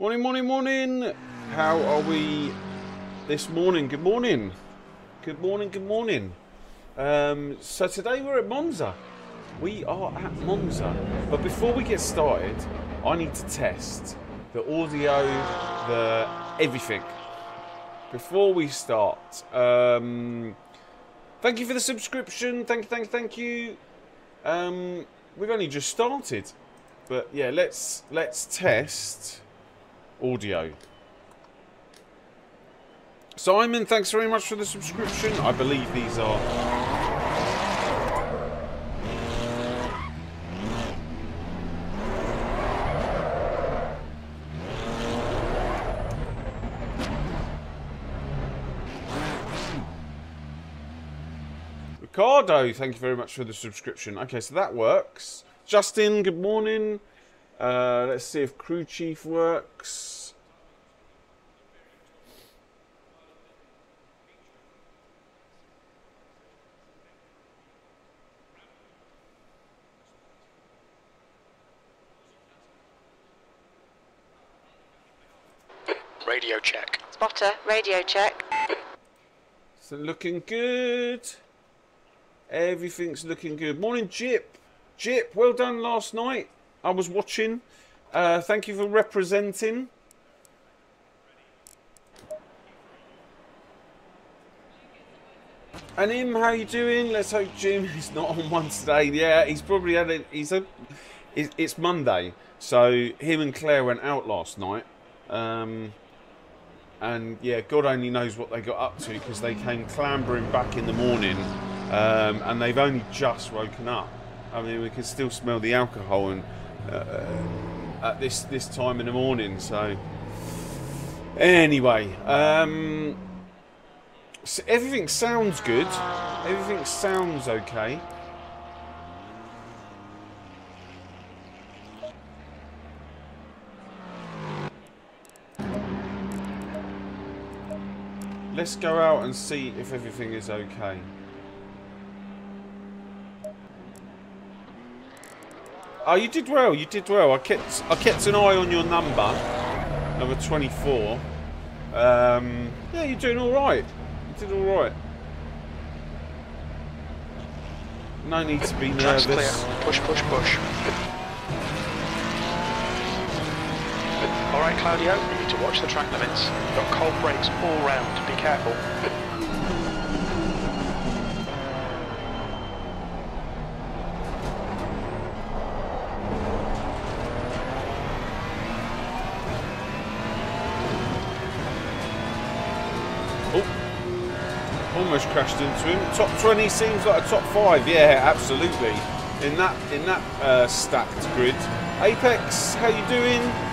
Morning, morning, morning. How are we this morning? Good morning. Good morning, good morning. Um, so today we're at Monza. We are at Monza. But before we get started, I need to test the audio, the everything. Before we start, um, thank you for the subscription. Thank you, thank you, thank you. Um, we've only just started, but yeah, let's let's test audio. Simon, thanks very much for the subscription. I believe these are Ricardo, thank you very much for the subscription. Okay, so that works. Justin, good morning. Uh, let's see if crew chief works. Radio check. Spotter, radio check. So looking good. Everything's looking good. Morning, Jip. Jip, well done last night. I was watching. Uh, thank you for representing. And him, how you doing? Let's hope Jim is not on one today. Yeah, he's probably had it. He's a. It's Monday, so him and Claire went out last night. Um, and yeah, God only knows what they got up to because they came clambering back in the morning um, and they've only just woken up. I mean, we can still smell the alcohol and at this this time in the morning. So anyway, um, so everything sounds good. Everything sounds okay. Let's go out and see if everything is okay. Oh, you did well. You did well. I kept I kept an eye on your number, number 24. Um, yeah, you're doing all right. You did all right. No need to be nervous. clear. Push, push, push. All right, Claudio. You need to watch the track limits. You've got cold brakes all round. Be careful. Crashed into him. Top 20 seems like a top 5. Yeah, absolutely. In that in that uh, stacked grid. Apex, how you doing?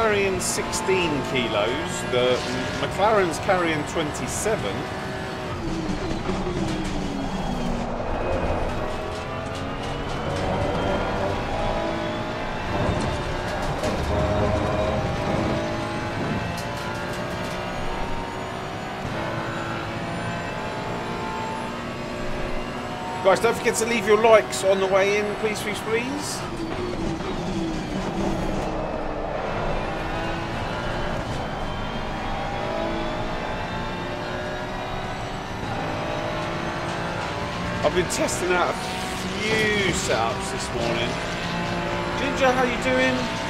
Carrying 16 kilos, the McLaren's carrying 27. Guys, don't forget to leave your likes on the way in, please, please, please. Been testing out a few setups this morning. Ginger, how you doing?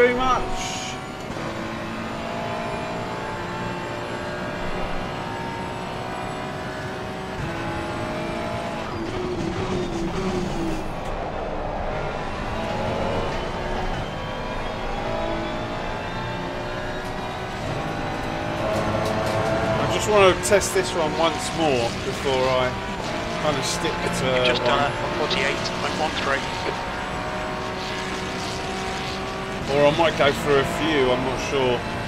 Very much. I just want to test this one once more before I kind of stick to Just uh, one. done a 148.13. Or I might go for a few, I'm not sure.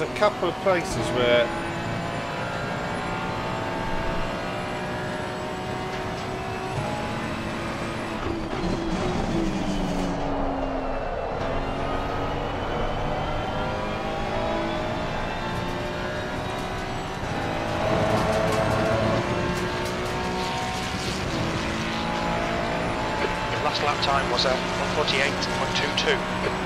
There's a couple of places where Your last lap time was a 148.22.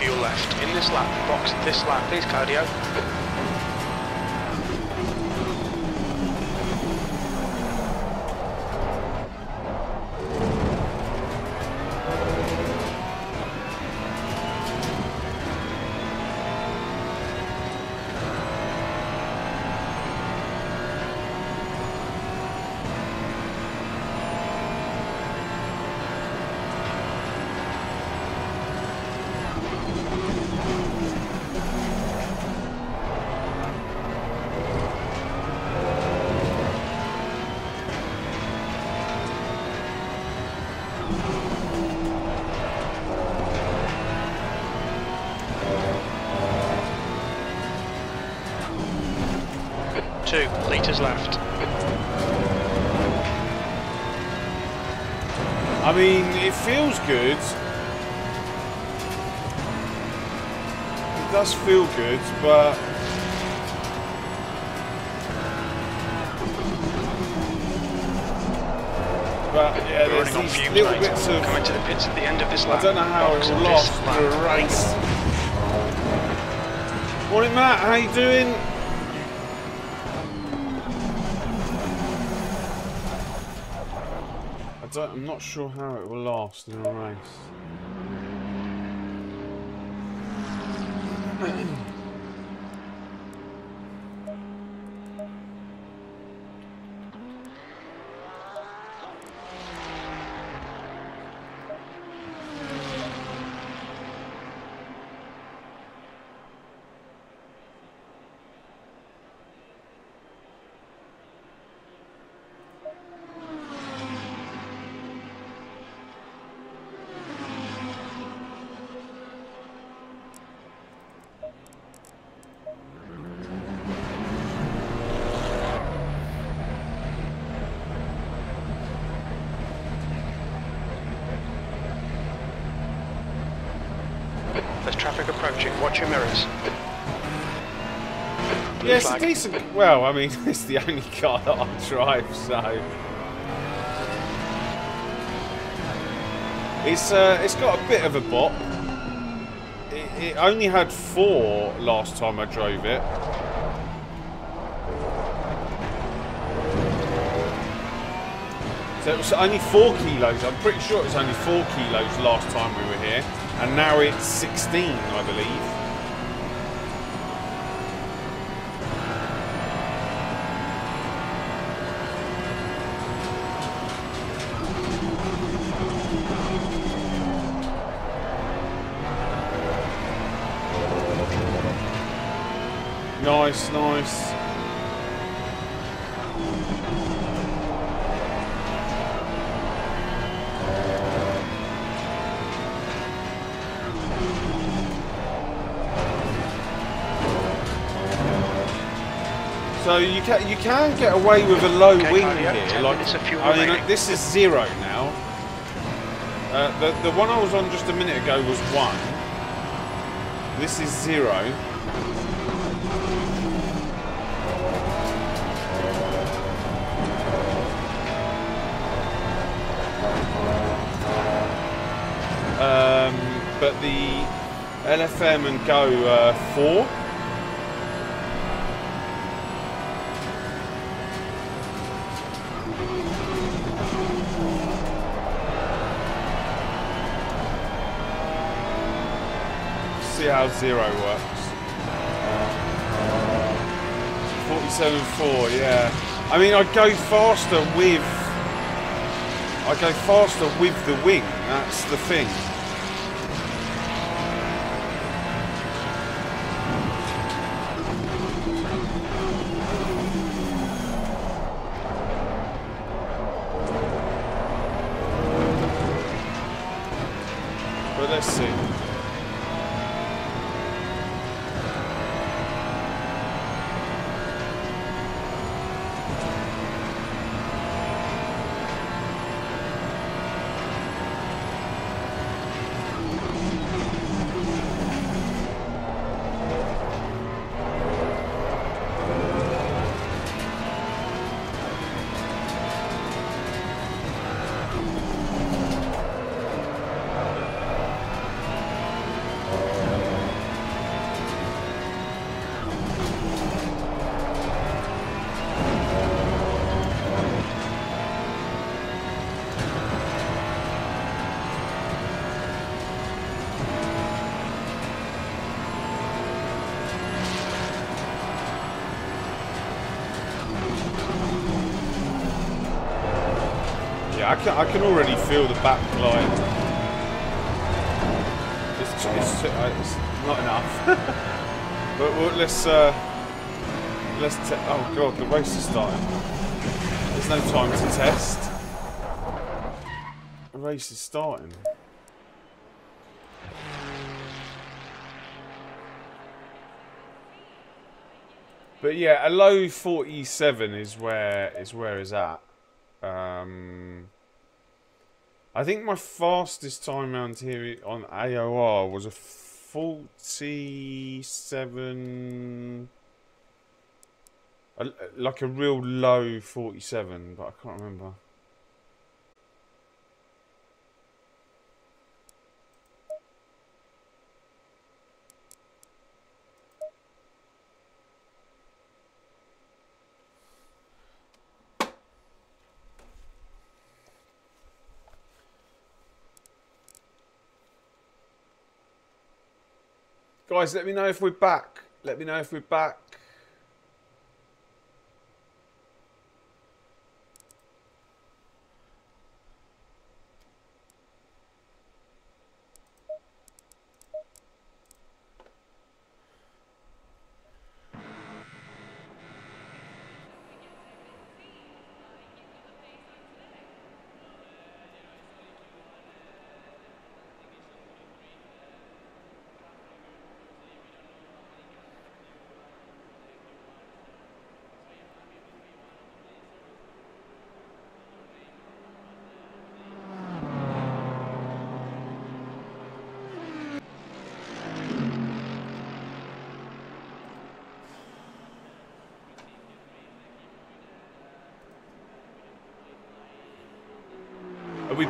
fuel left. In this lap, box this lap, please, Claudio. Feels good. It does feel good, but But yeah, there's these little bits of. Coming to the pits at the end of this lap. I don't know how it Box will of this last lap. the race. Morning, Matt. How you doing? I don't, I'm not sure how it will last in a race. There's Watch your mirrors. Yeah, it's a decent. Well, I mean, it's the only car that I drive, so it's uh, it's got a bit of a bop. It, it only had four last time I drove it. So it was only four kilos. I'm pretty sure it was only four kilos last time we were here, and now it's 16, I believe. Nice, nice. You can you can get away with a low Okay, wing here. 10 Like minutes of fuel I mean, remaining. this is zero now. Uh, the the one I was on just a minute ago was one. This is zero. Um, but the LFM and Go uh, four. See how zero works. 47.4, yeah. I mean, I go faster with. I go faster with the wing. That's the thing. Can, I can already feel the backline. It's, it's, uh, it's not enough. but well, let's uh, let's. Oh god, the race is starting. There's no time to test. The race is starting. But yeah, a low 47 is where is where is at. Um, I think my fastest time around here on AOR was a 47 a, like a real low 47, but I can't remember. Guys, let me know if we're back. Let me know if we're back.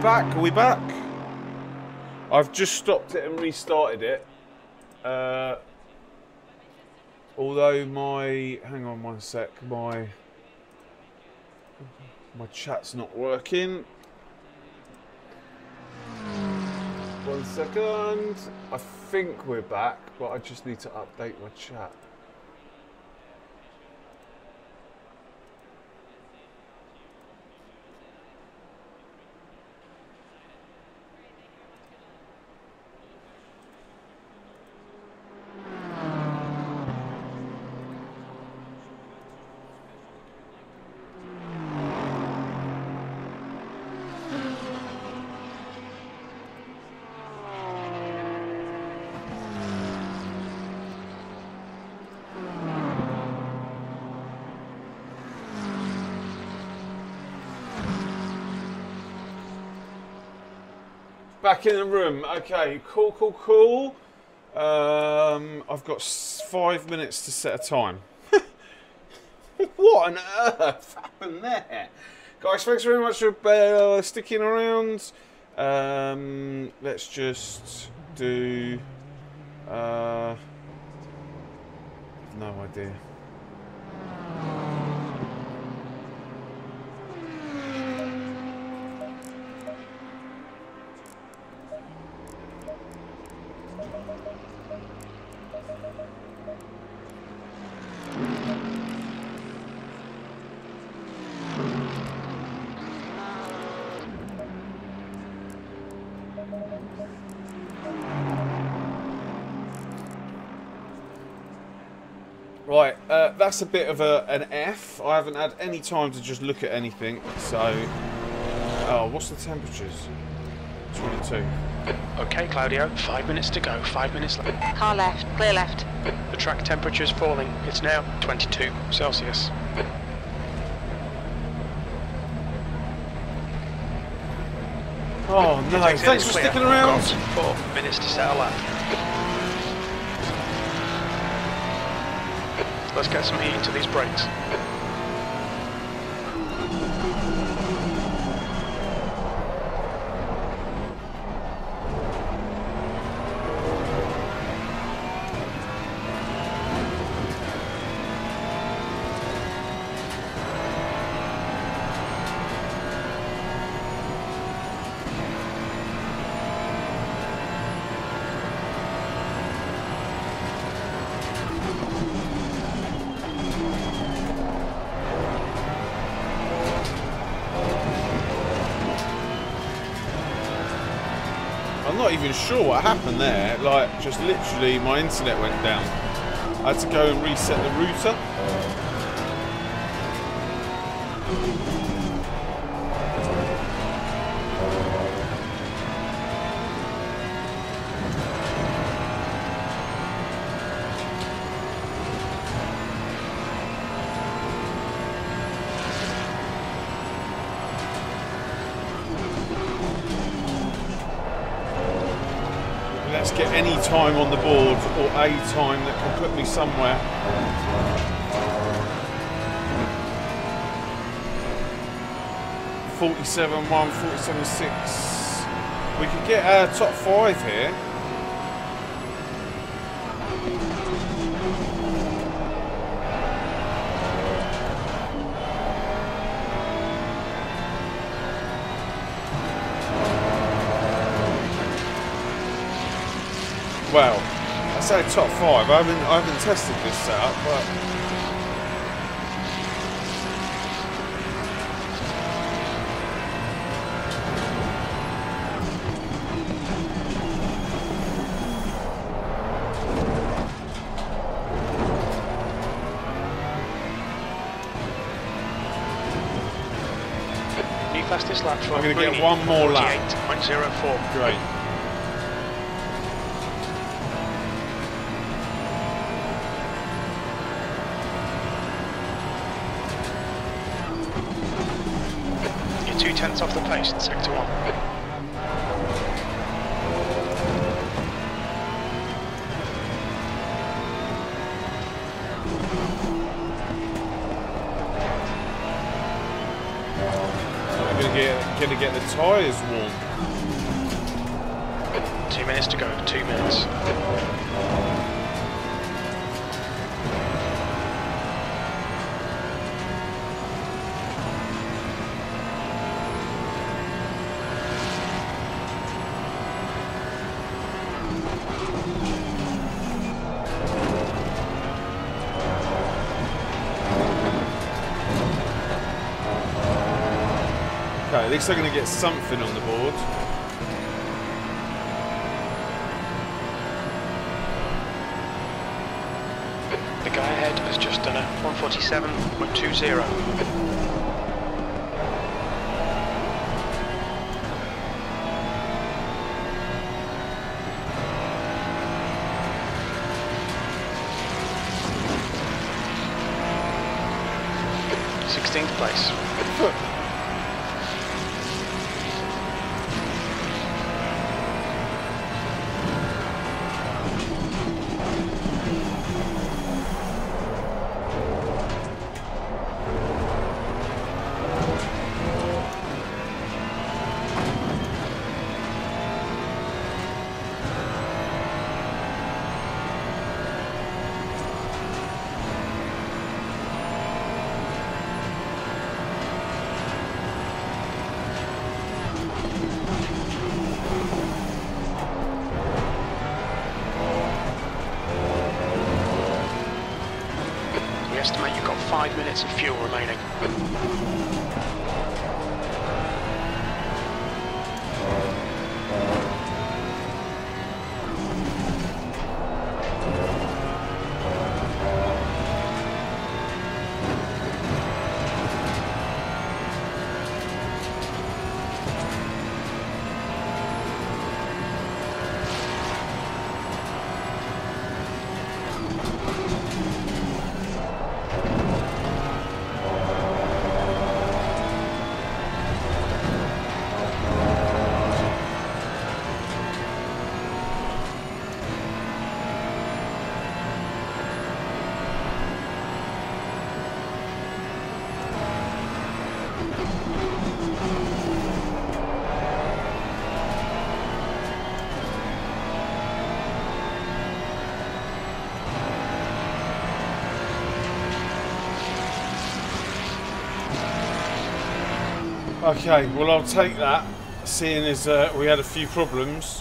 Back? Are we back? I've just stopped it and restarted it. Uh, although my... Hang on one sec. My... My chat's not working. One second. I think we're back, but I just need to update my chat. Back in the room. Okay, cool, cool, cool. Um, I've got five minutes to set a time. what on earth happened there? Guys, thanks very much for uh, sticking around. Um, let's just do... Uh, no idea. Right, uh, that's a bit of a, an F. I haven't had any time to just look at anything, so... Oh, what's the temperatures? 22. Okay, Claudio, five minutes to go, five minutes left. Car left, clear left. The track temperature is falling. It's now 22 Celsius. Oh no, thanks for sticking around. Got four minutes to set a lap. Let's get some heat into these brakes. Even sure what happened there. Like, just literally my internet went down. I had to go and reset the router. Time on the board or a time that can put me somewhere. Forty-seven one, forty-seven six. We could get our top five here. 5. I haven't, I haven't tested this setup, but... I'm going to get one more lap. 0.04. Great. Tenths off the pace in sector one. I'm gonna get gonna get the tyres warm. Two minutes to go. Two minutes. At least I'm gonna get something on the board. The guy ahead has just done a 147.20. Okay, well I'll take that, seeing as uh, we had a few problems.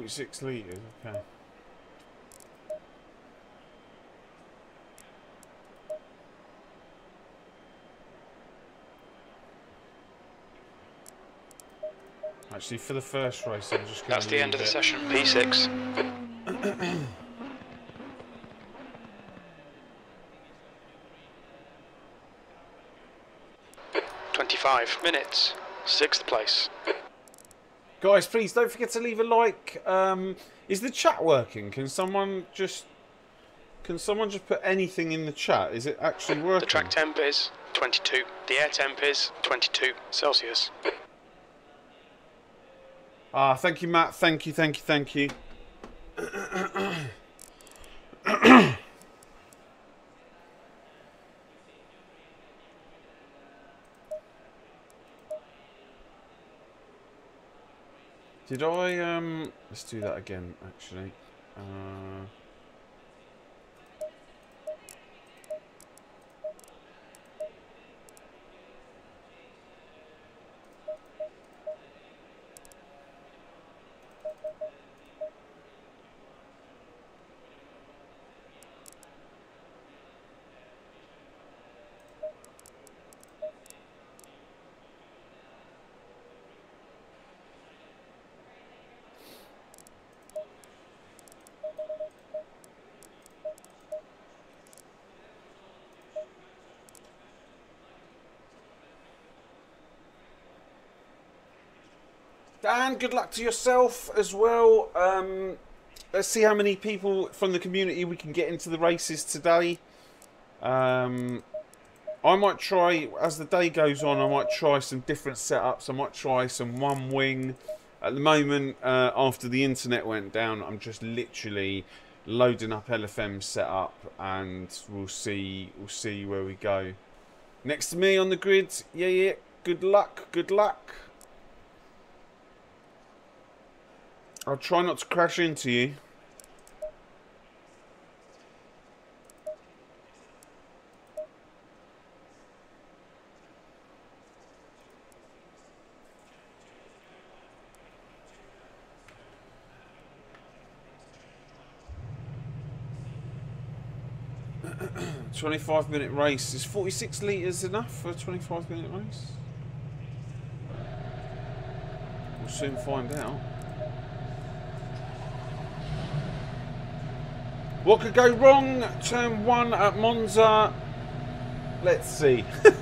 46 litres, okay. Actually, for the first race, I'm just going to. That's the end of it. the session, P6. Twenty-five minutes, sixth place. Guys, please don't forget to leave a like. Um, is the chat working? Can someone just can someone just put anything in the chat? Is it actually working? The track temp is 22. The air temp is 22 Celsius. Ah, thank you, Matt. Thank you, thank you, thank you. Did I, um, let's do that again, actually. Uh... good luck to yourself as well. Um, let's see how many people from the community we can get into the races today. Um, I might try, as the day goes on, I might try some different setups. I might try some one wing. At the moment, uh, after the internet went down, I'm just literally loading up LFM setup, and we'll see. We'll see where we go. Next to me on the grid, yeah, yeah. Good luck. Good luck. I'll try not to crash into you. Twenty-five minute race. Is forty-six litres enough for a twenty-five minute race? We'll soon find out. What could go wrong? Turn one at Monza. Let's see.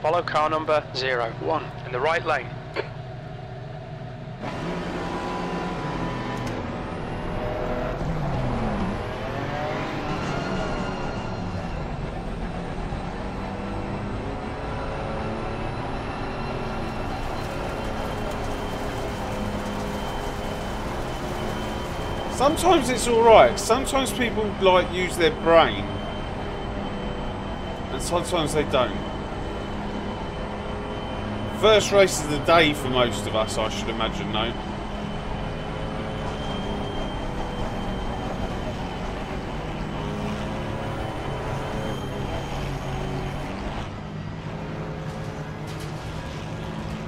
Follow car number zero one in the right lane. Sometimes it's alright. Sometimes people like use their brain. And sometimes they don't. First race of the day for most of us, I should imagine, no?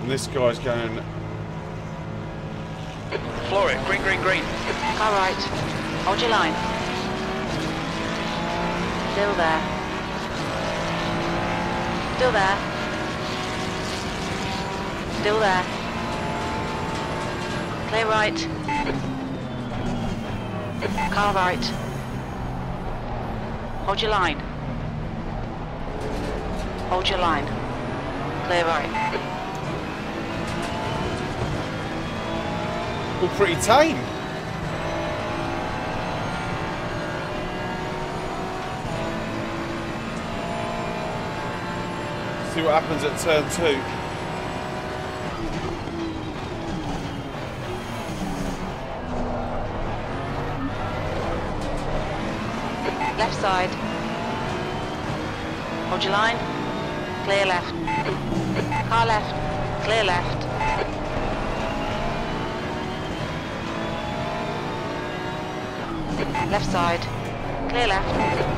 And this guy's going Floor it. Green, green, green. Car right. Hold your line. Still there. Still there. Still there. Clear right. Car right. Hold your line. Hold your line. Clear right. All pretty tame. See what happens at turn two. Left side. Hold your line. Clear left. Car left. Clear left. Left side. Clear left.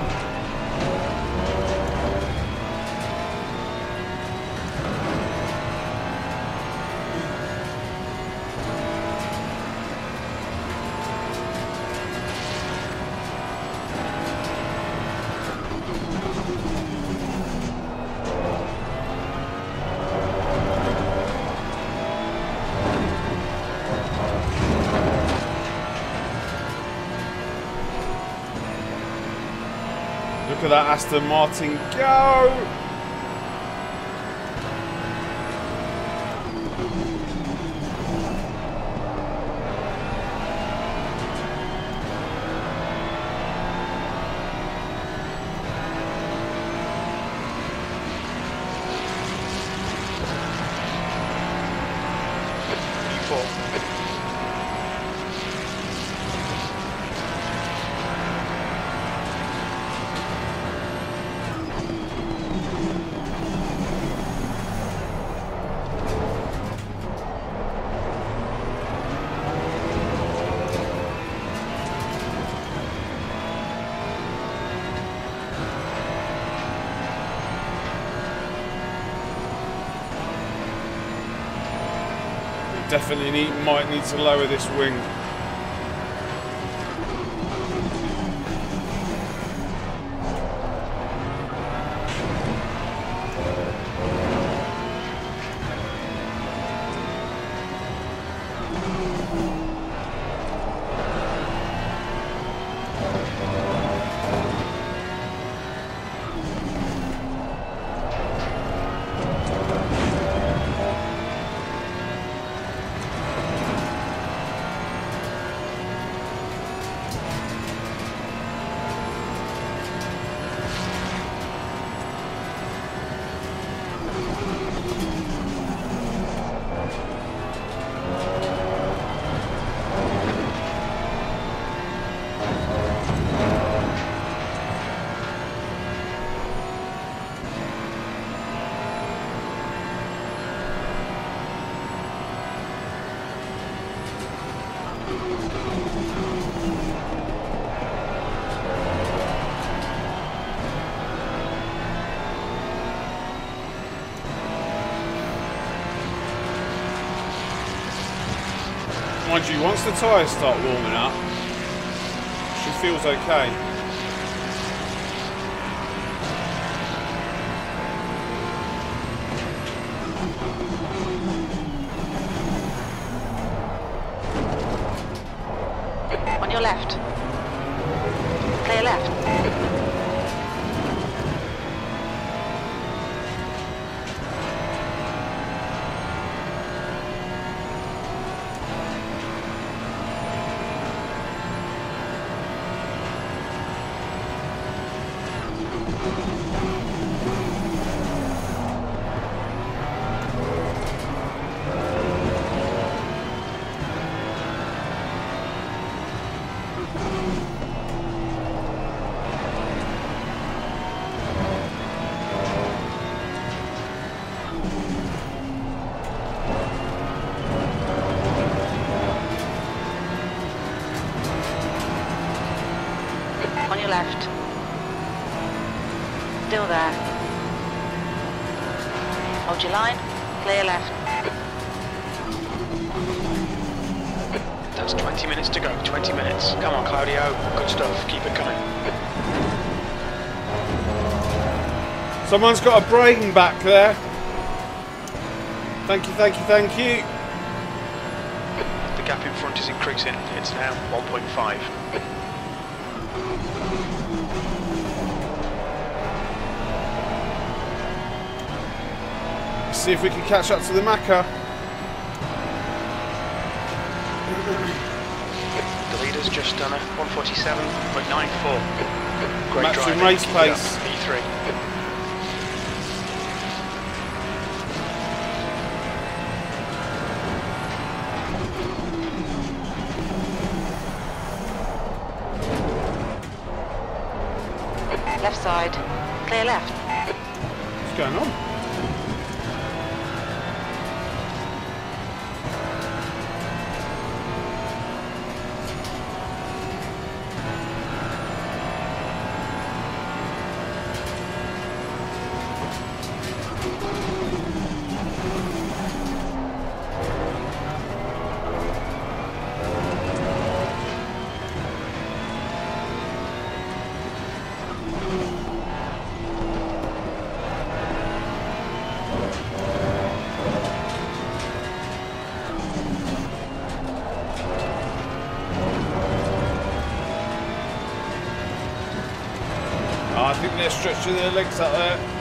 At that Aston Martin go! Definitely need, might need to lower this wing. Once the tyres start warming up, she feels okay. Someone's got a brain back there. Thank you, thank you, thank you. The gap in front is increasing. It's now 1.5. See if we can catch up to the Macca. The leader's just done a 147.94. Great Matching race pace. Think they're stretching their legs up there.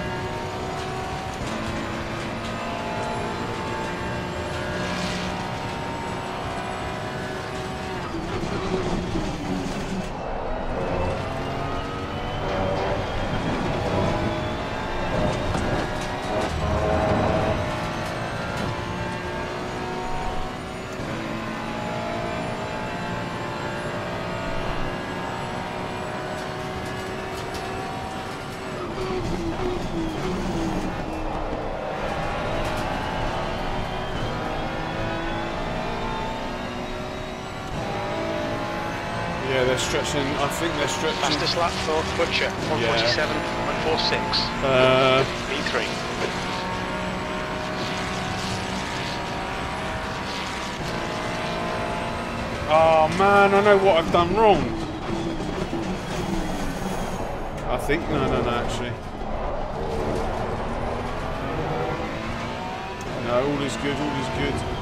Think they're stretching. Fastest lap for Butcher, 147.46. Uh, V3. oh man, I know what I've done wrong. I think no, no, no. Actually, no. All is good. All is good.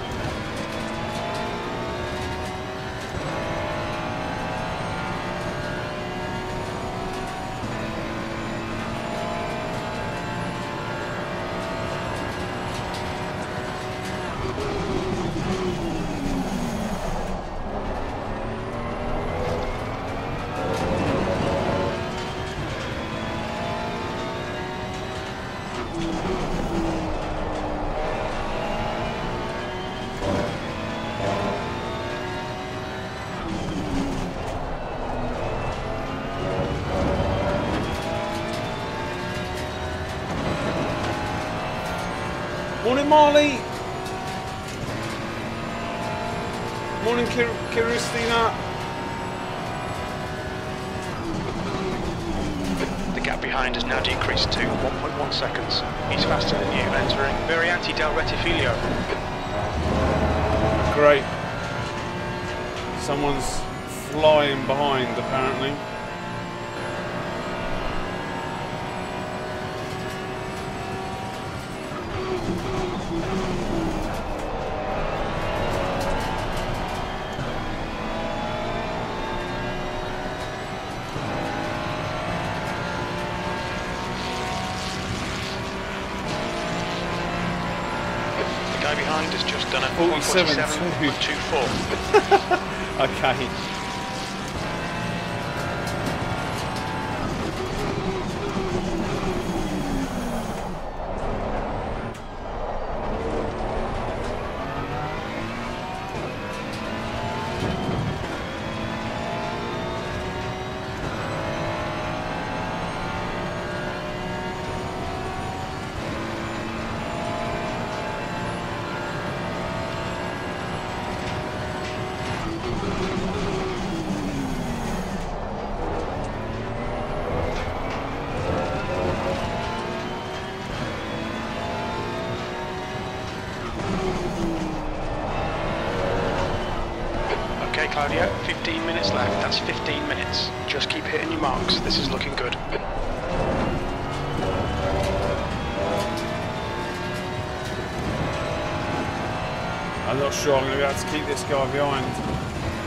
Morning, 47.24. okay.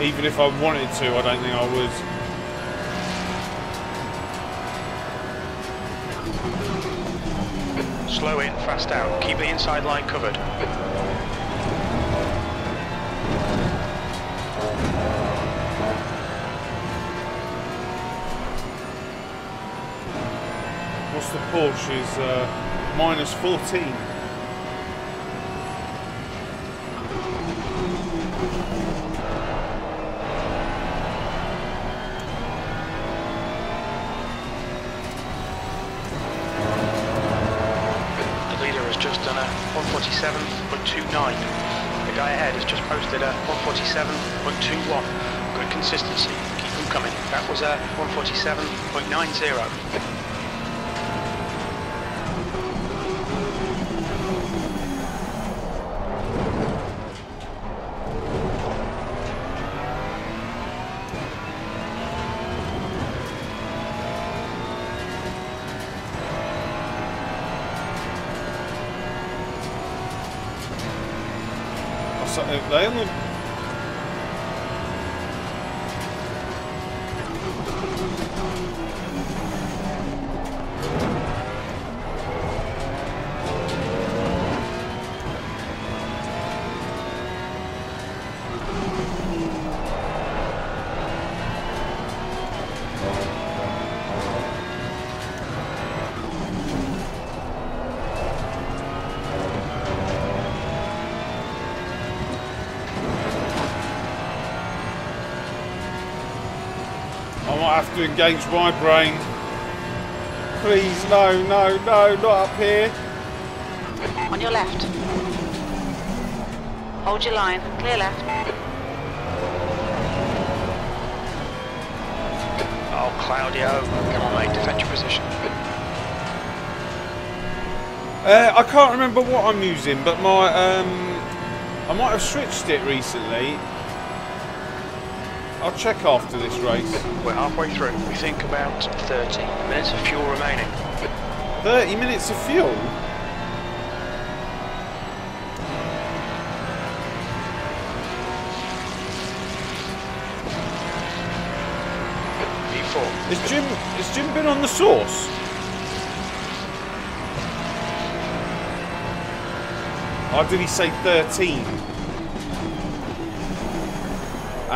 Even if I wanted to, I don't think I would. Slow in, fast out. Keep the inside line covered. What's the Porsche? Is uh, minus 14. Was a 147.90. to engage my brain. Please, no, no, no, not up here. On your left. Hold your line. Clear left. Oh, Claudio. Come on, mate. Defend your position. Uh, I can't remember what I'm using, but my um, I might have switched it recently. I'll check after this race. We're halfway through. We think about 30 minutes of fuel remaining. 30 minutes of fuel? P4. Has Jim, has Jim been on the source? Oh, did he say 13?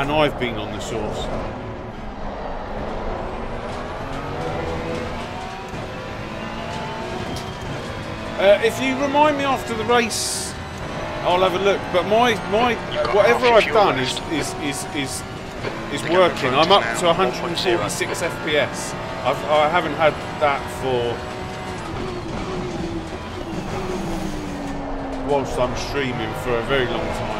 And I've been on the source. Uh, if you remind me after the race, I'll have a look. But my my whatever I've done is is is is, is working. I'm up to now, 146 FPS. I've, I haven't had that for whilst I'm streaming for a very long time.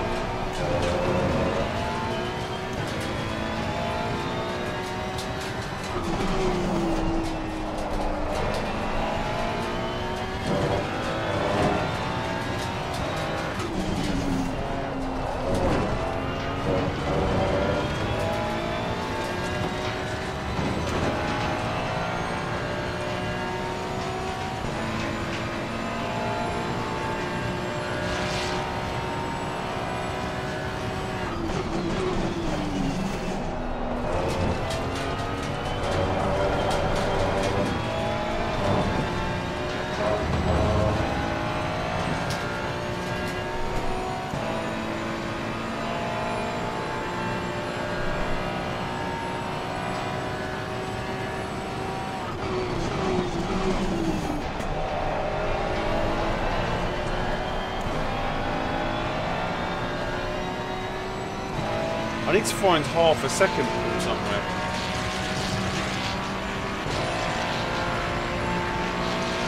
Need to find half a second somewhere.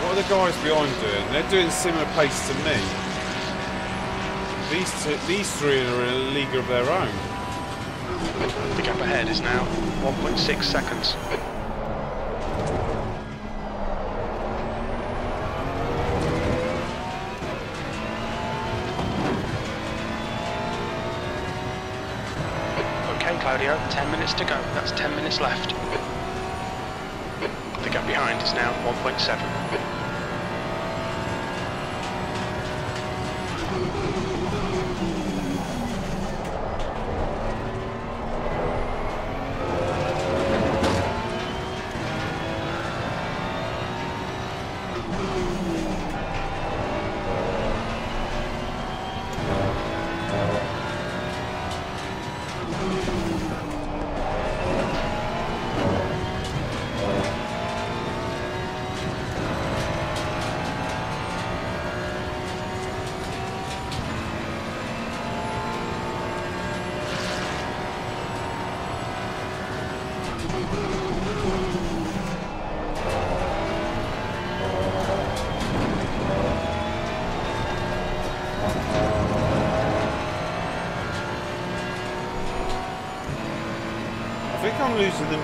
What are the guys behind doing? They're doing similar pace to me. These two, these three are in a league of their own. The gap ahead is now 1.6 seconds. Minutes to go. That's 10 minutes left. The gap behind is now 1.7.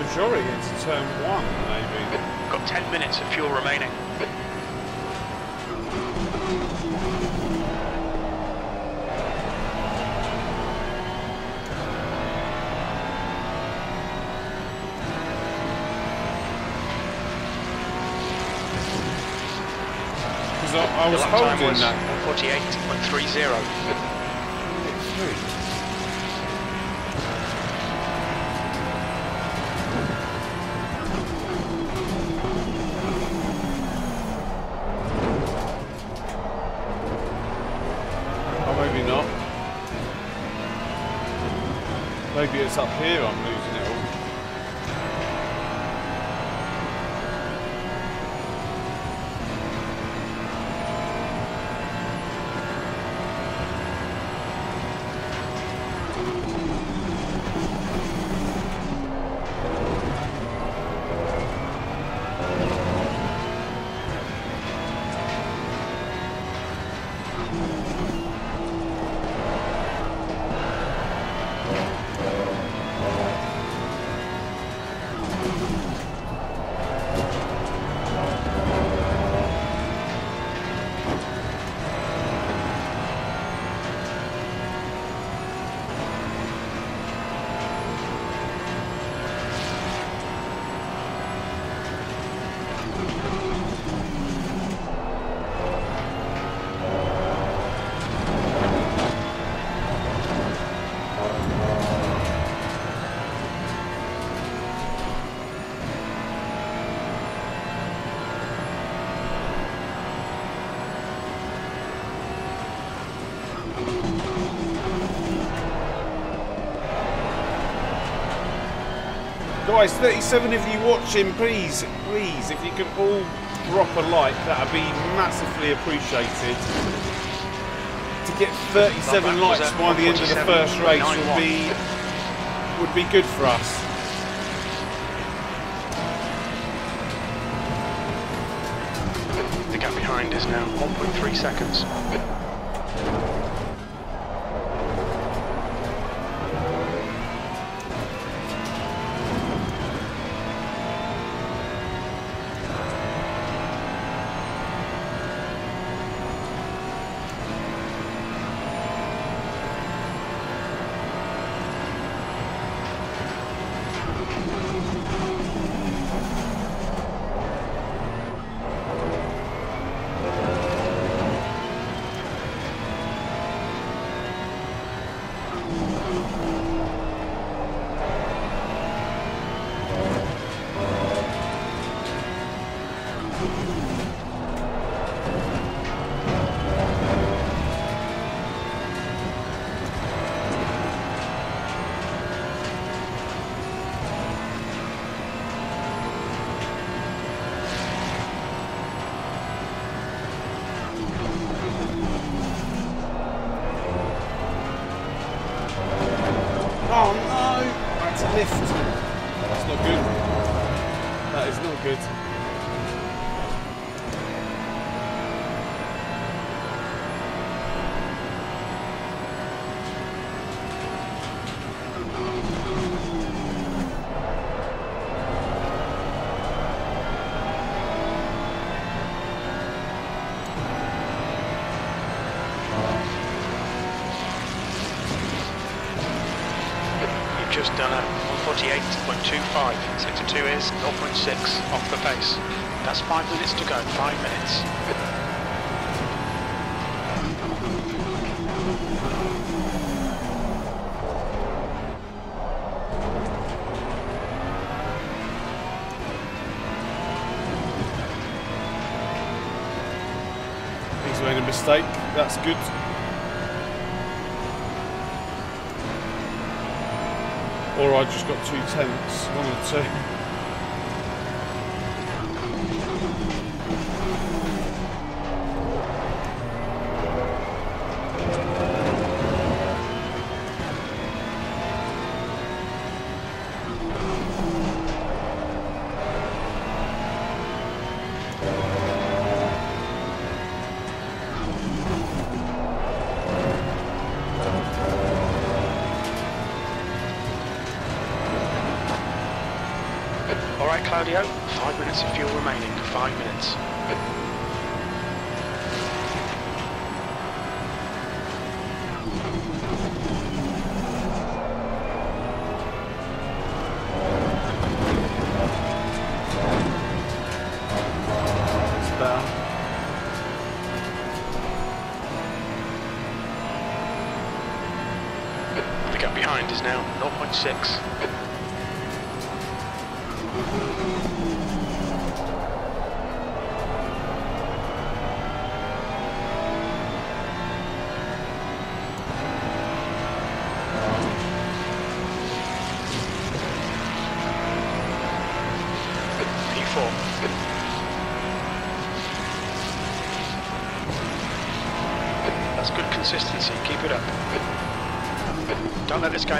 losing the majority into turn one, maybe. Got 10 minutes of fuel remaining. I, was holding that. 148.30. Otherwise, 37 of you watching, please, please, if you could all drop a like, that would be massively appreciated. To get 37 likes by the end of the first race would be would be good for us. Just done a 148.25. Sector 2 is 0.6 off the pace. That's five minutes to go. Five minutes. He's made a mistake. That's good. Or I just got two tenths. One or two.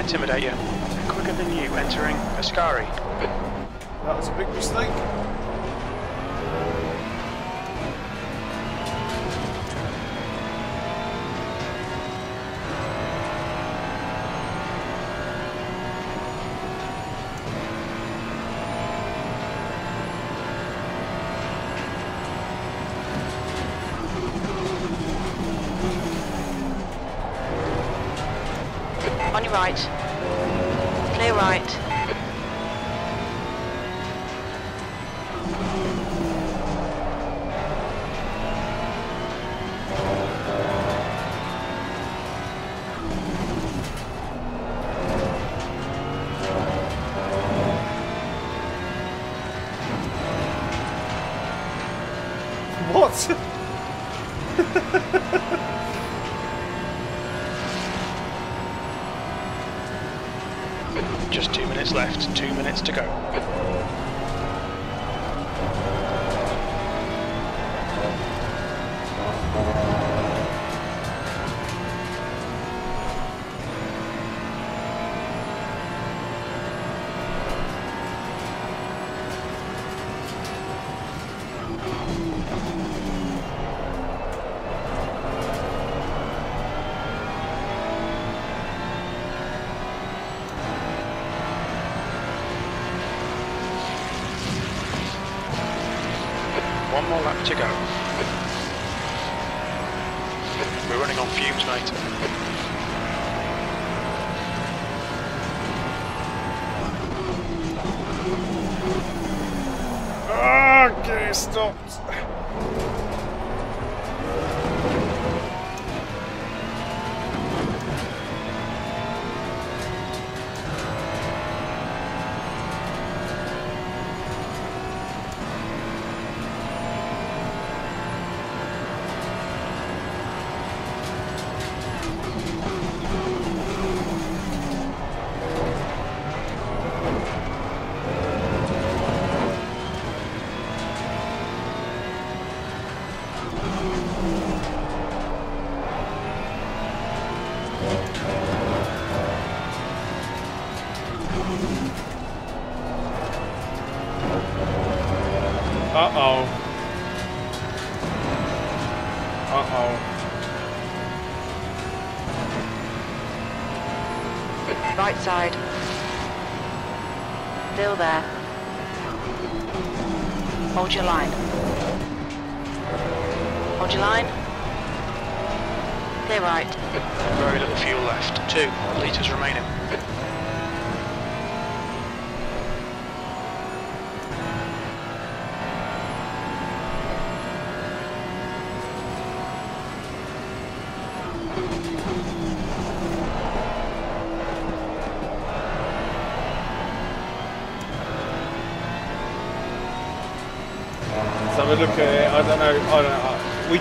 Intimidate you. Quicker than you entering Ascari. That was a big mistake.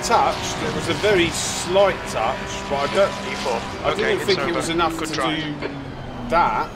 Touched. It was a very slight touch, but I don't. E4. I okay, didn't think it was enough Good to drive. do that.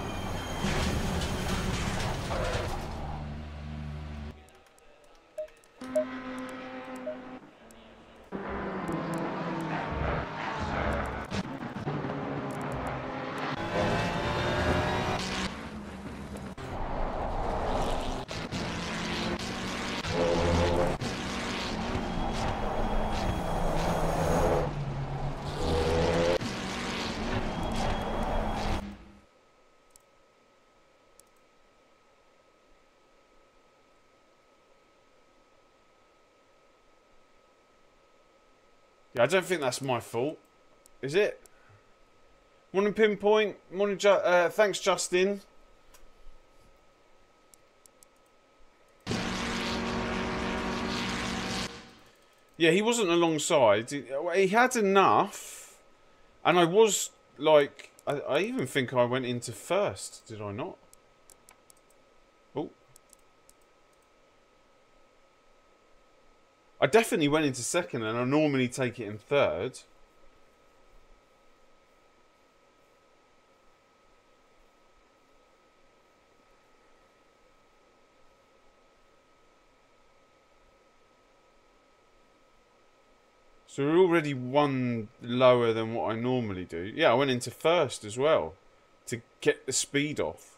Yeah, I don't think that's my fault. Is it? Morning, pinpoint. Morning, Ju- uh, thanks, Justin. Yeah, he wasn't alongside. He, had enough, and I was like, I, I even think I went into first. Did I not? I definitely went into second, and I normally take it in third. So we're already one lower than what I normally do. Yeah, I went into first as well to get the speed off.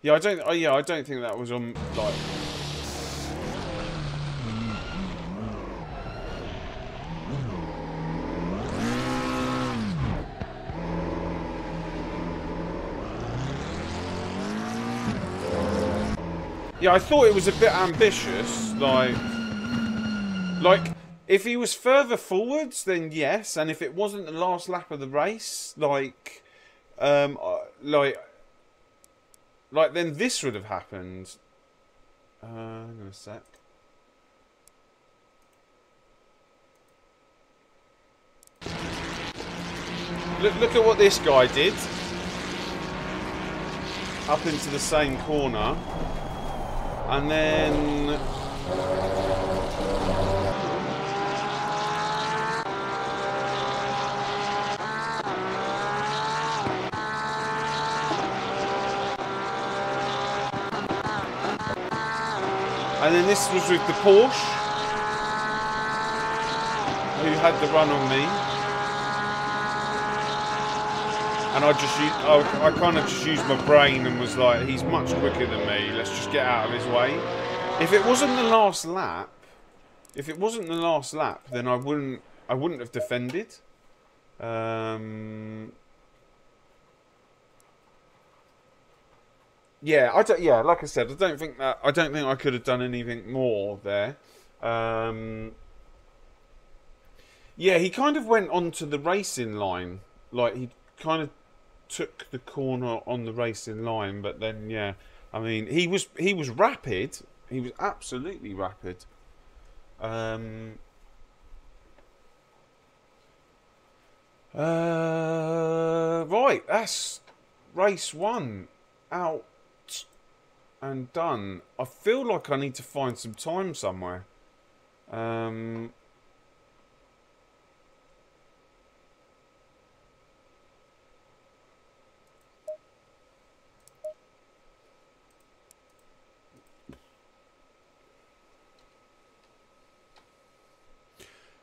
Yeah, I don't. Oh, yeah, I don't think that was on like. Yeah, I thought it was a bit ambitious. Like, like if he was further forwards, then yes, and if it wasn't the last lap of the race, like, um, uh, like, like then this would have happened. Uh, hang on a sec. Look, look at what this guy did. Up into the same corner. And then And then this was with the Porsche, who had the run on me. And I just, I, I kind of just used my brain and was like, he's much quicker than me. Let's just get out of his way. If it wasn't the last lap, if it wasn't the last lap, then I wouldn't, I wouldn't have defended. Um, yeah, I don't, yeah, like I said, I don't think that I don't think I could have done anything more there. Um, yeah, he kind of went onto the racing line, like he kind of took the corner on the racing line, but then yeah, I mean he was he was rapid, he was absolutely rapid. Um, uh, right, that's race one out and done. I feel like I need to find some time somewhere. Um,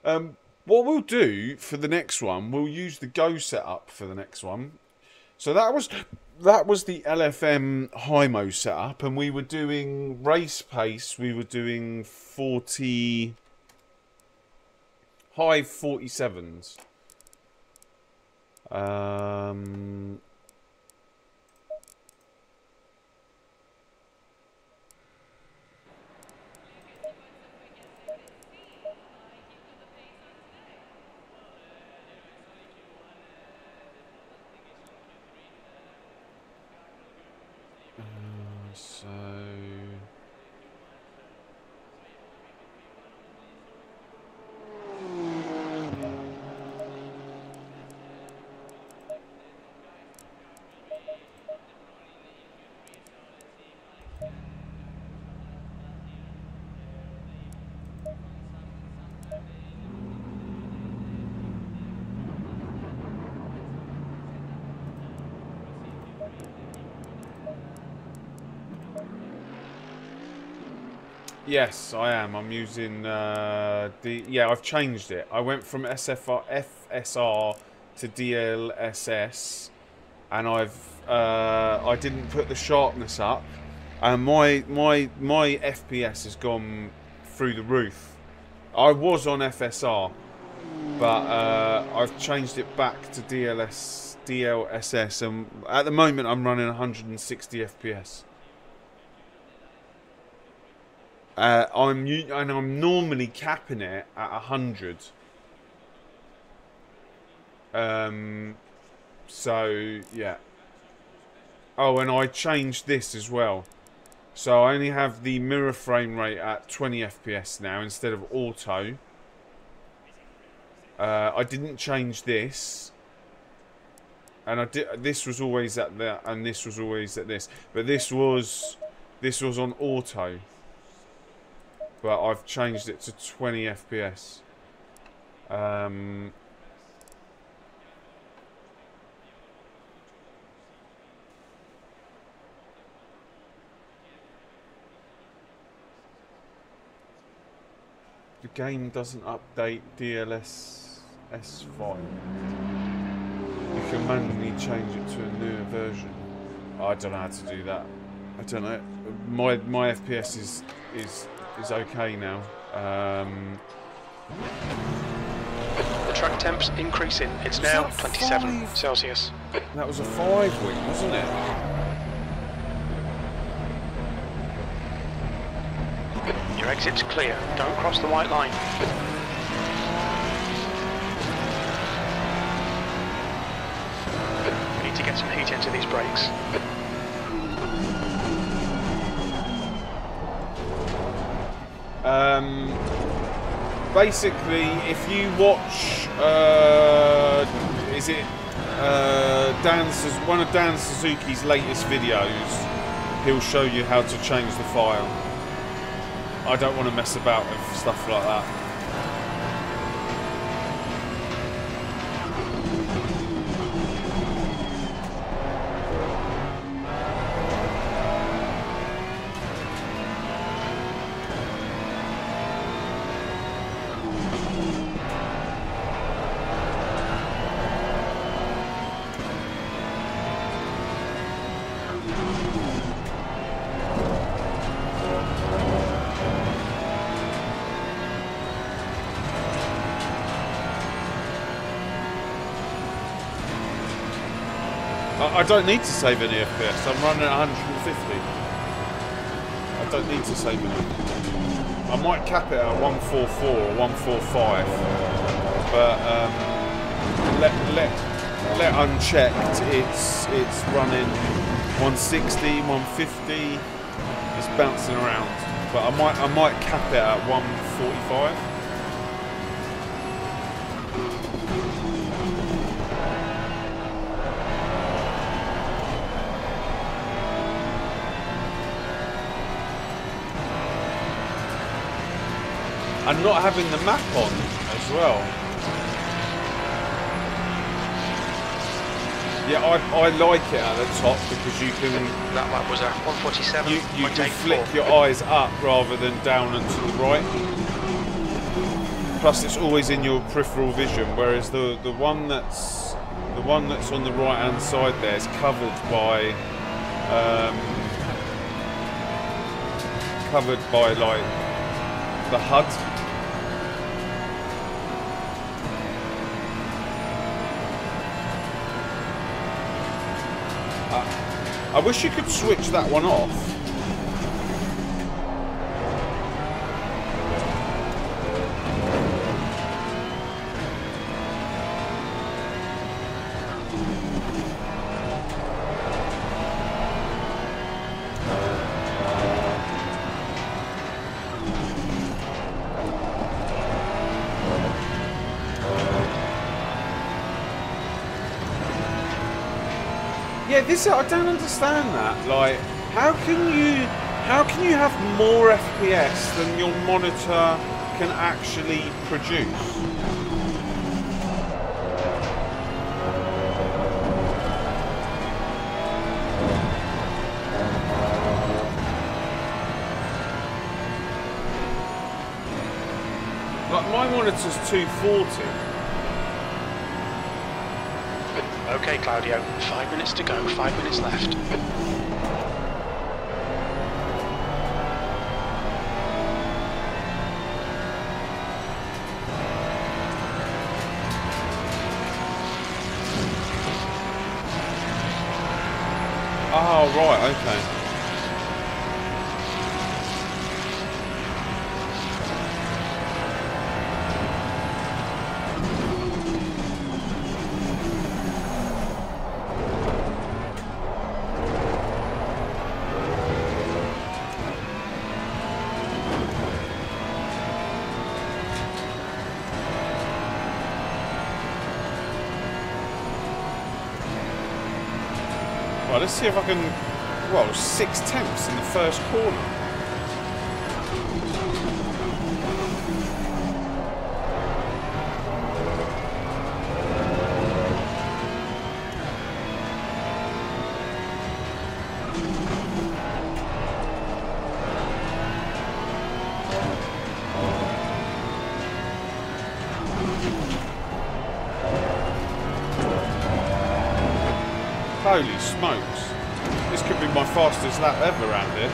um, what we'll do for the next one, we'll use the Go setup for the next one. So that was that was the LFM Hymo setup, and we were doing race pace. We were doing forty high forty sevens. Um, so Yes, I am. I'm using uh, the yeah. I've changed it. I went from SFR FSR to DLSS, and I've uh, I didn't put the sharpness up, and my my my FPS has gone through the roof. I was on FSR, but uh, I've changed it back to DLS DLSS, and at the moment I'm running 160 FPS. Uh, I'm and I'm normally capping it at hundred. Um, so yeah. Oh, and I changed this as well. So I only have the mirror frame rate at 20 FPS now instead of auto. Uh, I didn't change this. And I did. This was always at that, and this was always at this. But this was, this was on auto but I've changed it to 20 FPS. Um, the game doesn't update DLS S5. You can manually change it to a newer version. I don't know how to do that. I don't know. My my FPS is is is okay now. Um, The track temp's increasing. It's now 27 five? Celsius. that was a five week, wasn't it? Your exit's clear. Don't cross the white line. We need to get some heat into these brakes. Um, basically, if you watch, uh, is it uh, one of Dan Suzuki's latest videos, he'll show you how to change the file. I don't want to mess about with stuff like that. I, don't need to save any FPS. I'm running at 150. I don't need to save any. I might cap it at 144 or 145, but um, let let let unchecked. It's it's running 160, 150. It's bouncing around, but I might I might cap it at 145. And not having the map on as well. Yeah, I, I like it at the top because you can That lap was a 147. you, you can flick your eyes up rather than down and to the right. Plus, it's always in your peripheral vision, whereas the the one that's the one that's on the right hand side there is covered by um, covered by like the HUD. Wish you could switch that one off. Yeah, this I don't understand that. Like, how can you how can you have more FPS than your monitor can actually produce? Like my monitor's 240. Okay, Claudio. Five minutes to go. Five minutes left. Oh right, okay. Right, let's see if I can. Well, six tenths in the first corner. Lap ever here.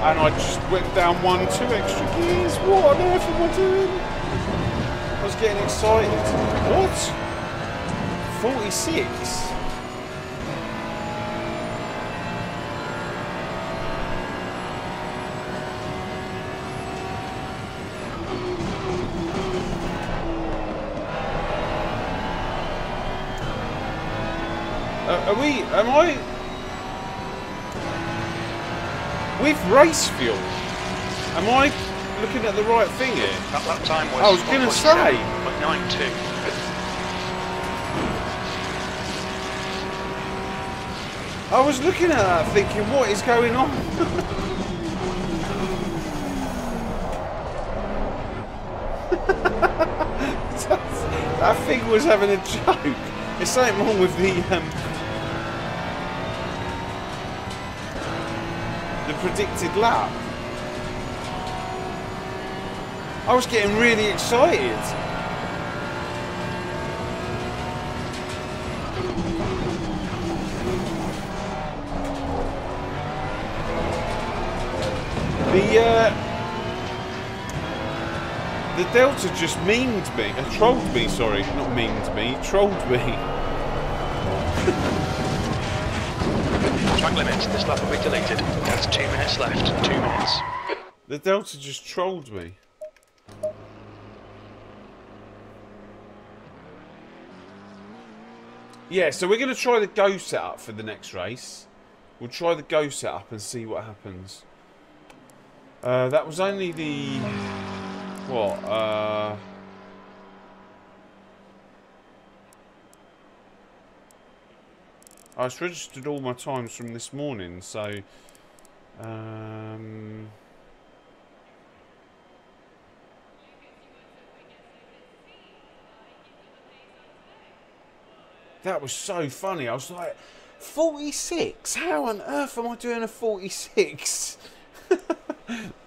And I just went down one, two extra gears. What on earth am I doing? I was getting excited. What? 46? Are we... Am I... With race fuel? Am I looking at the right thing here? That lap time was... I was going to say... I was looking at that thinking, what is going on? that thing was having a joke. It's something wrong with the um, predicted lap. I was getting really excited. The uh, the Delta just memed me, uh, trolled me. Sorry, not memed me, trolled me. Limits. This lap will be deleted. That's two minutes left. Two minutes. The Delta just trolled me. Yeah, so we're going to try the Go setup for the next race. We'll try the Go setup and see what happens. Uh, that was only the... What? Uh... I just registered all my times from this morning, so... Um... That was so funny. I was like, 46? How on earth am I doing a 46?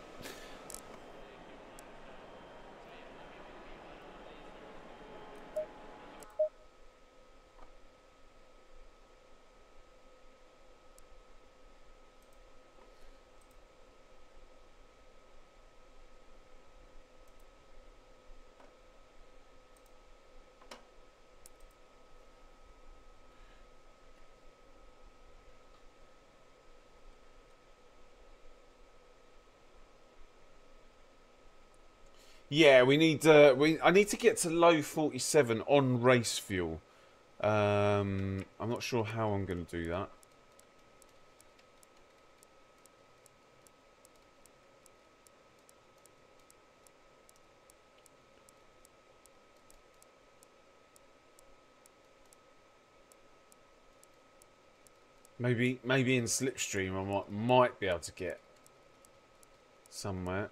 Yeah, we need. Uh, we. I need to get to low forty-seven on race fuel. Um, I'm not sure how I'm going to do that. Maybe, maybe in Slipstream I might might be able to get somewhere.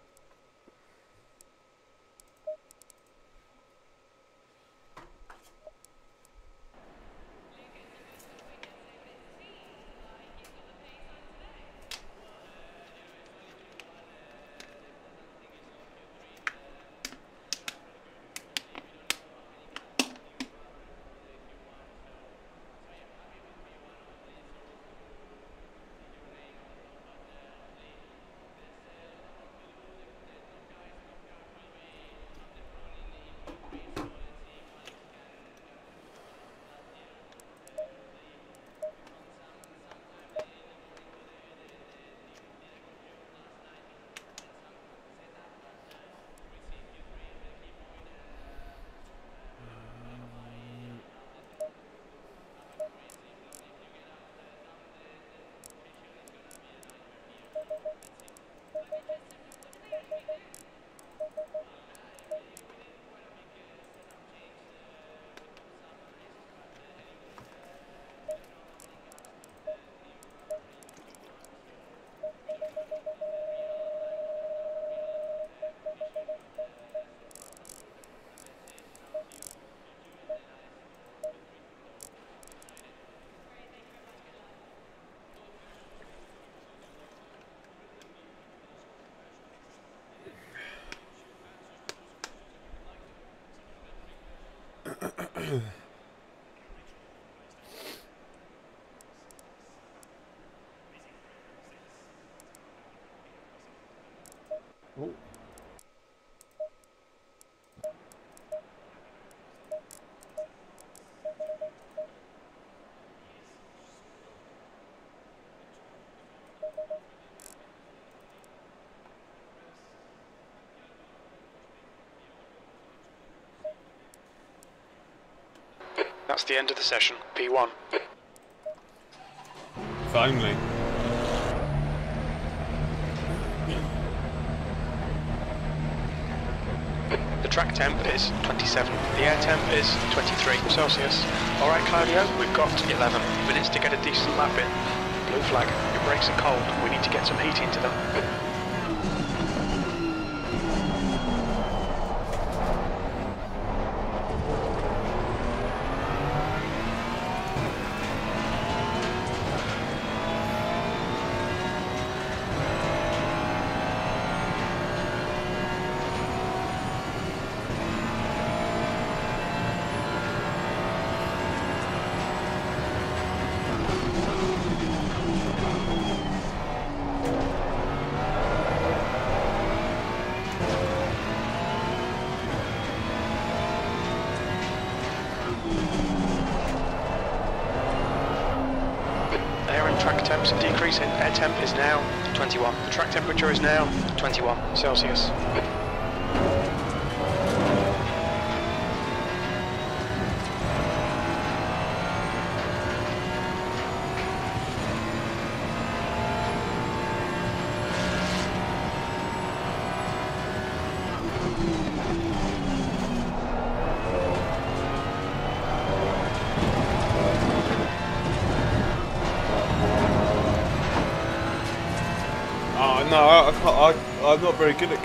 Oh. That's the end of the session. P1. Finally. The track temp is 27. The air temp is 23 Celsius. Alright Claudio, we've got 11 minutes to get a decent lap in. Blue flag, your brakes are cold. We need to get some heat into them. Celsius.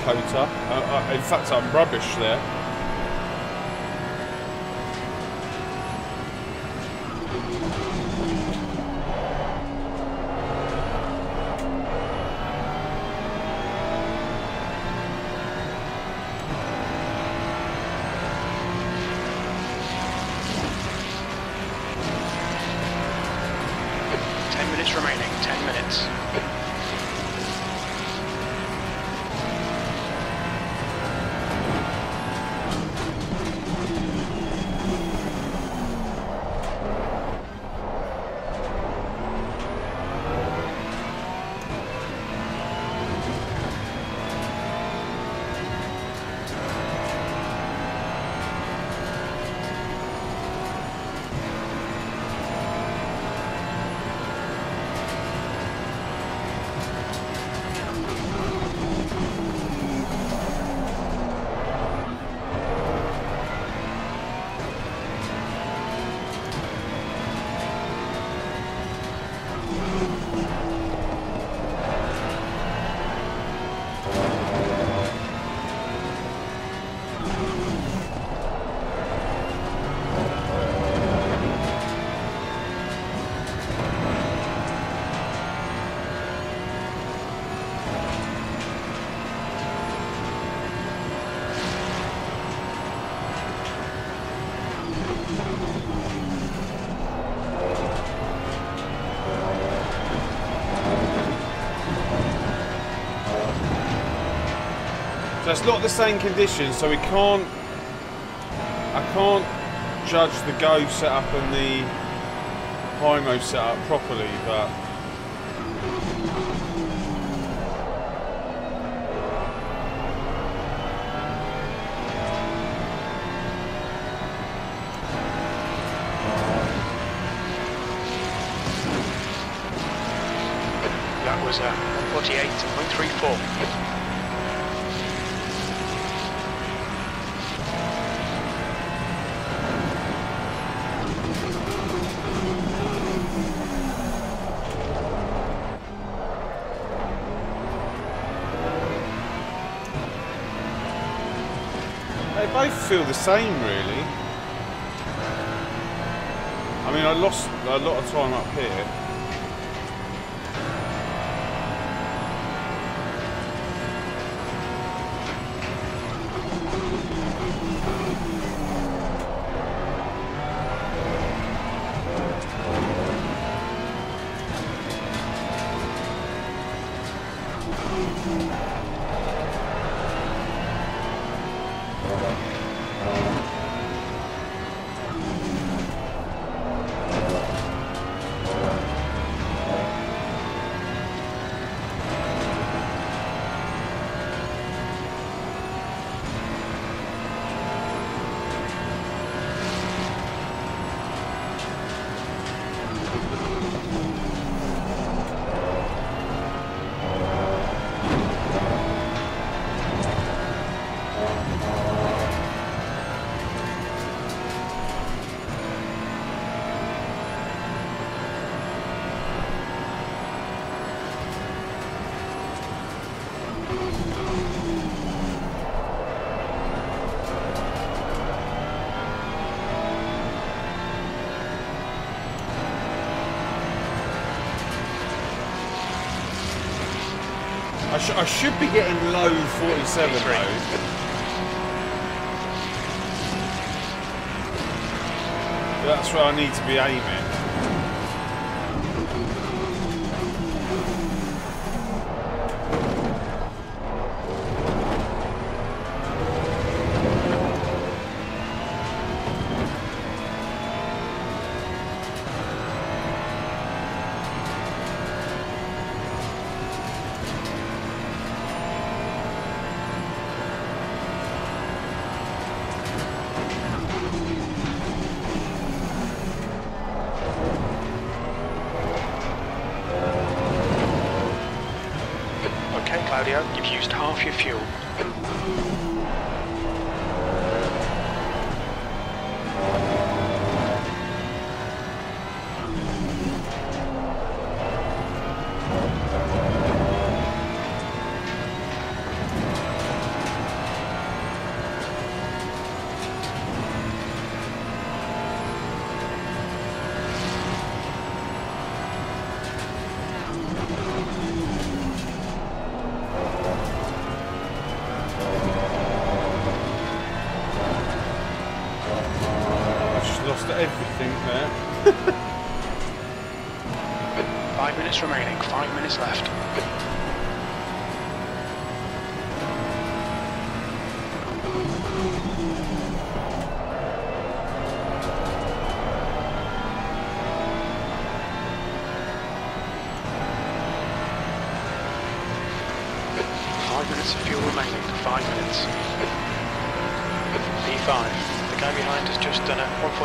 Not very good at COTA. I, uh, I, uh, in fact, I'm rubbish there. It's not the same conditions, so we can't. I can't judge the go setup and the Hymo setup properly, but. That was uh, 148.34. They both feel the same, really. I mean, I lost a lot of time up here. I, should be getting low 47 though. That's where I need to be aiming.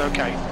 okay.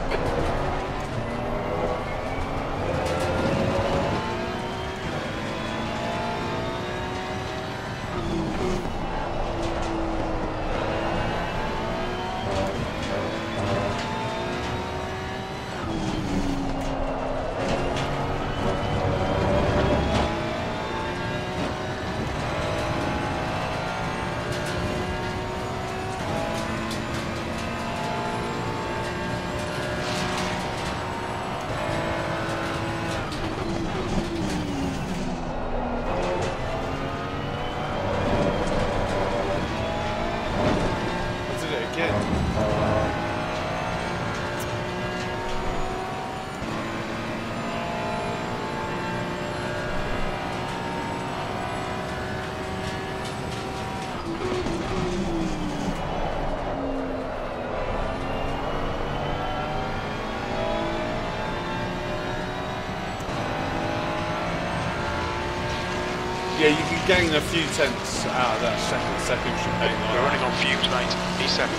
Yeah, you can gain a few tenths out of that second second chicane We're running on fumes, mate. E7.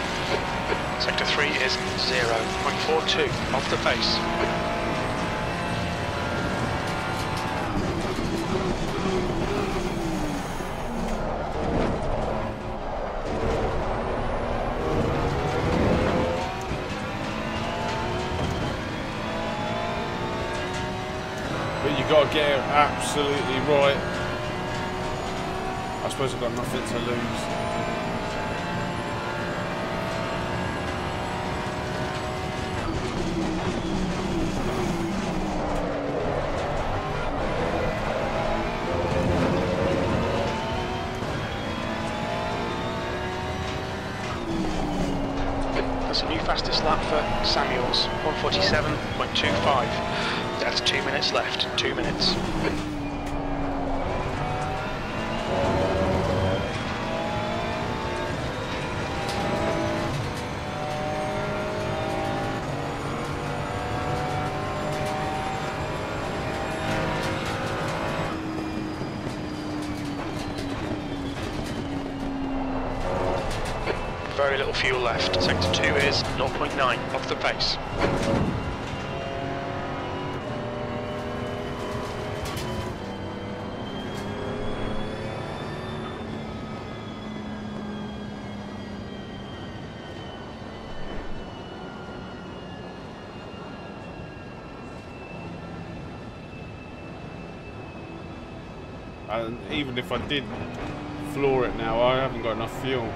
Sector 3 is 0.42 off the pace. But you got to get it absolutely right. Suppose I've got nothing to lose. fuel left. Sector 2 is 0.9 off the pace. And even if I did floor it now, I haven't got enough fuel.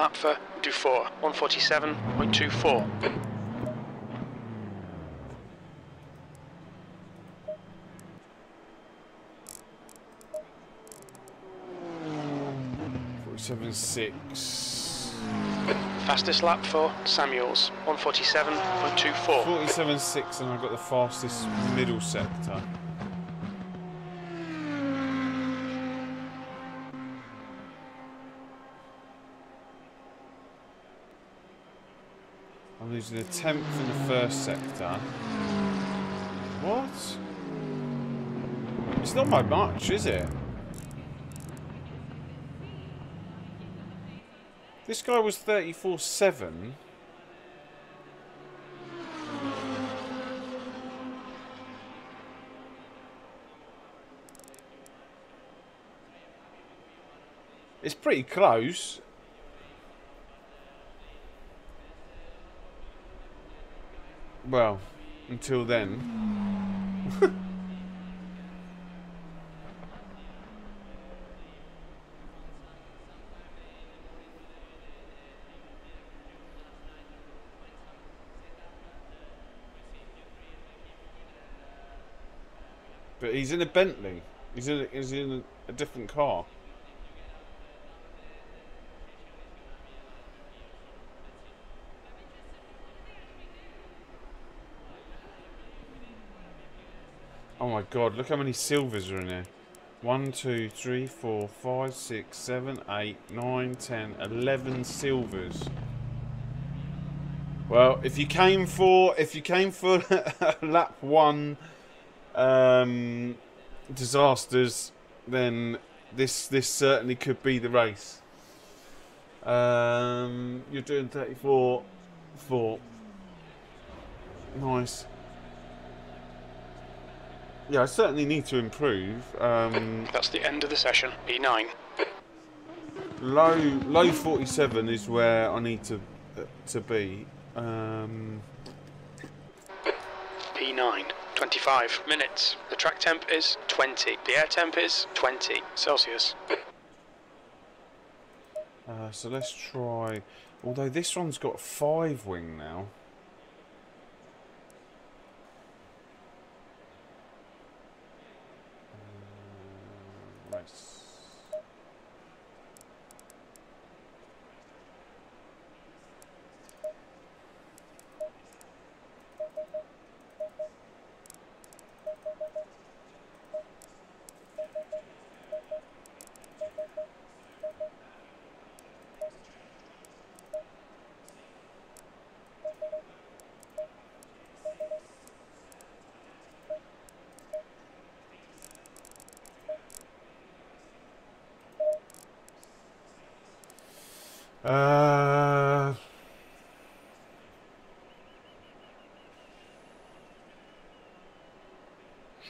Lap for Dufour, 147.24. Forty-seven six. Fastest lap for Samuels, 147.24. 47.6, and I've got the fastest middle sector. Tenth in the first sector. What? It's not by much, is it? This guy was 34-7. It's pretty close. Well, until then. But he's in a Bentley. He's in a, he's in a, a different car. Oh my god, look how many silvers are in there. 1, 2, 3, 4, 5, 6, 7, 8, 9, 10, 11 silvers. Well, if you came for if you came for lap one um, disasters, then this this certainly could be the race. Um, you're doing 34 4. Nice. Yeah, I certainly need to improve. Um, That's the end of the session, P9. low low 47 is where I need to uh, to be. Um, P9. 25 minutes. The track temp is 20. The air temp is 20 Celsius. uh, so let's try. Although this one's got five wing now. Uh, race. Uh,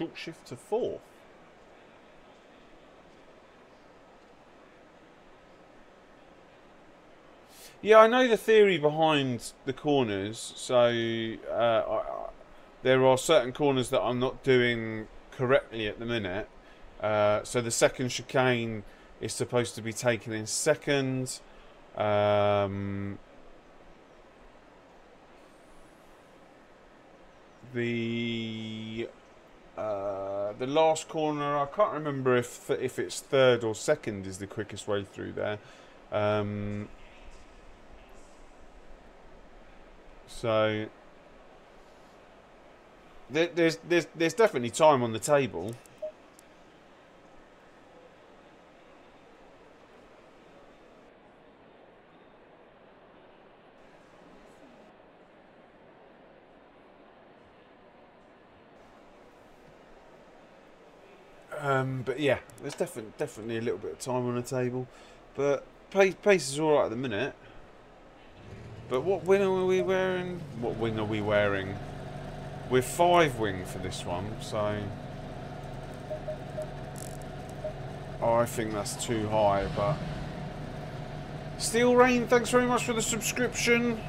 short shift to four. Yeah, I know the theory behind the corners. So uh, I, I, there are certain corners that I'm not doing correctly at the minute. Uh, so the second chicane is supposed to be taken in second. Um, the uh, the last corner, I can't remember if if it's third or second is the quickest way through there. Um, so there, there's there's there's definitely time on the table. Um, but yeah, there's definitely definitely a little bit of time on the table. But pace, pace is all right at the minute. But what wing are we wearing? What wing are we wearing? We're five wing for this one, so I think that's too high. But Steel Rain, thanks very much for the subscription.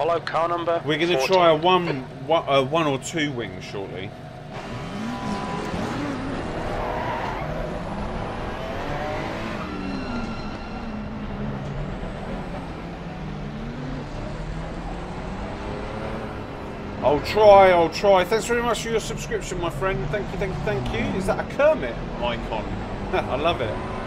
Follow car number. We're going to try a one, one, a one or two wing shortly. I'll try, I'll try. Thanks very much for your subscription, my friend. Thank you, thank you, thank you. Is that a Kermit icon? I love it.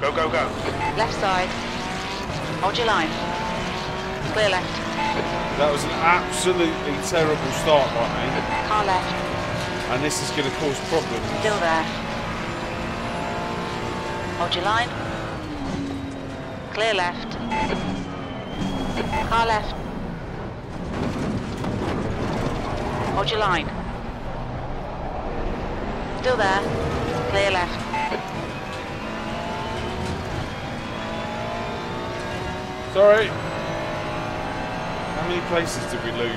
Go, go, go. Left side. Hold your line. Clear left. That was an absolutely terrible start by me. Car left. And this is going to cause problems. Still there. Hold your line. Clear left. Car left. Hold your line. Still there. Clear left. Sorry. How many places did we lose?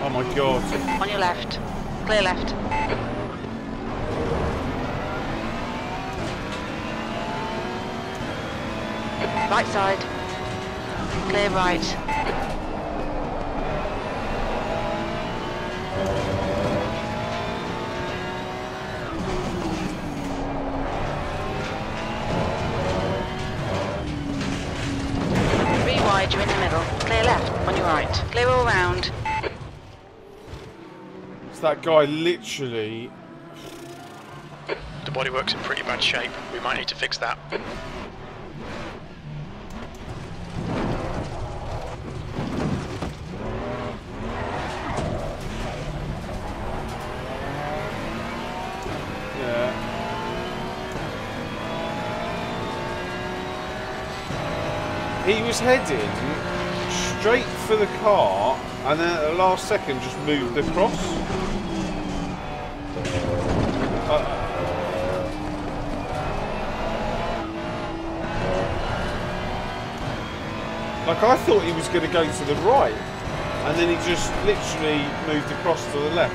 Oh my god. On your left. Clear left. Right side. Clear right. Three wide, you're in the middle. Clear left, on your right. Clear all round. So that guy literally... The bodywork's in pretty bad shape. We might need to fix that. Yeah. He was heading straight for the car and then at the last second just moved across. Like I thought he was going to go to the right and then he just literally moved across to the left.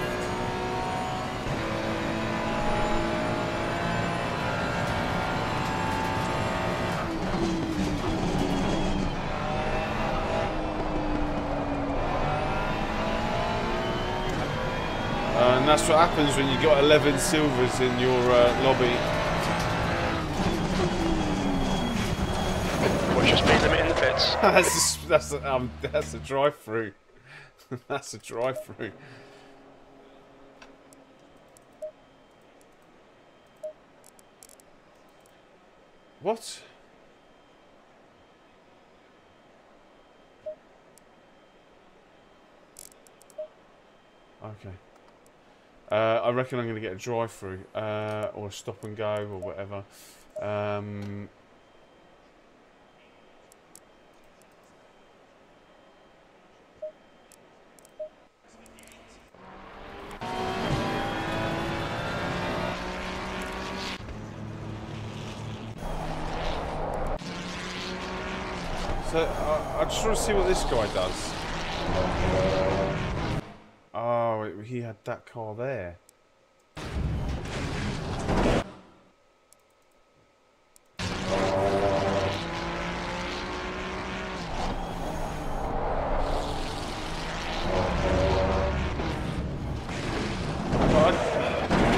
Uh, and that's what happens when you've got 11 silvers in your uh, lobby. What's your speed limit in the pits? that's a, that's a, um, that's a drive-through. that's a drive-through. What? Okay. Uh, I reckon I'm going to get a drive-through uh, or a stop and go or whatever. Um, just want to see what this guy does. Oh, he had that car there.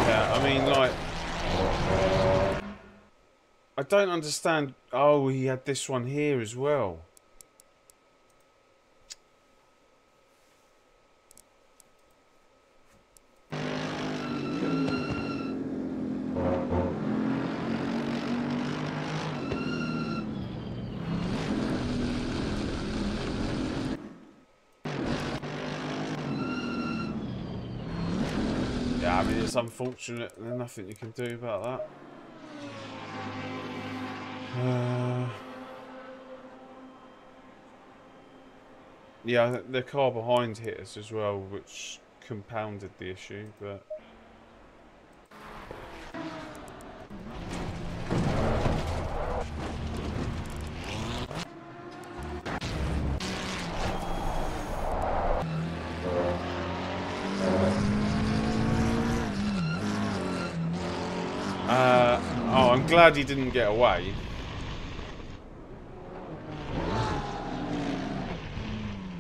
Yeah, I mean, like, I don't understand. Oh, he had this one here as well. It's unfortunate. There's nothing you can do about that. Uh, yeah, the car behind hit us as well, which compounded the issue, but... glad he didn't get away.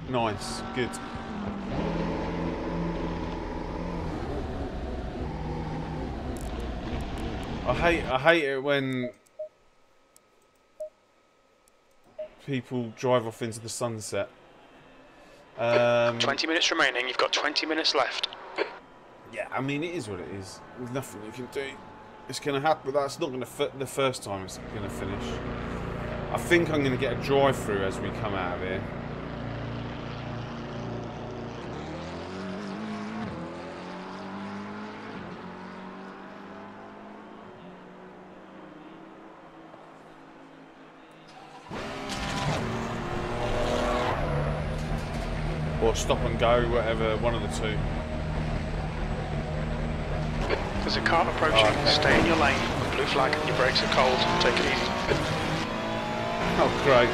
Nice, good. I hate I hate it when people drive off into the sunset. Um, 20 minutes remaining. You've got 20 minutes left. yeah, I mean it is what it is. There's nothing you can do. It's going to happen. That's not going to fit the first time it's going to finish. I think I'm going to get a drive-through as we come out of here. Or stop and go, whatever, one of the two. There's a car approaching. Okay. Stay in your lane. The blue flag. Your brakes are cold. Take it easy. Oh, great.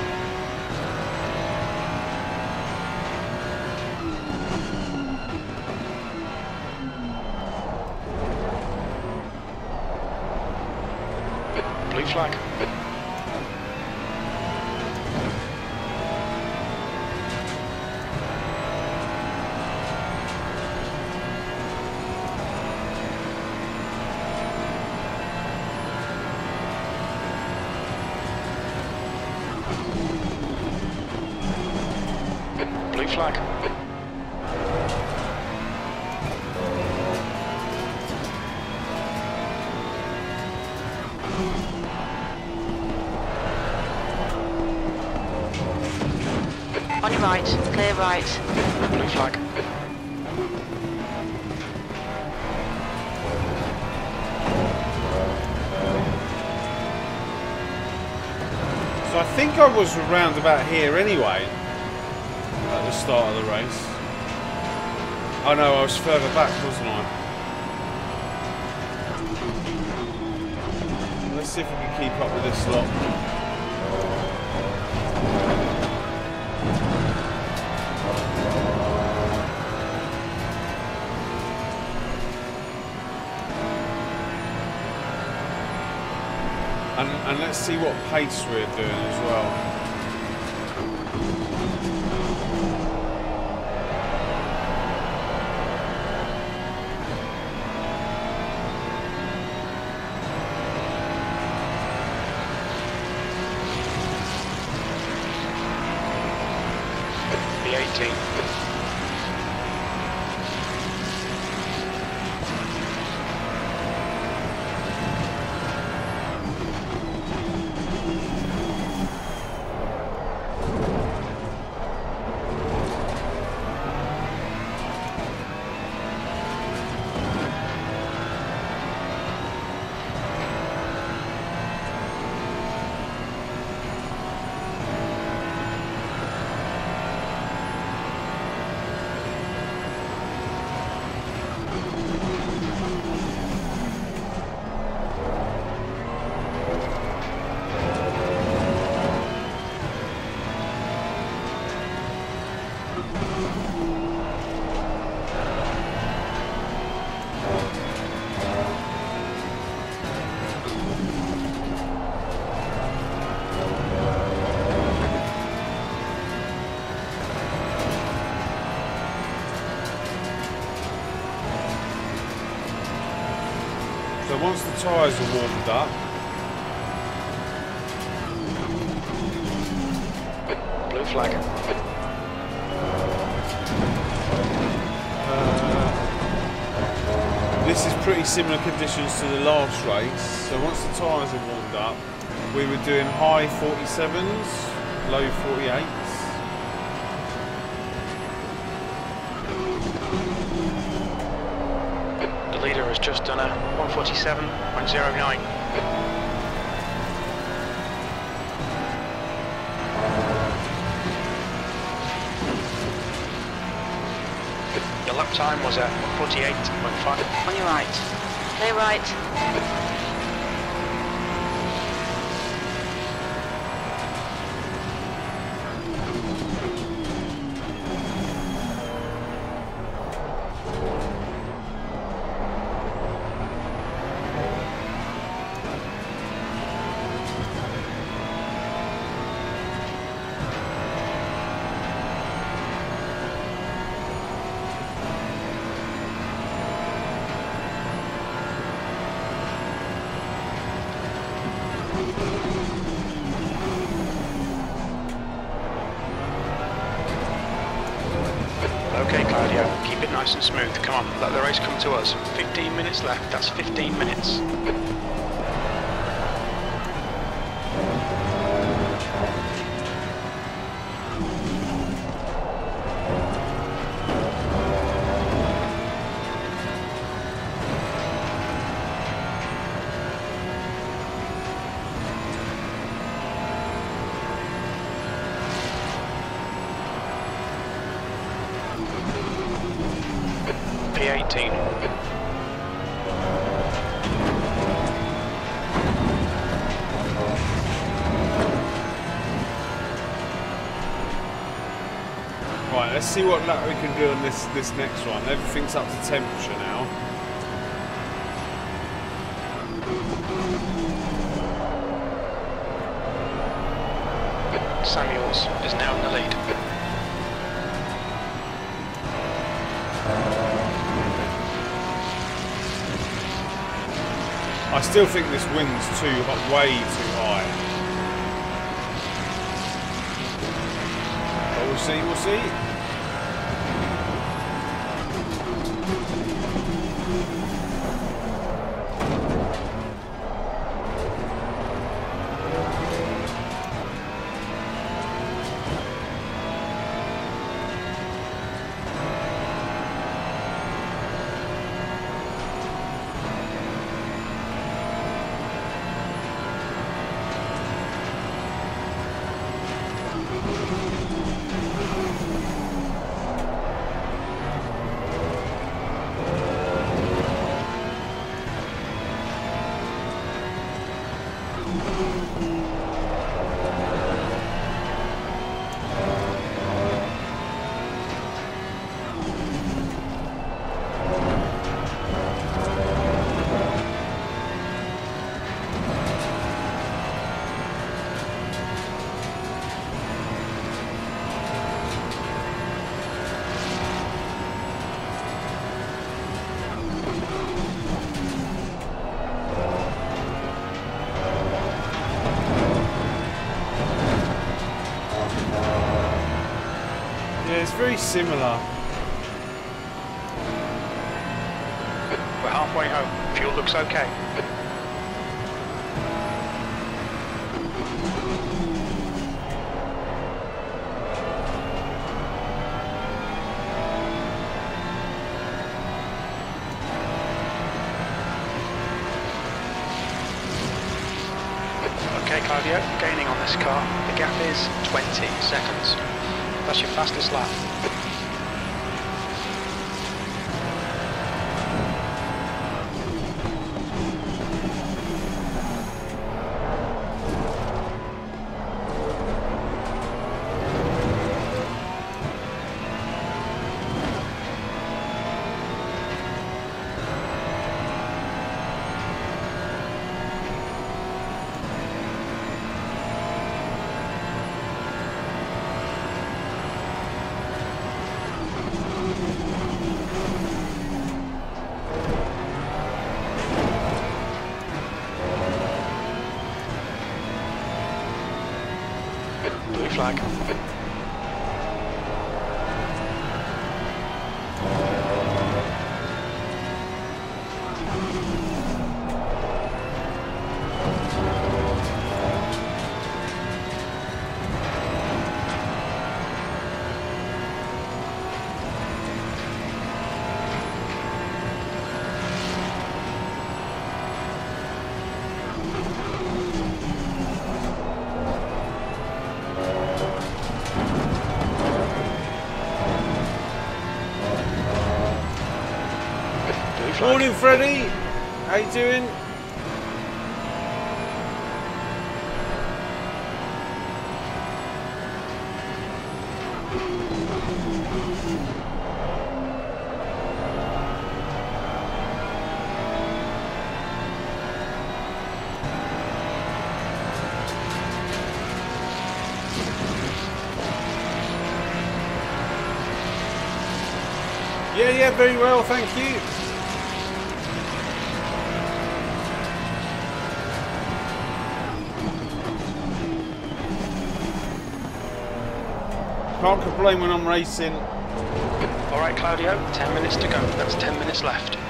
Blue flag. Blue flag. On your right. Blue flag. So I think I was around about here anyway. At the start of the race. Oh no, I was further back, wasn't I? Let's see if we can keep up with this lot. See what pace we're doing as well. Tyres are warmed up, Blue flag. Uh, this is pretty similar conditions to the last race. So once the tyres are warmed up, we were doing high 47s, low 48s. The leader has just done a 147.09. Your lap time was at 148.5. On your right. Clear right. See what lap we can do on this this next one. Everything's up to temperature now. Samuels is now in the lead. I still think this wind's too hot, way too high. But we'll see, we'll see. Similar. We're halfway home. Fuel looks okay. Okay, Claudio, gaining on this car. The gap is 20 seconds. That's your fastest lap. Blue Morning, Freddie. How you doing? Yeah, yeah, very well, thank you. When I'm racing. All right, Claudio, 10 minutes to go. That's 10 minutes left.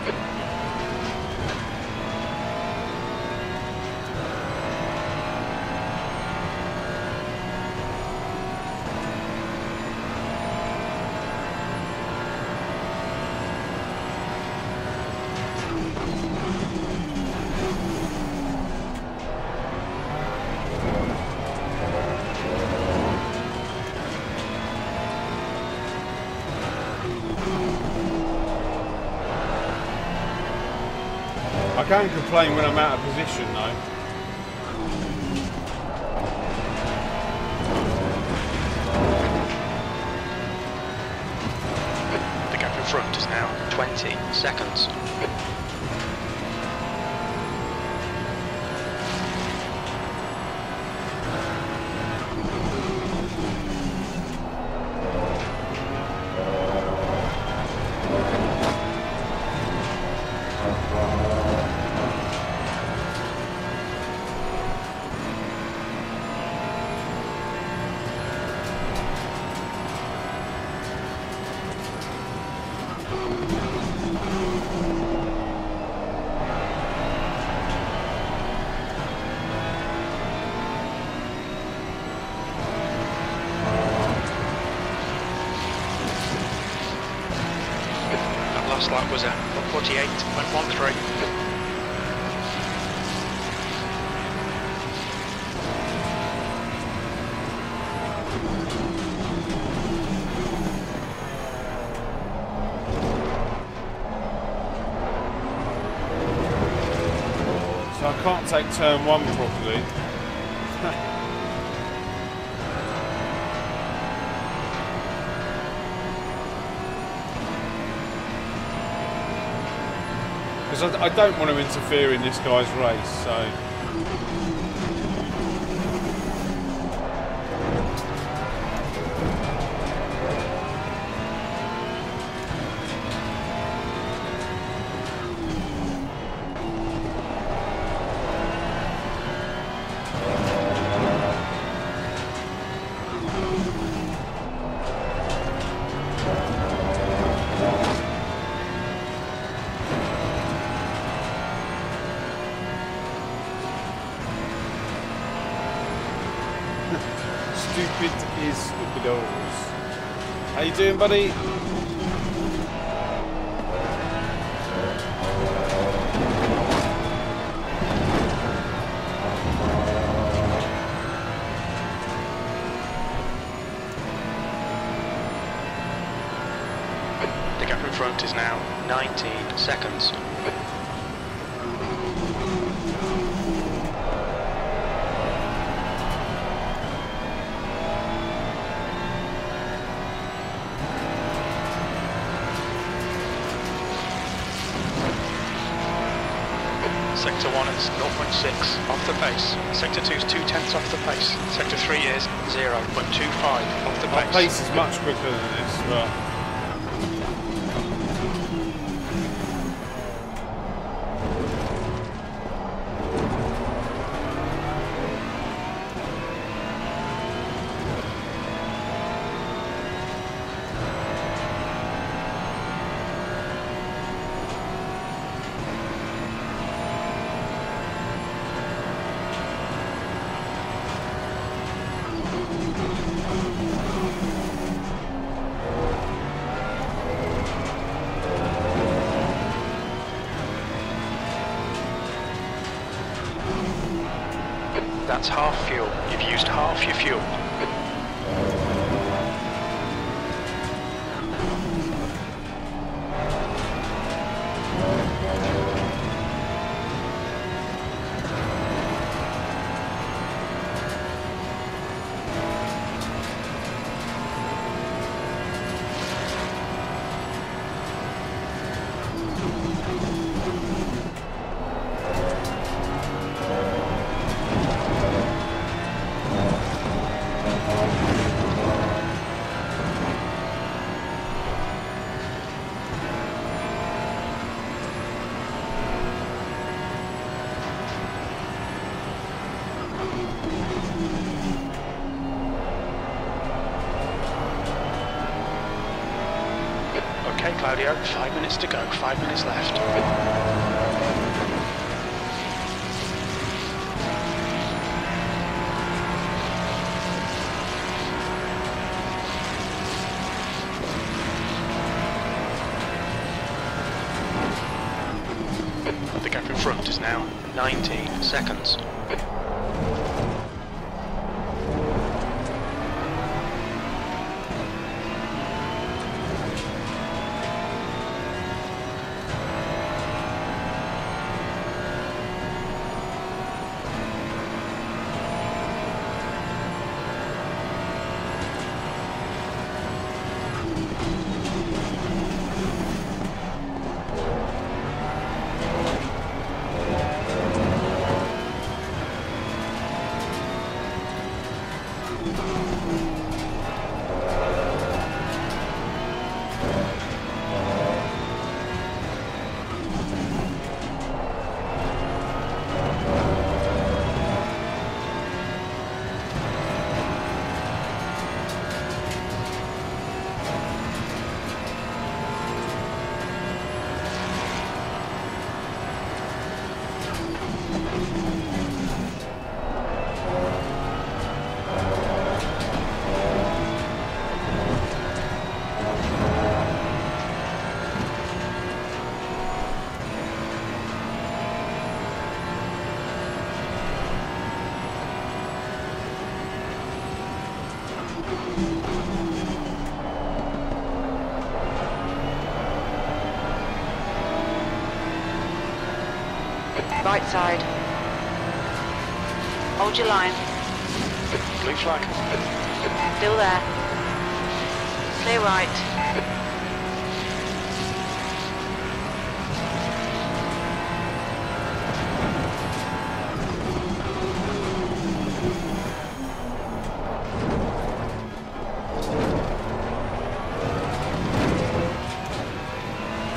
I when I'm out of position though. The gap in front is now 20 seconds. Take turn one properly. Because I, I don't want to interfere in this guy's race, so... How pace. is much quicker than this, but... Five minutes to go, five minutes left. Right side. Hold your line. Blue flag. Still there. Clear right.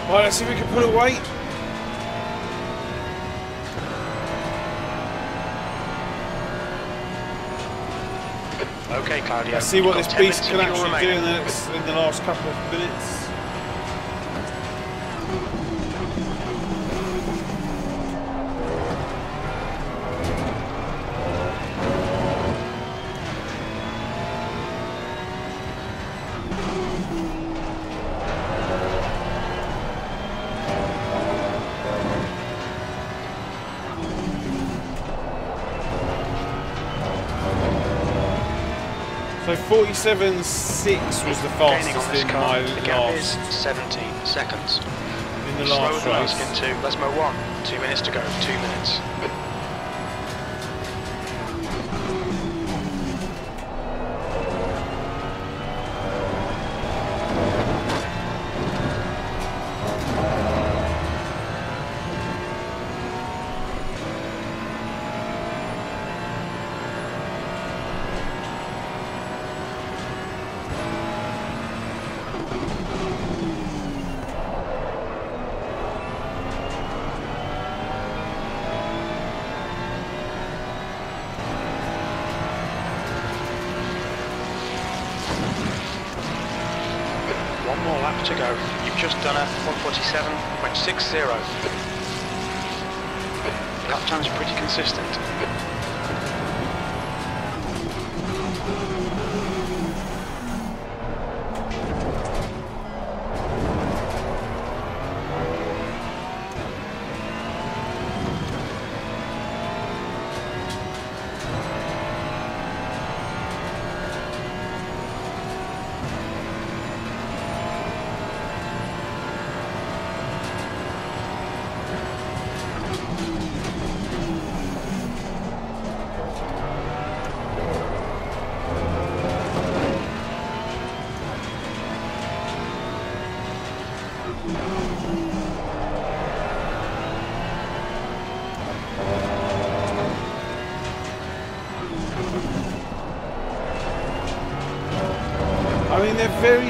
Right, let's see if we can pull it weight. Okay, Claudio. Let's see what this beast can actually do in the, next, in the last couple of minutes. So 47.6 was the fastest in car. my The gap is last 17 seconds. in the Slower last than race. 2. Lesmo 1. Two minutes to go. Two minutes.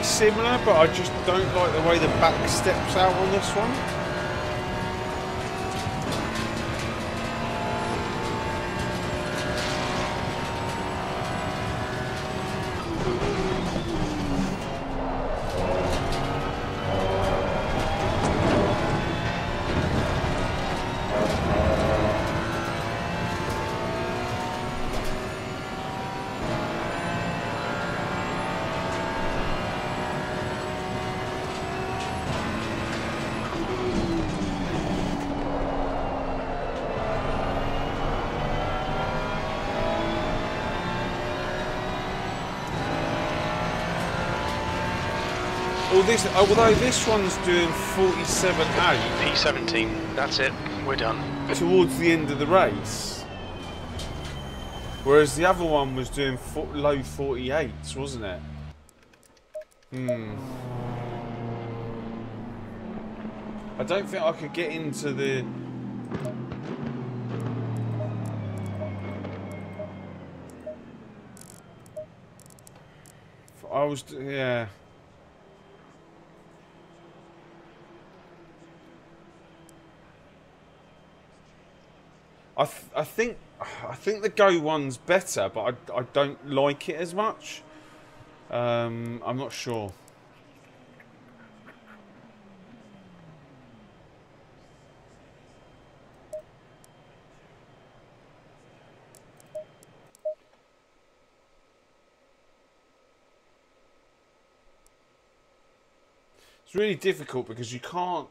Similar, but I just don't like the way the back steps out on this one. This although this one's doing 47.8 P17. That's it. We're done. towards the end of the race, whereas the other one was doing fo low 48s, wasn't it? Hmm. I don't think I could get into the. I was yeah. I th I think I think the Go one's better, but I, I don't like it as much. Um, I'm not sure. It's really difficult because you can't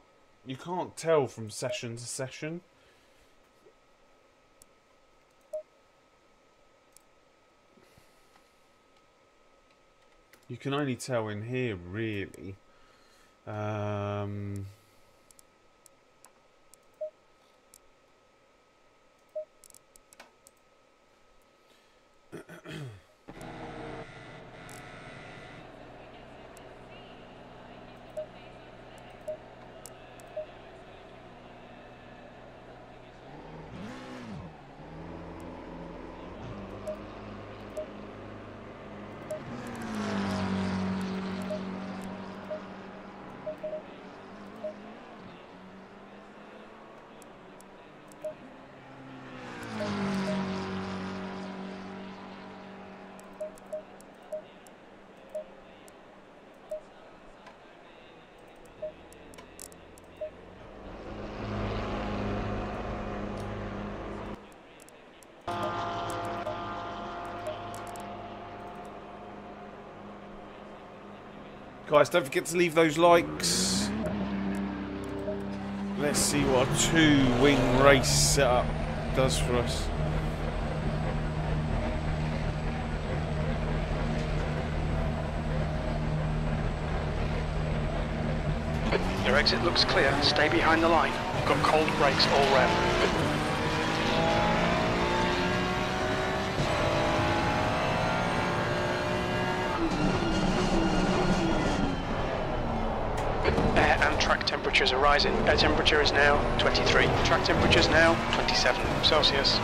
you can't tell from session to session. You can only tell in here, really. Um, Guys, don't forget to leave those likes. Let's see what a two-wing race setup does for us. Your exit looks clear. Stay behind the line. Got cold brakes all round. Air and track temperatures are rising. Air temperature is now 23. Track temperature is now 27 Celsius.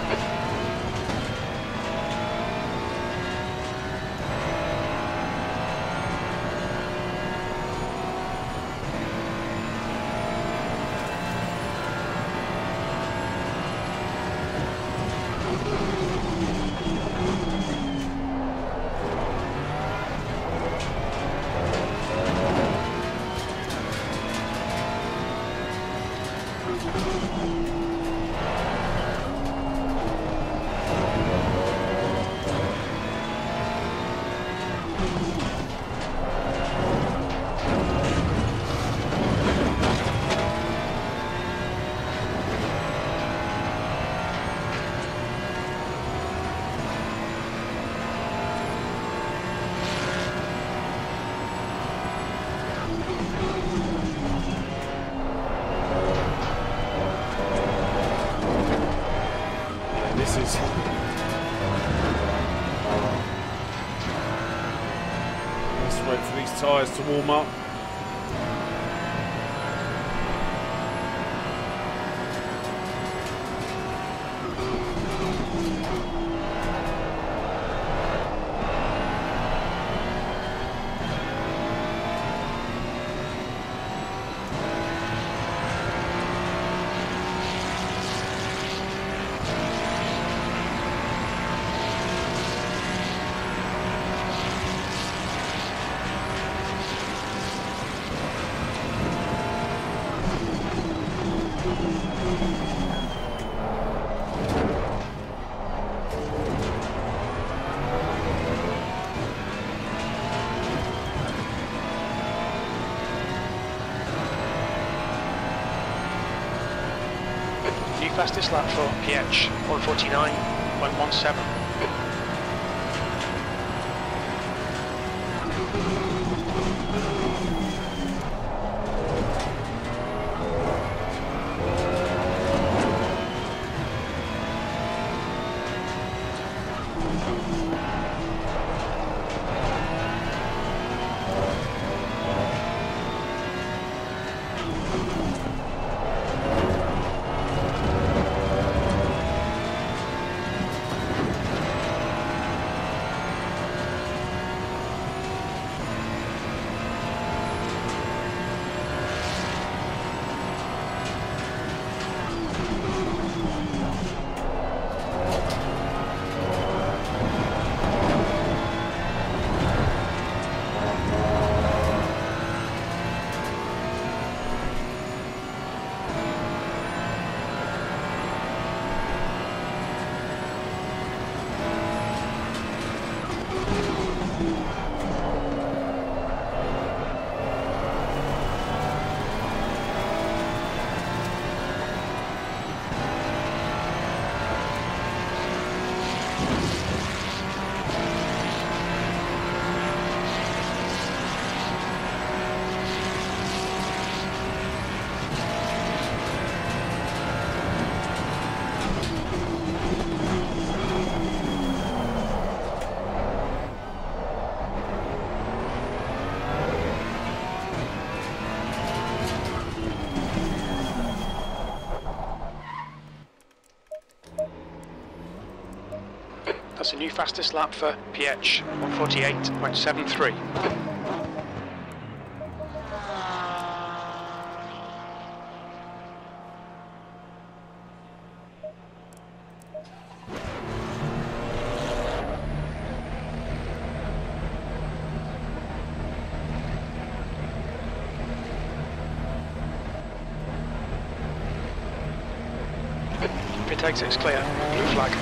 Lap for PH, 149.17. new fastest lap for PH, 148.73. Pit exit's clear, blue flag.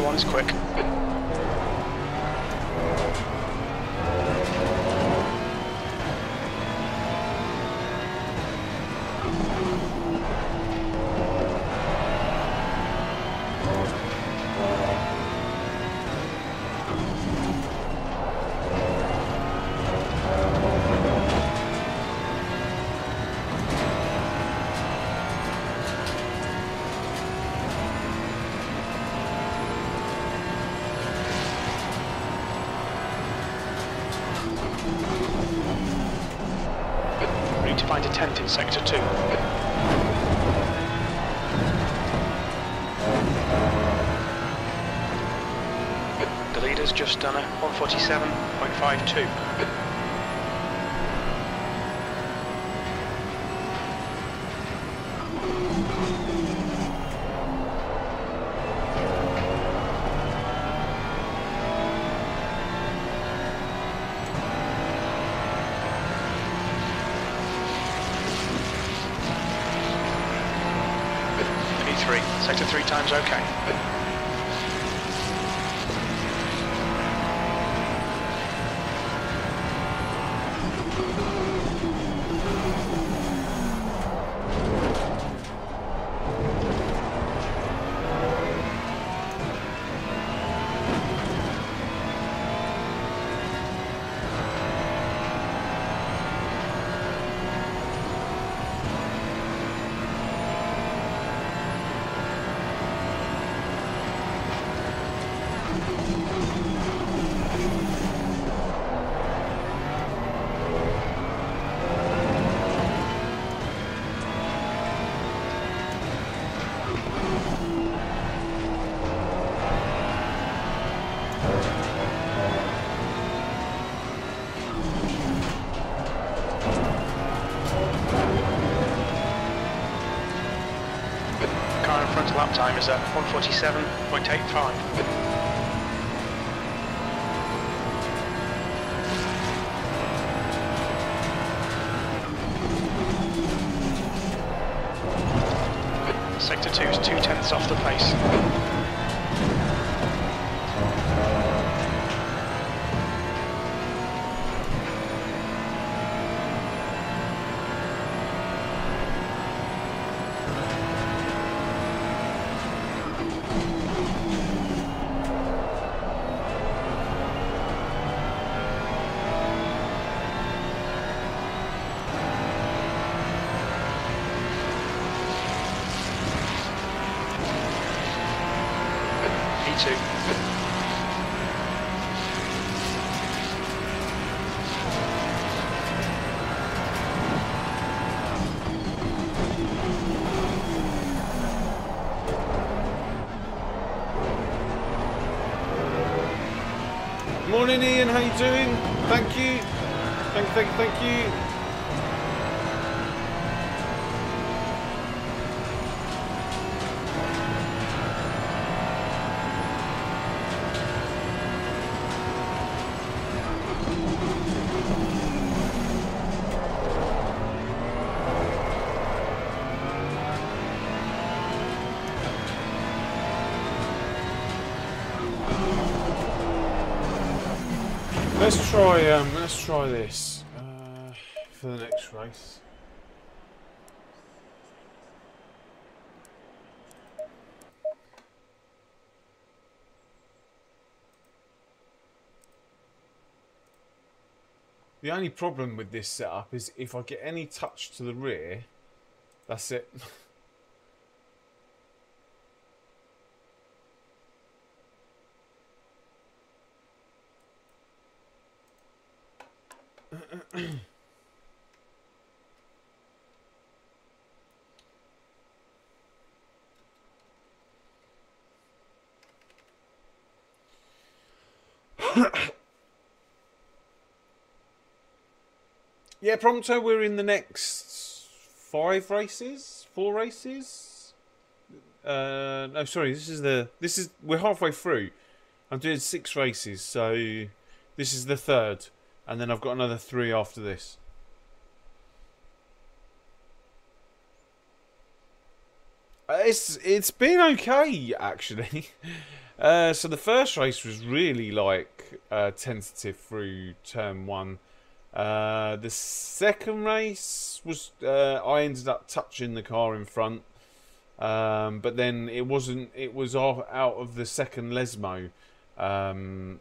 1 is quick. 47.52. sector three times okay. Is at 147.85. Morning, Ian. How you doing? Thank you. Thank you. Thank you. Thank you. Try. Um, let's try this uh, for the next race. The only problem with this setup is if I get any touch to the rear, that's it. yeah, Prompto, we're in the next five races, four races. Uh, no, sorry, this is the this is we're halfway through. I'm doing six races, so this is the third, and then I've got another three after this. Uh, It's it's been okay actually. Uh, so the first race was really like uh, tentative through turn one. Uh, the second race was uh, I ended up touching the car in front, um, but then it wasn't. It was off, out of the second Lesmo um,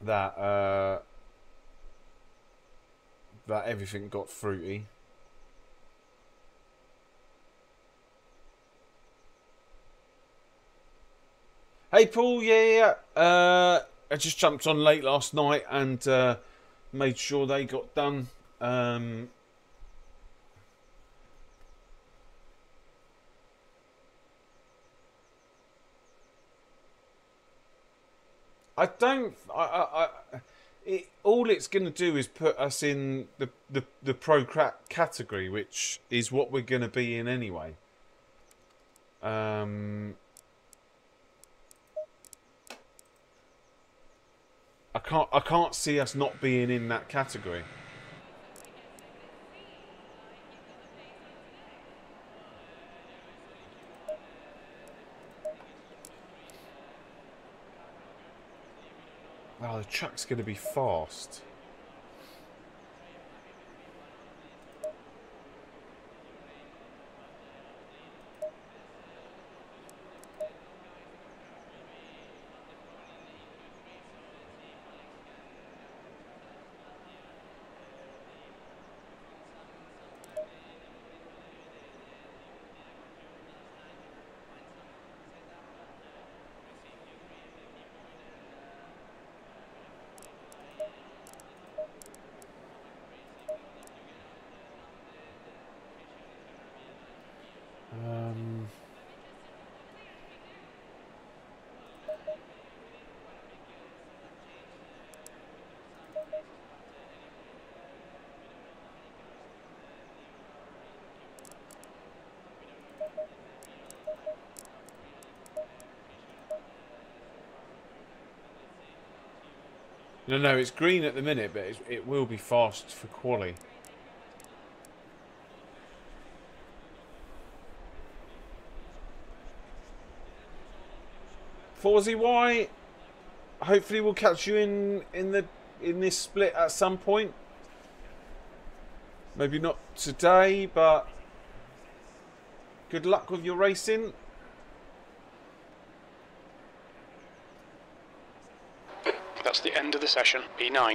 that uh, that everything got fruity. Hey Paul, yeah, yeah. Uh, I just jumped on late last night and uh, made sure they got done. Um, I don't. I, I, I it, all it's going to do is put us in the the, the pro category, which is what we're going to be in anyway. Um, I can't I can't see us not being in that category. Oh, the truck's going to be fast. No, no, it's green at the minute, but it will be fast for quali. Forzy Y, hopefully we'll catch you in in the in this split at some point. Maybe not today, but good luck with your racing. end of the session, P9.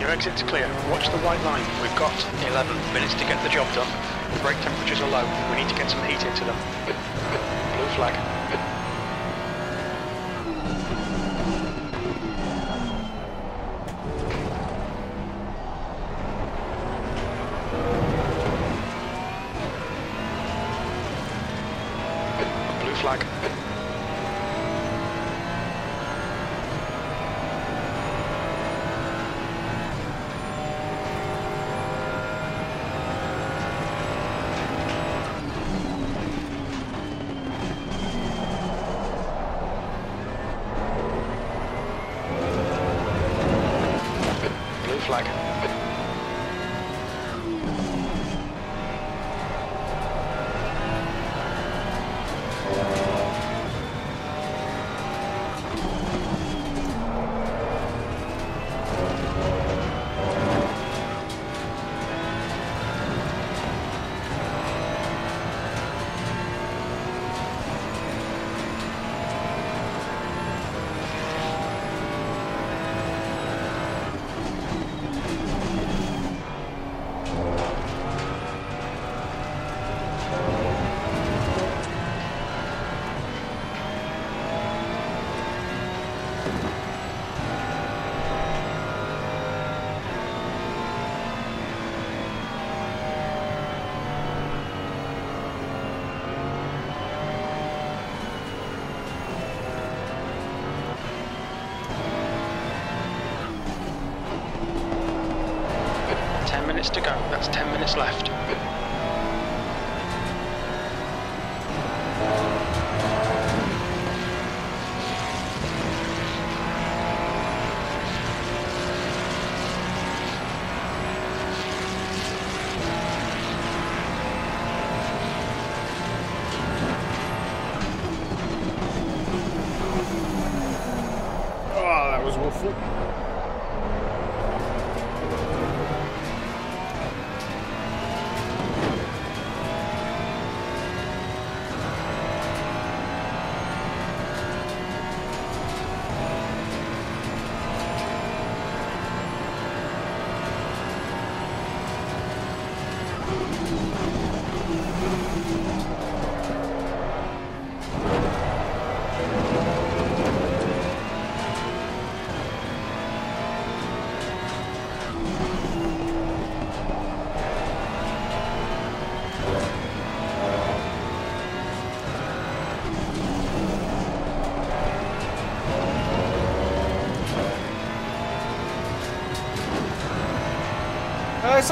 Your exit's clear. Watch the white line. We've got 11 minutes to get the job done. The brake temperatures are low. We need to get some heat into them. Blue flag.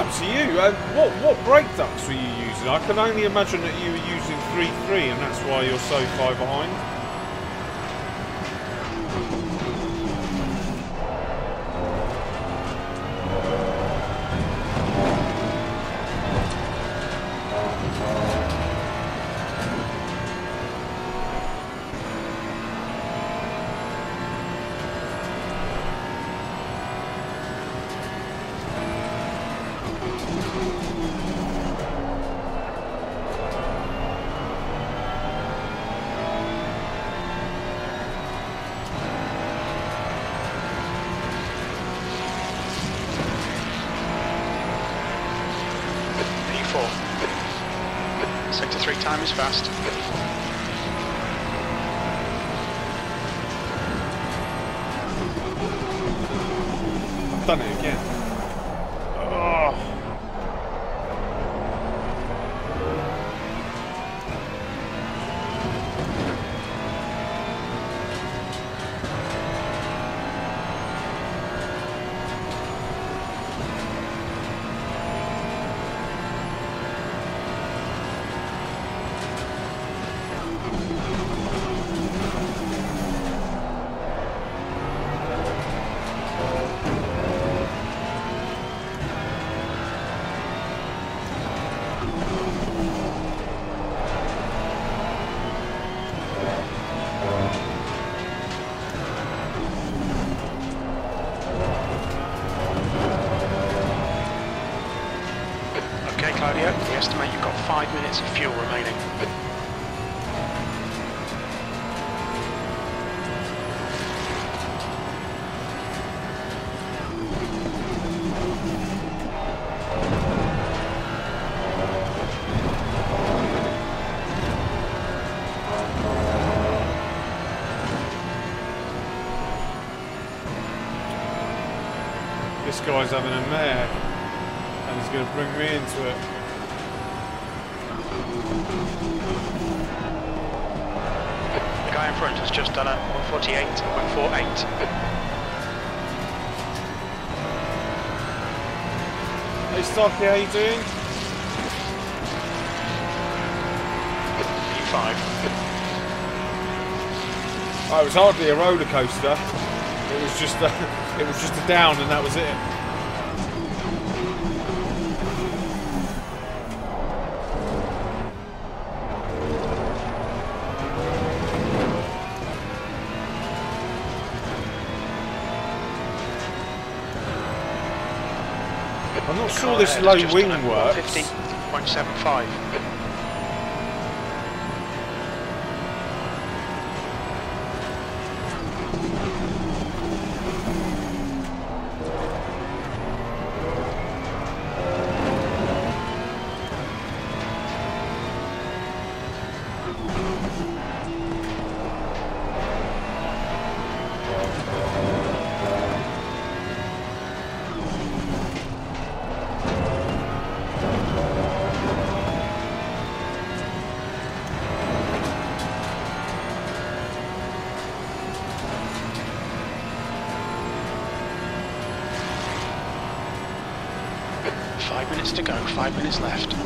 Up to you. Um, what what brake ducts were you using? I can only imagine that you were using 3-3 and that's why you're so far behind. Time is fast. Guy's having a mare and he's going to bring me into it. The guy in front has just done a 148.48. Hey Stocky, how you doing? P5. Oh, it was hardly a roller coaster. It was just a, it was just a down and that was it. Low wing works. 50.75. Five minutes to go, five left.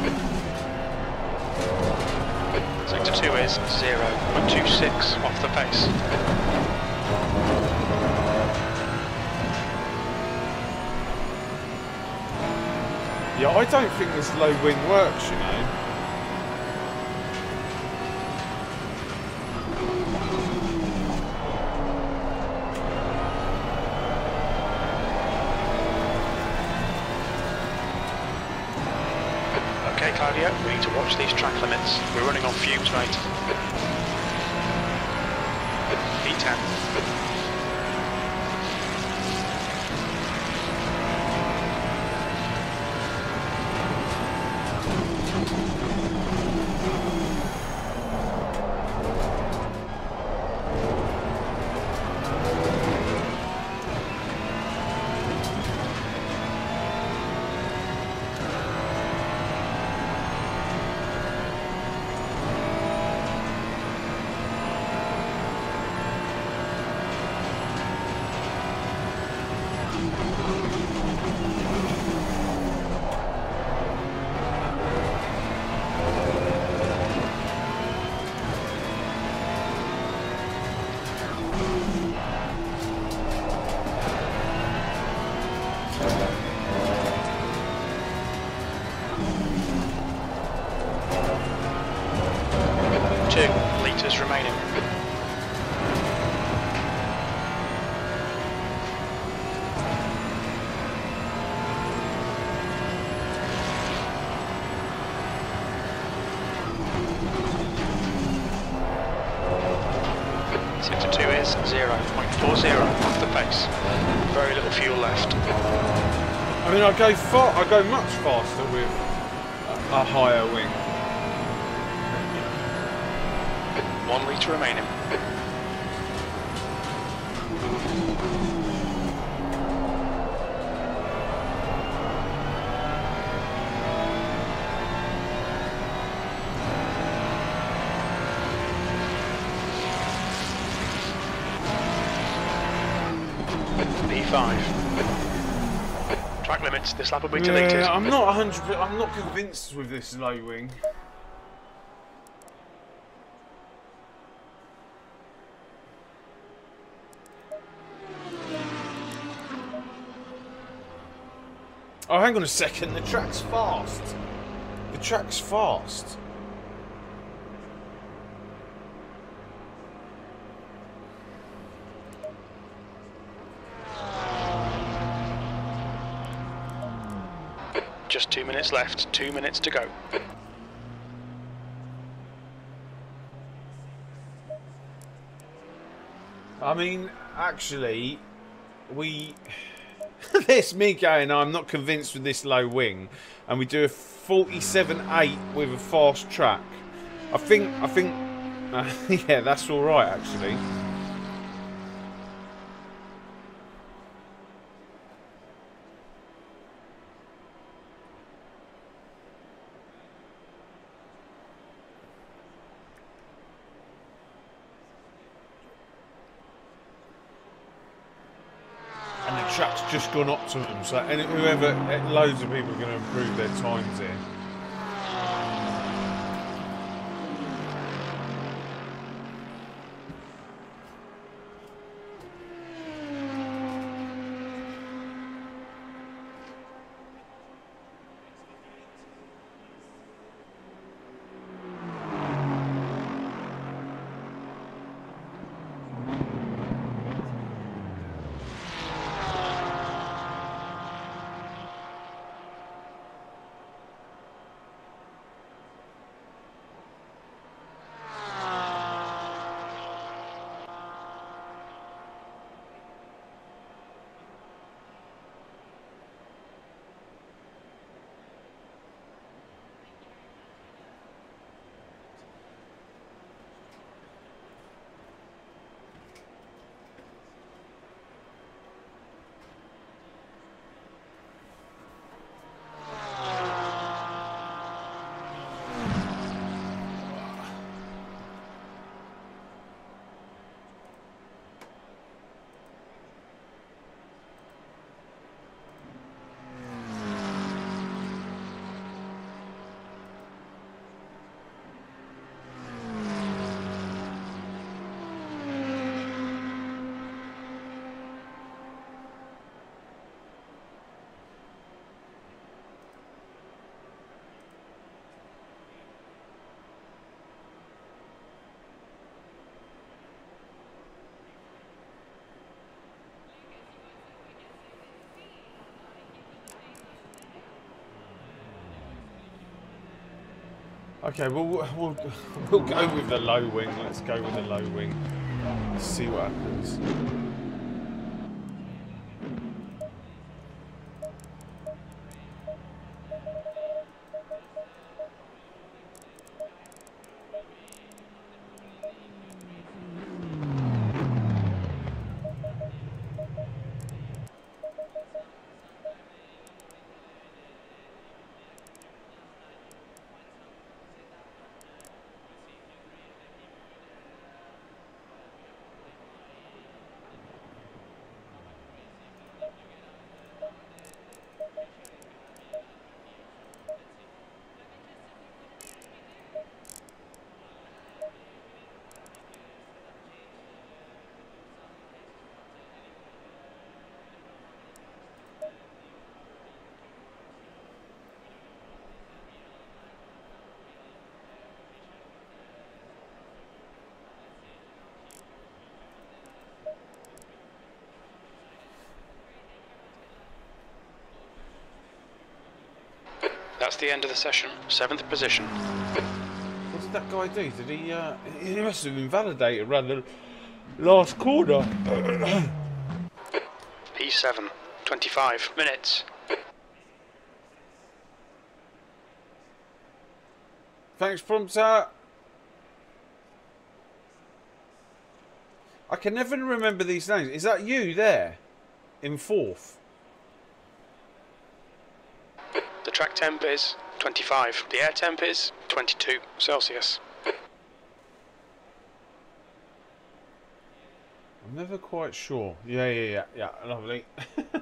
Mean, I go far. I go much faster with a, a higher wing. One litre remaining. Track limits, this lap will be deleted. Yeah, I'm not 100. I'm not convinced with this low wing. Oh, hang on a second. The track's fast. The track's fast. Just two minutes left, two minutes to go. I mean, actually, we. There's me going, I'm not convinced with this low wing. And we do a 47.8 with a fast track. I think, I think, uh, yeah, that's alright actually. And the track's gone so and whoever, eh, loads of people are going to improve their times here. Okay, well, we'll, we'll, go with the low wing. Let's go with the low wing. See what happens. That's the end of the session. Seventh position. What did that guy do? Did he, uh, he must have invalidated around the last corner. P7. 25 minutes. Thanks, Prompter. I can never remember these names. Is that you there? In fourth? The track temp is 25. The air temp is 22 Celsius. I'm never quite sure. Yeah, yeah, yeah, yeah. Lovely.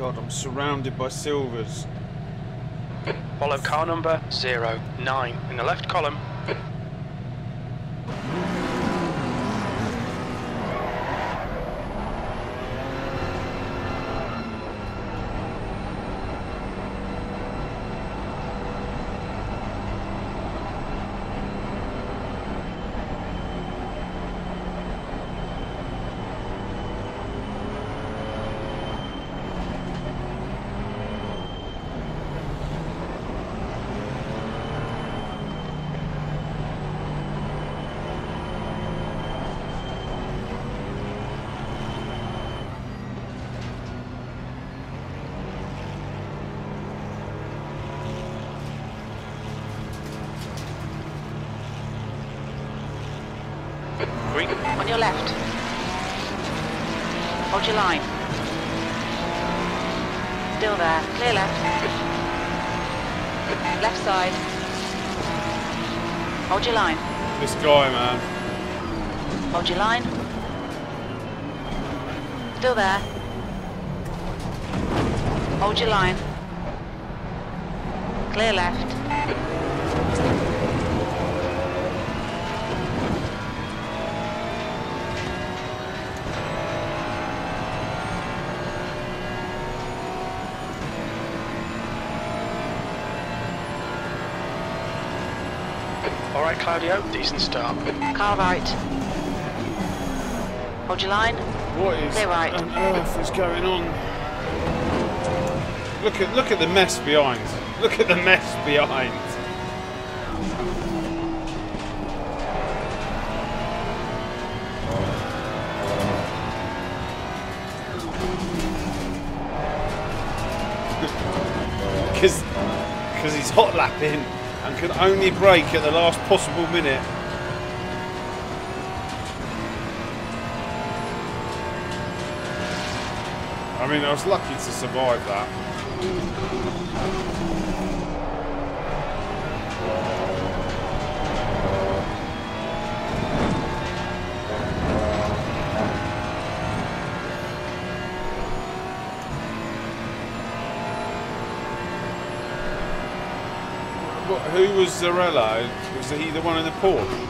God, I'm surrounded by silvers. Follow car number 09 in the left column. Green. On your left. Hold your line. Still there. Clear left. Left side. Hold your line. This guy, man. Hold your line. Still there. Hold your line. Clear left. All right, Claudio, decent start. Car right. Hold your line. What is They're right. on earth is going on? Look at look at the mess behind. Look at the mess behind. Because because he's hot lapping and can only brake at the last possible minute. I mean, I was lucky to survive that. Who was Zarella? Was he the one in the Porsche?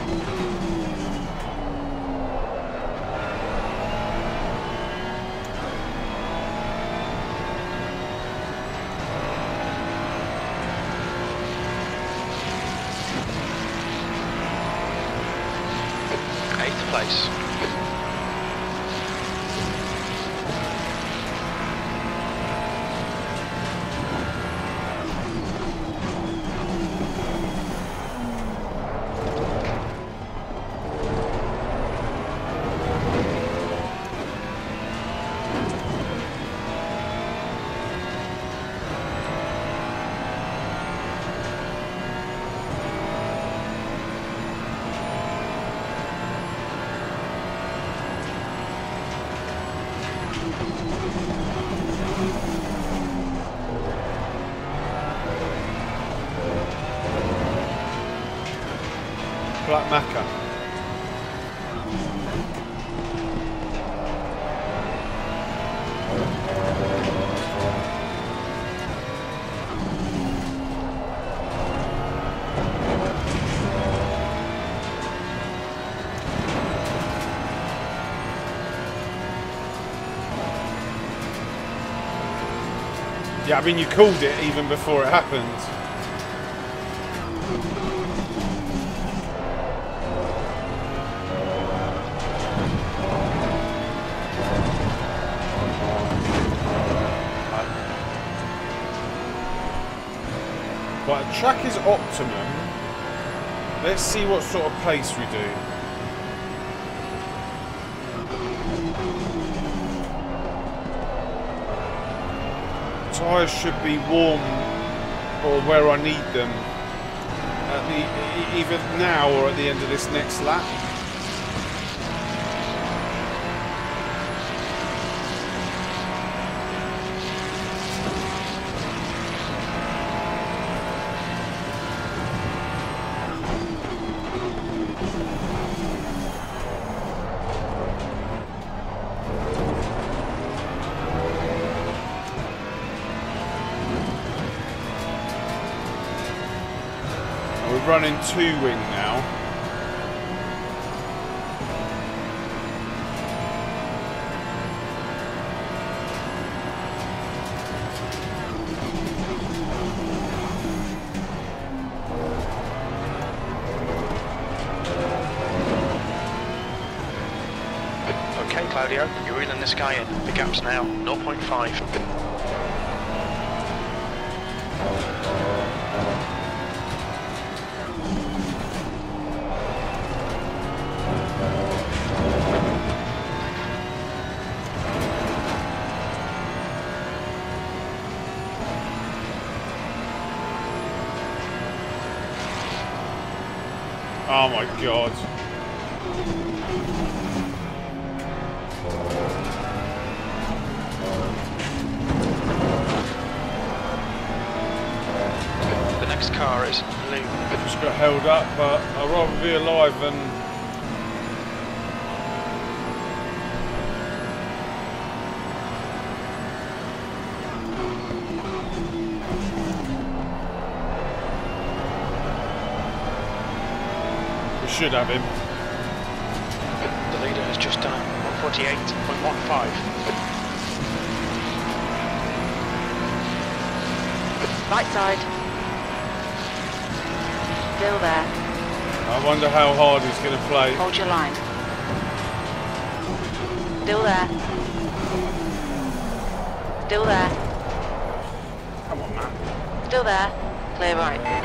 I mean, you called it even before it happened. But the track is optimum. Let's see what sort of pace we do. Tyres should be warm or where I need them. The, e- either now or at the end of this next lap. Running two wing now. Okay, Claudio, you're reeling this guy in. The gap's now 0.5. should have him. The leader has just done 148.15. Right side. Still there. I wonder how hard he's going to play. Hold your line. Still there. Still there. Come on, man. Still there. Clear right.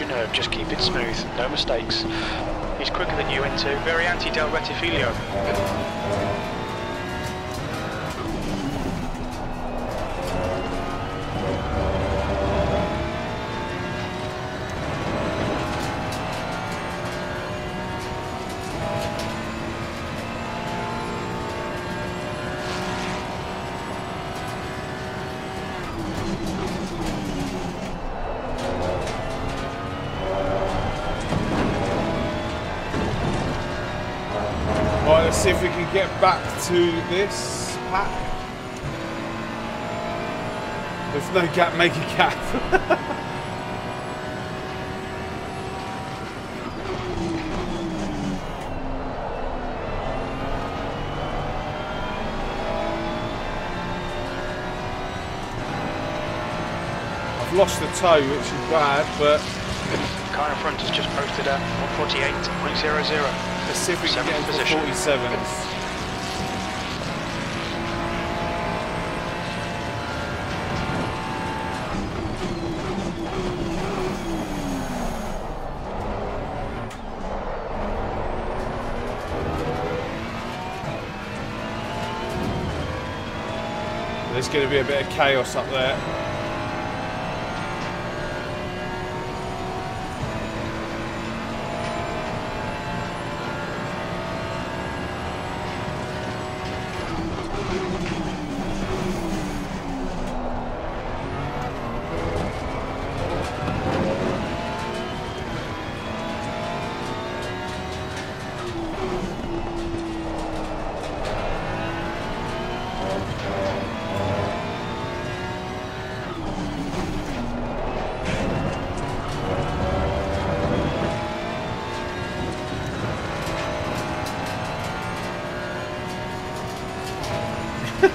Your nerve, just keep it smooth, no mistakes. He's quicker than you into Variante del Rettifilo. back to this pack. There's no gap, make a gap. I've lost the toe, which is bad, but... Car in front has just posted at 148.00. Pacific getting to 47. Going to be a bit of chaos up there.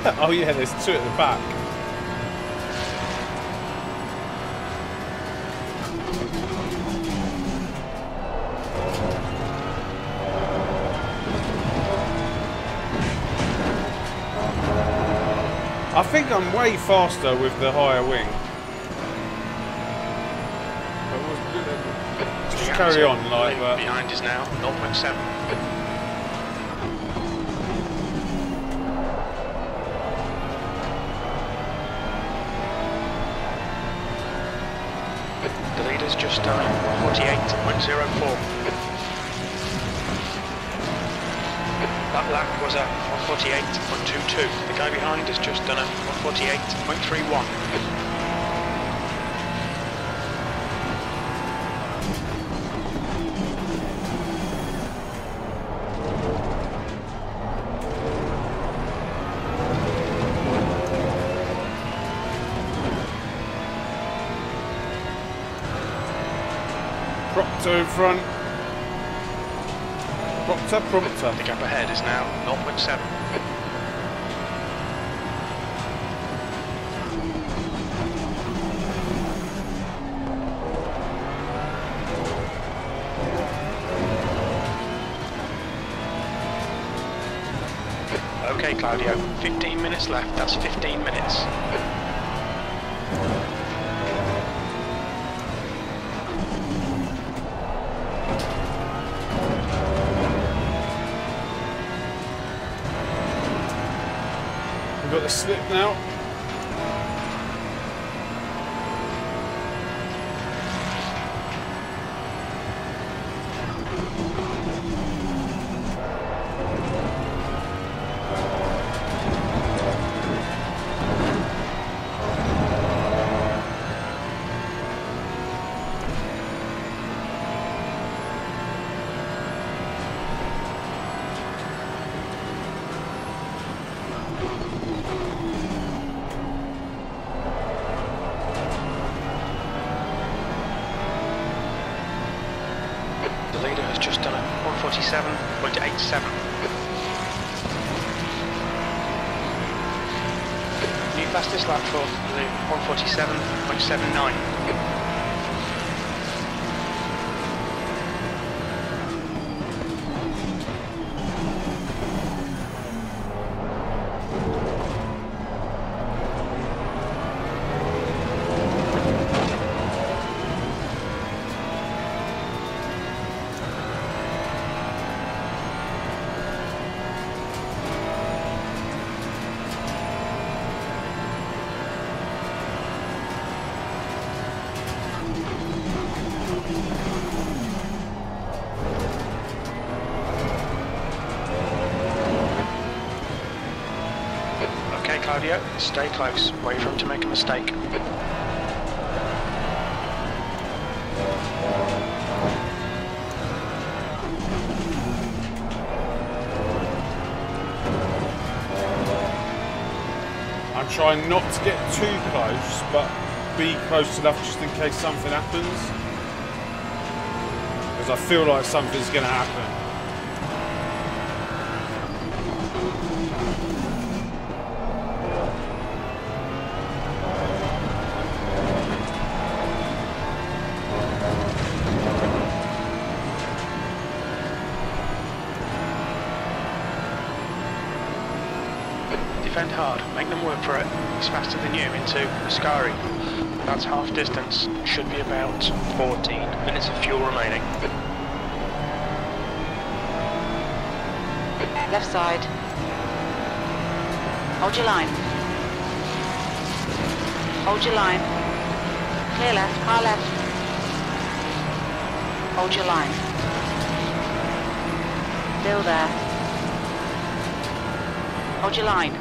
oh yeah, there's two at the back. I think I'm way faster with the higher wing. Just carry on like that. Behind is now 0.7. 48.04. That lap was a 148.22. The guy behind has just done a 148.31. Proctor in front. Proctor, The gap ahead is now 0.7. Okay, Claudio, 15 minutes left. That's 15 Stay close. Wait for him to make a mistake. I'm trying not to get too close, but be close enough just in case something happens. Because I feel like something's going to happen. Than Ascari. That's half distance. Should be about 14 minutes of fuel remaining. Left side. Hold your line. Hold your line. Clear left, car left. Hold your line. Still there. Hold your line.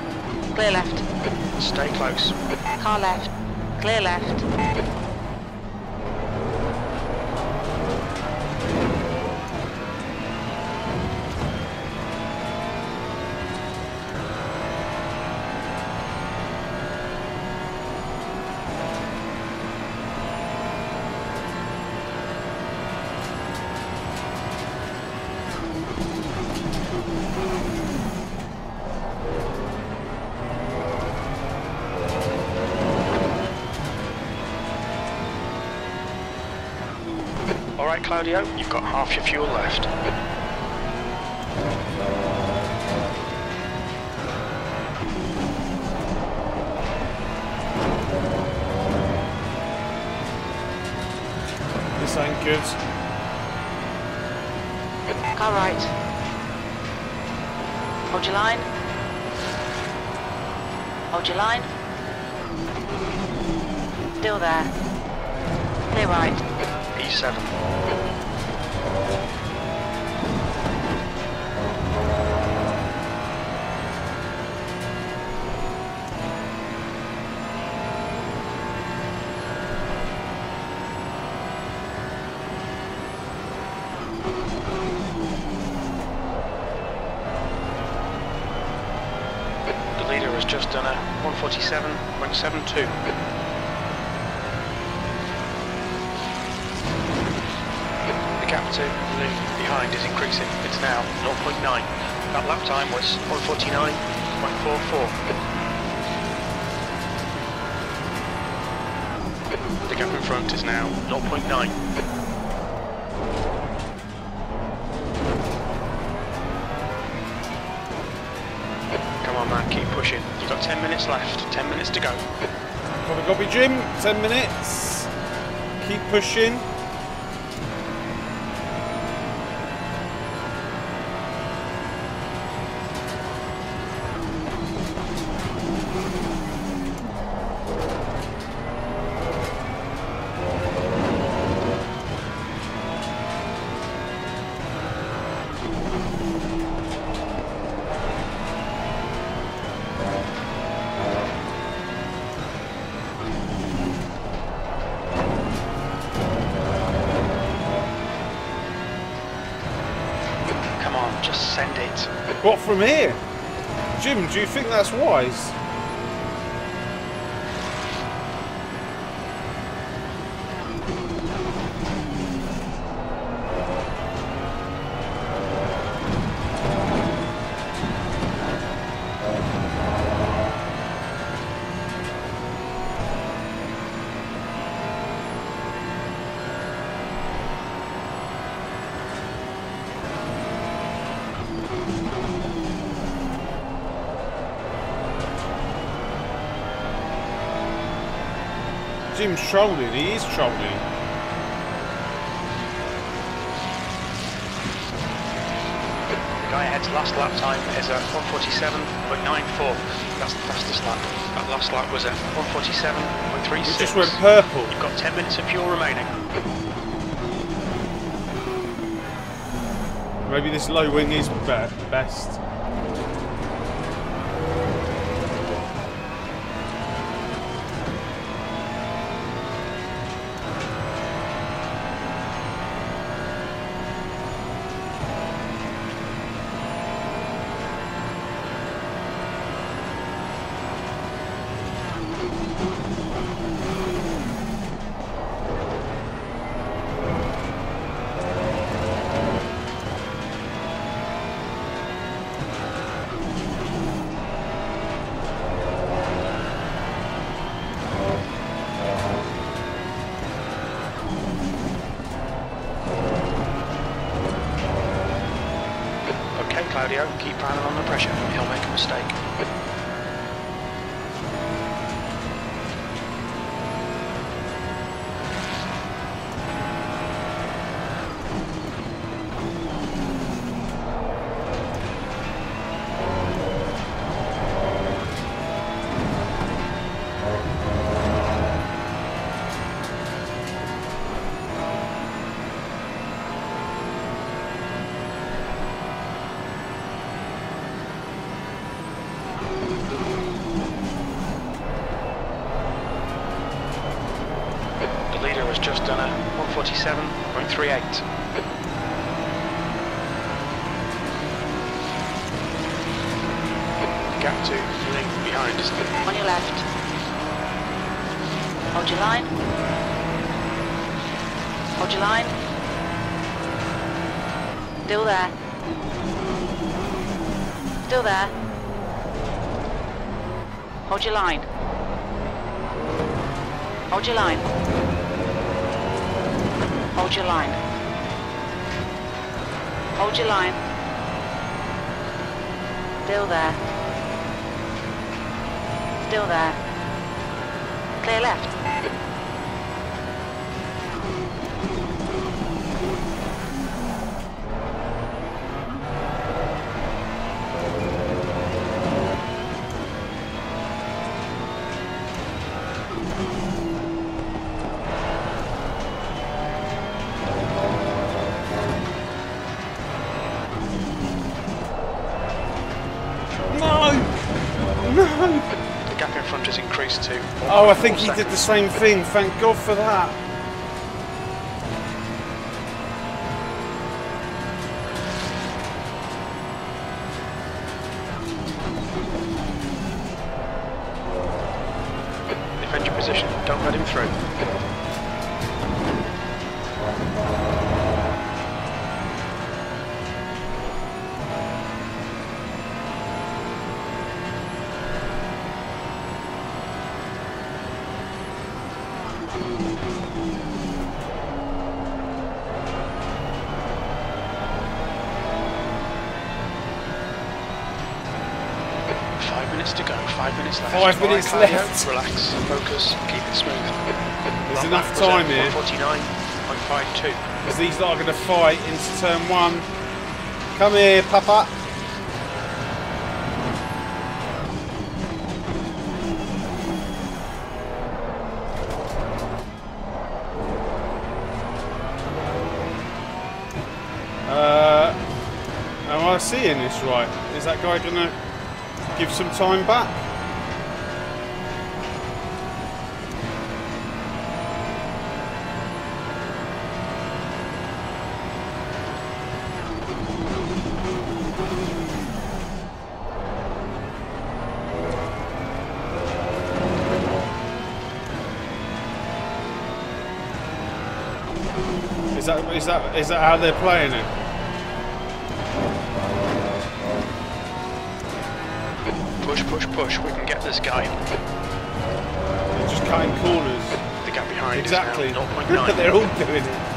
Clear left. Stay close. Car left. Clear left. Claudio, you've got half your fuel left. Front is now 0.9. Come on, man, keep pushing. You've got 10 minutes left. 10 minutes to go. Copy, copy, Jim. Ten minutes. Keep pushing. Come on, just send it. What from here? Jim, do you think that's wise? Trolling. He is trolling. The guy ahead's last lap time is a 147.94. That's the fastest lap. That last lap was a It 147.36. just went purple. You've got 10 minutes of fuel remaining. Maybe this low wing is be- best. There. Hold your line. Hold your line. Hold your line. Hold your line. Still there. Still there. Clear left. Oh, I think he did the same thing. Thank God for that. Five minutes left. Five minutes All right, left. Relax. Focus. Keep it smooth. There's Lap enough time here. 149.52. Because these are going to fight into turn one. Come here, Papa. Uh, am I seeing this right? Is that guy going to give some time back? Is that is that is that how they're playing it? Push, push, push. We can get this guy. They're just cutting corners. The gap behind Exactly. is now 0.9. they're all doing it.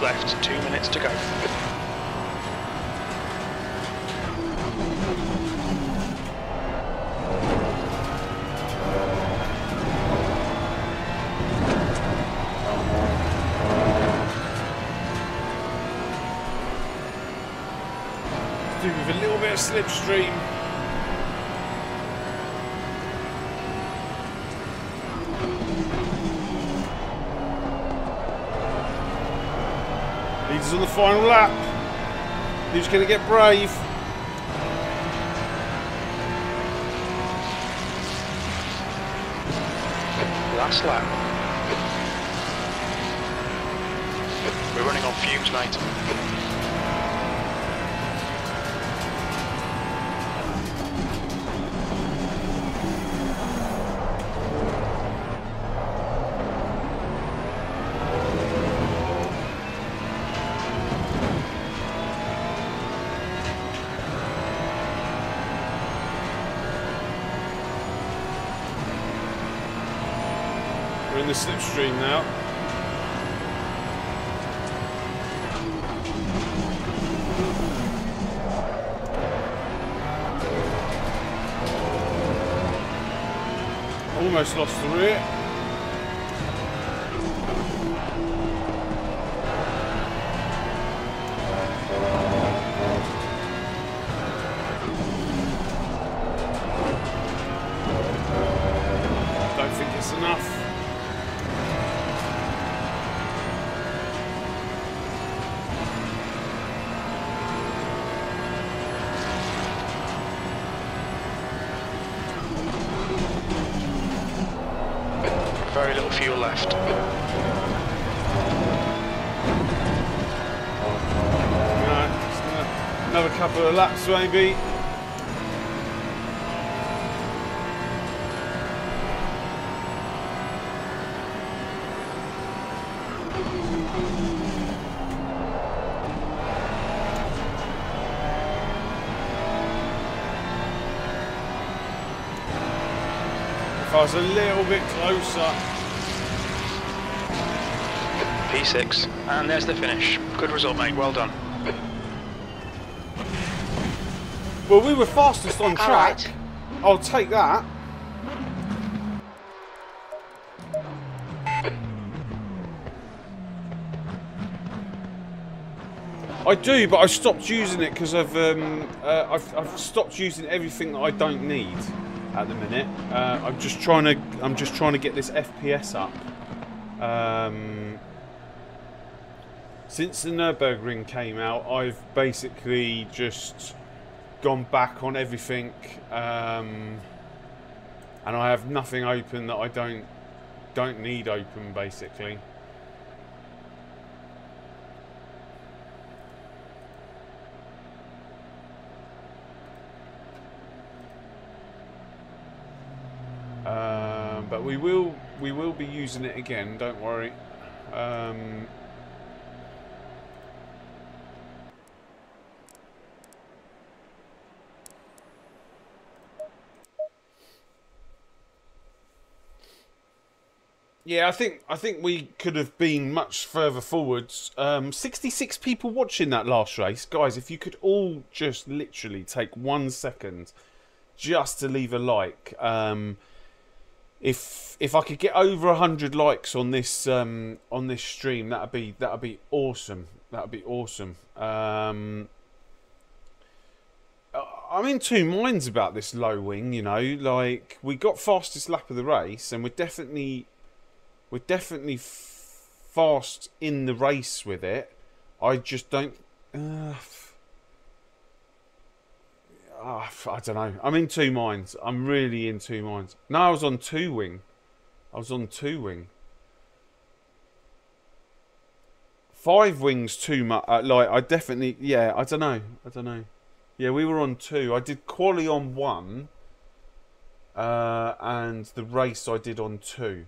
Left, two minutes to go. With a little bit of slipstream. Leaders on the final lap. Who's going to get brave? Last lap. Almost lost the couple of laps maybe. If I was a little bit closer. P6. And there's the finish. Good result, mate. Well done. Well, we were fastest on track. right. I'll take that. I do, but I stopped using it because I've, um, uh, I've I've stopped using everything that I don't need at the minute. Uh, I'm just trying to I'm just trying to get this FPS up. Um, since the Nurburgring came out, I've basically just gone back on everything, um, and I have nothing open that I don't don't need open, basically. Um, but we will we will be using it again. Don't worry. Um, Yeah, I think I think we could have been much further forwards. Um, 66 people watching that last race, guys. If you could all just literally take one second, just to leave a like. Um, if if I could get over hundred likes on this um, on this stream, that'd be that'd be awesome. That'd be awesome. Um, I'm in two minds about this low wing. You know, like we got fastest lap of the race, and we're definitely we're definitely fast in the race with it. I just don't. Uh, f- I don't know. I'm in two minds. I'm really in two minds. No, I was on two wing. I was on two wing. Five wings too much. Uh, like I definitely. Yeah, I don't know. I don't know. Yeah, we were on two. I did quali on one. Uh, and the race I did on two.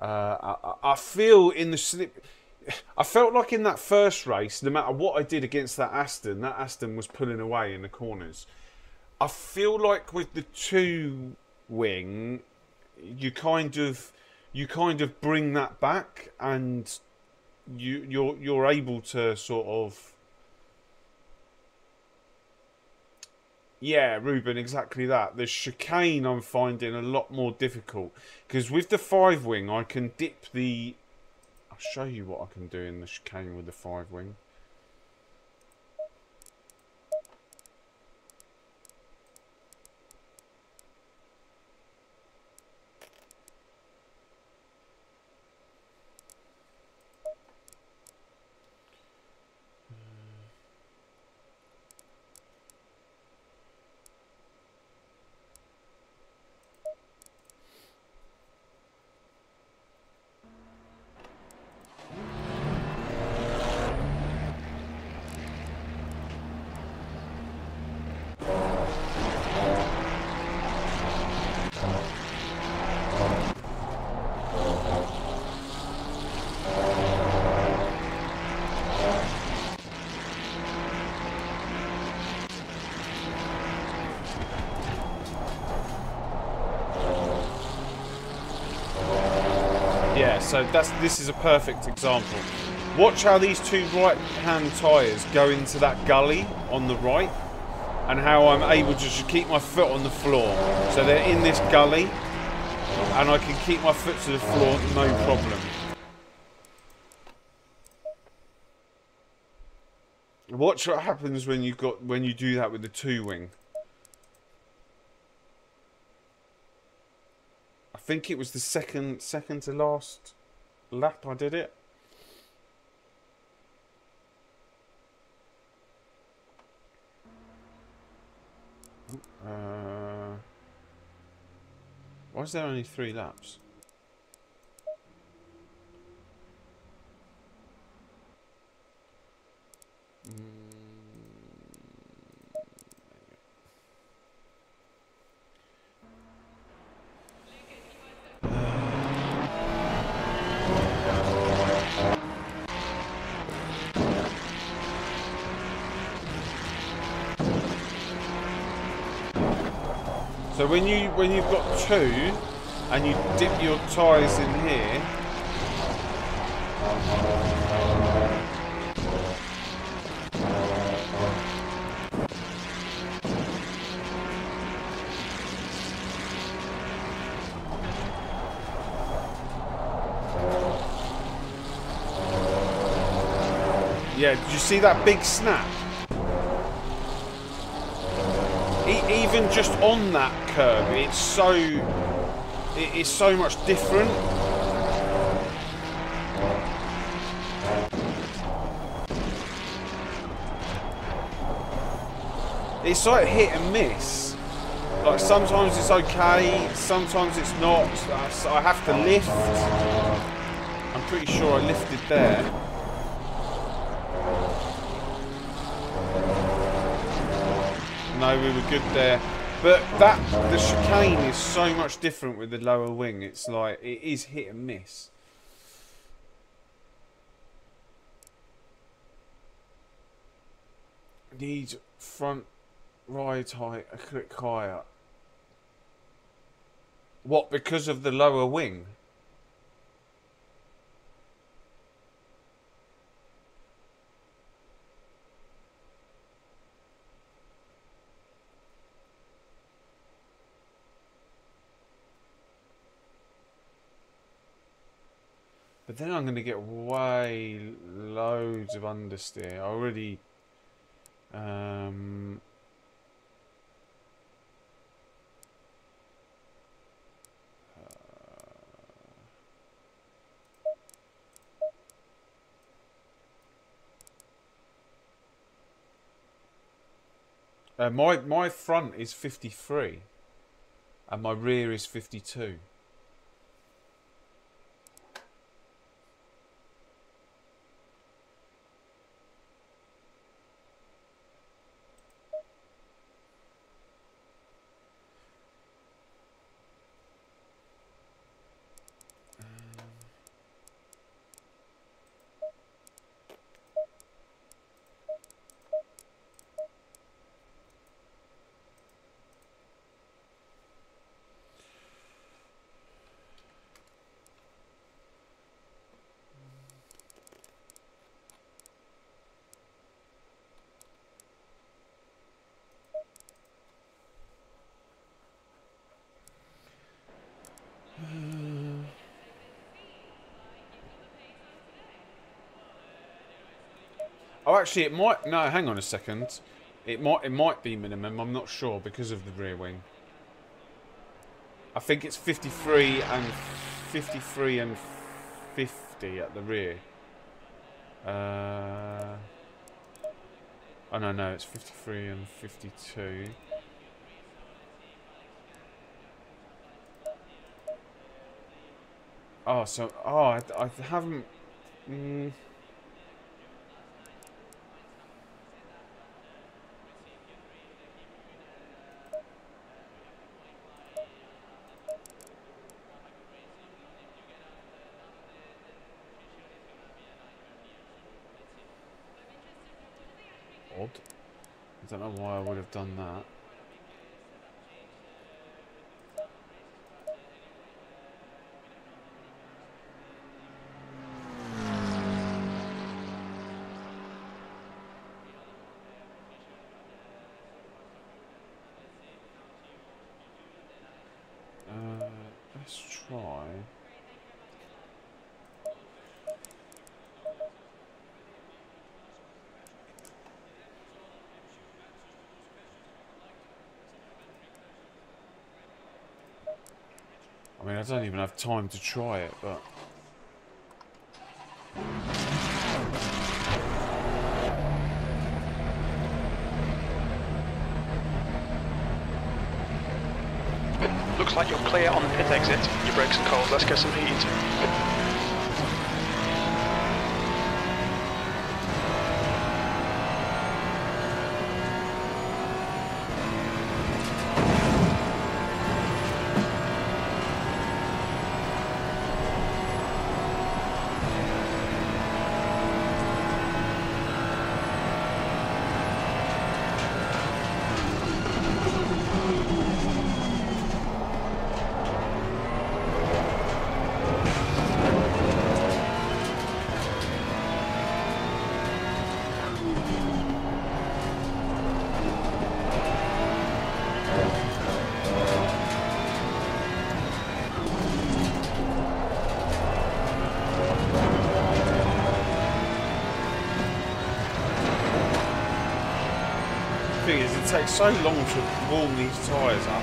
Uh, I, I- feel in the slip. I felt like in that first race, no matter what I did against that Aston, that Aston was pulling away in the corners. I feel like with the two wing, you kind of you kind of bring that back and you you're you're able to sort of Yeah, Ruben, exactly that. The chicane I'm finding a lot more difficult because with the five wing I can dip the. I'll show you what I can do in the chicane with the five wing. so that's this is a perfect example. Watch how these two right-hand tyres go into that gully on the right and how I'm able to just keep my foot on the floor. So they're in this gully and I can keep my foot to the floor no problem. Watch what happens when you got when you do that with the two wing. I think it was the second second to last lap I did it. Uh, why is there only three laps? Mm. So when you when you've got two and you dip your tyres in here Yeah, did you see that big snap? Even just on that curve, it's so it is so much different. It's like hit and miss. Like sometimes it's okay, sometimes it's not. I have to lift. I'm pretty sure I lifted there. We were good there. But that the chicane is so much different with the lower wing. It's like it is hit and miss. Needs front ride height a click higher. What, because of the lower wing? But then I'm going to get way loads of understeer. I already... Um, uh, my my front is 53 and my rear is 52. Actually, it might. No, hang on a second. It might. It might be minimum. I'm not sure because of the rear wing. I think it's 53 and 53 and 50 at the rear. Uh, oh no, no, it's 53 and 52. Oh, so oh, I, I haven't. Mm, odd. I would have done that. Uh, let's try. I mean, I don't even have time to try it, but... Looks like you're clear on the pit exit. Your brakes are cold. Let's get some heat. Takes so long to warm these tyres up.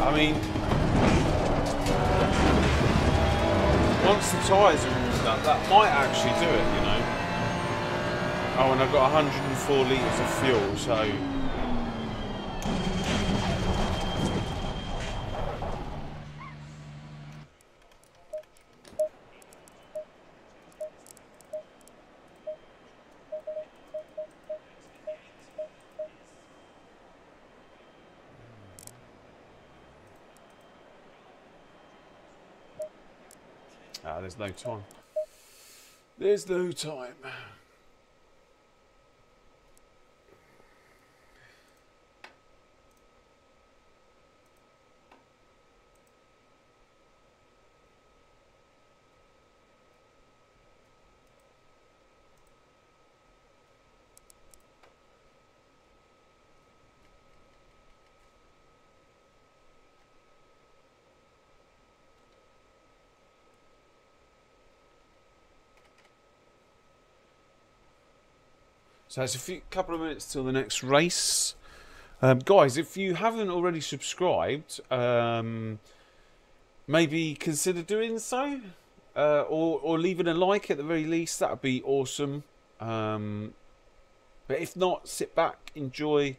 I mean, once the tyres are warmed up, that might actually do it, you know. Oh, and I've got 104 litres of fuel, so Ah, there's no time. There's no time. So it's a few couple of minutes till the next race. Um, guys, if you haven't already subscribed, um, maybe consider doing so, uh, or or leaving a like at the very least. That would be awesome. Um, but if not, sit back, enjoy,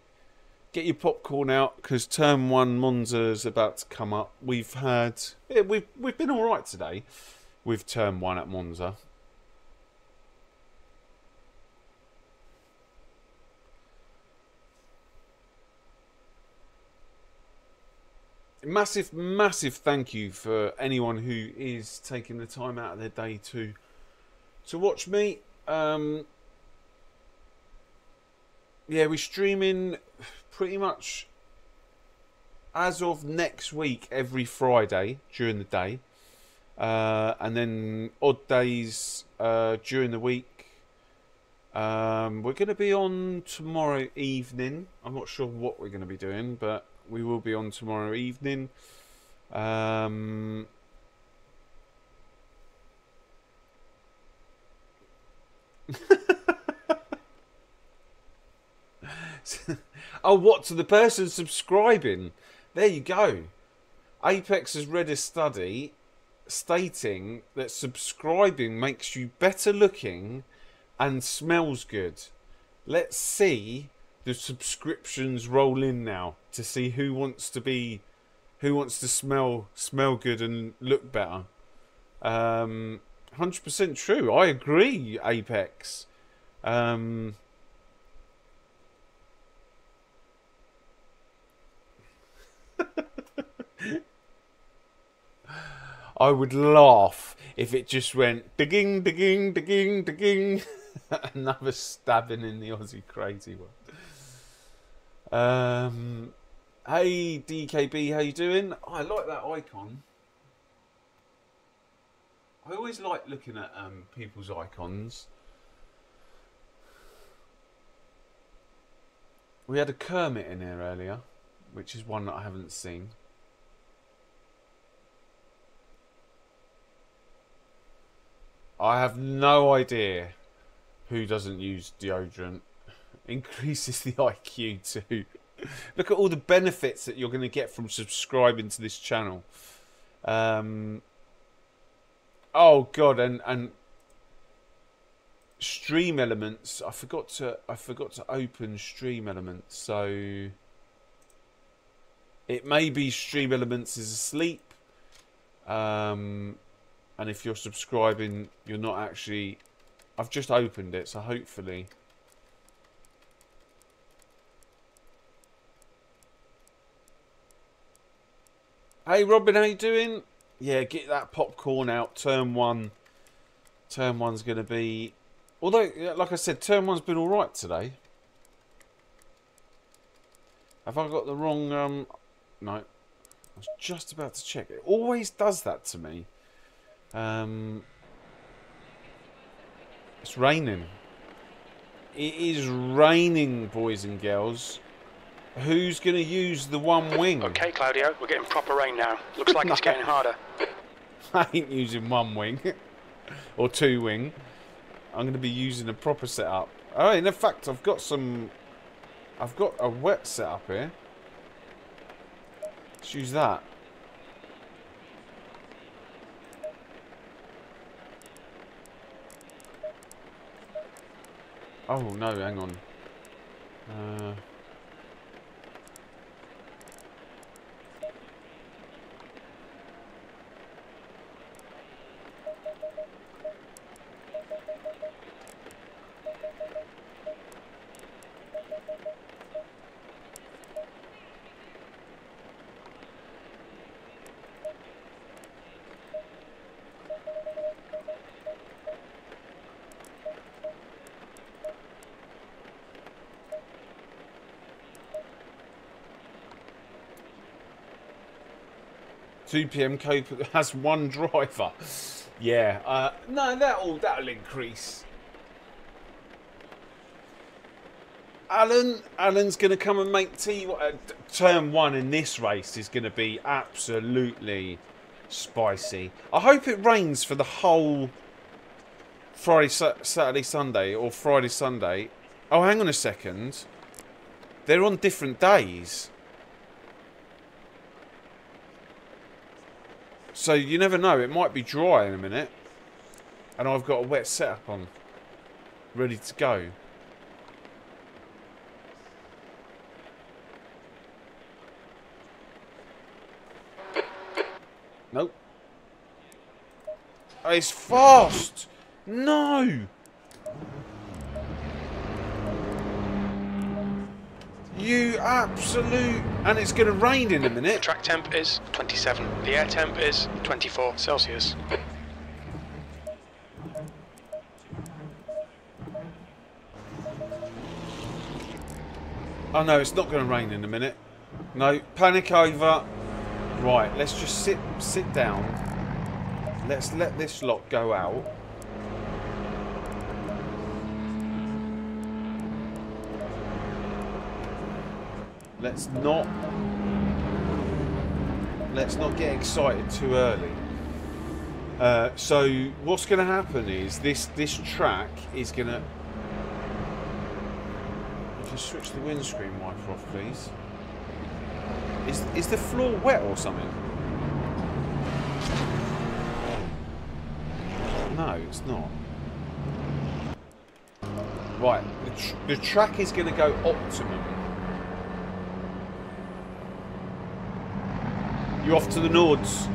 get your popcorn out because Turn One Monza is about to come up. We've had yeah, we've we've been all right today with Turn One at Monza. Massive, massive thank you for anyone who is taking the time out of their day to to watch me. Um, yeah, we're streaming pretty much as of next week every Friday during the day. uh, and then odd days uh, during the week. Um, we're going to be on tomorrow evening. I'm not sure what we're going to be doing, but we will be on tomorrow evening. Um, oh, what to the person subscribing? There you go. Apex has read a study stating that subscribing makes you better looking and smells good. Let's see the subscriptions roll in now to see who wants to be who wants to smell smell good and look better. Um 100% true. I agree, Apex. Um I would laugh if it just went digging, digging, digging, digging. Another stabbing in the Aussie crazy one. Um, hey DKB, how you doing? Oh, I like that icon. I always like looking at um, people's icons. We had a Kermit in here earlier, which is one that I haven't seen. I have no idea who doesn't use deodorant. Increases the IQ too. Look at all the benefits that you're going to get from subscribing to this channel. Um, oh god, and and stream elements. I forgot to I forgot to open stream elements. So it may be stream elements is asleep. Um, and if you're subscribing you're not actually I've just opened it so hopefully Hey Robin how you doing? Yeah get that popcorn out turn one turn one's gonna be although like I said turn one's been alright today have I got the wrong um no I was just about to check it always does that to me um, it's raining. It is raining, boys and girls. Who's going to use the one wing? Okay, Claudio, we're getting proper rain now. Looks like it's getting harder. I ain't using one wing. or two wing. I'm going to be using a proper setup. Oh, in fact, I've got some... I've got a wet setup here. Let's use that. Oh, no, hang on. Uh... 2 p.m. Cope has one driver. Yeah, uh, no, that'll that'll increase. Alan, Alan's going to come and make tea. Uh, turn one in this race is going to be absolutely spicy. I hope it rains for the whole Friday, Saturday, Sunday, or Friday, Sunday. Oh, hang on a second. They're on different days. So you never know, it might be dry in a minute. And I've got a wet setup on. Ready to go. Nope. It's fast! No! You absolute... And it's going to rain in a minute. The track temp is 27. The air temp is 24 Celsius. Oh no, it's not going to rain in a minute. No, panic over. Right, let's just sit sit down. Let's let this lot go out. Let's not let's not get excited too early. Uh, so what's going to happen is this this track is going to. You switch the windscreen wiper off, please. Is is the floor wet or something? No, it's not. Right, the, tr the track is going to go optimum. You off to the Nords.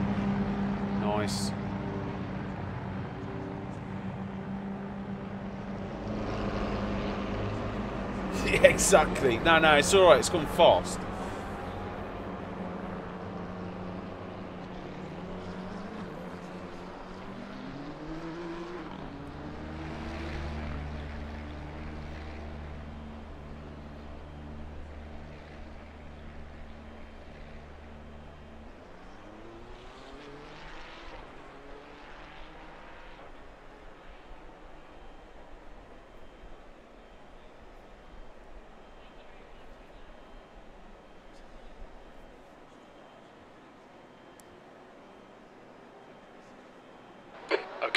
Nice. Exactly. No, no, it's alright. It's gone fast.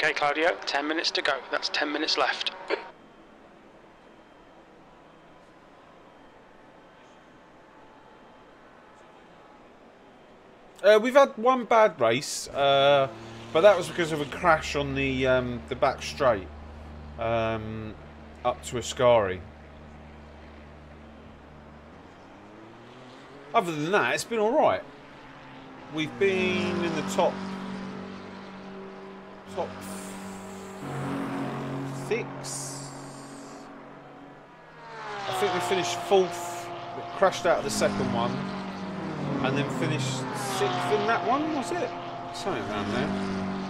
Okay, Claudio, 10 minutes to go. That's 10 minutes left. Uh, we've had one bad race, uh, but that was because of a crash on the um, the back straight um, up to Ascari. Other than that, it's been all right. We've been in the top top six. I think we finished fourth. Crashed out of the second one, and then finished sixth in that one. Was it something around there?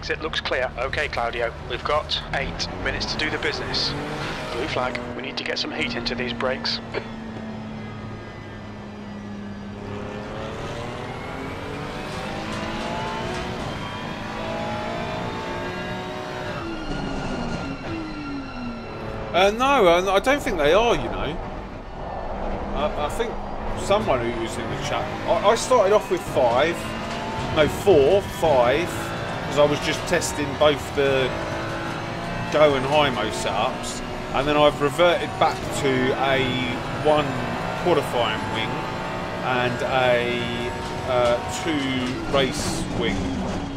Exit looks clear. Okay, Claudio, we've got eight minutes to do the business. Blue flag, we need to get some heat into these brakes. Uh, no, uh, I don't think they are. You know, I, I think someone who was in the chat. I, I started off with five, no four, five, because I was just testing both the Go and Hymo setups, and then I've reverted back to a one qualifying wing and a uh, two race wing.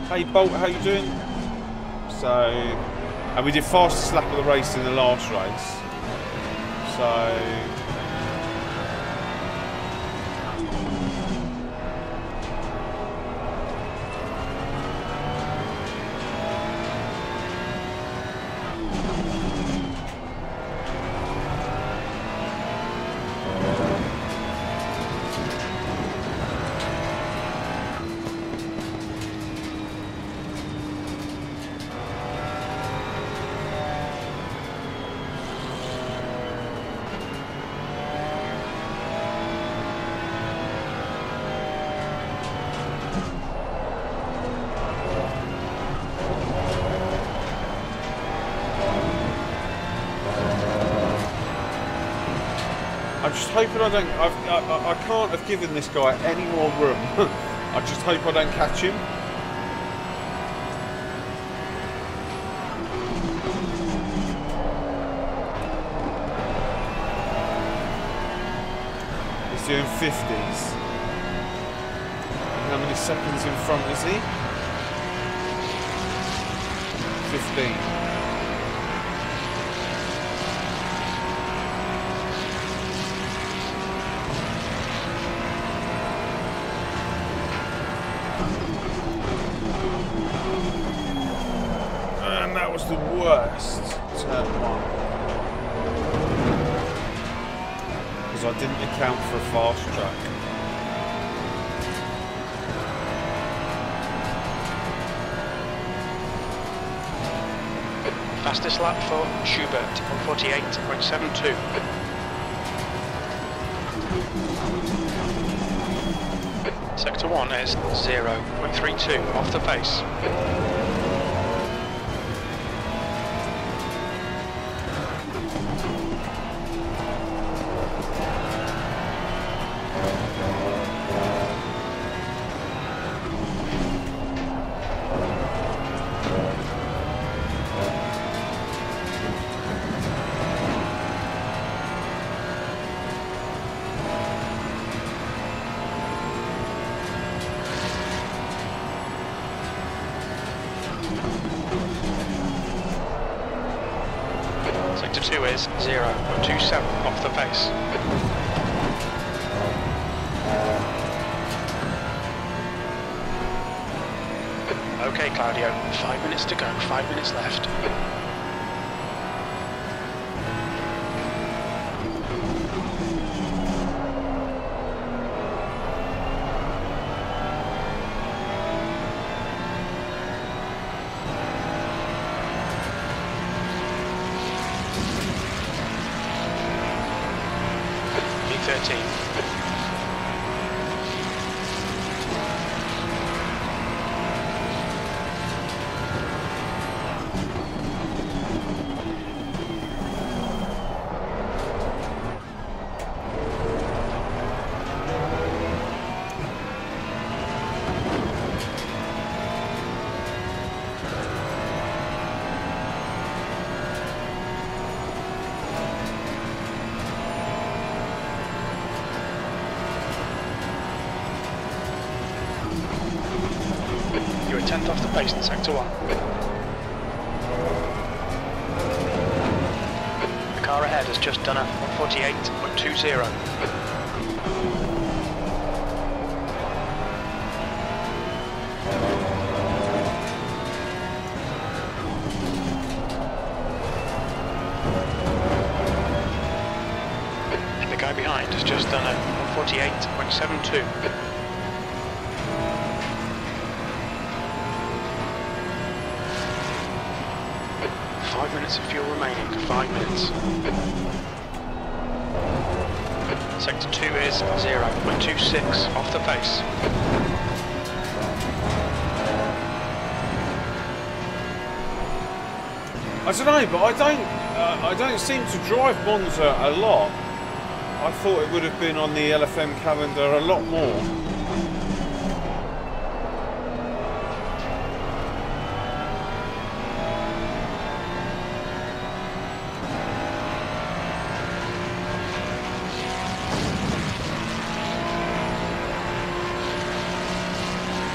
Hey Bolt, how you doing? So, and we did fastest lap of the race in the last race. So, hoping I don't. I've, I, I, can't have given this guy any more room. I just hope I don't catch him. He's doing 50s. How many seconds in front is he? 15. And that was the worst turn one. Because I didn't account for a fast track. Lap for Schubert, 148.72. Sector 1 is 0.32 off the pace. 2 is 0.27 off the pace. Okay, Claudio, five minutes to go, five minutes left. 148.20. don't know, but I don't. Uh, I don't seem to drive Monza a lot. I thought it would have been on the LFM calendar a lot more.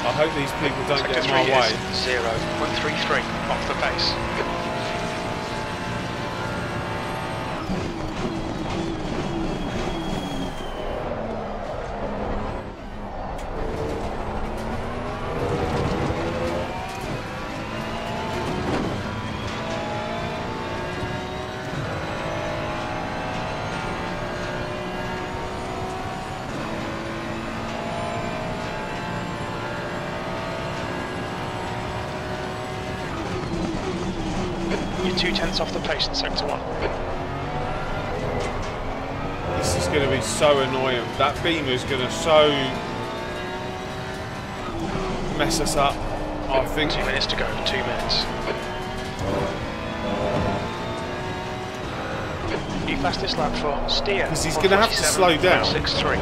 I hope these people don't Sector get in my way. 0.33 off the pace. You're two tenths off the pace in sector one. This is going to be so annoying. That beamer is going to so mess us up. I think. Two minutes to go. Two minutes. New fastest lap for Steer. Because he's gonna have to slow down. Six three.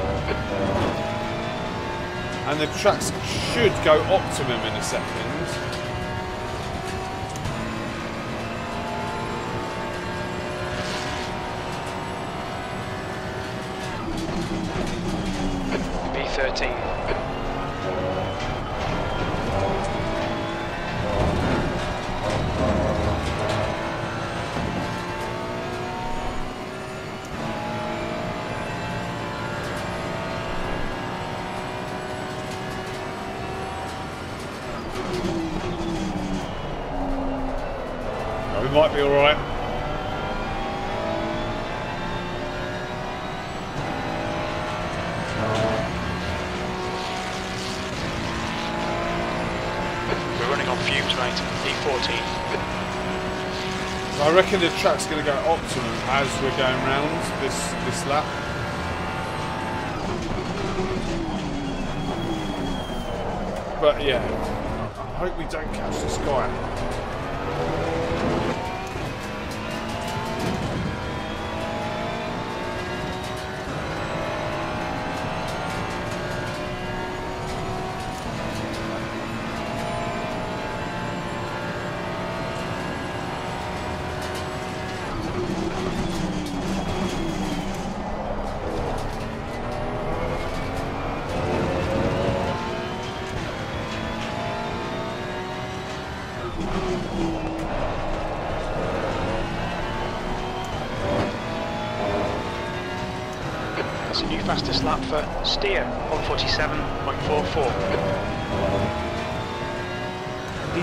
And the tracks should go optimum in a second. Track's going to go optimum as we're going round this this lap. But yeah, I hope we don't catch this guy.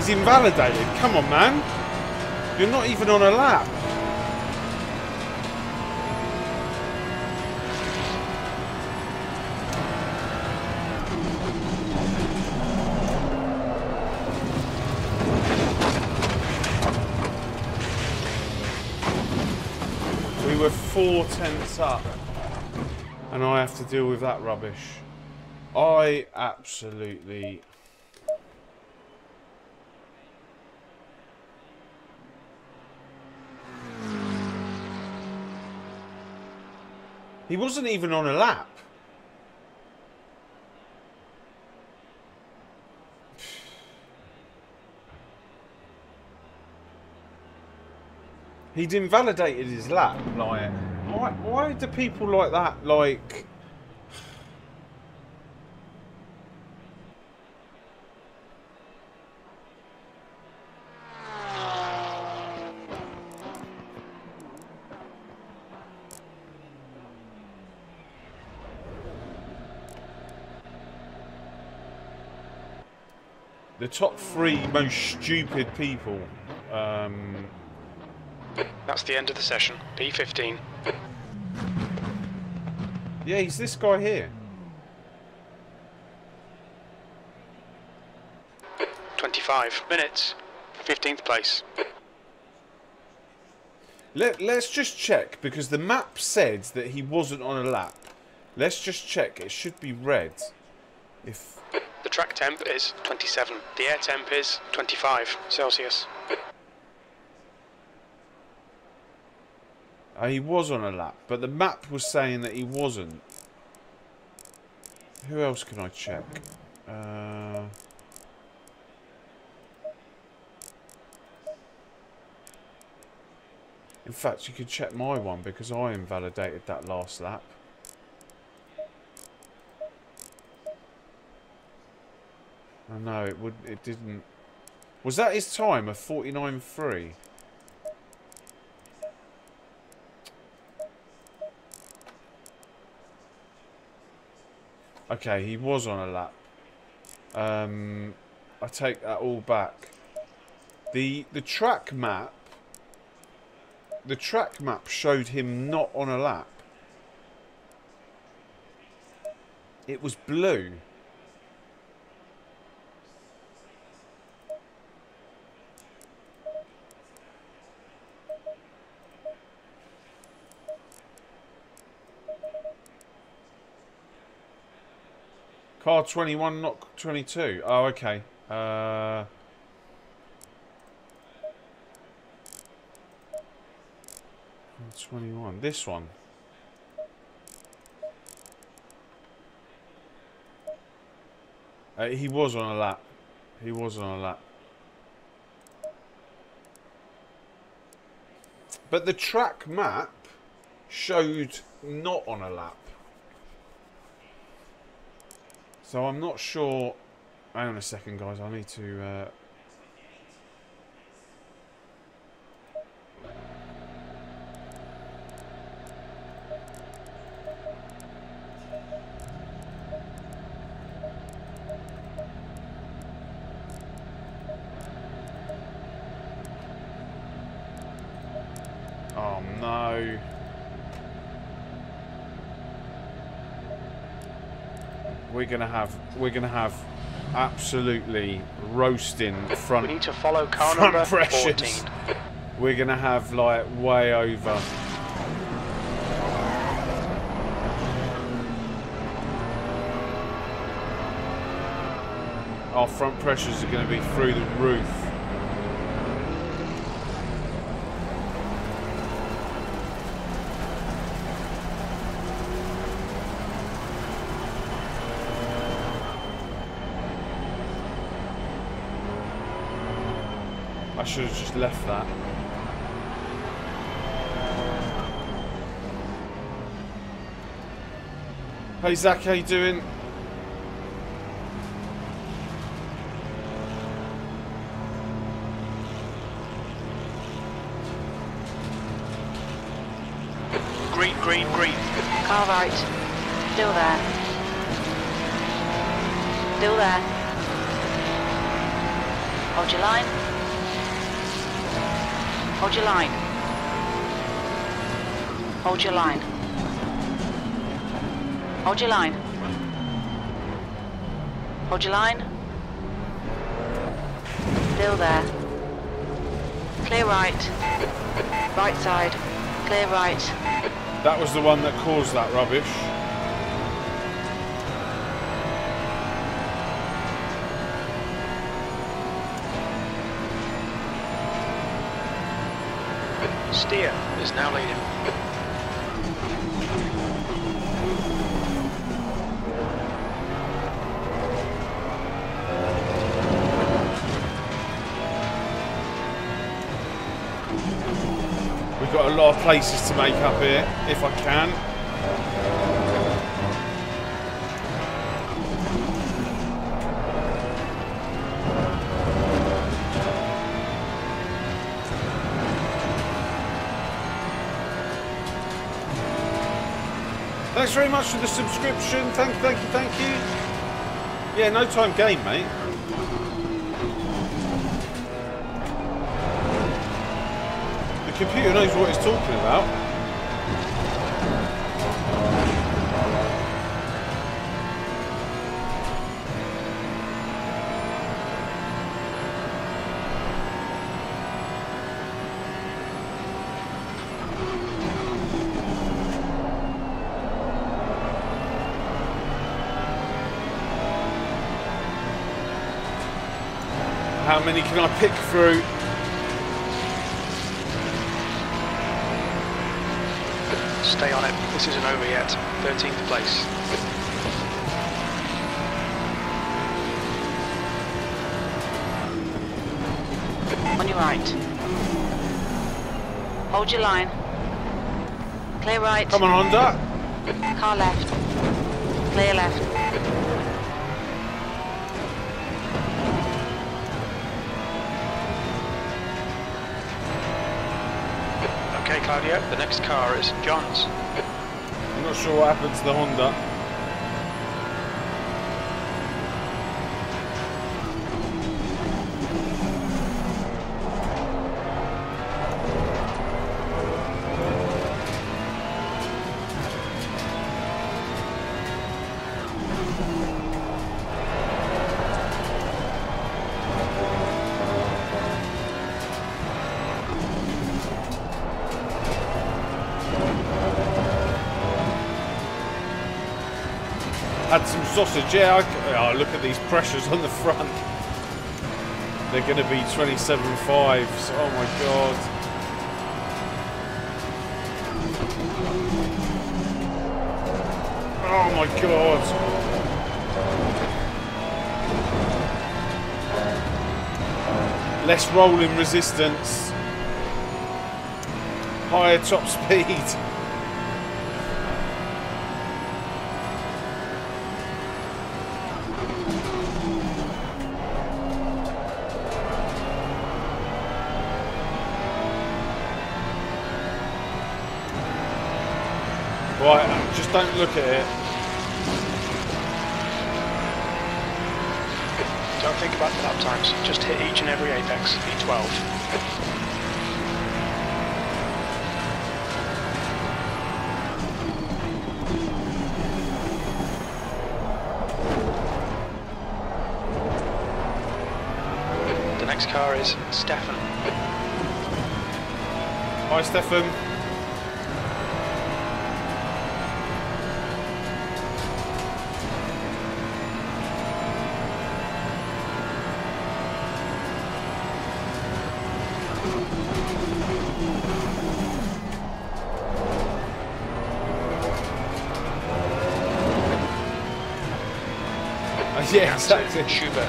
He's invalidated. Come on, man. You're not even on a lap. We were four tenths up. And I have to deal with that rubbish. I absolutely He wasn't even on a lap. He'd invalidated his lap. Like, why, why do people like that, like... The top three most stupid people. Um, That's the end of the session. P15. yeah, he's this guy here. 25 minutes. 15th place. Let, let's just check, because the map said that he wasn't on a lap. Let's just check. It should be red. If The track temp is 27. The air temp is 25 Celsius. uh, he was on a lap, but the map was saying that he wasn't. Who else can I check? Uh, in fact, you could check my one because I invalidated that last lap. Oh no, it would. It didn't. Was that his time of 49.3? Okay, he was on a lap. Um, I take that all back. The the track map. The track map showed him not on a lap. It was blue. Car 21, not 22. Oh, okay. Uh, Twenty-one. This one. Uh, he was on a lap. He was on a lap. But the track map showed not on a lap. So I'm not sure. Hang on a second, guys. I need to. Uh... Oh no. We're gonna have we're gonna have absolutely roasting front. We need to follow car number pressures. 14. We're gonna have like way over. Our front pressures are going to be through the roof. I should have just left that. Hey Zach, how you doing? Green, green, green. Car right. Still there. Still there. Hold your line. Hold your line. Hold your line. Hold your line. Hold your line. Still there. Clear right. Right side. Clear right. That was the one that caused that rubbish. Steer is now leading. We've got a lot of places to make up here, if I can. Thanks very much for the subscription. Thank, you, thank you, thank you. Yeah, no time game, mate. The computer knows what it's talking about. Many can I pick through? Stay on it. This isn't over yet. 13th place. On your right. Hold your line. Clear right. Come on, Honda. Car left. Clear left. Okay, Claudio, the next car is John's. I'm not sure what happened to the Honda. Sausage. Yeah, I, oh, look at these pressures on the front. They're going to be 27.5s. Oh my god. Oh my god. Less rolling resistance. Higher top speed. don't look at it. Don't think about the lap times. Just hit each and every apex, E12. next car is Stefan. Hi Stefan.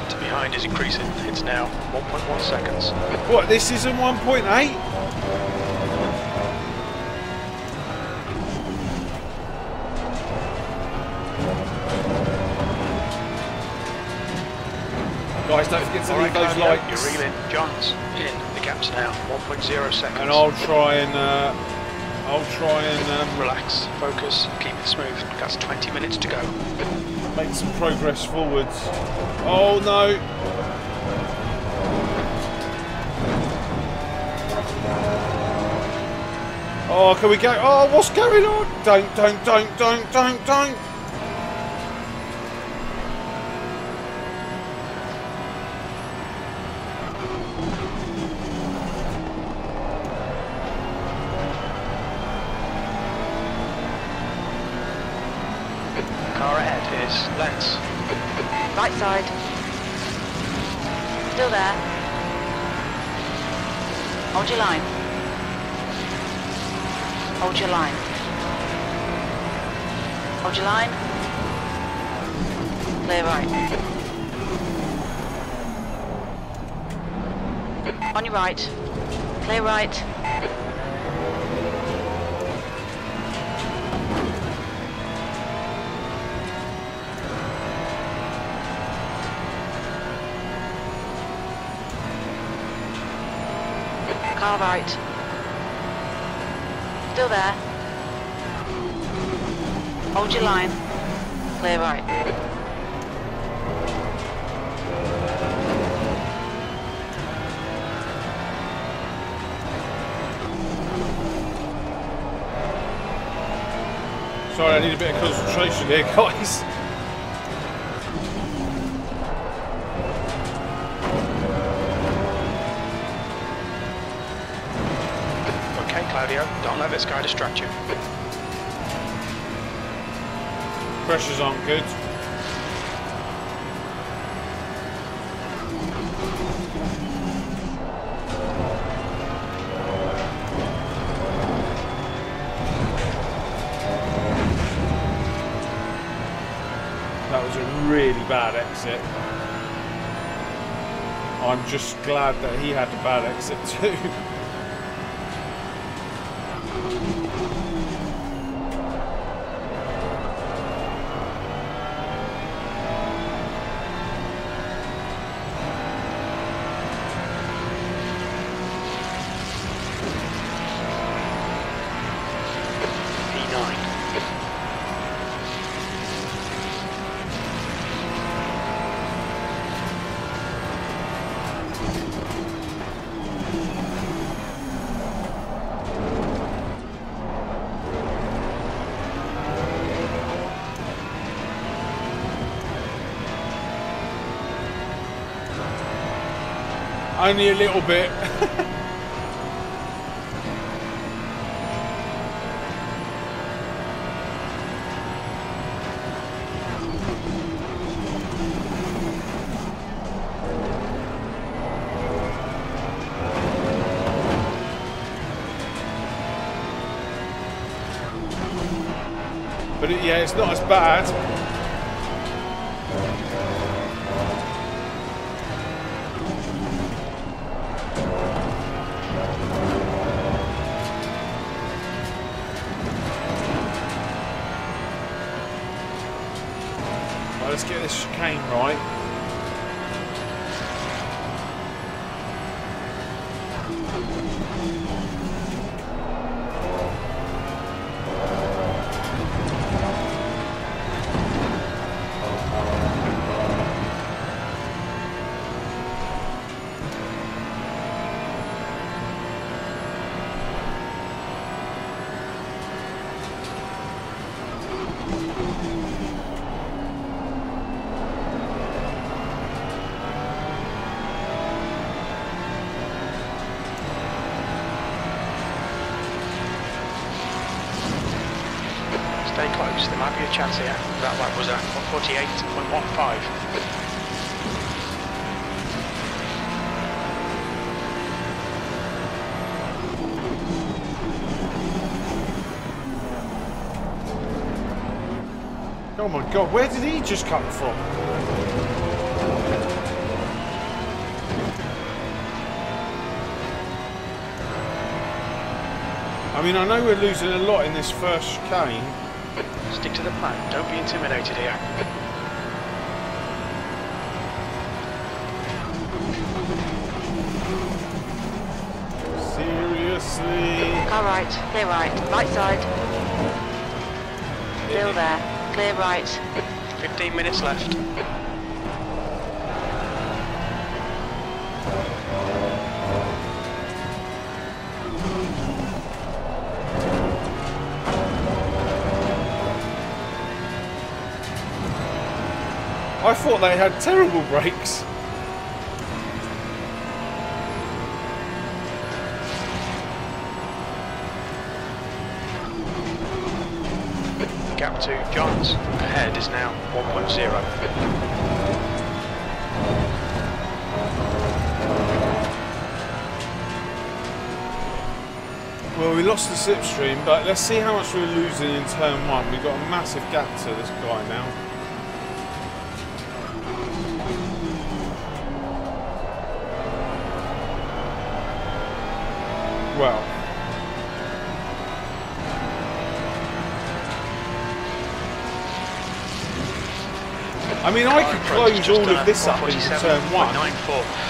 Schubert behind is increasing. It's now 1.1 seconds. What, this isn't 1.8? Guys, don't forget to leave right, those likes. You're reeling. John's in. The gap's now 1.0 seconds. And I'll try and, uh, I'll try and um, Relax, focus, keep it smooth. That's 20 minutes to go. Make some progress forwards. Oh no! Oh, can we go? Oh, what's going on? Don't, don't, don't, don't, don't, don't. Right. Clear right. Car right. Still there. Hold your line. Here, guys. Okay, Claudio, don't let this guy distract you. Pressures aren't good. That was a really bad exit. I'm just glad that he had a bad exit too. Only a little bit. But it, yeah, it's not as bad. God, where did he just come from? I mean, I know we're losing a lot in this first chicane. Stick to the plan, don't be intimidated here. Seriously? Car right, clear right, right side. Still there, clear right. 15 minutes left. I thought they had terrible brakes. But let's see how much we're losing in turn one. We've got a massive gap to this guy now. Close all of this up in turn one,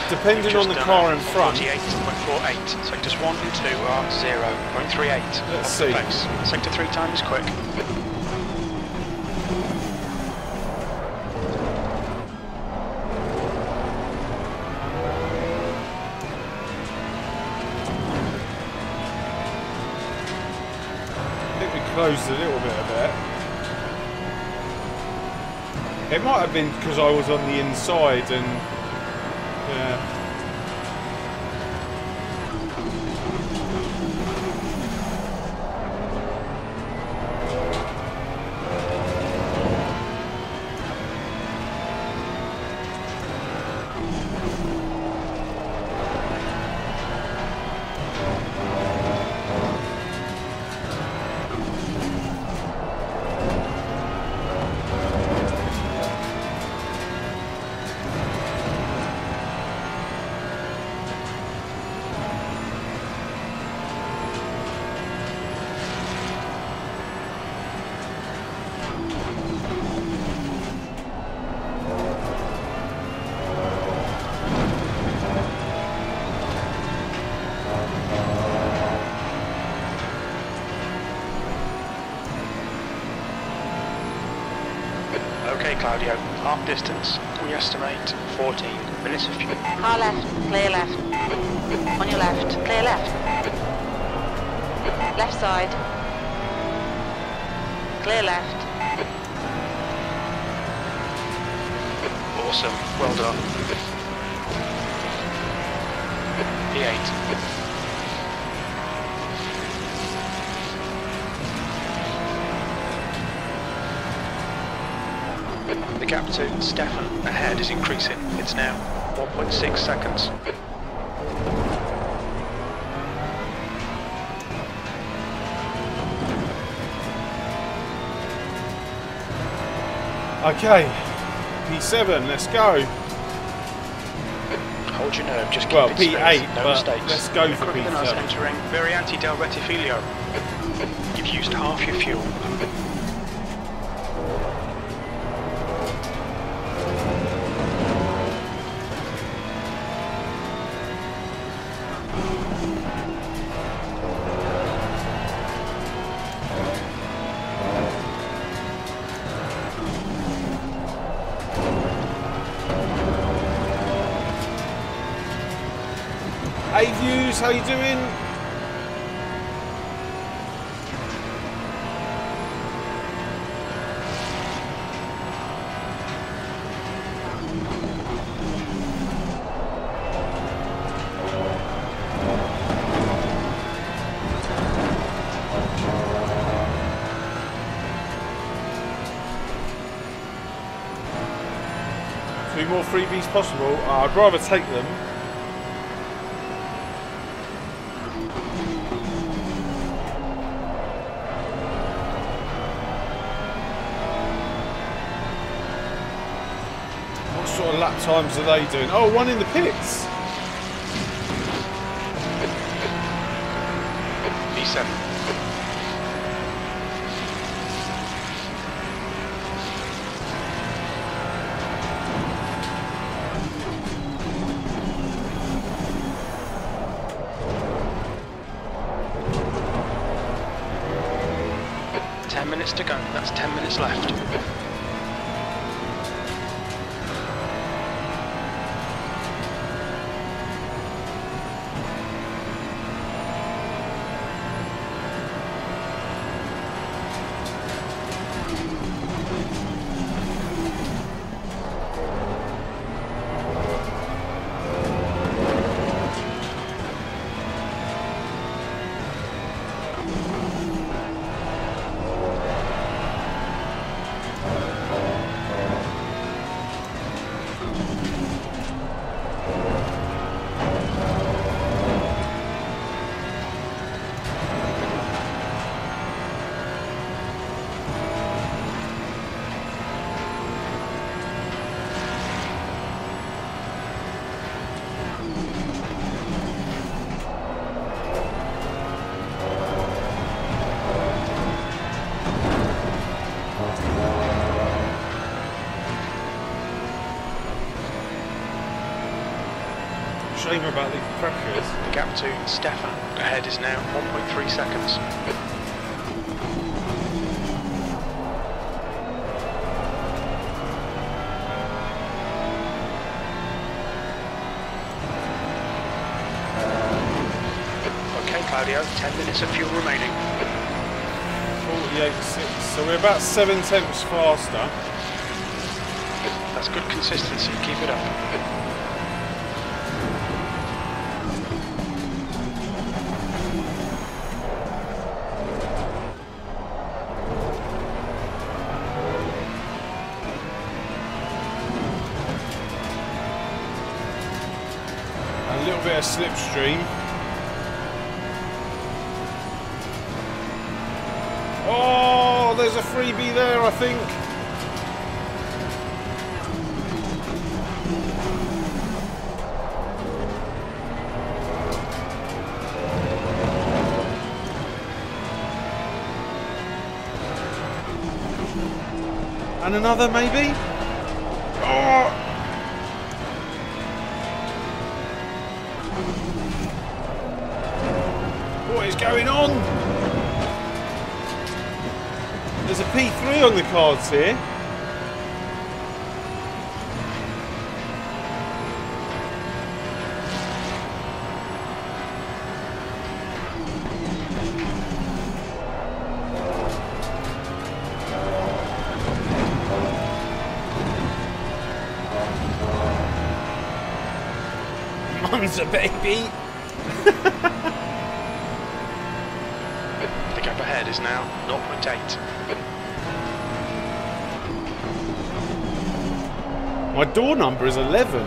depending on the car uh, in front. 48.48. Sectors 1 and 2 are 0.38. Let's see. pace. Sector 3 time is quick. I think we closed a little bit of it. It might have been because I was on the inside and Car left, clear left. On your left, clear left. Left side. Clear left. Awesome, well done. P8. The gap to Stefan ahead is increasing. It's now 1.6 seconds. Okay. P7, let's go. Hold your nerve, just keep Well, it P8, straight, no but mistakes. let's go for Quicker than us P7. entering Variante del Rettifilo. You've used half your fuel. Possible. Uh, I'd rather take them. What sort of lap times are they doing? Oh, one in the pits. 48.6. So we're about seven tenths faster. That's good consistency. Keep it up. A little bit of slipstream. Oh, there's a freebie there, I think. And another, maybe? Cards here. Monza, baby! The gap ahead is now 0.8. My door number is 11.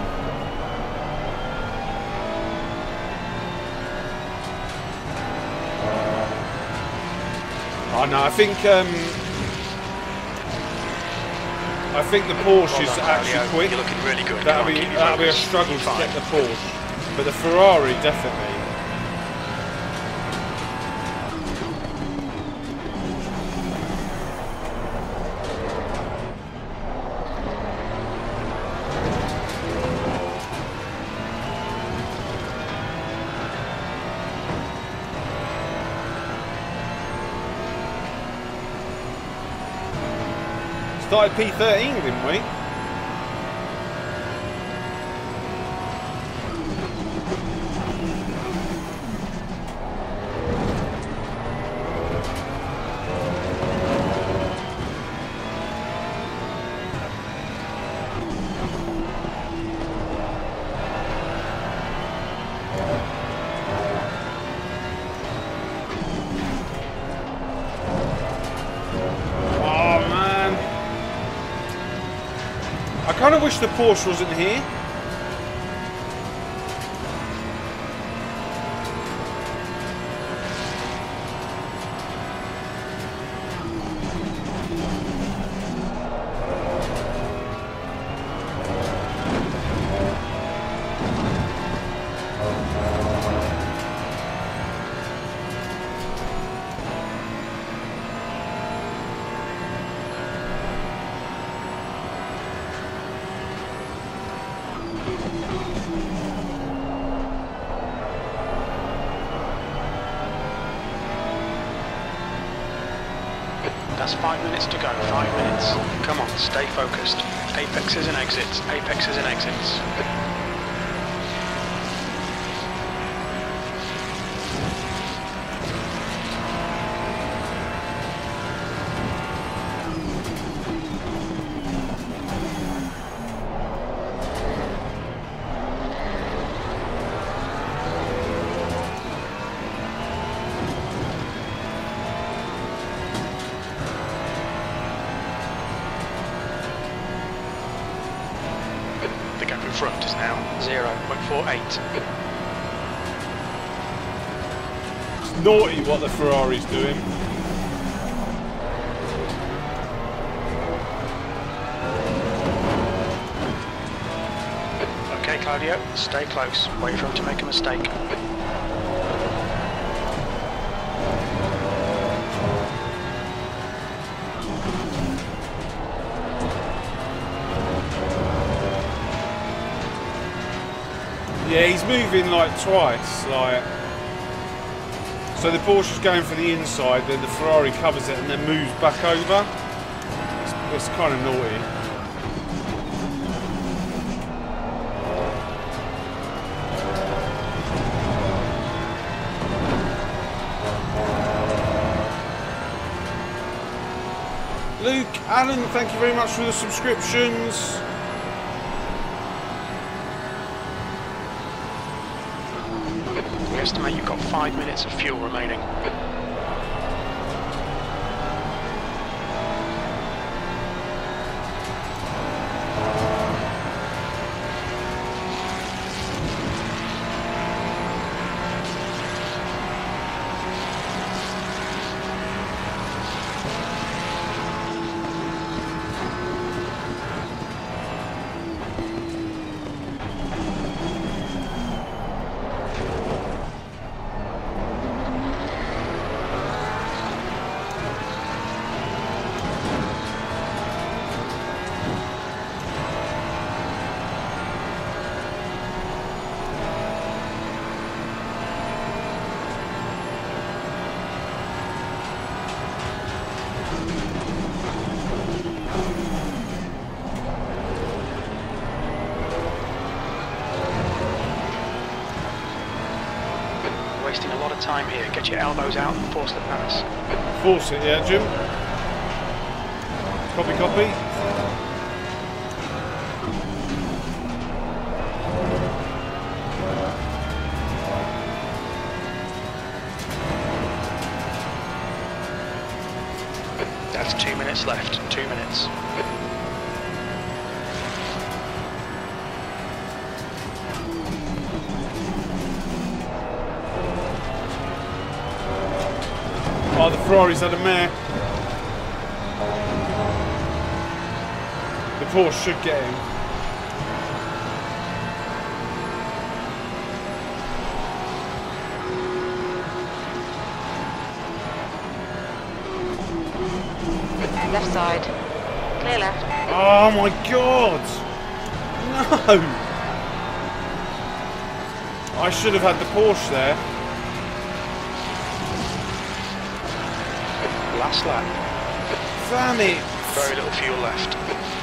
Oh no, I think um, I think the Porsche is Well actually Claudio. quick. You're looking really good. That'll be that'll be a struggle to get the Porsche, but the Ferrari definitely. P13, didn't we? Wish the Porsche wasn't here. Stay focused. Apexes and exits. Apexes and exits. Ferrari's doing. Okay, Claudio, stay close. Wait for him to make a mistake. Yeah, he's moving like twice, like. So the Porsche is going for the inside, then the Ferrari covers it and then moves back over. It's, it's kind of naughty. Luke, Alan, thank you very much for the subscriptions. We estimate you've got five minutes of fuel remaining. Wasting a lot of time here. Get your elbows out and force the pass. Force it, yeah, Jim? Copy, copy. The Ferrari's had a mare. The Porsche should get him. Left side. Clear left. Oh my god! No! I should have had the Porsche there. Lap. Damn it! Very little fuel left.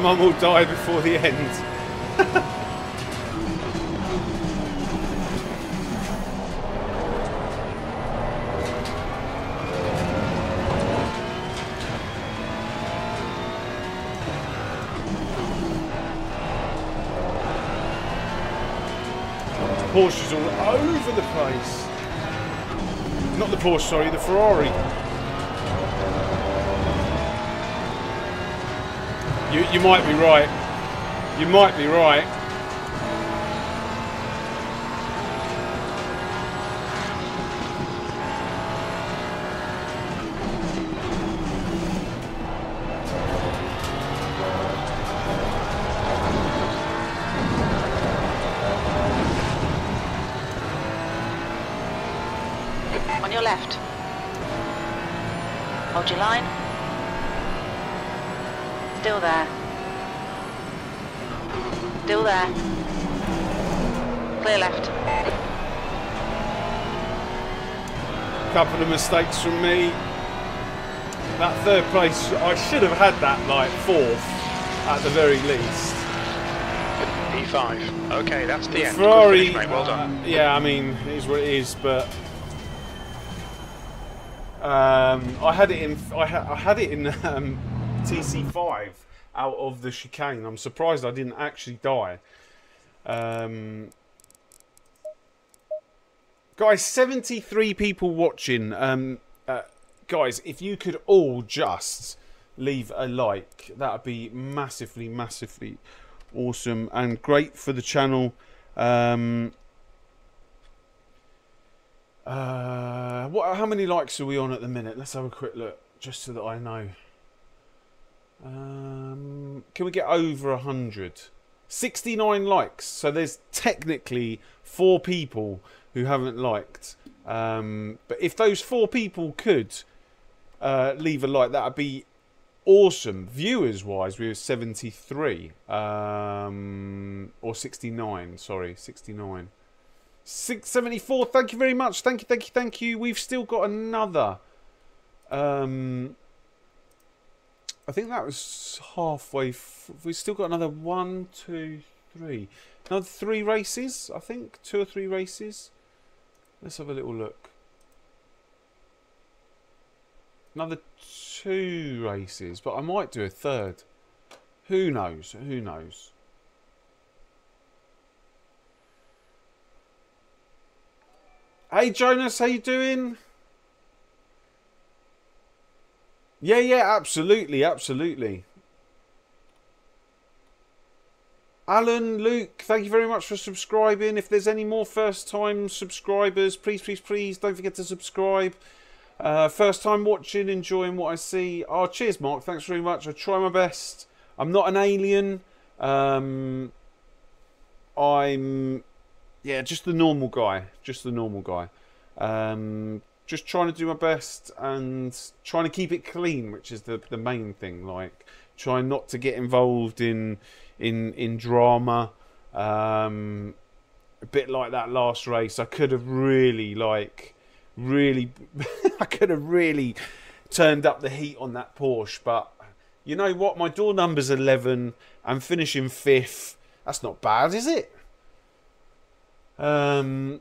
mum will die before the end. Porsches all over the place. Not the Porsche, sorry, the Ferrari. You, you might be right. You might be right. Mistakes from me. That third place, I should have had that like fourth at the very least. P5. Okay, that's the, end. Ferrari, finish. Well done. uh, yeah, I mean, it is what it is, but um, I had it in. I, ha- I had it in um, TC5 out of the chicane. I'm surprised I didn't actually die. Um, guys, 73 people watching. Um, uh, guys, if you could all just leave a like, that would be massively, massively awesome and great for the channel. Um, uh, what? How many likes are we on at the minute? Let's have a quick look, just so that I know. Um, can we get over a hundred? Sixty-nine likes. So there's technically four people who haven't liked. Um, but if those four people could uh, leave a like, that would be awesome. Viewers wise, we were 73. Um, or 69, sorry, 69. 674, thank you very much. Thank you, thank you, thank you. We've still got another. Um, I think that was halfway. We've still got another one, two, three. Another three races, I think. Two or three races. Let's have a little look. Another two races, but I might do a third. Who knows? Who knows? Hey Jonas, how you doing? Yeah, yeah, absolutely, absolutely. Alan, Luke, thank you very much for subscribing. If there's any more first time subscribers, please, please, please don't forget to subscribe. Uh, first time watching, enjoying what I see. Oh, cheers, Mark. Thanks very much. I try my best. I'm not an alien. Um, I'm, yeah, just the normal guy. Just the normal guy. Um, just trying to do my best and trying to keep it clean, which is the the main thing. Like trying not to get involved in in in drama. Um, a bit like that last race, I could have really like really I could have really turned up the heat on that Porsche, but you know what? My door number's 11. I'm finishing fifth. That's not bad, is it? Um,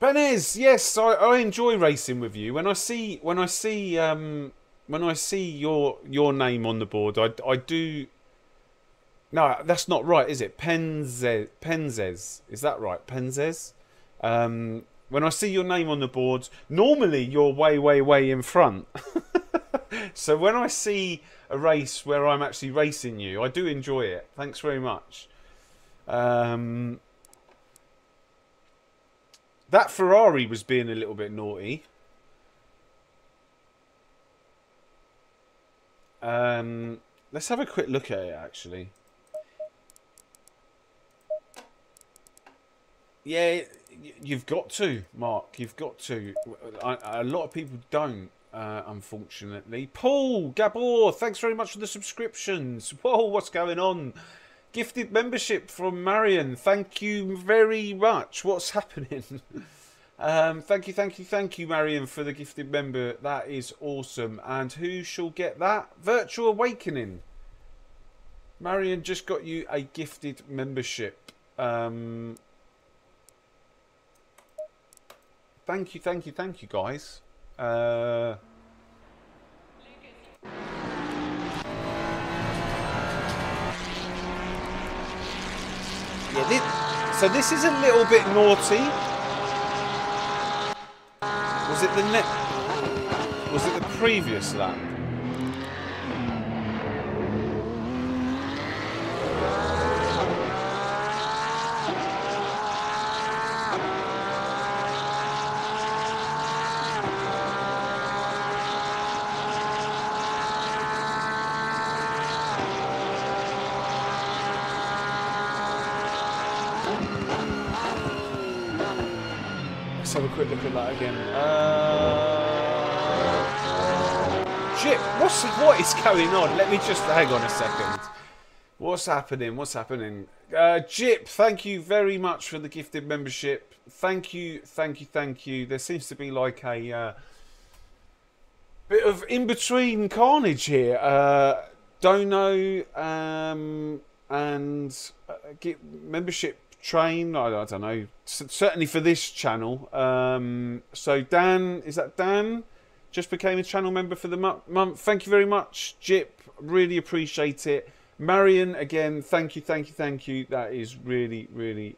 Benez, yes, I, I enjoy racing with you. When I see when I see um, when I see your your name on the board, I, I do. No, that's not right, is it? Penzez, Penzez, is that right? Penzez. Um, when I see your name on the board, normally you're way, way, way in front. so when I see a race where I'm actually racing you, I do enjoy it. Thanks very much. Um, that Ferrari was being a little bit naughty. Um, let's have a quick look at it, actually. Yeah, you've got to, Mark. You've got to. A lot of people don't, uh, unfortunately. Paul Gabor, thanks very much for the subscriptions. Whoa, what's going on? Gifted membership from Marion. Thank you very much. What's happening? um, thank you, thank you, thank you, Marion, for the gifted member. That is awesome. And who shall get that? Virtual Awakening. Marion just got you a gifted membership. Um, thank you, thank you, thank you, guys. Uh, Yeah, this, so this is a little bit naughty. Was it the net? Was it the previous lap? Is going on? Let me just hang on a second. What's happening? What's happening? Uh, Jip, thank you very much for the gifted membership. Thank you, thank you, thank you. There seems to be like a uh, bit of in between carnage here. Uh, Dono um, and uh, get membership train. I, I don't know. C- certainly for this channel. Um, so Dan, is that Dan? Just became a channel member for the mo- month. Thank you very much, Jip. Really appreciate it. Marion, again, thank you, thank you, thank you. That is really, really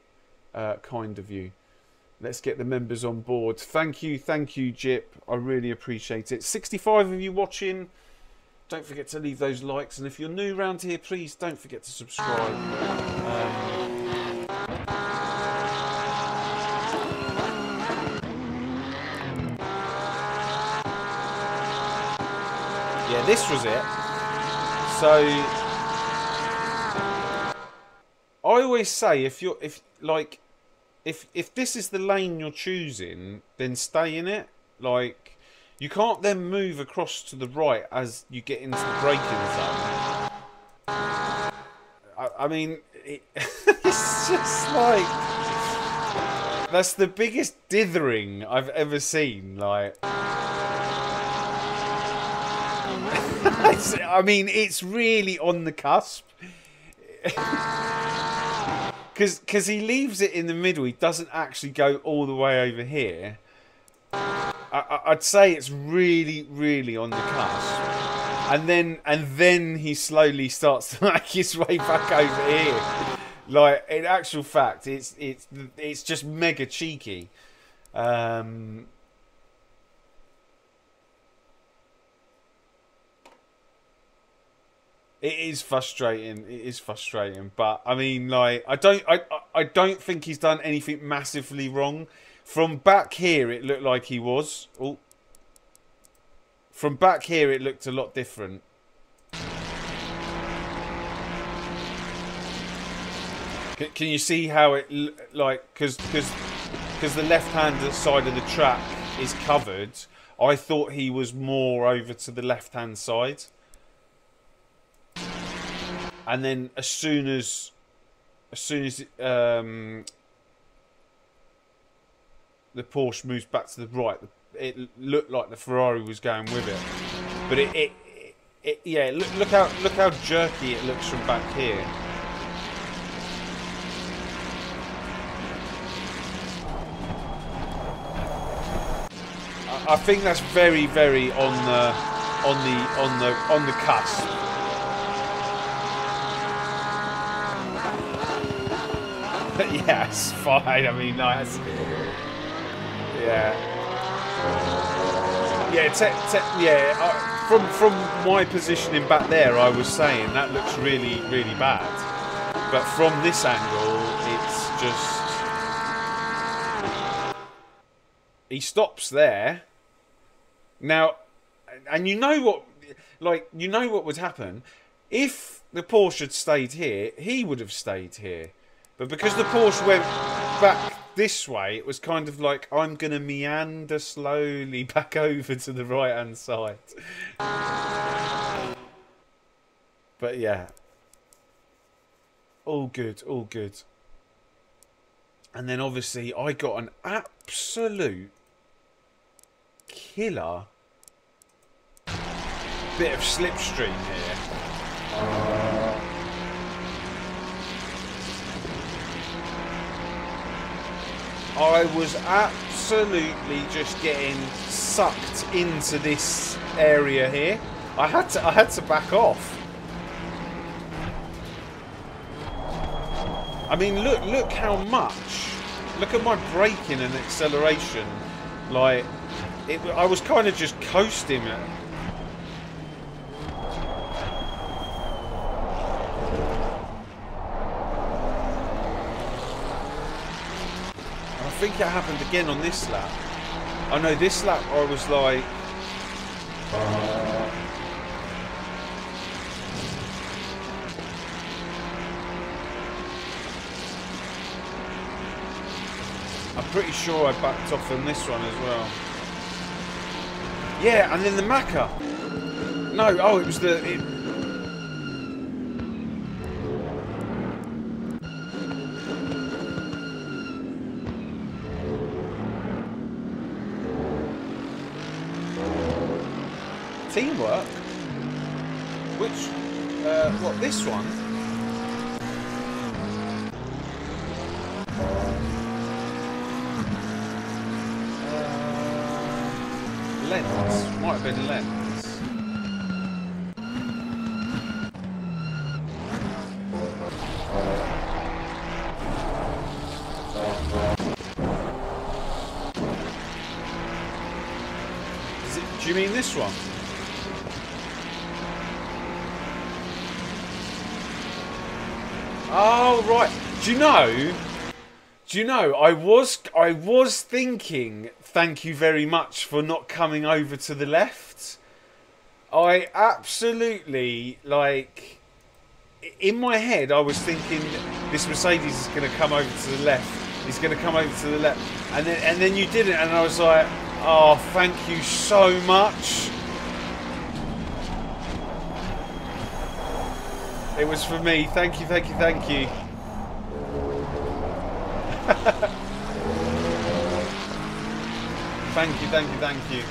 uh, kind of you. Let's get the members on board. Thank you, thank you, Jip. I really appreciate it. 65 of you watching. Don't forget to leave those likes. And if you're new around here, please don't forget to subscribe. This was it. So I always say if you're if like if if this is the lane you're choosing, then stay in it. Like you can't then move across to the right as you get into the braking zone. I, I mean, it, it's just like that's the biggest dithering I've ever seen. Like. It's- I mean, it's really on the cusp. Because cause he leaves it in the middle. He doesn't actually go all the way over here. I, I'd say it's really, really on the cusp. And then, and then he slowly starts to make his way back over here. Like in actual fact, it's it's it's just mega cheeky. Um, It is frustrating. It is frustrating, but I mean, like, I don't, I, I don't think he's done anything massively wrong. From back here, it looked like he was. Oh, from back here, it looked a lot different. Can, can you see how it like because because because the left hand side of the track is covered? I thought he was more over to the left hand side and then as soon as as soon as um, the Porsche moves back to the right, it looked like the Ferrari was going with it. But it, it, it, yeah, look, look how look how jerky it looks from back here. I- I think that's very, very on the on the on the on the cusp. yeah, it's fine. I mean, it's, yeah, yeah, te- te- yeah. Uh, from from my positioning back there, I was saying that looks really really bad, but from this angle, it's just he stops there. Now, and you know what, like you know what would happen if the Porsche had stayed here. He would have stayed here. But because the Porsche went back this way, it was kind of like I'm going to meander slowly back over to the right hand side. But yeah. All good, all good. And then obviously I got an absolute killer bit of slipstream here. I was absolutely just getting sucked into this area here. I had to I had to back off. I mean, look, look how much. Look at my braking and acceleration. Like, it, I was kind of just coasting it. Think it happened again on this lap. I know this lap I was like. I'm pretty sure I backed off on this one as well. Yeah, and then the Macca. No, oh, it was the. It... Teamwork? Which. Uh, what, this one? Do you know? Do you know? I was I was thinking. Thank you very much for not coming over to the left. I absolutely like. In my head, I was thinking this Mercedes is going to come over to the left. He's going to come over to the left, and then and then you didn't, and I was like, oh, thank you so much. It was for me. Thank you, thank you, thank you. thank you, thank you, thank you.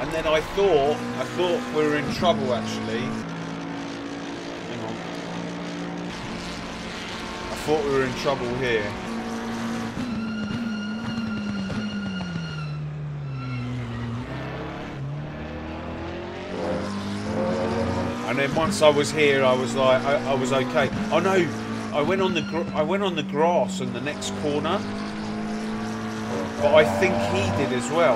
And then I thought, I thought we were in trouble actually. Hang on. I thought we were in trouble here. And then once I was here, I was like, I, I was okay. Oh no, I went on the I went on the grass in the next corner, but I think he did as well.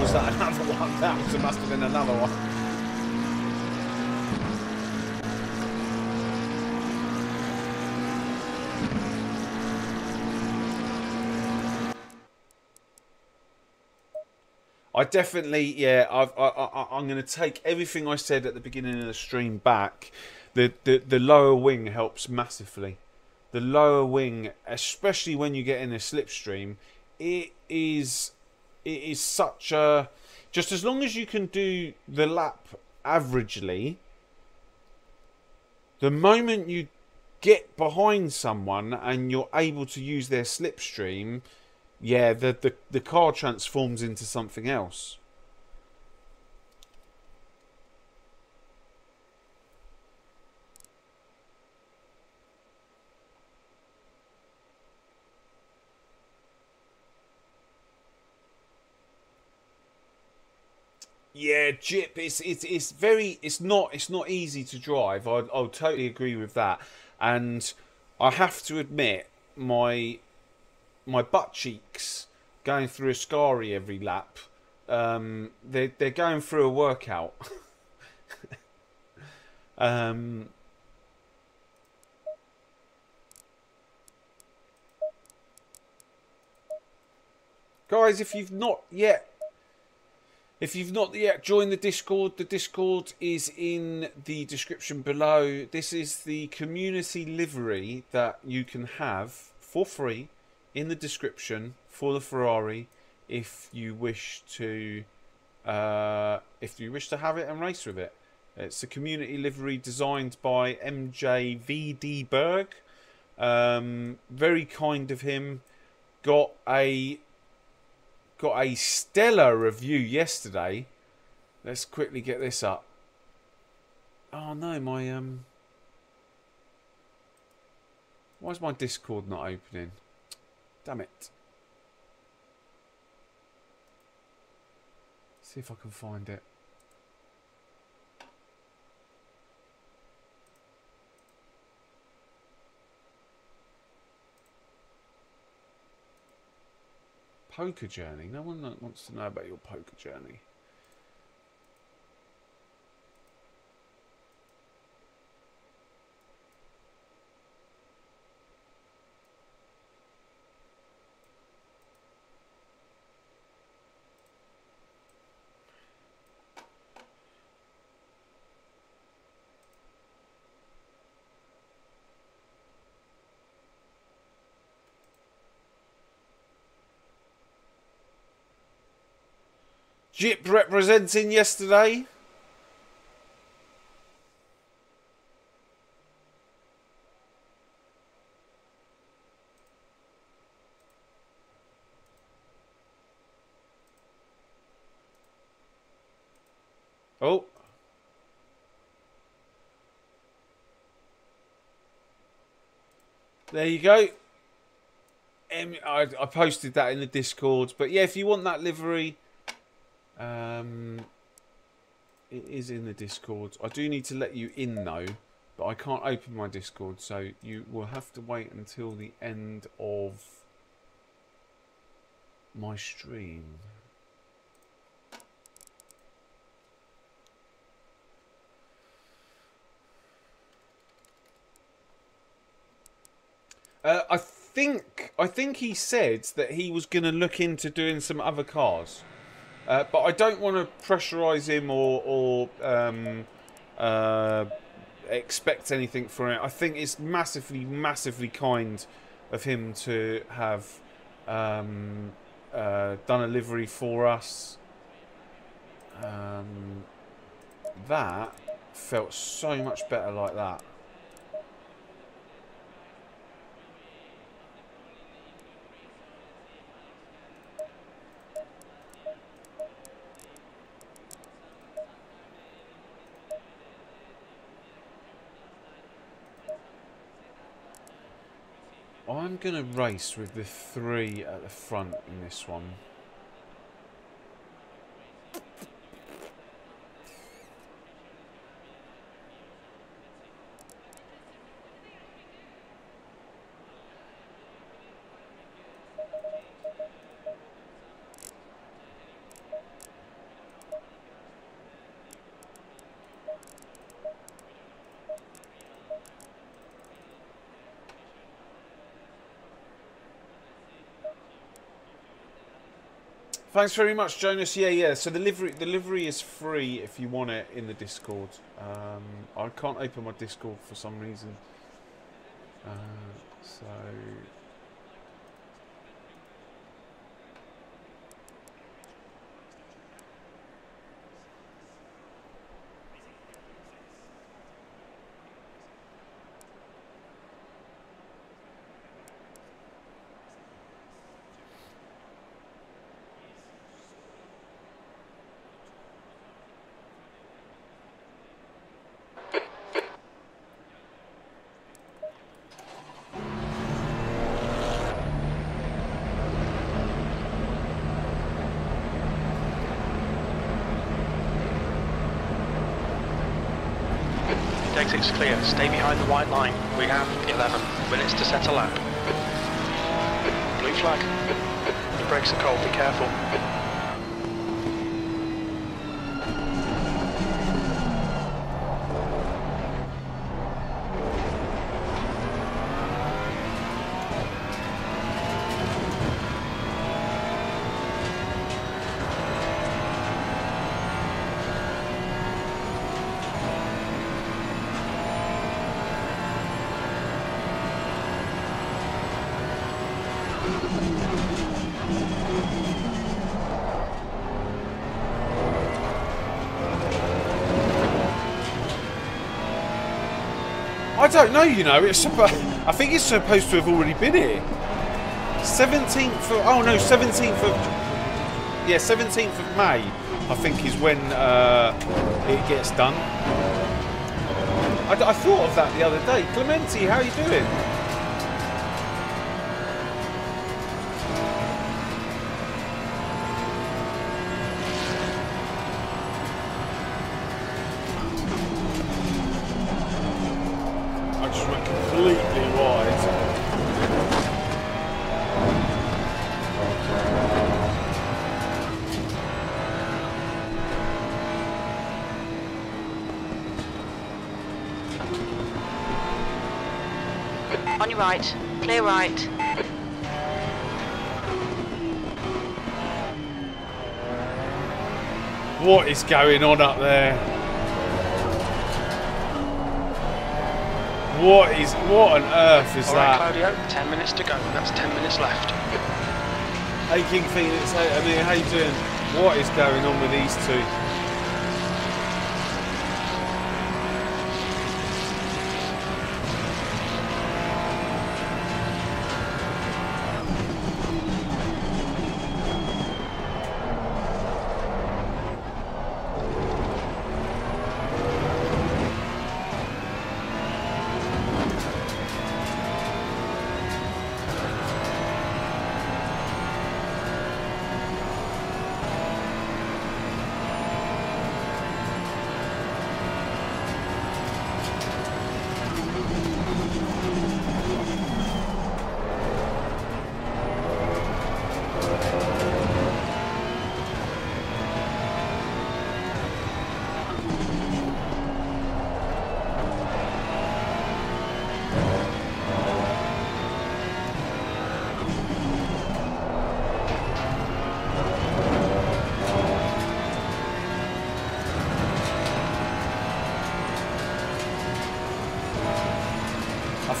Was that another one? That must have been another one. I definitely, yeah, I've, I, I, I'm going to take everything I said at the beginning of the stream back. The, the, the lower wing helps massively. The lower wing, especially when you get in a slipstream, it is it is such a just as long as you can do the lap averagely. The moment you get behind someone and you're able to use their slipstream, yeah, the, the, the car transforms into something else. Yeah, Jip, it's it's it's very it's not it's not easy to drive. I I'll totally agree with that. And I have to admit my my butt cheeks going through Ascari every lap. Um, they're they're going through a workout. um, guys, if you've not yet. If you've not yet joined the Discord, the Discord is in the description below. This is the community livery that you can have for free in the description for the Ferrari if you wish to uh, if you wish to have it and race with it. It's a community livery designed by MJVD Berg. Um, very kind of him. Got a got a stellar review yesterday. Let's quickly get this up. Oh no, my um. Why is my Discord not opening? Damn it. See if I can find it. Poker journey. No one wants to know about your poker journey. Jip representing yesterday. Oh. There you go. I, I posted that in the Discord. But yeah, if you want that livery, um, it is in the Discord. I do need to let you in though, but I can't open my Discord, so you will have to wait until the end of my stream. Uh, I think I think he said that he was going to look into doing some other cars. Uh, but I don't want to pressurise him or, or um, uh, expect anything from it. I think it's massively, massively kind of him to have um, uh, done a livery for us. Um, that felt so much better like that. I'm going to race with the three at the front in this one. Thanks very much, Jonas. Yeah, yeah. So the livery, the livery is free if you want it in the Discord. Um, I can't open my Discord for some reason. Uh, so clear. Stay behind the white line. We have 11 minutes to set a lap. Blue flag. The brakes are cold, be careful. Don't know, you know. It's I think it's supposed to have already been here. 17th of... Oh, no, 17th of... Yeah, 17th of May, I think, is when uh, it gets done. I, I thought of that the other day. Clementi, how are you doing? On your right. Clear right. What is going on up there? What is what on earth is All right, that? Claudio, 10 minutes to go. That's 10 minutes left. Hey King Phoenix, hey, I mean, how you doing? What is going on with these two?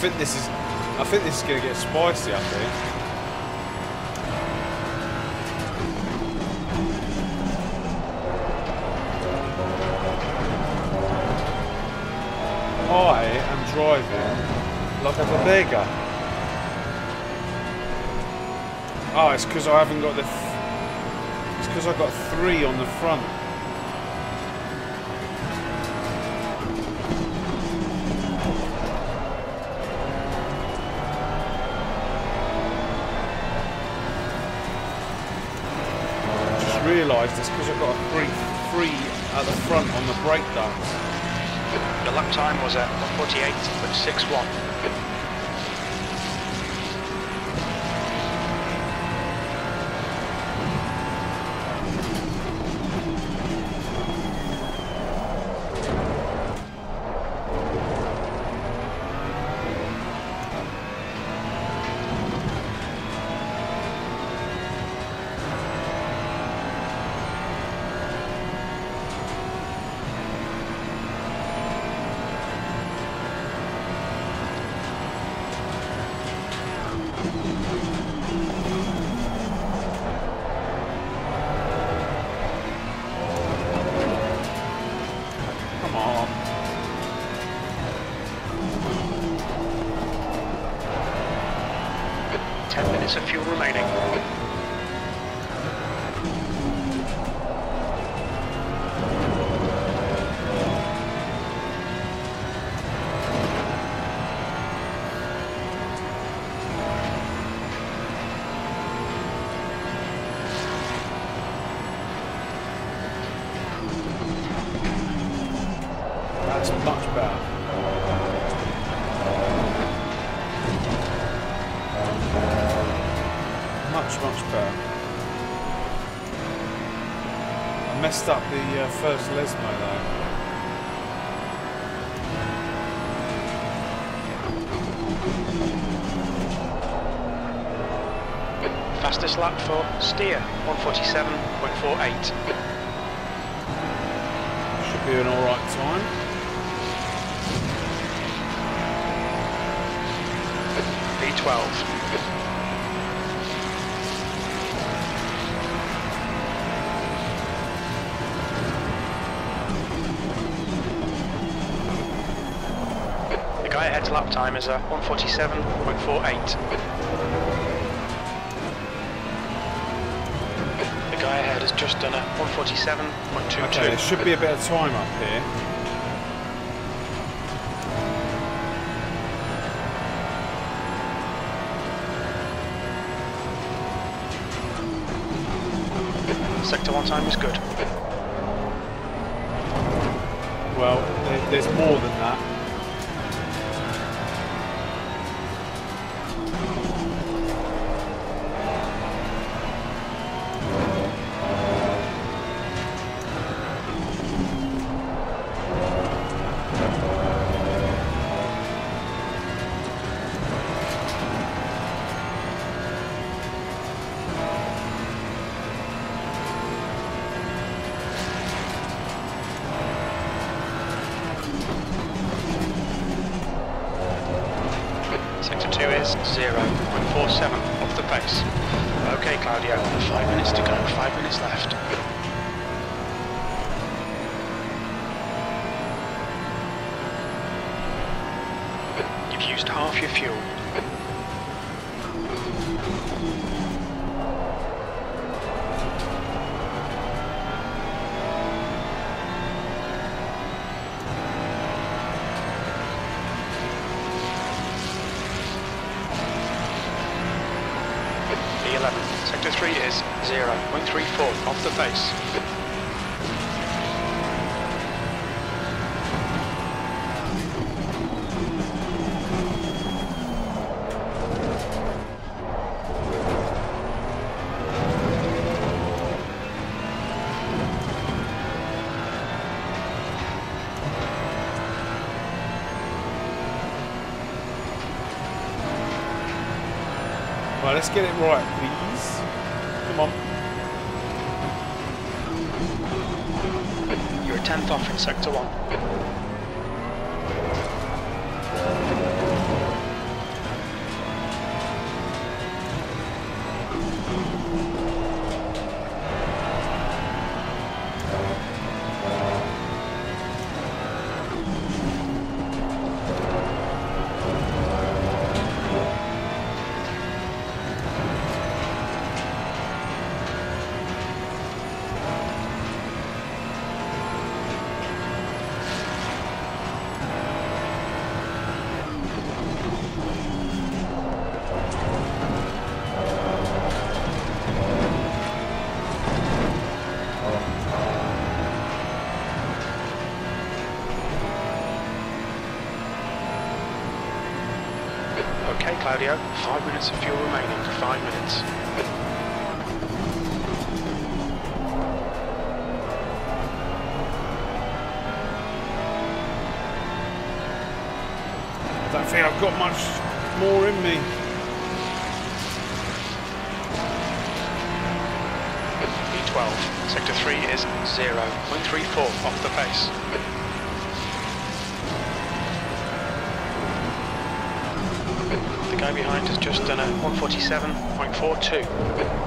Think this is, I think this is going to get spicy I think. I am driving like a bodega. Oh, it's because I haven't got the. Th it's because I got three on the front. Front on the brake ducts. The lap time was at 148.61. first Lesmo though. Fastest lap for Steer, 147.48. Should be an alright time. V12. The guy ahead's lap time is a 147.48. The guy ahead has just done a 147.22. Okay, there should be a bit of time up here. Let's get it right, 5 minutes 47.42.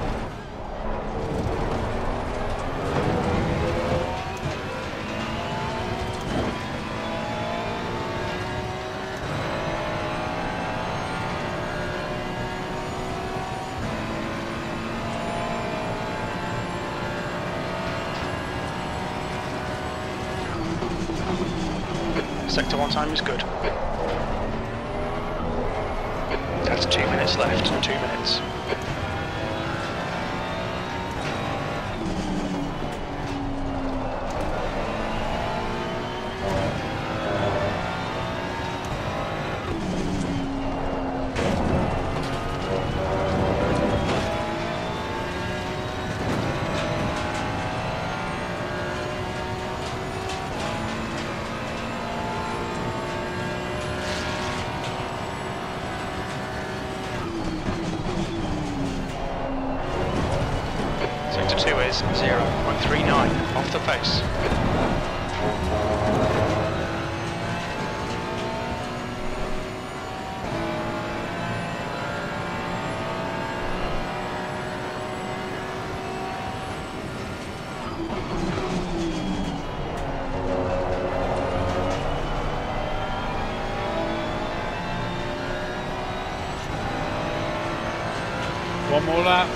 more lap.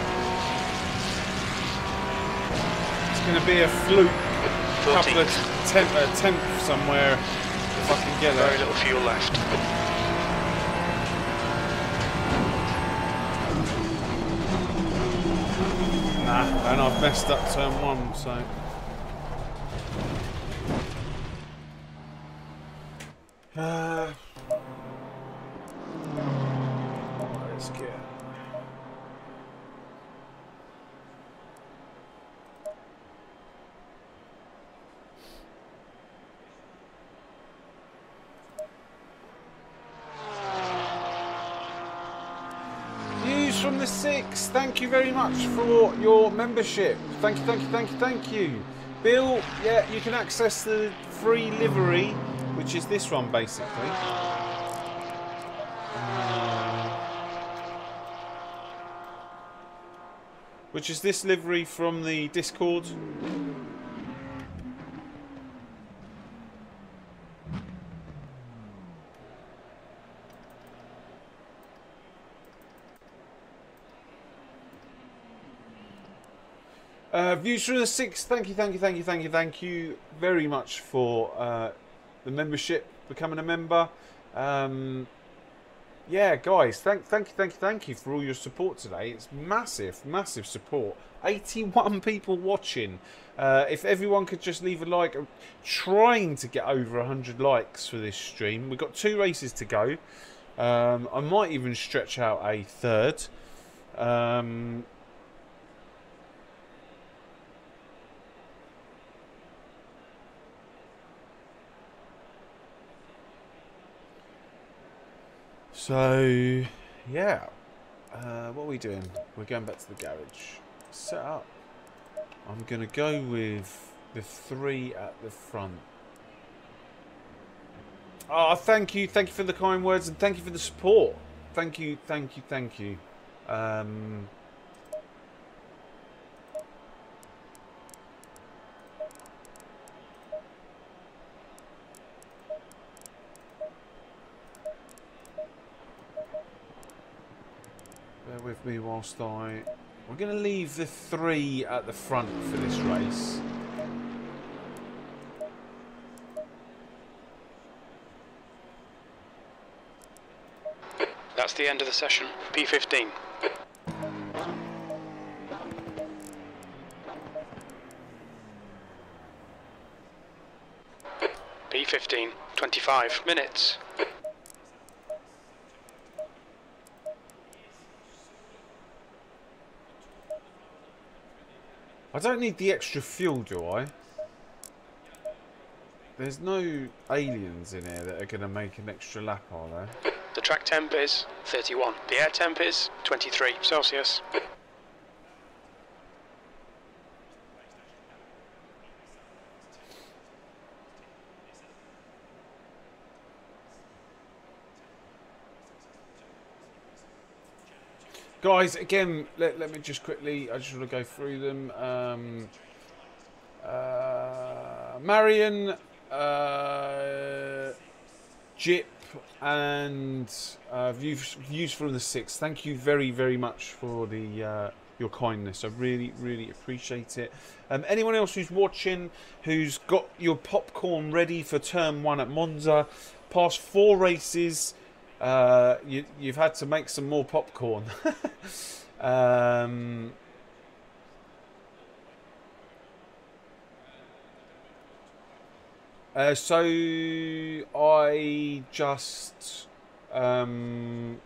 It's going to be a fluke. Couple of tenth, uh, a tenth somewhere if I can get Very it. little fuel left. Nah, and I've messed up turn one, so. membership. Thank you, thank you, thank you, thank you. Bill, yeah, you can access the free livery, which is this one basically. Uh, which is this livery from the Discord. Views the six. Thank you, thank you, thank you, thank you, thank you very much for uh, the membership, becoming a member. Um, yeah, guys, thank, thank you, thank you, thank you for all your support today. It's massive, massive support. 81 people watching. Uh, if everyone could just leave a like, I'm trying to get over 100 likes for this stream. We've got two races to go. Um, I might even stretch out a third. Um, So, yeah. Uh, what are we doing? We're going back to the garage. Set up. I'm going to go with the three at the front. Oh, thank you. Thank you for the kind words and thank you for the support. Thank you, thank you, thank you. Um, with me whilst I... We're going to leave the three at the front for this race. That's the end of the session. P15. P15, 25 minutes. I don't need the extra fuel, do I? There's no aliens in here that are going to make an extra lap, are there? The track temp is 31. The air temp is 23 Celsius. Guys, again, let, let me just quickly, I just want to go through them. Um, uh, Marion, uh, Jip, and uh, views, views from the six. Thank you very, very much for the uh, your kindness. I really, really appreciate it. Um, anyone else who's watching, who's got your popcorn ready for turn one at Monza, past four races, uh, you, you've had to make some more popcorn. um, uh, so I just um,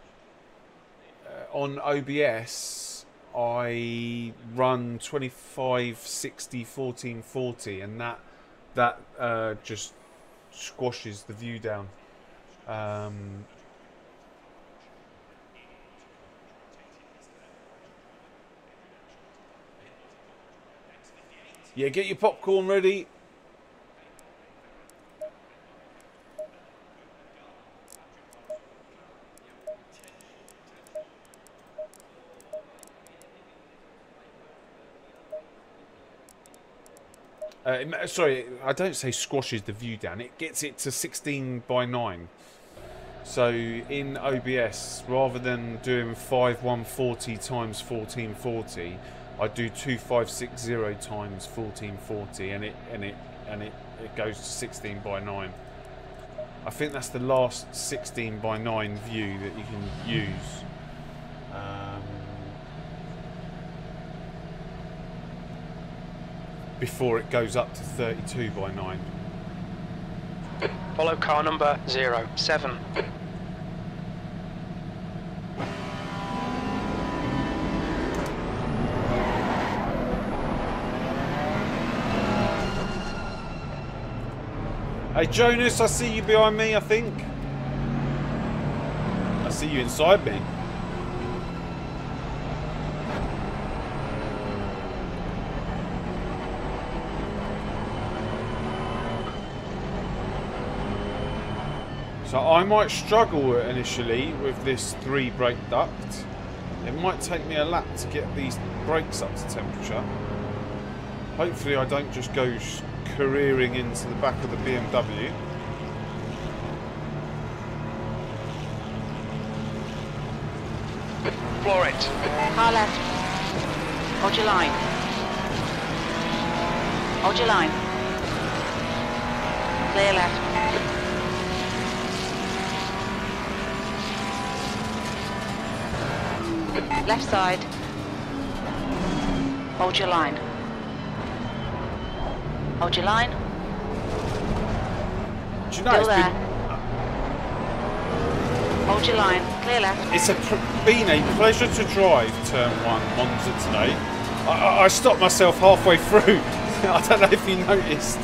uh, on OBS I run 25 60 14 40 and that that uh, just squashes the view down um, Yeah, get your popcorn ready. Uh, sorry, I don't say squashes the view down. It gets it to 16 by 9. So in OBS, rather than doing 5140 times 1440, I do 2560 times 1440 and it and it and it, it goes to 16 by 9. I think that's the last 16 by 9 view that you can use. Um, before it goes up to 32 by 9. Follow car number 07. Hey Jonas, I see you behind me, I think. I see you inside me. So I might struggle initially with this three brake duct. It might take me a lap to get these brakes up to temperature. Hopefully I don't just go careering into the back of the BMW. Floor it. Car left. Hold your line. Hold your line. Clear left. Left side. Hold your line. Hold your line. Do you know Still it's there. been, Hold your line. Clear left. it's a, pr- been a pleasure to drive turn one Monza today. I, I, I stopped myself halfway through. I don't know if you noticed.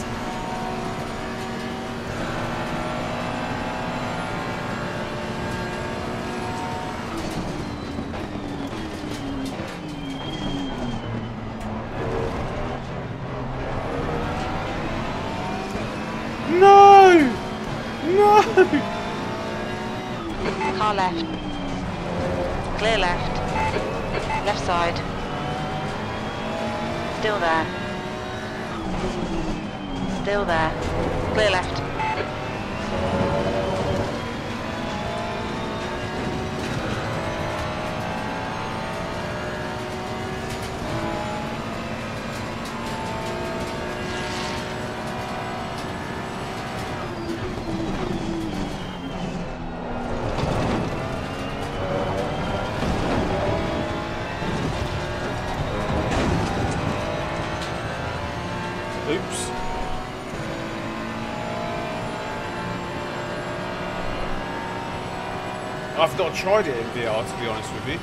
Not tried it in VR to be honest with you.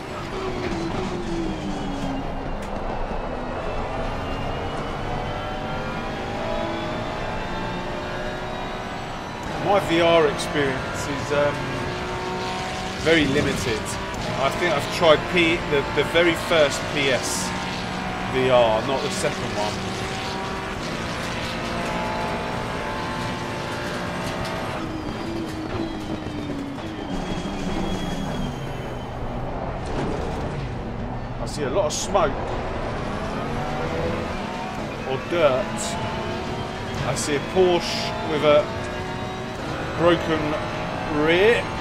My VR experience is um, very limited. I think I've tried P the, the very first PS VR, not the second one. Smoke or dirt. I see a Porsche with a broken rear.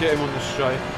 Get him on the straight.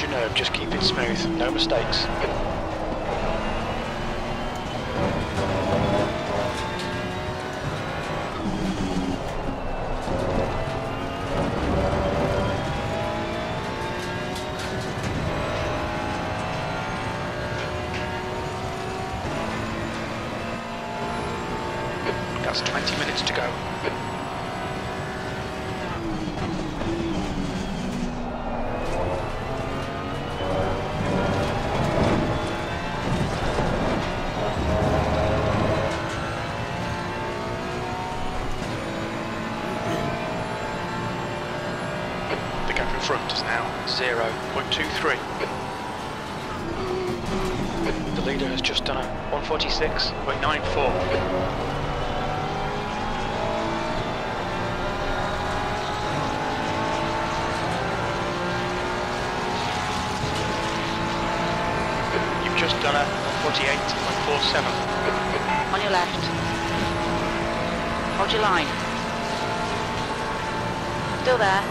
Your nerve. Just keep it smooth. No mistakes. 48.47. On your left. Hold your line. Still there.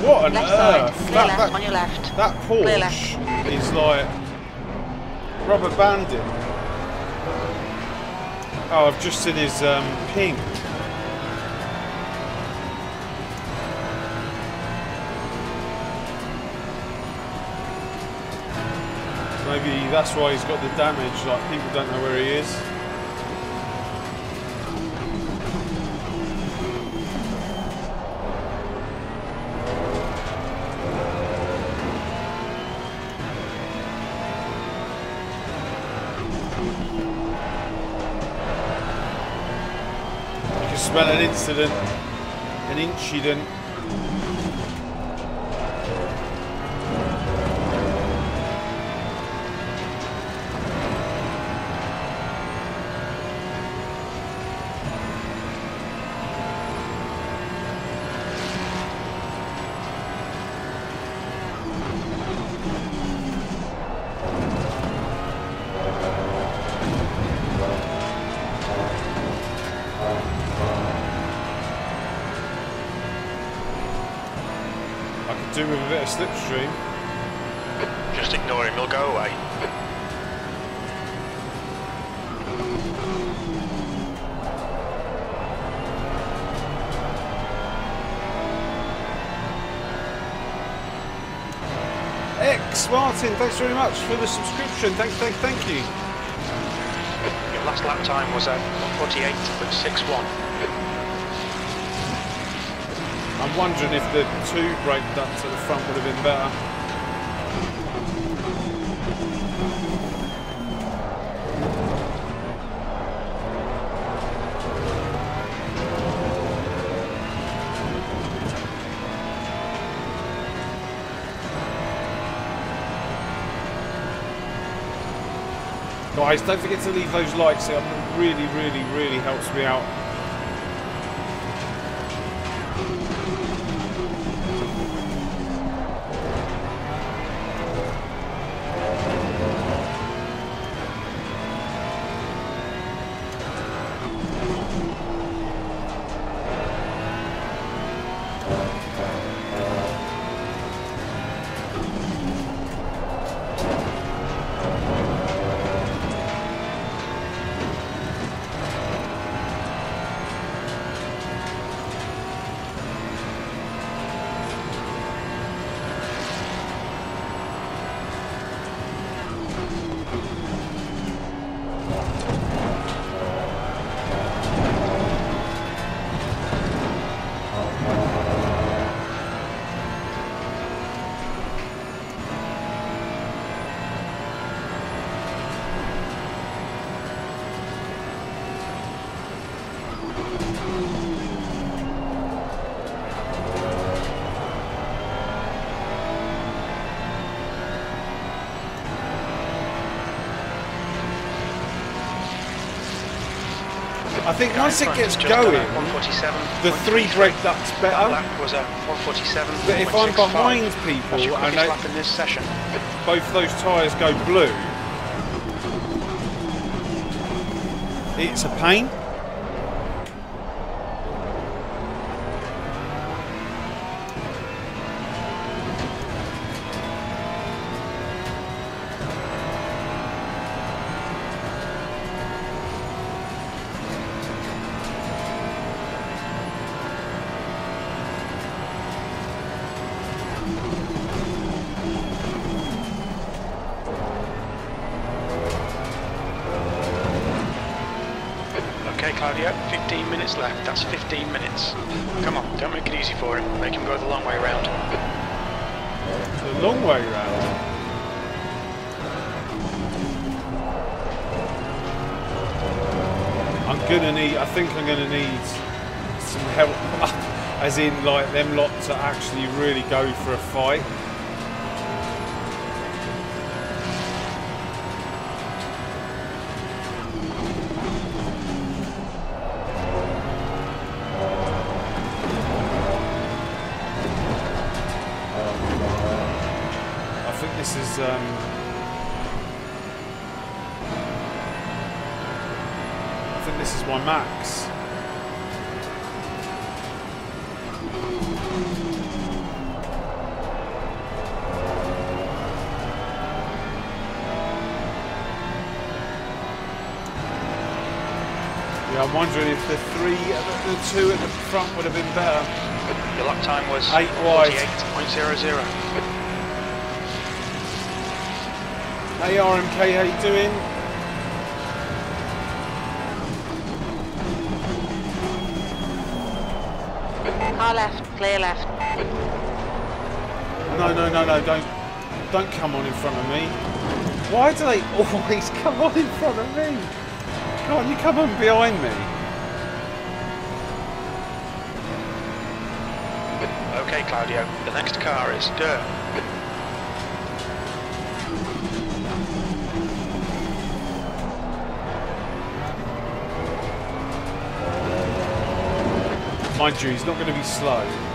What on left earth? Side. Clear that, left, that, on your left. That Porsche Clear left. is like rubber banded. Oh, I've just seen his um. Maybe that's why he's got the damage, like people don't know where he is. You can smell an incident, an incident. Martin, thanks very much for the subscription. Thank, thank, thank you. Your last lap time was at 148.61. I'm wondering if the two brake ducts at the front would have been better. Guys, don't forget to leave those likes. It really, really, really helps me out. Think once it gets has just done going, 147. the three brake ducts That better. lap was a 147. But if I'm behind people and quickest they, lap in this session. both those tyres go blue, it's a pain. Like them lot to actually really go for a fight. I think this is. Um, I think this is my max. Yeah, I'm wondering if the three, uh, the two at the front would have been better. Your lap time was Eight wide. 48.00. Hey RMK, how you doing? Car left, clear left. No, no, no, no, don't, don't come on in front of me. Why do they always come on in front of me? Can't you come on behind me? Okay, Claudio, the next car is Durr. Mind you, he's not going to be slow.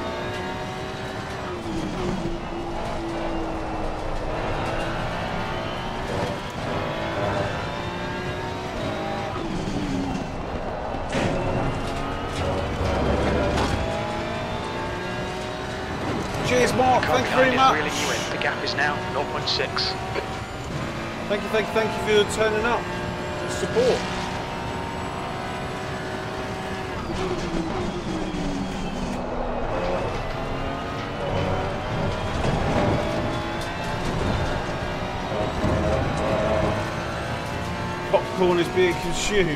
Thank thank you for turning up. Support. Popcorn is being consumed.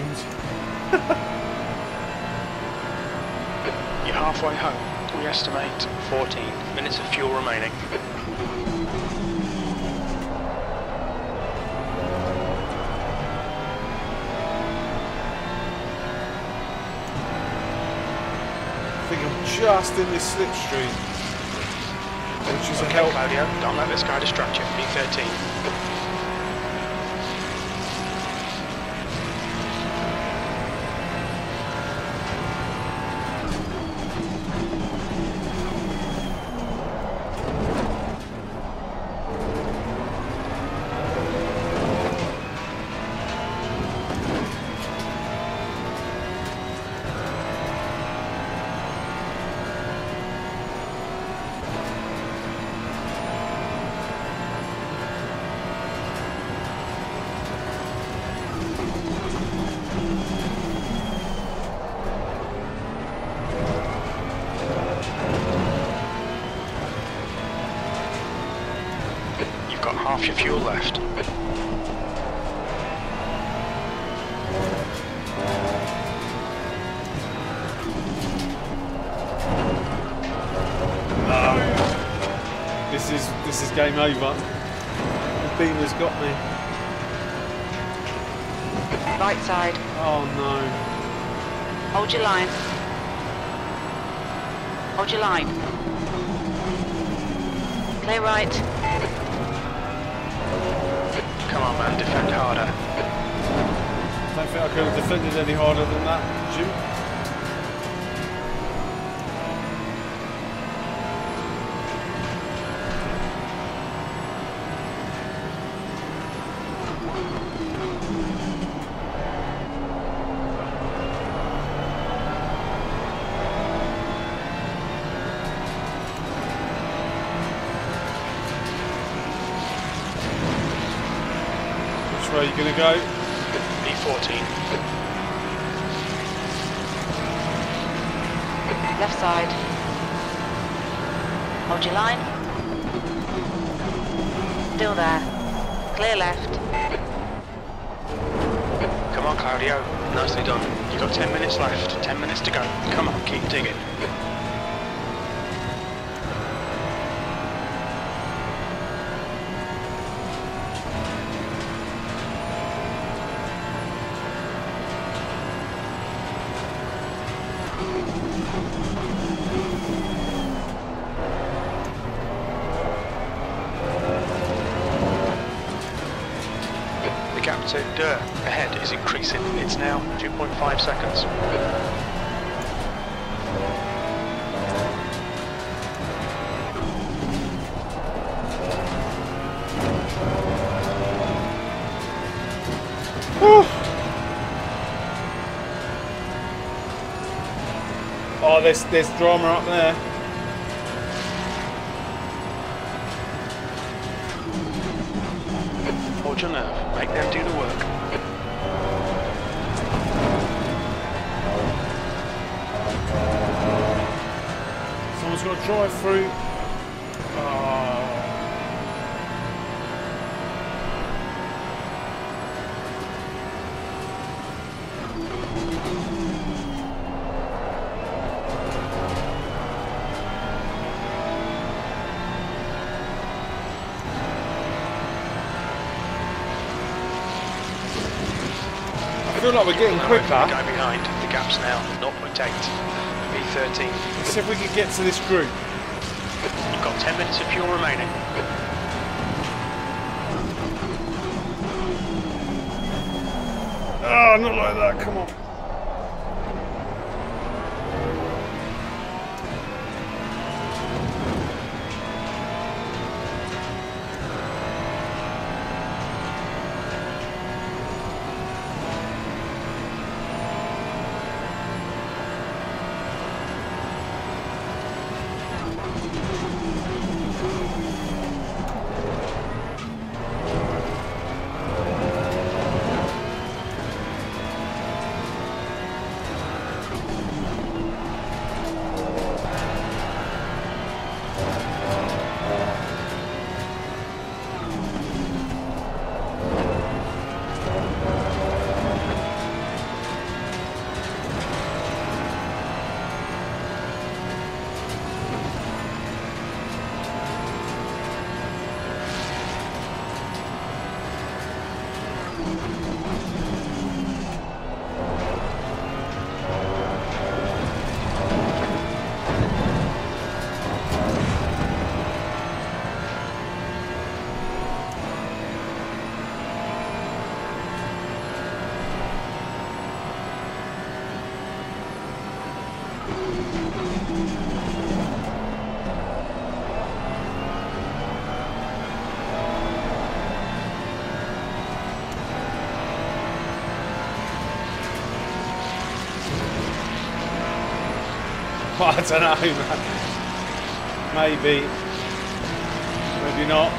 You're halfway home. We estimate 14 minutes of fuel remaining. Just in this slipstream. Which is a Okay, help. Claudio, don't let this guy distract you. B13. This you going to go? B14. Left side. Hold your line. Still there. Clear left. Come on, Claudio. Nicely done. You've got 10 minutes left. 10 minutes to go. Come on, keep digging. 2.5 seconds. Oh, there's there's drama up there. Feel we're getting The quicker. guy behind. The gap's now 0.8. V13. Let's see if we can get to this group. You've got 10 minutes of fuel remaining. Oh, not like that. Come on. Don't know, man. Maybe. Maybe not.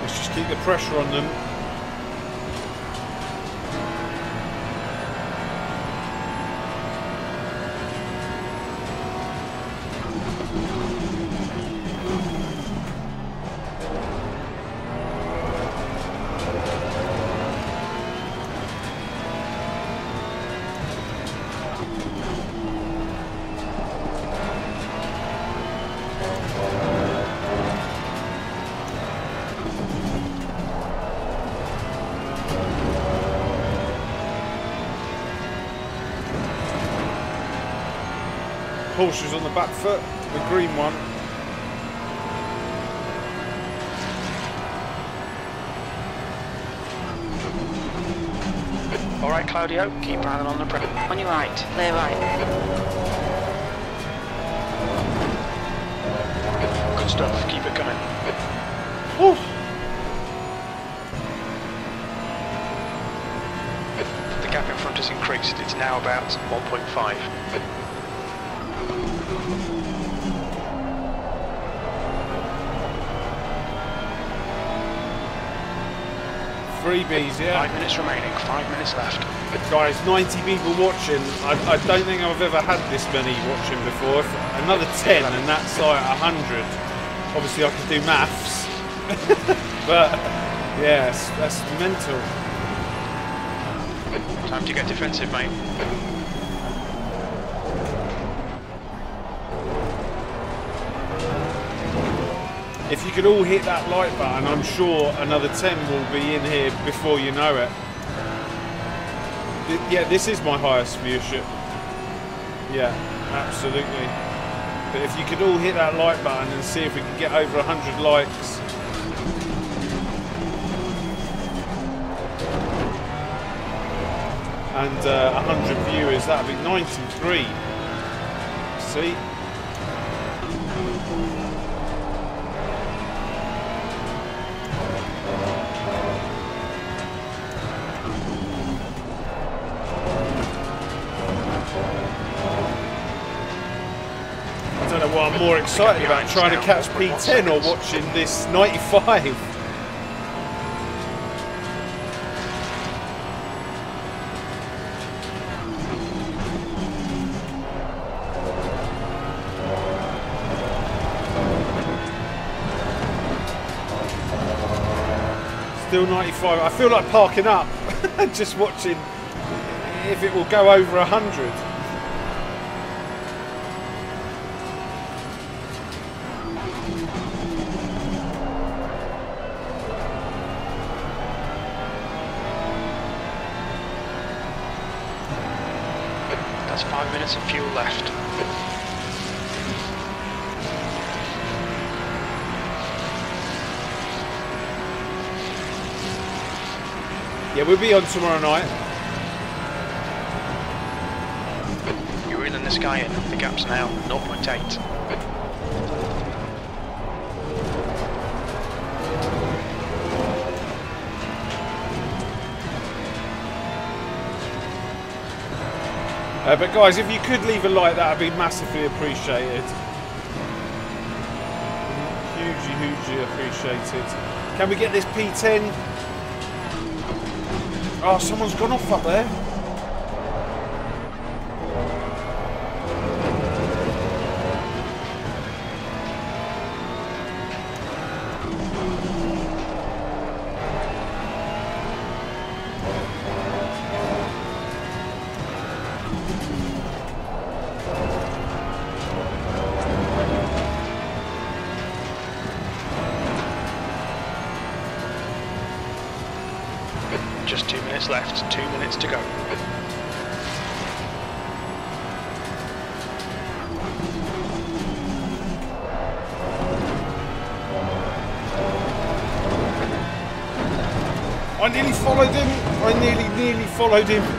Let's just keep the pressure on them. Porsche's on the back foot, the green one. All right, Claudio, keep running on the prep. On your right, clear right. Good stuff. Keep it coming. Whew. The gap in front has increased. It's now about 1.5. Freebies, yeah. Five minutes remaining. Five minutes left. Guys, 90 people watching. I, I don't think I've ever had this many watching before. If another 10 and that's like 100. Obviously I can do maths. but, yes, that's mental. Time to get defensive, mate. Could all hit that like button, I'm sure another 10 will be in here before you know it. Th- Yeah, this is my highest viewership. Yeah, absolutely. But if you could all hit that like button and see if we can get over 100 likes. And uh, 100 viewers, that'd be 93. See? Excited about, trying to catch P10 or watching this 95. Still 95. I feel like parking up, and just watching if it will go over 100. That's five minutes of fuel left. Yeah, we'll be on tomorrow night. You're reeling this guy in. The gap's now 0.8. Uh, but guys, if you could leave a like, that would be massively appreciated. Hugely, hugely appreciated. Can we get this P10? Oh, someone's gone off up there. Followed him.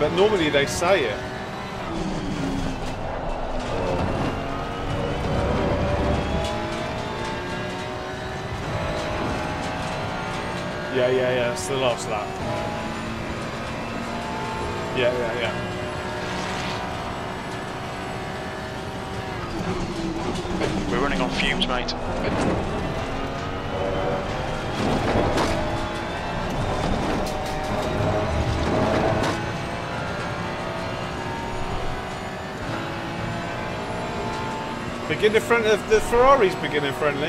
But normally they say it. Yeah, yeah, yeah. It's the last lap. Yeah, yeah, yeah. We're running on fumes, mate. Beginner friendly. The Ferrari's beginner friendly.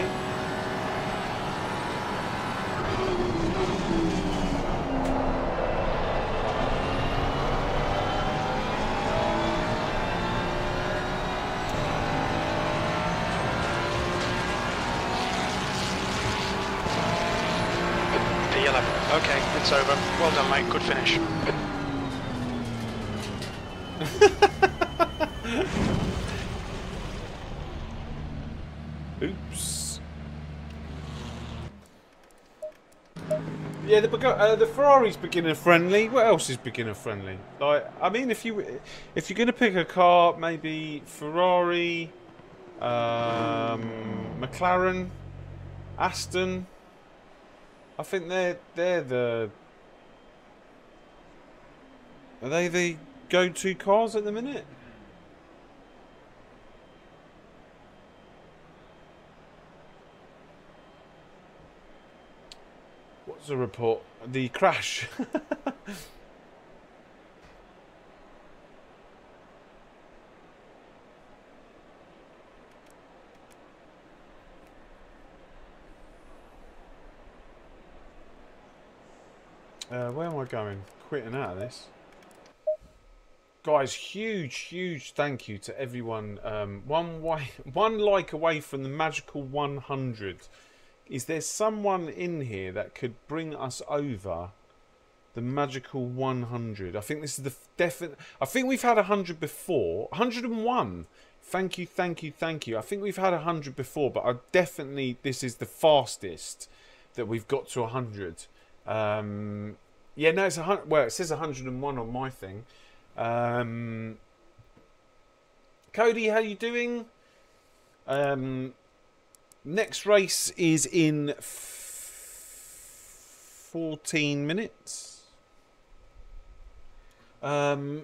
P11. Okay, it's over. Well done, mate. Good finish. Uh, the Ferrari's beginner friendly. What else is beginner friendly? Like, I mean, if you if you're gonna pick a car, maybe Ferrari, um, McLaren, Aston. I think they're they're the are they the go-to cars at the minute? What's the report? The crash. uh, where am I going? Quitting out of this. Guys, huge, huge thank you to everyone. Um, one way, one like away from the magical 100. Is there someone in here that could bring us over the magical 100? I think this is the definite. I think we've had 100 before. 101. Thank you, thank you, thank you. I think we've had 100 before, but I definitely this is the fastest that we've got to 100. Um, yeah, no, it's a hundred. Well, it says 101 on my thing. Um, Cody, how you doing? Um, next race is in f- 14 minutes. Um,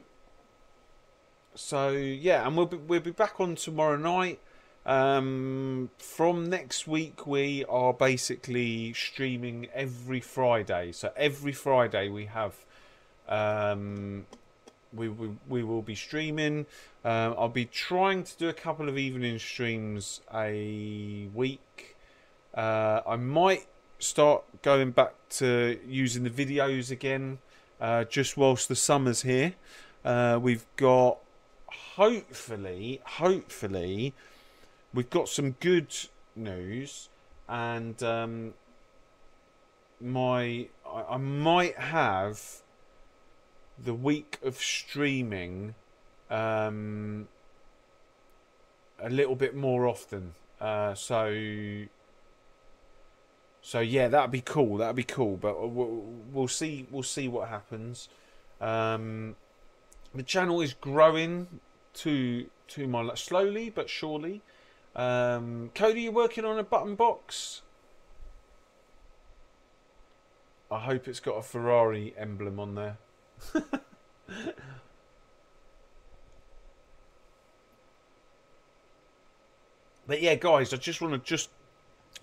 so yeah, and we'll be, we'll be back on tomorrow night. Um, from next week, we are basically streaming every Friday. So every Friday we have um, we, we, we will be streaming. Um, I'll be trying to do a couple of evening streams a week. Uh, I might start going back to using the videos again, uh, just whilst the summer's here. Uh, we've got hopefully, hopefully, we've got some good news, and um, my I, I might have the week of streaming um, a little bit more often. Uh, so, so yeah, that'd be cool. That'd be cool. But we'll, we'll see. We'll see what happens. Um, the channel is growing to to my slowly but surely. Um, Cody, you're working on a button box? I hope it's got a Ferrari emblem on there. but yeah, guys, I just want to just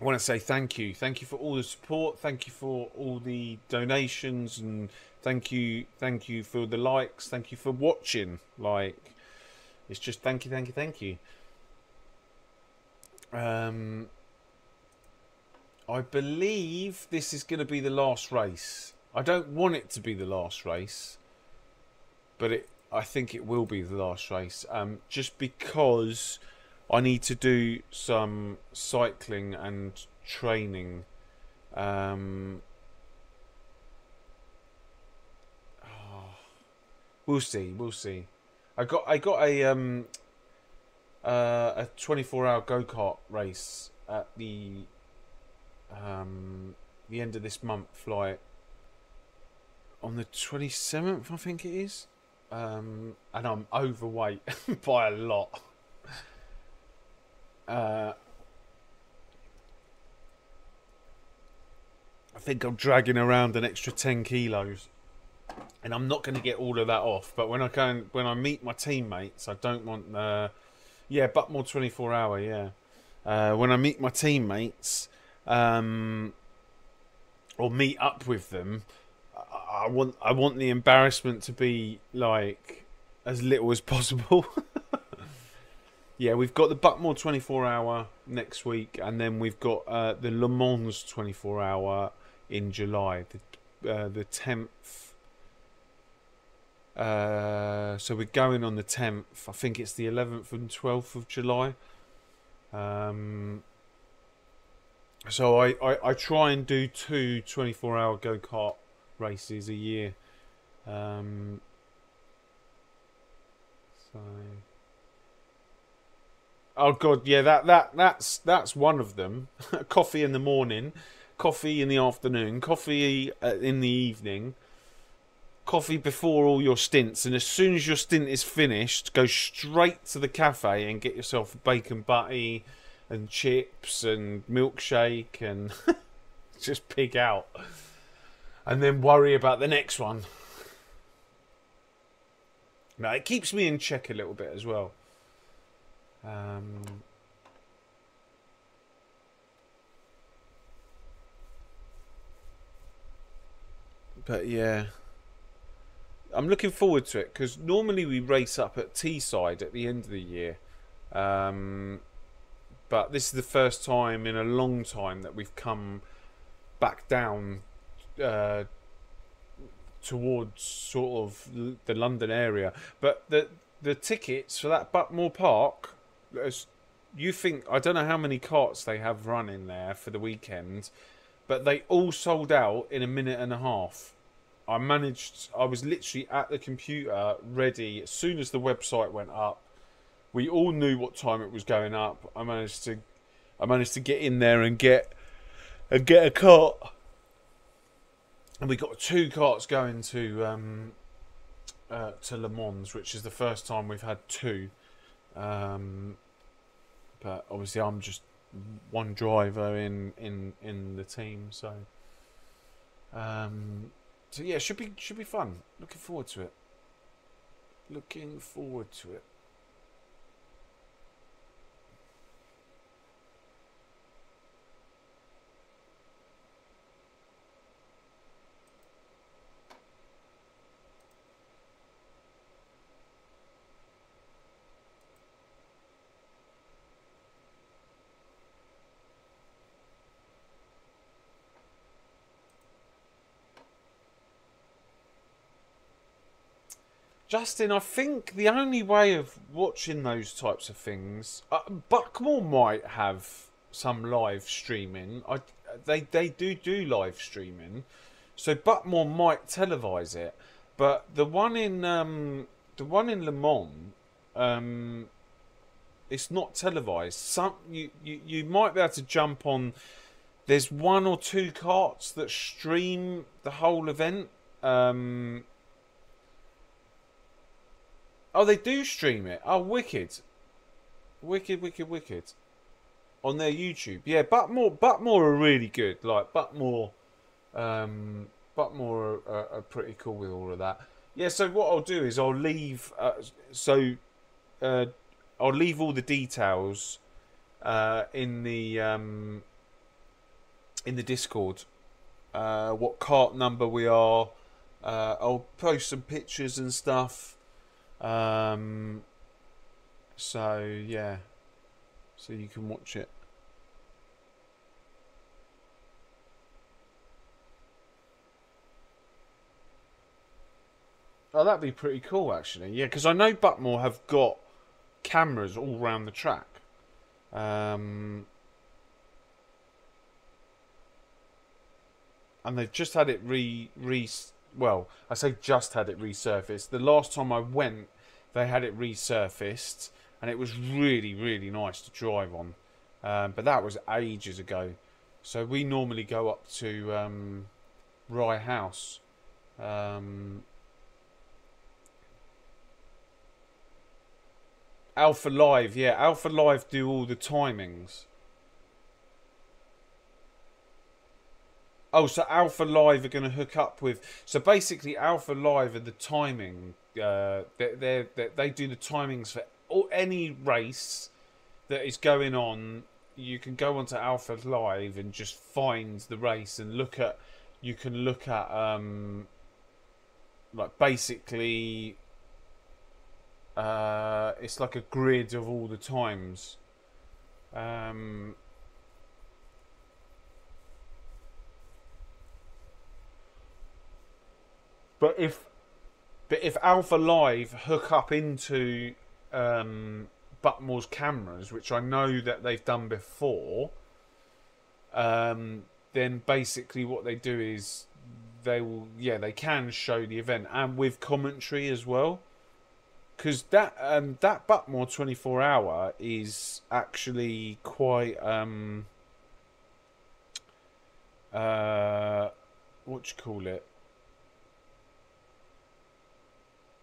want to say thank you. Thank you for all the support. Thank you for all the donations and thank you, thank you for the likes. Thank you for watching. Like, it's just thank you, thank you, thank you. Um, I believe this is going to be the last race. I don't want it to be the last race, but it. I think it will be the last race. Um, just because I need to do some cycling and training. Um, oh, we'll see. We'll see. I got. I got a um. Uh, a 24 hour go kart race at the um, the end of this month, like on the 27th, I think it is. Um, and I'm overweight by a lot. Uh, I think I'm dragging around an extra 10 kilos. And I'm not going to get all of that off. But when I can, when I meet my teammates, I don't want uh, yeah, but more 24 hour, yeah. Uh, when I meet my teammates, um, or meet up with them, I, want I want the embarrassment to be like as little as possible. Yeah, we've got the Buckmore 24 hour next week, and then we've got uh, the Le Mans 24 hour in July, the uh, the 10th. Uh, so we're going on the 10th. I think it's the 11th and 12th of July. Um, so I, I, I try and do two 24 hour go kart races a year. Um, so. Oh god, yeah, that that that's that's one of them. coffee in the morning, coffee in the afternoon, coffee uh, in the evening, coffee before all your stints, and as soon as your stint is finished, go straight to the cafe and get yourself a bacon butty and chips and milkshake and just pig out, and then worry about the next one. No, it keeps me in check a little bit as well. Um, but yeah, I'm looking forward to it because normally we race up at Teesside at the end of the year. Um, but this is the first time in a long time that we've come back down uh, towards sort of the London area. But the the tickets for that Buckmore Park you think I don't know how many carts they have running there for the weekend, but they all sold out in a minute and a half. I managed. I was literally at the computer, ready as soon as the website went up. We all knew what time it was going up. I managed to, I managed to get in there and get, and get a cart. And we got two carts going to, um, uh, to Le Mans, which is the first time we've had two. Um, but obviously I'm just one driver in in in the team, so um, so yeah, should be should be fun. Looking forward to it. Looking forward to it. Justin, I think the only way of watching those types of things, uh, Buckmore might have some live streaming. I, they they do do live streaming, so Buckmore might televise it. But the one in um, the one in Le Mans, um, it's not televised. Some you, you you might be able to jump on. There's one or two carts that stream the whole event. Um, Oh, they do stream it. Oh, wicked. Wicked, wicked, wicked. On their YouTube. Yeah, Buckmore, Buckmore are really good. Like, Buckmore, um, Buckmore are, are, are pretty cool with all of that. Yeah, so what I'll do is I'll leave, uh, so, uh, I'll leave all the details, uh, in the, um, in the Discord. Uh, what cart number we are. Uh, I'll post some pictures and stuff. Um, so yeah, so you can watch it. Oh, that'd be pretty cool, actually. Yeah, because I know Buckmore have got cameras all around the track. Um, and they've just had it re re. Well, I say just had it resurfaced. The last time I went, they had it resurfaced, and it was really, really nice to drive on. Um, but that was ages ago. So we normally go up to um, Rye House. Um, Alpha Live, yeah, Alpha Live do all the timings. Oh, so Alpha Live are going to hook up with. So basically, Alpha Live are the timing uh, they they they do the timings for all, any race that is going on. You can go onto Alpha Live and just find the race and look at. You can look at um, like basically Uh, it's like a grid of all the times. Um, but if but if Alpha Live hook up into um, Buckmore's cameras, which I know that they've done before, um, then basically what they do is they will, yeah, they can show the event and with commentary as well. Because that um, that Butmore 24 hour is actually quite um, uh, what you call it?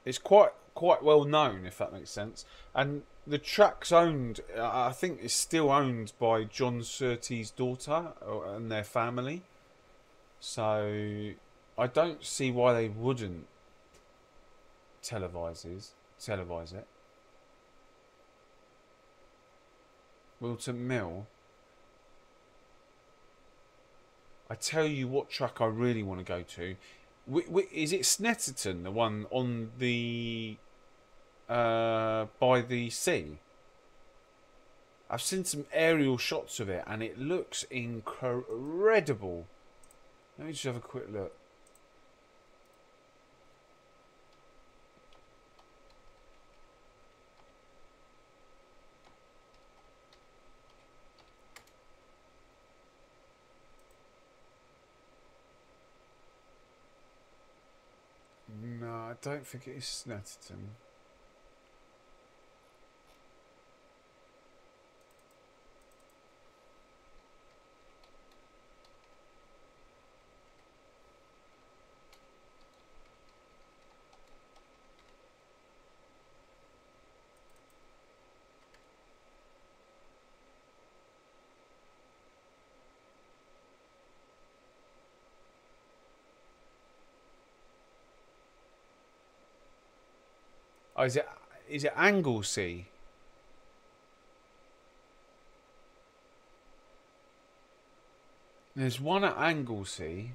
It's quite quite well known, if that makes sense. And the track's owned, I think, it's still owned by John Surtees' daughter uh, and their family. So I don't see why they wouldn't televises televise it. Whilton Mill. I tell you what track I really want to go to. Is it Snetterton, the one on the uh, by the sea? I've seen some aerial shots of it, and it looks incredible. Let me just have a quick look. I don't think it is Snetterton. Um, Oh, is it is it Anglesey? There's one at Anglesey.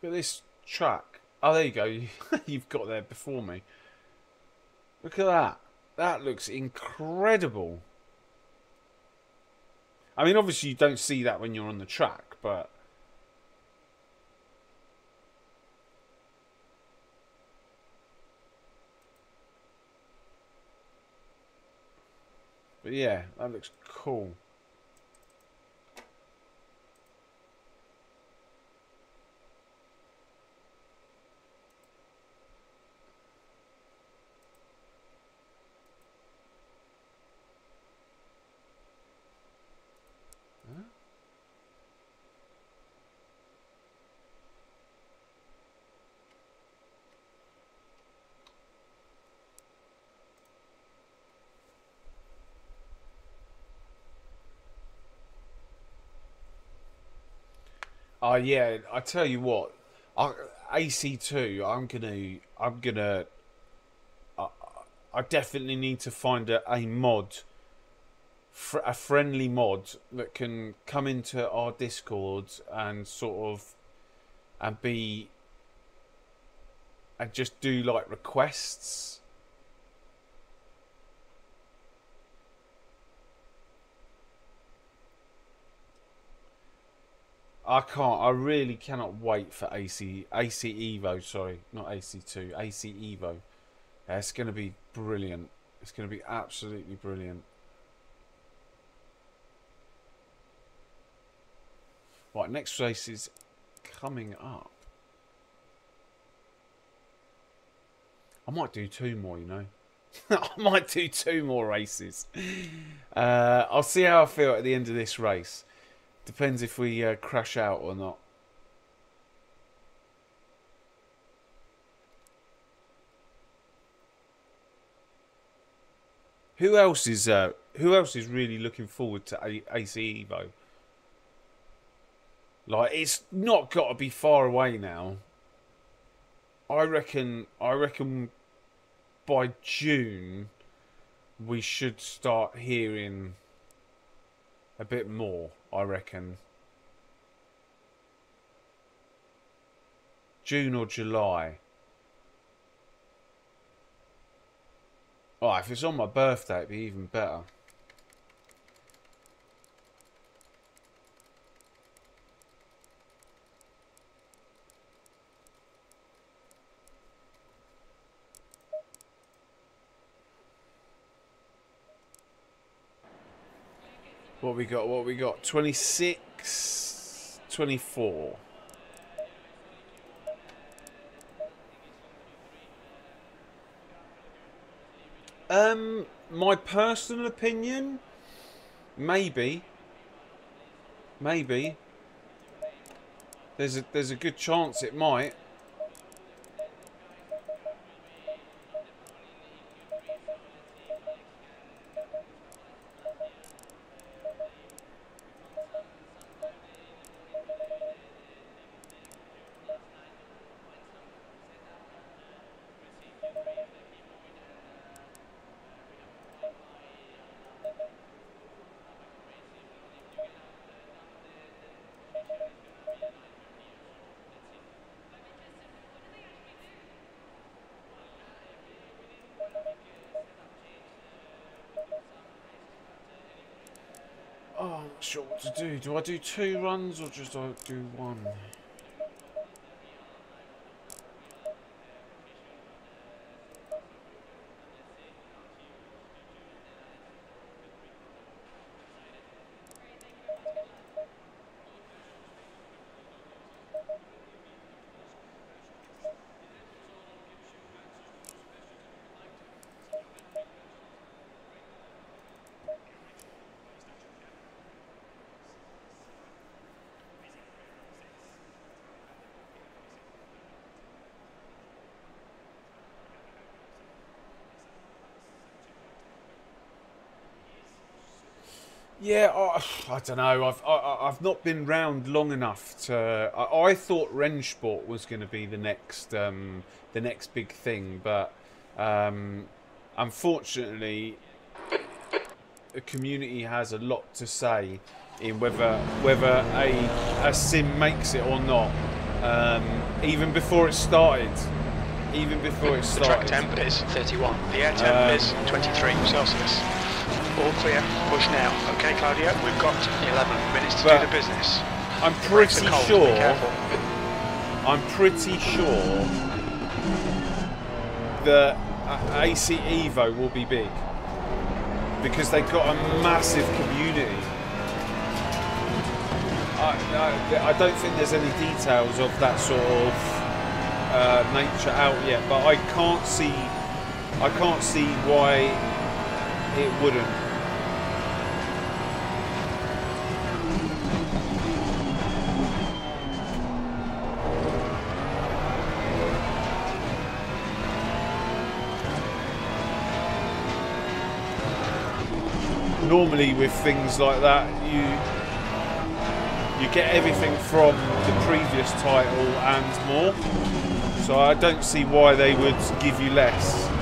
Look at this track. Oh, there you go. You've got there before me. Look at that. That looks incredible. I mean, obviously you don't see that when you're on the track, but... But yeah, that looks cool. Oh yeah, I tell you what, I, AC2. I'm gonna, I'm gonna, I, I definitely need to find a, a mod, fr a friendly mod that can come into our Discord and sort of, and be, and just do like requests I can't. I really cannot wait for AC AC Evo. Sorry, not AC2. AC Evo. Yeah, it's going to be brilliant. It's going to be absolutely brilliant. Right, next race is coming up. I might do two more, you know. I might do two more races. Uh, I'll see how I feel at the end of this race. Depends if we uh, crash out or not. Who else is uh, who else is really looking forward to A- AC Evo? Like it's not got to be far away now. I reckon. I reckon by June we should start hearing a bit more. I reckon. June or July. Oh, if it's on my birthday, it'd be even better. What we got? What we got? 26, 24. Um, my personal opinion, maybe, maybe. There's a there's a good chance it might. sure what to do. Do I do two runs or just do one? Yeah, I, don't know. I've I, I've not been round long enough to. I, I thought Rennsport was going to be the next um, the next big thing, but um, unfortunately, the community has a lot to say in whether whether a a sim makes it or not. Um, even before it started, even before it started. The track temp is 31. The air temp um, is 23 Celsius. All clear. Push now. Okay, Claudio, we've got 11 minutes to but do the business. I'm pretty cold, sure. I'm pretty sure that AC Evo will be big because they've got a massive community. I, I, I don't think there's any details of that sort of uh, nature out yet, but I can't see I can't see why it wouldn't. With things like that, you you get everything from the previous title and more. So I don't see why they would give you less.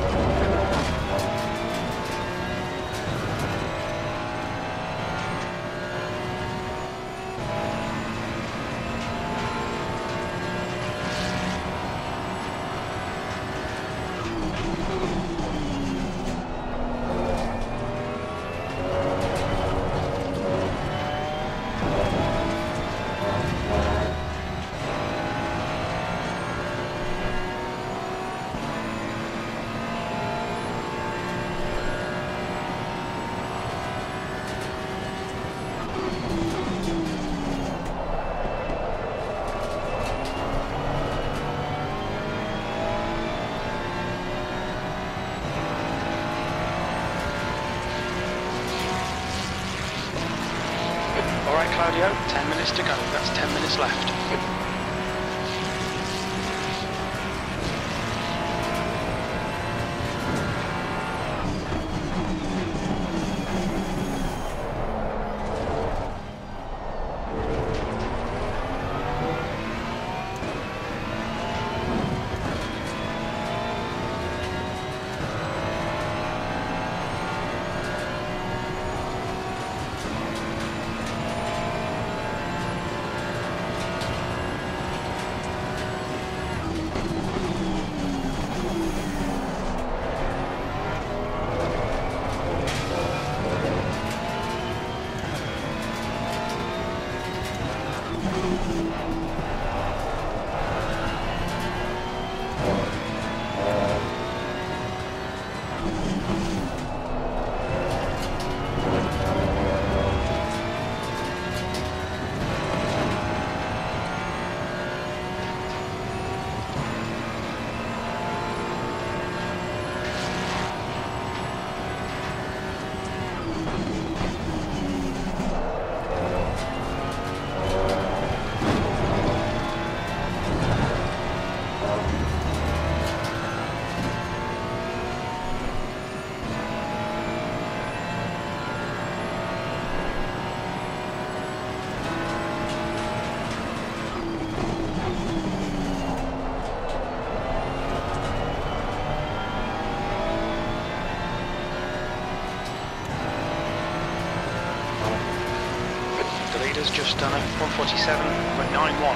47, for 9-1.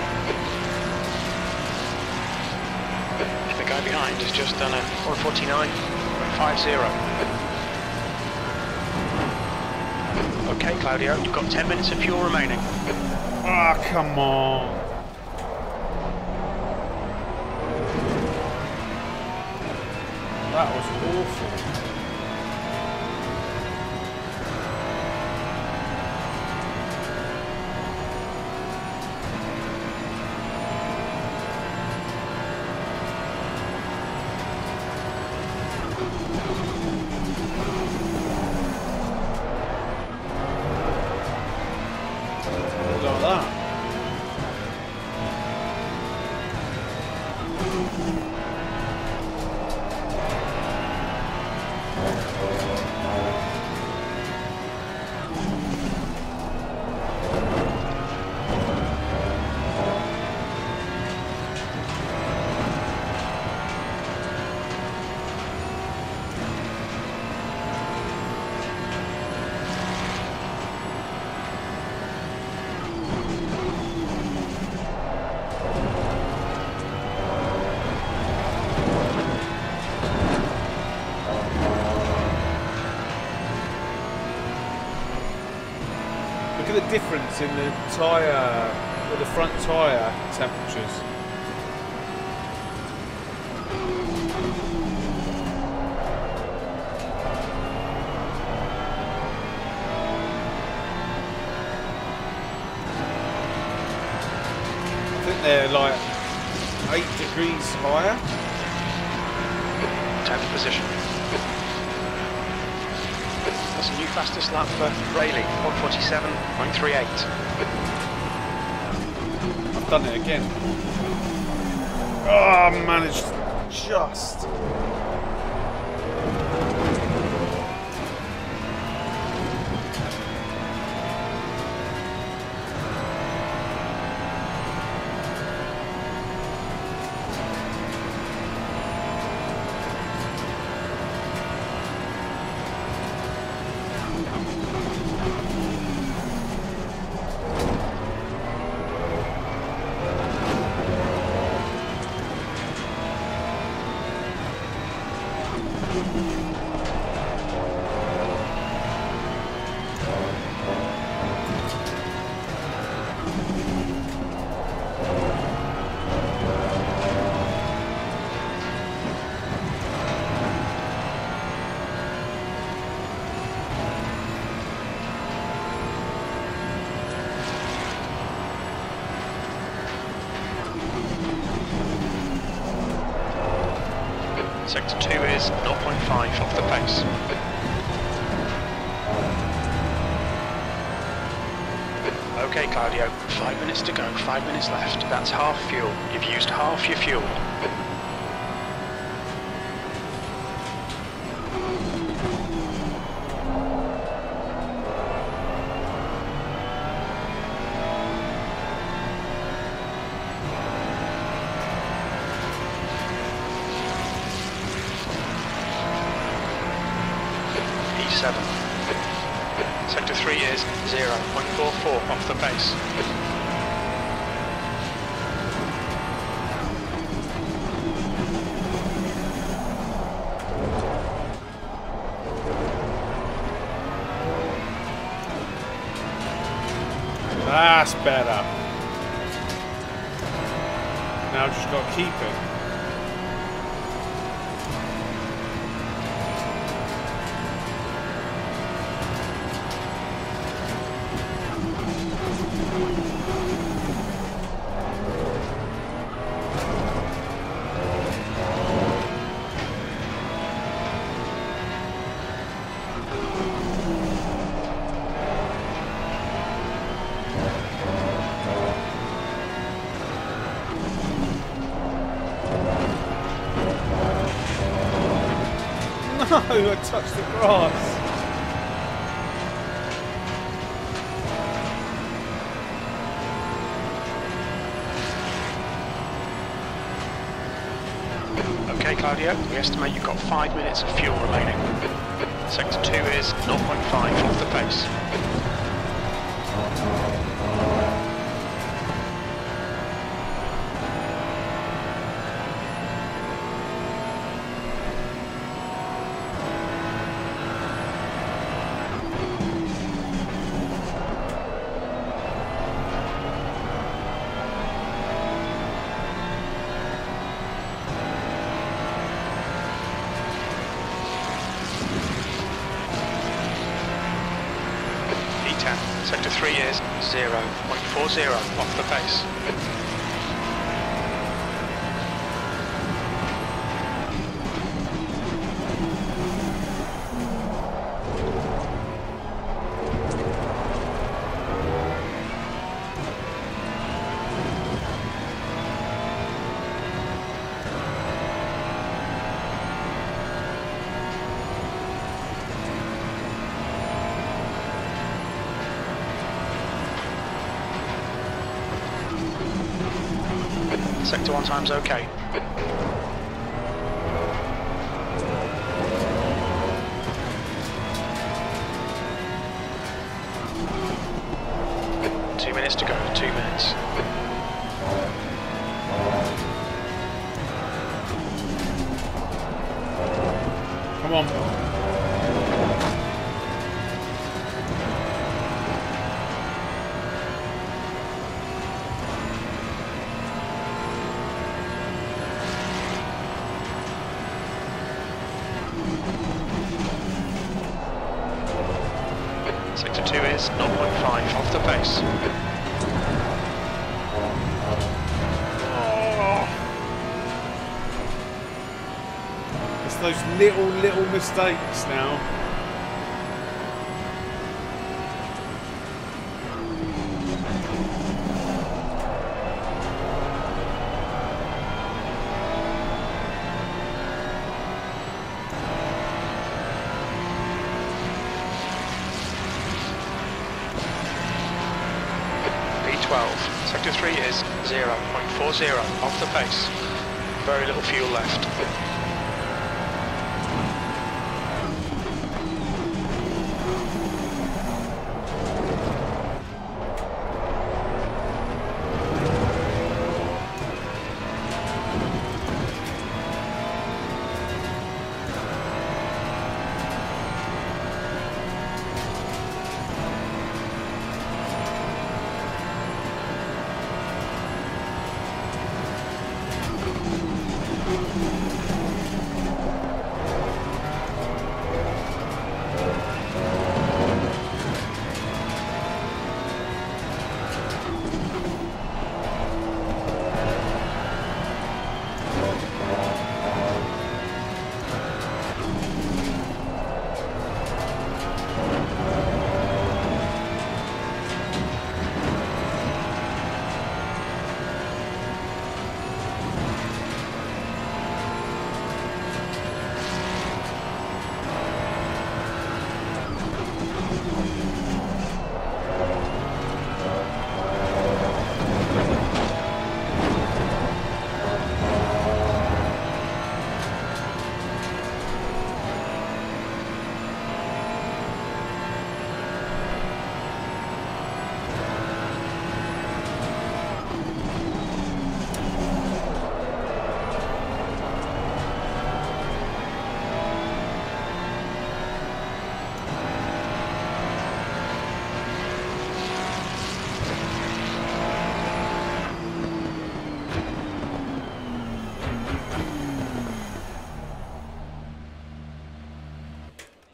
The guy behind has just done a 449, 5-0. Okay, Claudio, you've got 10 minutes of fuel remaining. Ah, oh, come on. Difference in the tyre, or the front tyre temperatures. I think they're like 8 degrees higher. 10th position. That's a new fastest lap for Rayleigh, 147.38. I've done it again. Oh, I managed just. No, I touched the grass. Okay, Claudio, we estimate you've got five minutes of fuel remaining. Sector 2 is 0.5 off the pace. E10, sector 3 is 0.40 off the pace. Sector 1 time's okay. Little, little mistakes now. B12, sector 3 is 0.40 off the pace. Very little fuel left.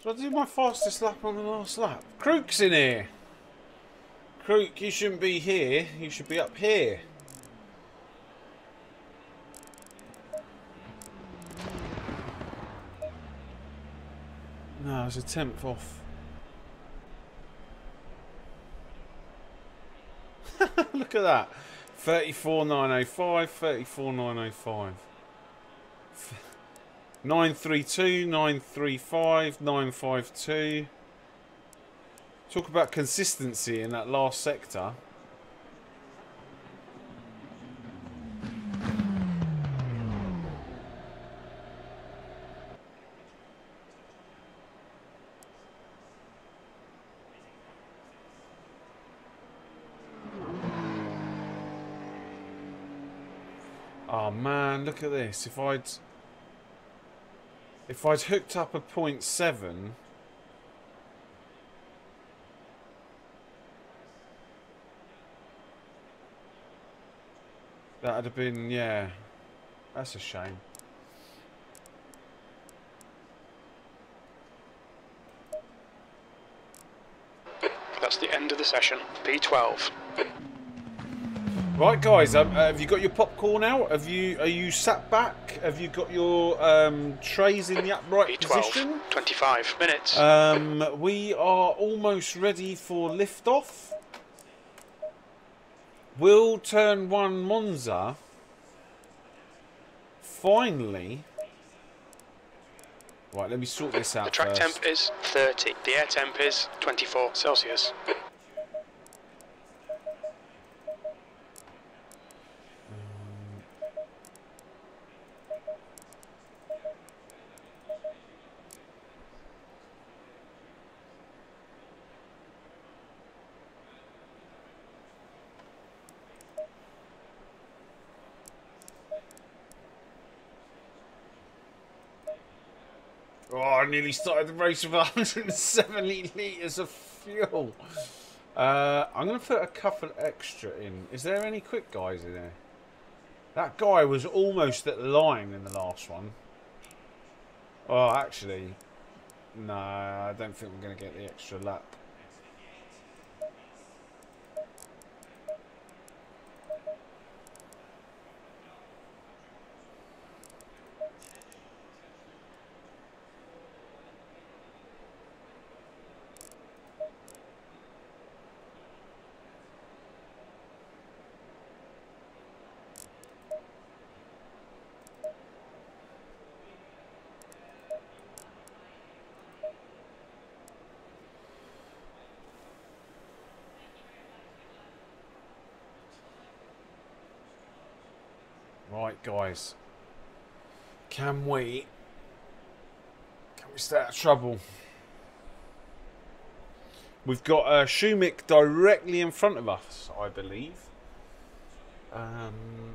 Did I do my fastest lap on the last lap? Crook's in here. Crook, you shouldn't be here. You should be up here. No, it's a tenth off. Look at that. 34905, 34905. 932, 935, 952. Talk about consistency in that last sector. Oh man, look at this. If I'd if I'd hooked up a point seven That'd have been yeah. That's a shame. That's the end of the session. P12. Right, guys. Um, uh, have you got your popcorn out? Have you? Are you sat back? Have you got your um, trays in the upright P12. position? 25 minutes. Um, we are almost ready for liftoff. Will turn one Monza finally. Right, let me sort this out the track first. temp is 30. The air temp is 24 Celsius. Nearly started the race with 170 litres of fuel. Uh, I'm going to put a couple extra in. Is there any quick guys in there? That guy was almost at the line in the last one. Oh, actually, no, I don't think we're going to get the extra lap. Guys. Can we... Can we stay out of trouble? We've got uh, Schumich directly in front of us, I believe. Um,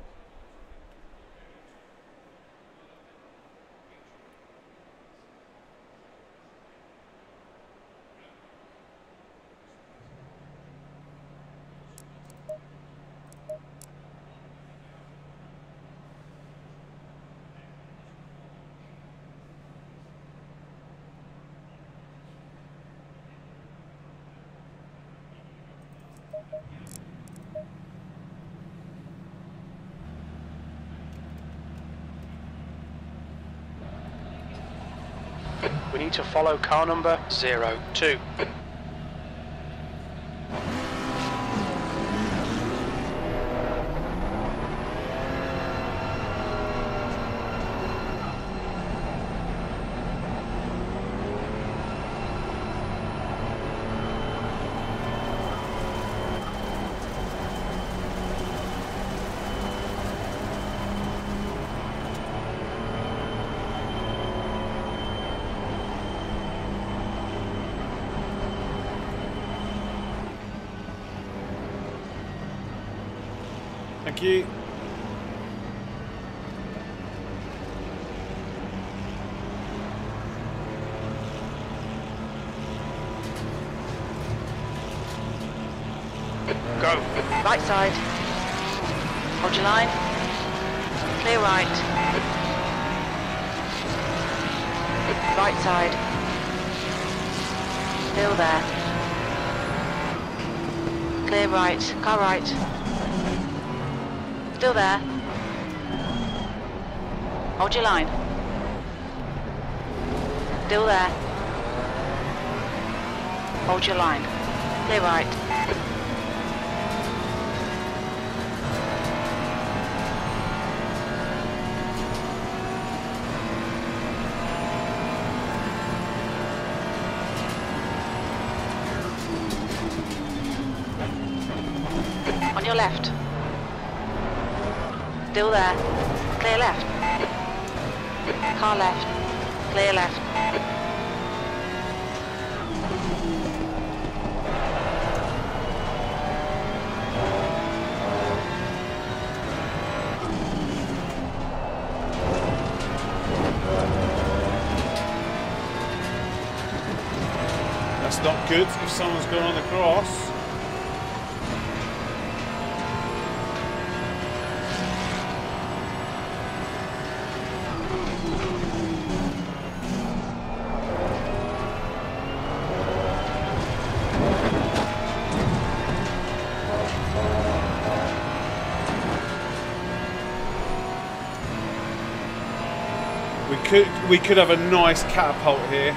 We need to follow car number 02. thank you. Go. Right side. Hold your line. Clear right. Right side. Still there. Clear right. Car right. Still there. Hold your line. Still there. Hold your line. Clear right. On your left. Still there. Clear left. Car left. Clear left. If on the cross. We could we could have a nice catapult here.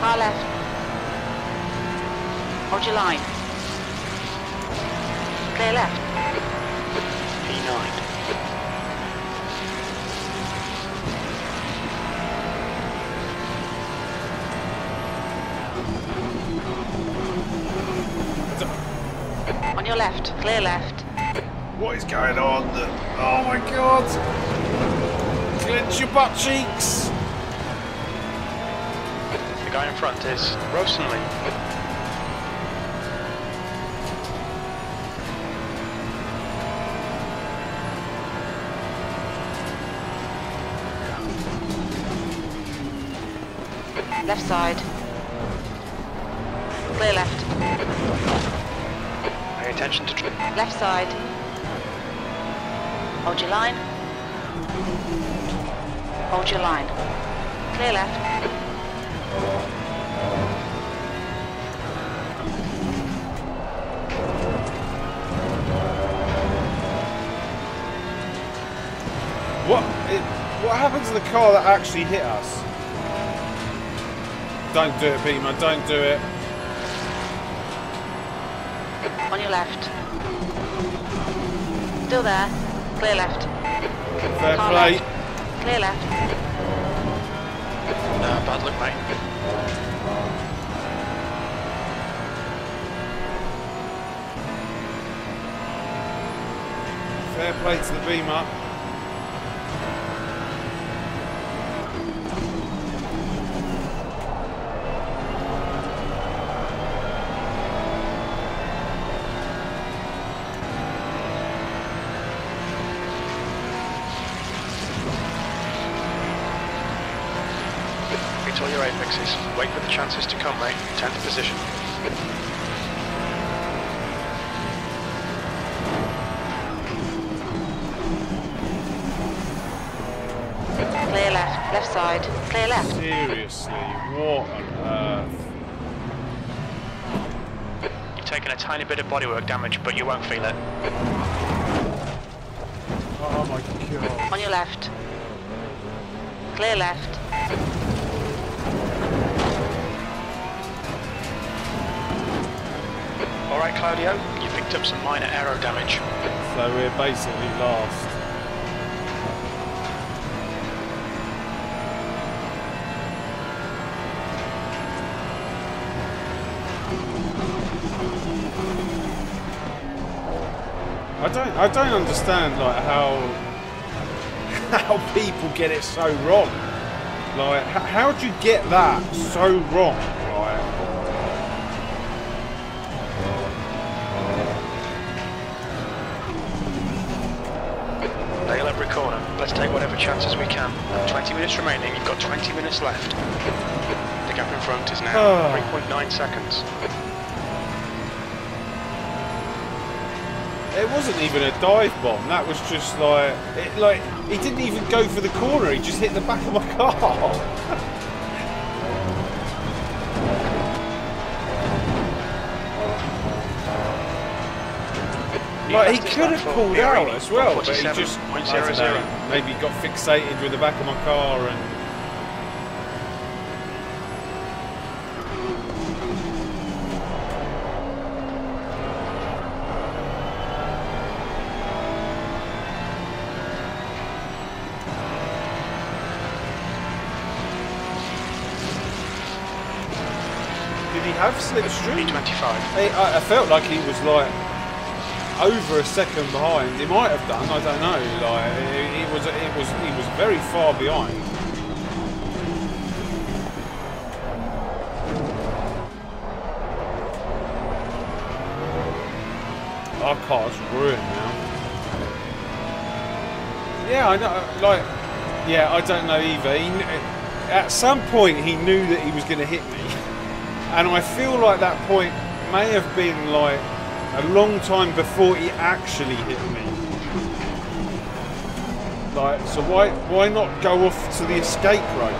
Car left. Hold car that actually hit us? Don't do it, Beamer. Don't do it. On your left. Still there. Clear left. Fair Car play. left. Clear left. uh, bad luck, mate. Fair play to the Beamer. Reach all your apexes. Wait for the chances to come, mate. 10th position. Clear left. Left side. Clear left. Seriously, what on earth? You've taken a tiny bit of bodywork damage, but you won't feel it. Oh my god. On your left. Clear left. All right, Claudio, you picked up some minor aero damage. So we're basically last. I don't I don't understand like how how people get it so wrong. Like how do you get that so wrong? Nail every corner. Let's take whatever chances we can. 20 minutes remaining. You've got 20 minutes left. The gap in front is now Ah. 3.9 seconds. Wasn't even a dive bomb. That was just like, it, like he didn't even go for the corner. He just hit the back of my car. like he could have pulled out as well, but he just I don't know, maybe got fixated with the back of my car and. Did he have 25. I, I felt like he was like over a second behind. He might have done. I don't know. Like it, it was, it was, he was very far behind. Our car's ruined now. Yeah, I know. Like, yeah, I don't know either. He, at some point, he knew that he was going to hit me, and I feel like that point may have been like a long time before he actually hit me. Like, so why why not go off to the escape road?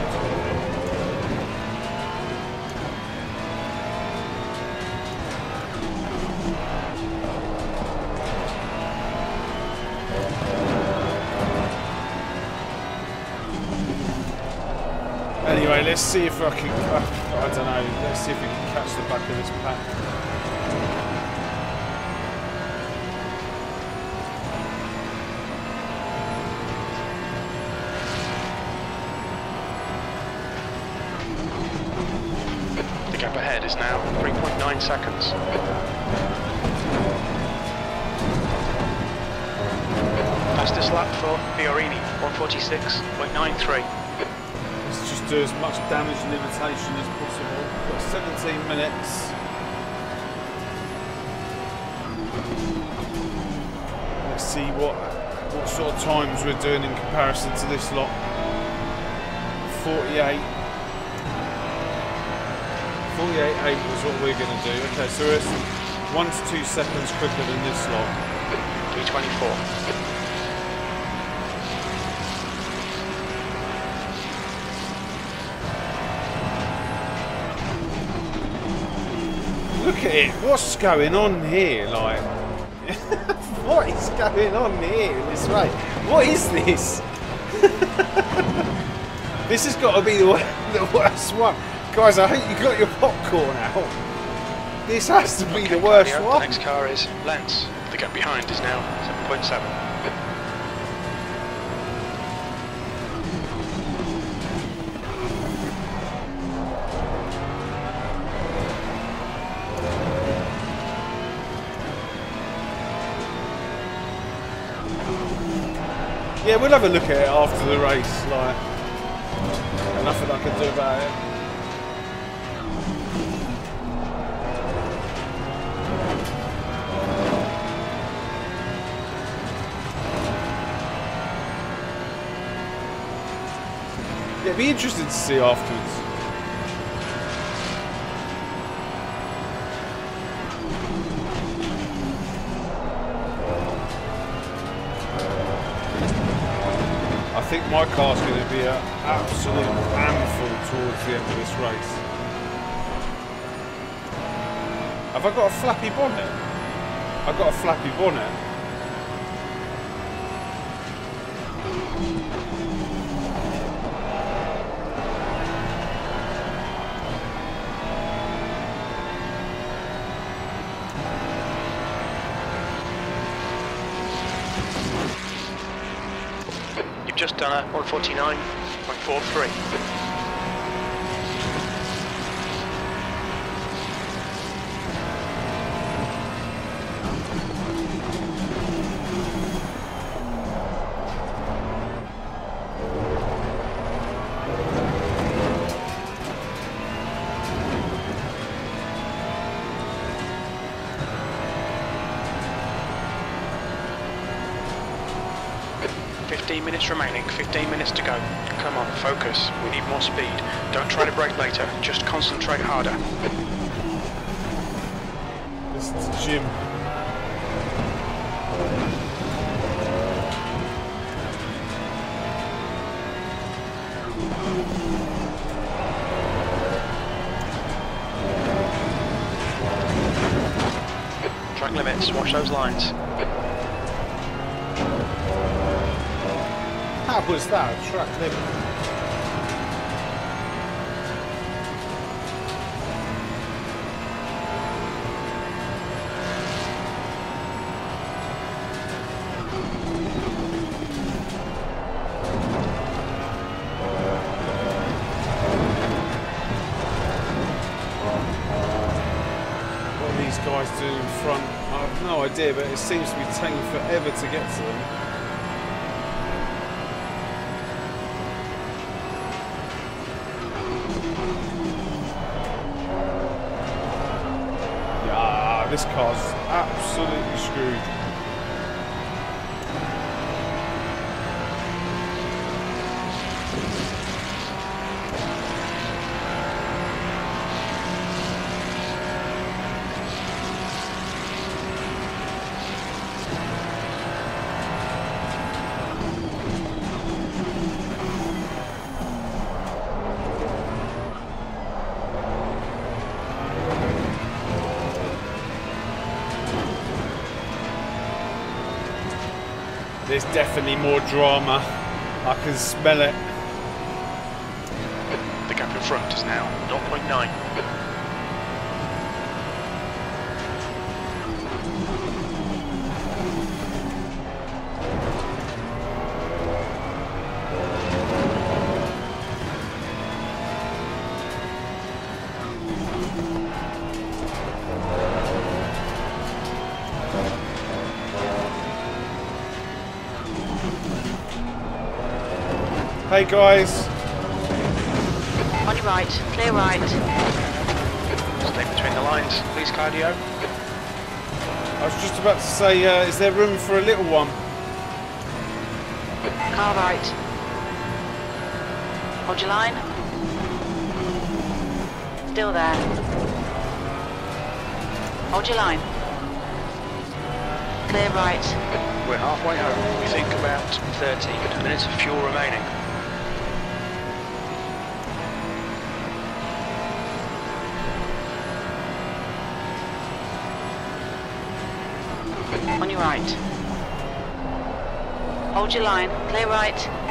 Anyway, let's see if I can. Uh, I don't know. Let's see if we can catch the back of this pack. Times we're doing in comparison to this lot. 48. 48.8 was what we're going to do. Okay, so it's one to two seconds quicker than this lot. 324. Look at it. What's going on here? Like, what is going on here in this race? What is this? this has got to be the, the worst one. Guys, I hope you got your popcorn out. This has to be the worst one. The next car is Lentz. The gap behind is now 7.7. Yeah, we'll have a look at it after the race. Like, nothing I can do about it. Yeah, it'd be interesting to see afterwards. I think my car's going to be an absolute handful towards the end of this race. Have I got a flappy bonnet? I've got a flappy bonnet. 49.43. speed. Don't try to brake later, just concentrate harder. This is Jim. Track limits, watch those lines. How was that? Track limit. Seems to be taking forever to get to them. Yeah, this car's absolutely screwed. There's definitely more drama. I can smell it. The gap in front is now 0.9. Hey guys, On your right. Clear right. Stay between the lines, please, Claudio. I was just about to say, uh, is there room for a little one? Car right. Hold your line. Still there. Hold your line. Clear right. We're halfway home. We think about 30 minutes of fuel remaining. On your right. Hold your line. Clear right.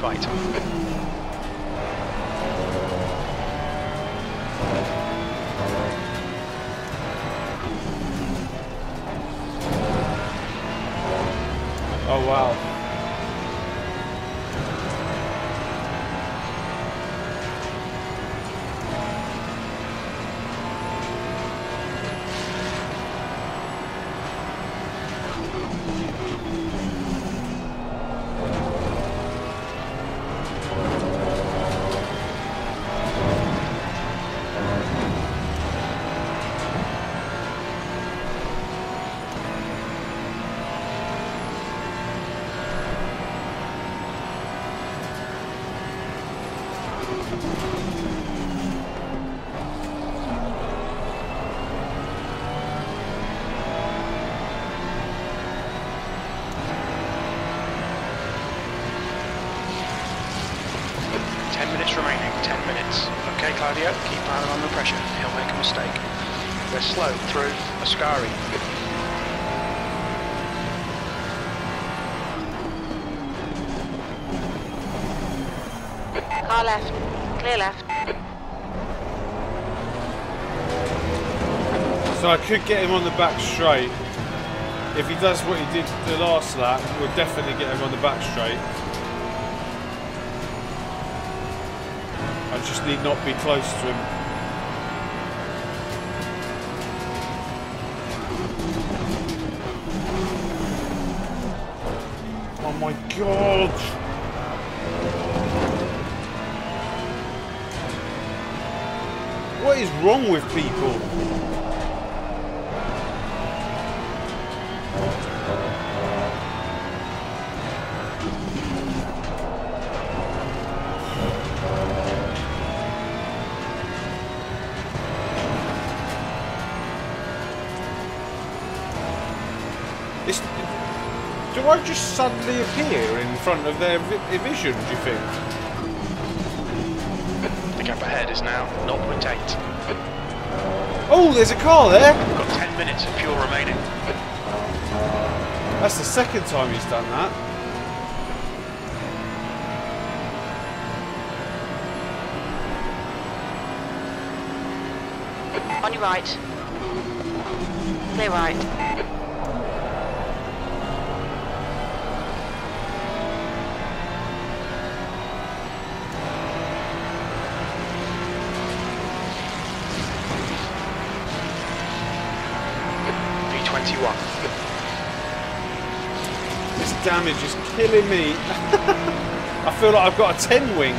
Give through Car left. Clear left. So I could get him on the back straight. If he does what he did the last lap, we'll definitely get him on the back straight. I just need not be close to him. Wrong with people? It's, do I just suddenly appear in front of their vi vision, do you think? The gap ahead is now 0.8. Oh, there's a car there! We've got 10 minutes of fuel remaining. That's the second time he's done that. On your right. Clear right. V21. This damage is killing me. I feel like I've got a 10 wing.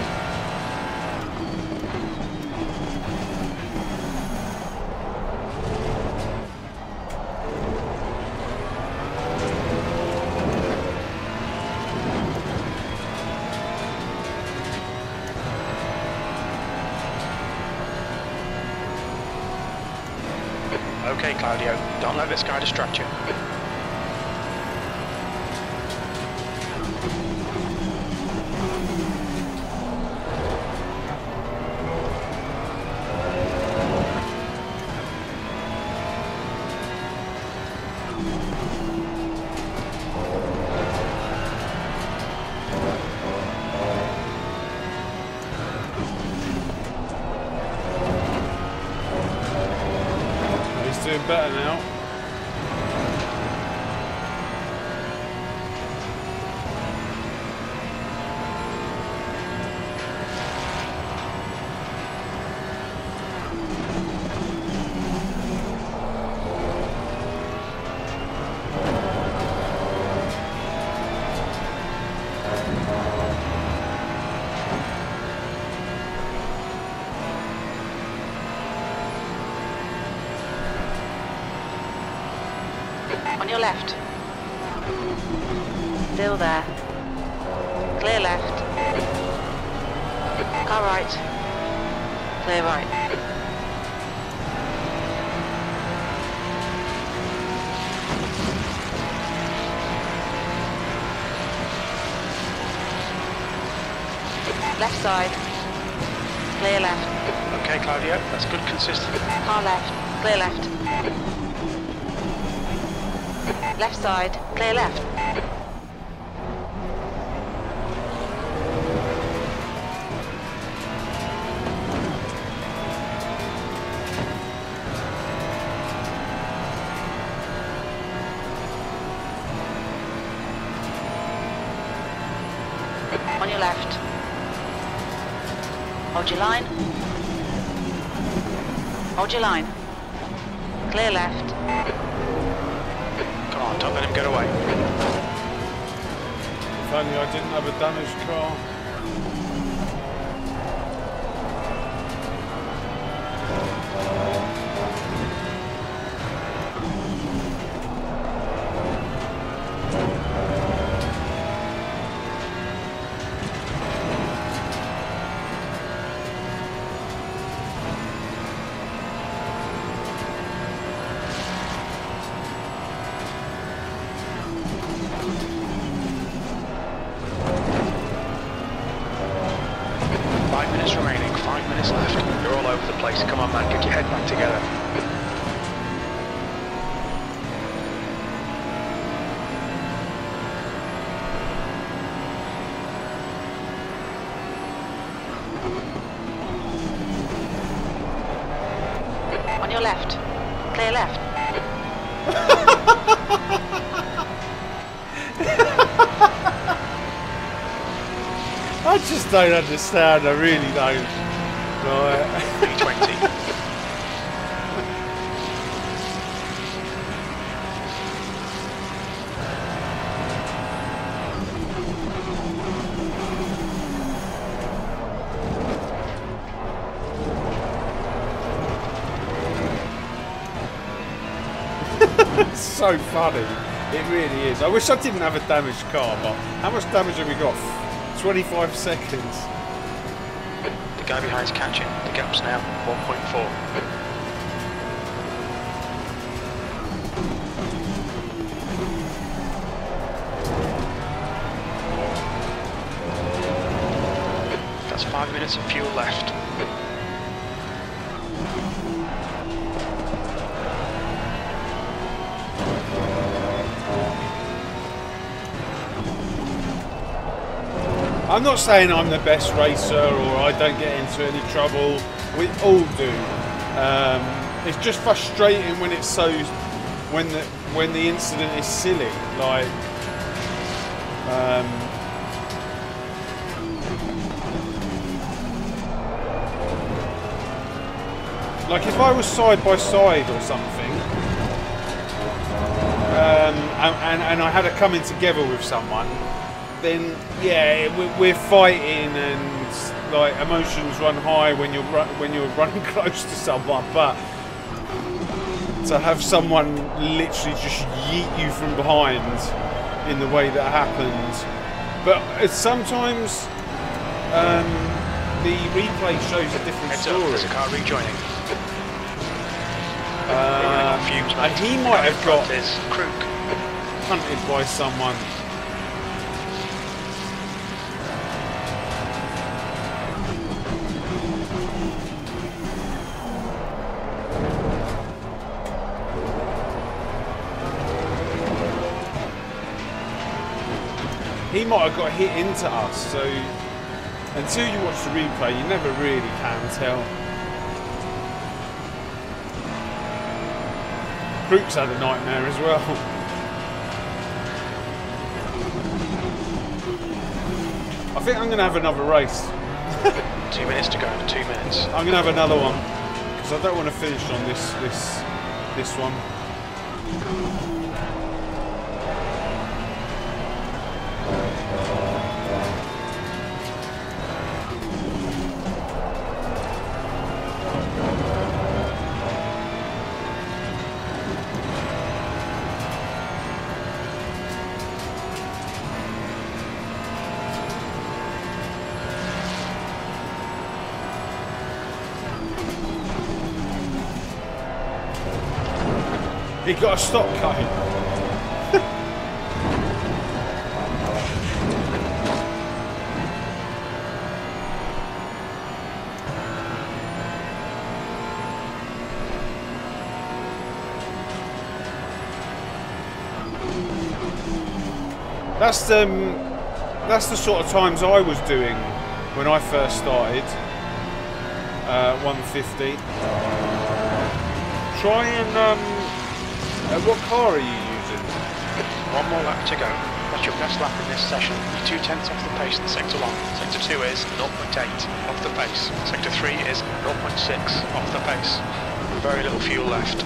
Okay, Claudio, don't let this guy distract you. Your left. Still there. Clear left. Car right. Clear right. Left side. Clear left. Okay, Claudio, that's good consistency. Car left. Clear left. Left side. Clear left. On your left. Hold your line. Hold your line. Clear left. I just don't understand. I really don't. Right. B20. It's so funny. It really is. I wish I didn't have a damaged car, but how much damage have we got? 25 seconds. The guy behind is catching. The gap's now 1.4. saying I'm the best racer or I don't get into any trouble. We all do. Um, it's just frustrating when it's so when the when the incident is silly. Like um, like if I was side by side or something, um, and, and, and I had a coming together with someone, then yeah, we- we're fighting and like emotions run high when you're when you're running close to someone. But to have someone literally just yeet you from behind in the way that happened, but it's sometimes um, the replay shows a different Heads up, story. there's a car rejoining. Uh, fumes, and he might have got hunted by someone. Might have got hit into us, so until you watch the replay, you never really can tell. Crook's had a nightmare as well. I think I'm going to have another race. Two minutes to go. Two minutes. I'm going to have another one because I don't want to finish on this this this one. He got to stop cone. That's um, that's the sort of times I was doing when I first started. Uh, 150. Try and um, car are you using? One more lap to go. That's your best lap in this session. You're two tenths off the pace in sector 1. Sector 2 is 0.8 off the pace. Sector 3 is 0.6 off the pace. Very little fuel left.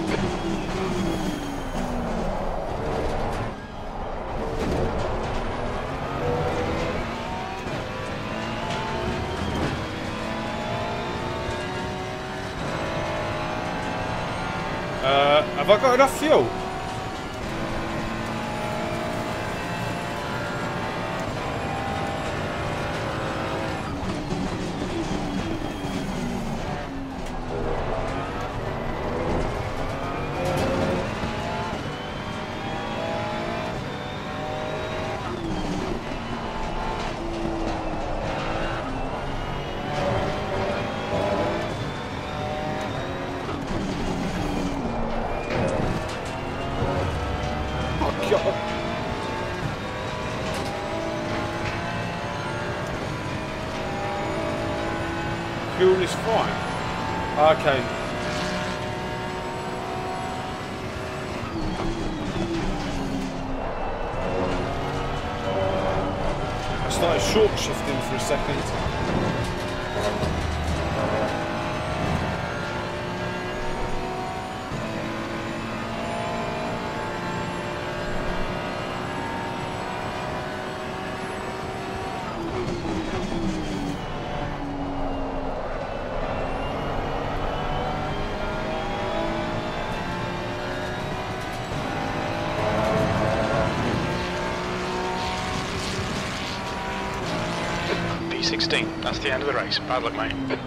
The end of the race. Bad luck, mate.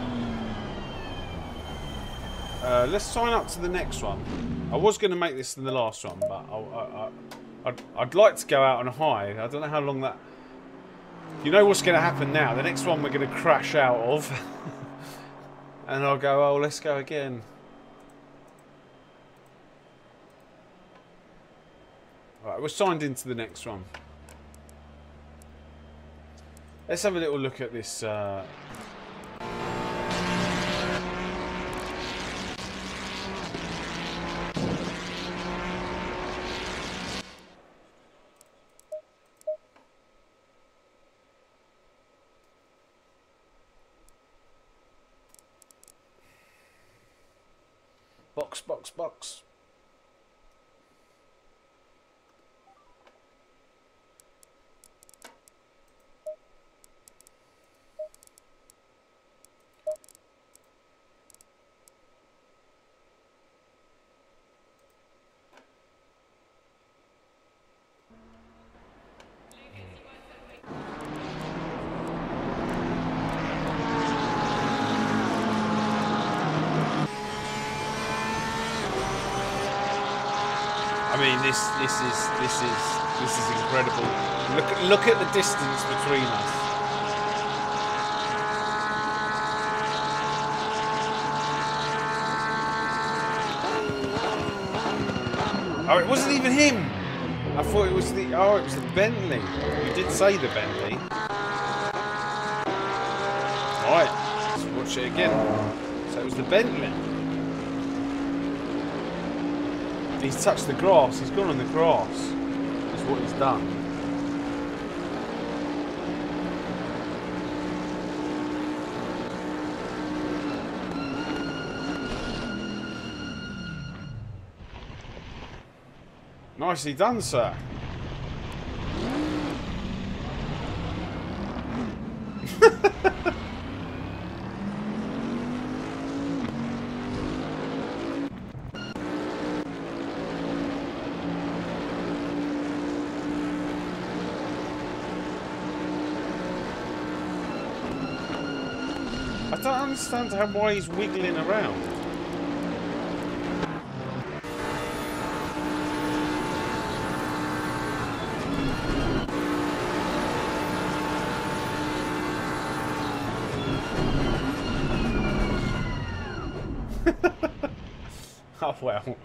Uh, let's sign up to the next one. I was going to make this in the last one, but I, I'd like to go out on a high. I don't know how long that... You know what's going to happen now. The next one we're going to crash out of. and I'll go, oh, let's go again. Right, we're signed into the next one. Let's have a little look at this. Uh... Box, box, box. I mean, this this is this is this is incredible. Look look at the distance between us. Oh, it wasn't even him. I thought it was the oh, it was the Bentley. You did say the Bentley. All right, let's watch it again. So it was the Bentley. He's touched the grass. He's gone on the grass. What he's done. Nicely done, sir. I don't understand how why he's wiggling around. oh well.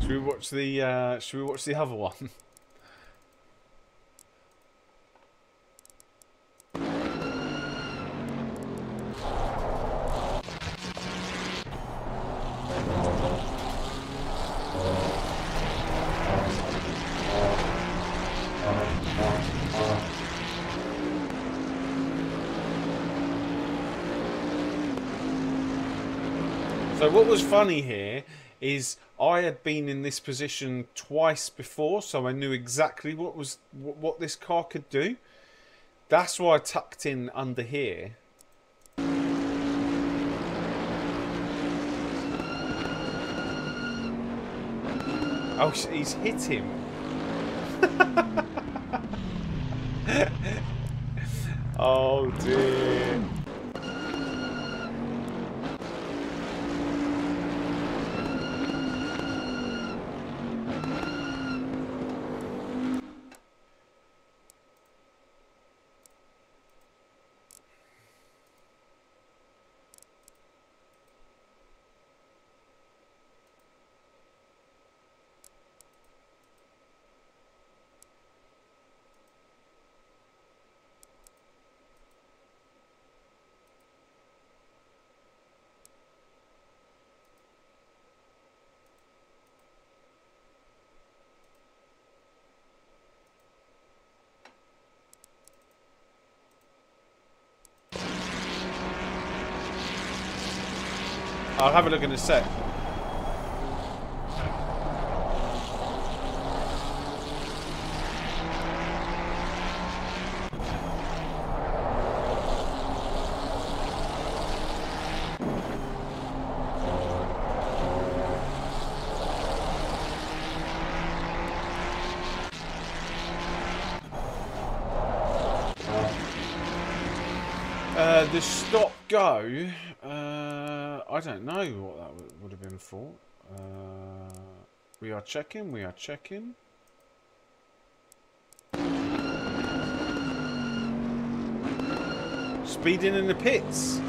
Should we watch the uh, should we watch the other one? was funny here is I had been in this position twice before, so I knew exactly what was what, what this car could do. That's why I tucked in under here. Oh, he's hit him. oh dear. I'll have a look in a sec. Uh, the stop go. Uh, I don't know what that for. Uh, we are checking. We are checking. Speeding in the pits.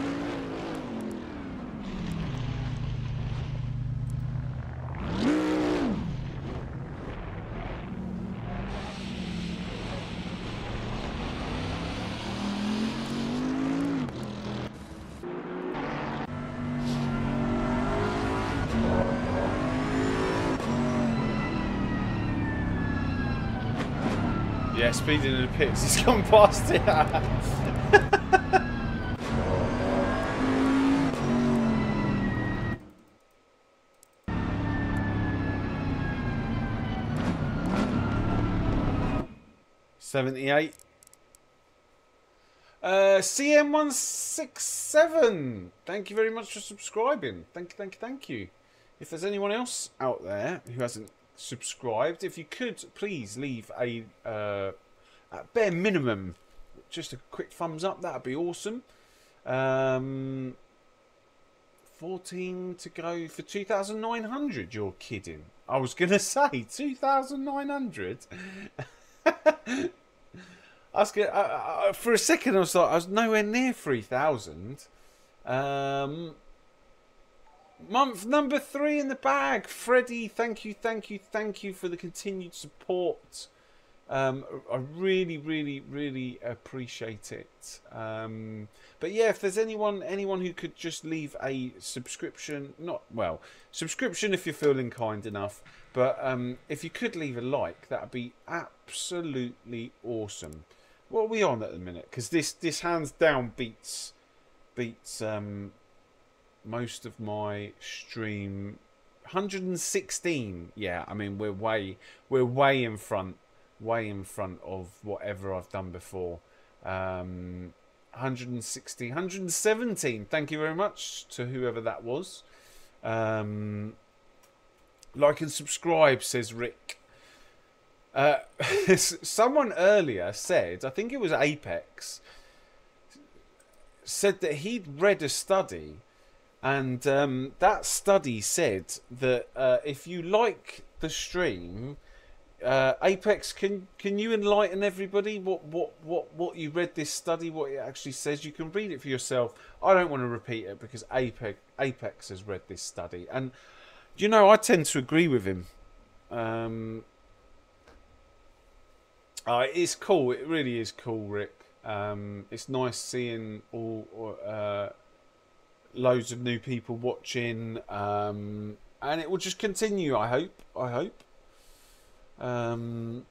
Yeah, speeding in the pits. He's gone past it. Seventy-eight. Uh, CM167. Thank you very much for subscribing. Thank you, thank you, thank you. If there's anyone else out there who hasn't subscribed, if you could please leave a uh, at bare minimum just a quick thumbs up, that'd be awesome. Um, 14 to go for 2,900. You're kidding. I was going to say 2,900. I was gonna, I, for a second, I was like, I was nowhere near 3,000. Um, month number three in the bag. Freddie, thank you, thank you, thank you for the continued support. Um, I really, really, really appreciate it. Um, but yeah, if there's anyone, anyone who could just leave a subscription, not well, subscription if you're feeling kind enough. But um, if you could leave a like, that'd be absolutely awesome. What are we on at the minute? Because this, this hands down beats, beats um, most of my stream. 116. Yeah, I mean we're way, we're way in front way in front of whatever I've done before. Um, 160, 117. Thank you very much to whoever that was. Um, like and subscribe, says Rick. Uh, someone earlier said, I think it was Apex, said that he'd read a study, and um, that study said that uh, if you like the stream, uh, Apex, can can you enlighten everybody what, what what what you read this study, what it actually says? You can read it for yourself. I don't want to repeat it because Apex Apex has read this study, and you know I tend to agree with him. Um, uh, it's cool. It really is cool, Rick. Um, it's nice seeing all uh, loads of new people watching, um, and it will just continue. I hope. I hope. Um,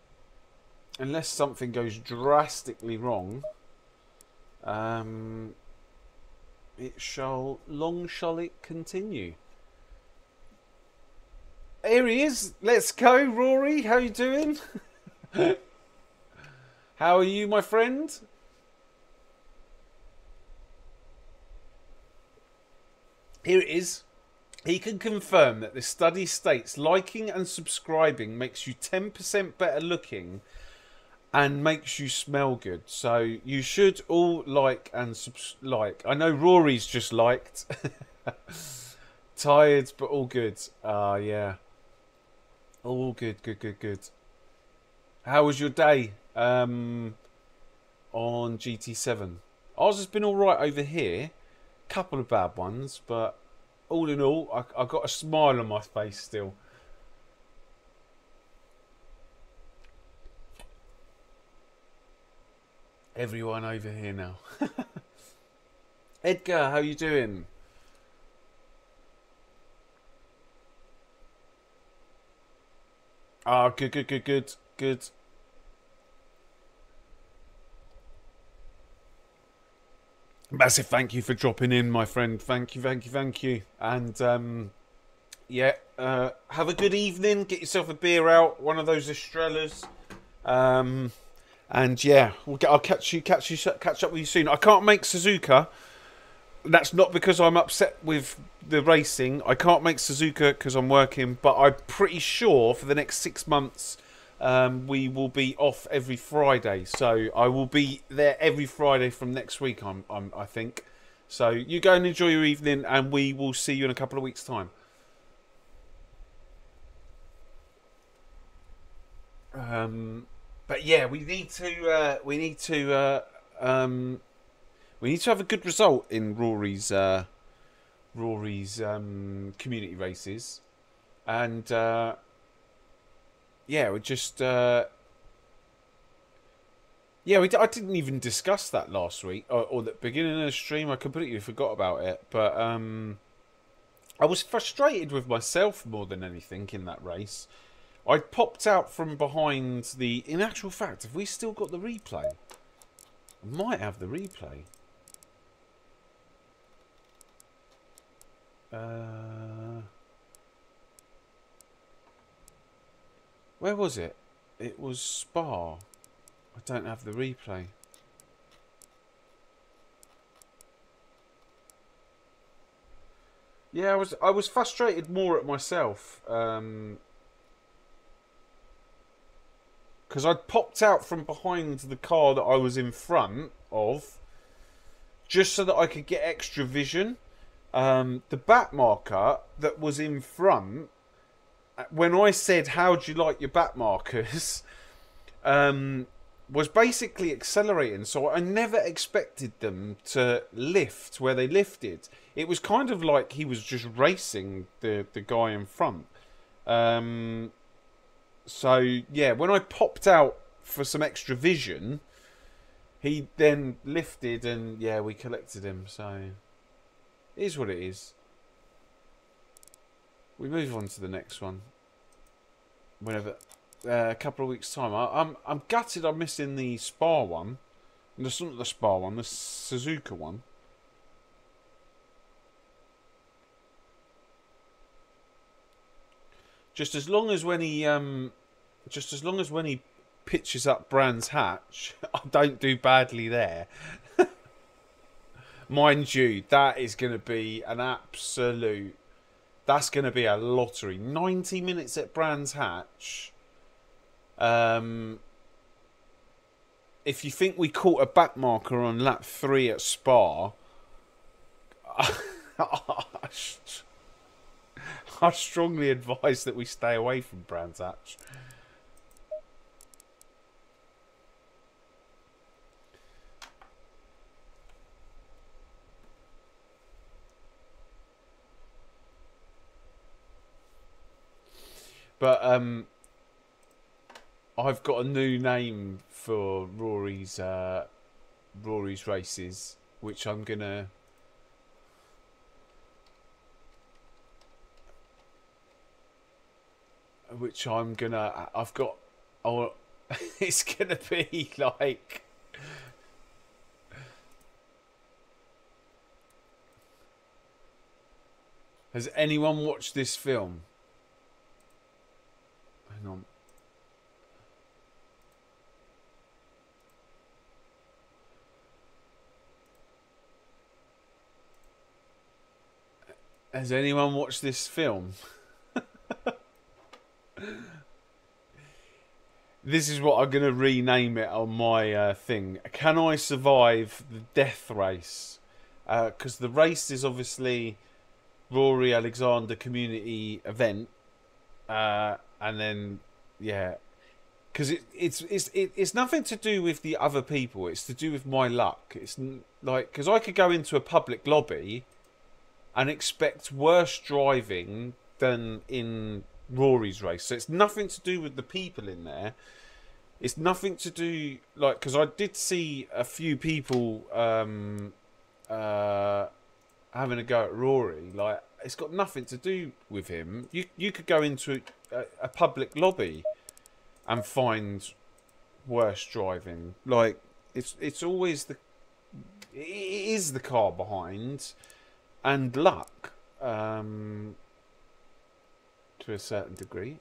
unless something goes drastically wrong, um, it shall long shall it continue. Here he is. Let's go, Rory. How you doing? How are you, my friend? Here it is. He can confirm that the study states liking and subscribing makes you 10% better looking and makes you smell good. So you should all like and subs- like. I know Rory's just liked. Tired, but all good. Ah, uh, yeah. All good, good, good, good. How was your day um, on GT7? Ours has been all right over here. Couple of bad ones, but all in all, I, I got a smile on my face still. Everyone over here now. Edgar, how you doing? Ah, oh, good, good, good, good, good. Massive thank you for dropping in, my friend. Thank you, thank you, thank you. And um, yeah, uh, have a good evening. Get yourself a beer out, one of those Estrellas. Um, and yeah, we'll get, I'll catch you, catch you, catch up with you soon. I can't make Suzuka. That's not because I'm upset with the racing. I can't make Suzuka because I'm working, but I'm pretty sure for the next six months um, we will be off every Friday. So I will be there every Friday from next week. I'm, I'm, I think. So you go and enjoy your evening, and we will see you in a couple of weeks' time. Um, but yeah, we need to uh, we need to uh, um, we need to have a good result in Rory's uh, Rory's um, community races, and uh, yeah, we just uh, yeah, we, I didn't even discuss that last week or, or the beginning of the stream. I completely forgot about it, but um, I was frustrated with myself more than anything in that race. I popped out from behind the. In actual fact, have we still got the replay? I might have the replay. Uh, where was it? It was Spa. I don't have the replay. Yeah, I was I was frustrated more at myself. Um, because I'd popped out from behind the car that I was in front of just so that I could get extra vision. Um, the back marker that was in front, when I said, How do you like your back markers? Um, was basically accelerating, so I never expected them to lift where they lifted. It was kind of like he was just racing the, the guy in front. Um, so yeah, when I popped out for some extra vision, he then lifted and yeah, we collected him. So it is what it is. We move on to the next one. Whenever uh, a couple of weeks time. I, am I'm, I'm gutted. I'm missing the Spa one. The not the Spa one, the Suzuka one. Just as long as when he um, just as long as when he pitches up Brands Hatch, I don't do badly there. Mind you, that is going to be an absolute. That's going to be a lottery. 90 minutes at Brands Hatch. Um, if you think we caught a back marker on lap three at Spa, I strongly advise that we stay away from Brands Hatch. But um, I've got a new name for Rory's uh, Rory's races, which I'm gonna which I'm gonna. I've got. Oh, it's gonna be like. Has anyone watched this film? Has anyone watched this film? this is what I'm going to rename it on my uh, thing. Can I survive the death race? Because uh, the race is obviously Rory Alexander community event, uh, and then yeah, because it, it's it's it, it's nothing to do with the other people. It's to do with my luck. It's like because I could go into a public lobby and expect worse driving than in Rory's race. So it's nothing to do with the people in there. It's nothing to do like because I did see a few people um, uh, having a go at Rory. Like it's got nothing to do with him. You you could go into a, a public lobby and find worse driving. Like it's it's always the it is the car behind and luck um, to a certain degree.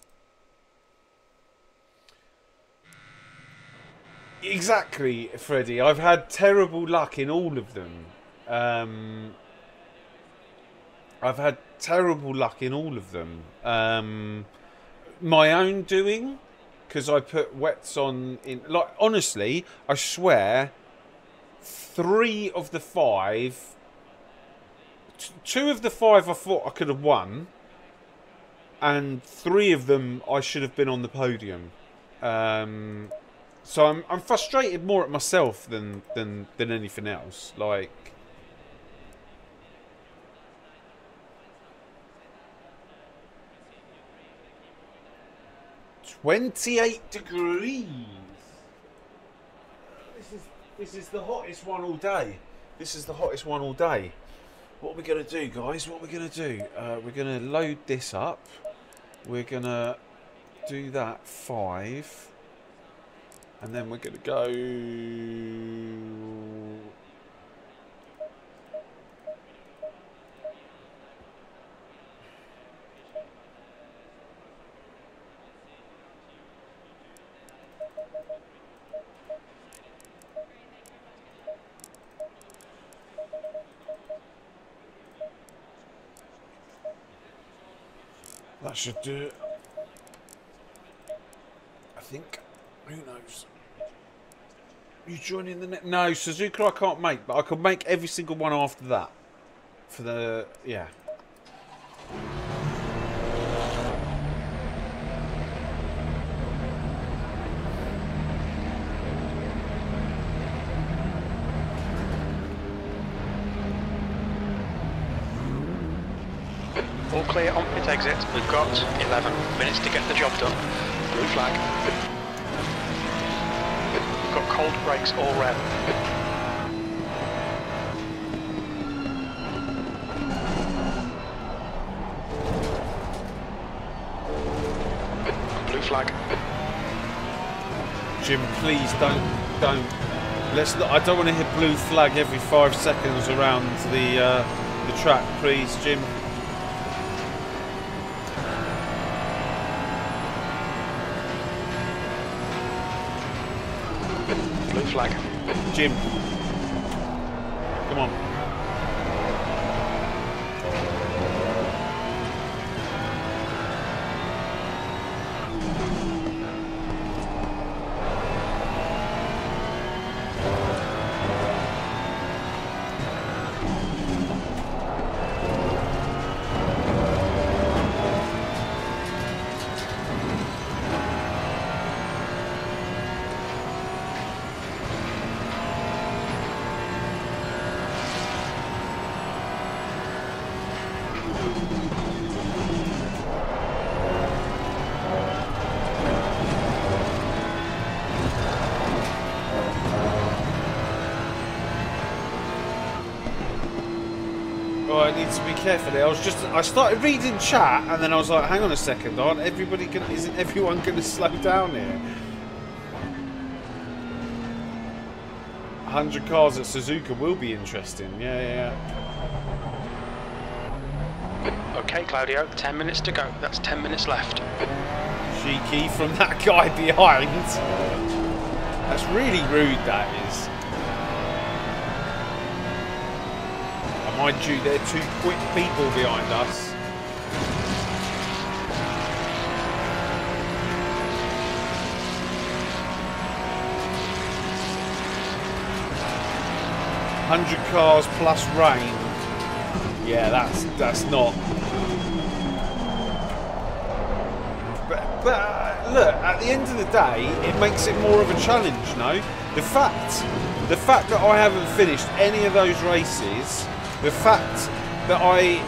Exactly, Freddie. I've had terrible luck in all of them. Um, I've had terrible luck in all of them. Um, my own doing, because I put wets on in. Like honestly, I swear, three of the five, two of the five I thought I could have won, and three of them I should have been on the podium. Um, so I'm I'm frustrated more at myself than than than anything else. Like. Twenty-eight degrees. This is this is the hottest one all day. This is the hottest one all day. What we gonna do, guys? What we gonna do? Uh, we're gonna load this up. We're gonna do that five. And then we're going to go... That should do it. I think. Who knows? You joining the net? No, Suzuka I can't make, but I can make every single one after that. For the yeah. All clear on pit exit. We've got 11 minutes to get the job done. Blue flag. We've got cold brakes all round. Blue flag. Jim, please don't don't. Let's. Not, I don't want to hit blue flag every five seconds around the uh, the track, please, Jim. Flag. Jim. I need to be careful here. I was just, I started reading chat, and then I was like, hang on a second, aren't everybody gonna, isn't everyone going to slow down here? 100 cars at Suzuka will be interesting. Yeah, yeah. Okay, Claudio, 10 minutes to go. That's 10 minutes left. Cheeky from that guy behind. That's really rude, that is. And mind you, there are two quick people behind us. Hundred cars plus rain. Yeah, that's that's not But, but look, at the end of the day, it makes it more of a challenge, no? The fact, the fact that I haven't finished any of those races, the fact that I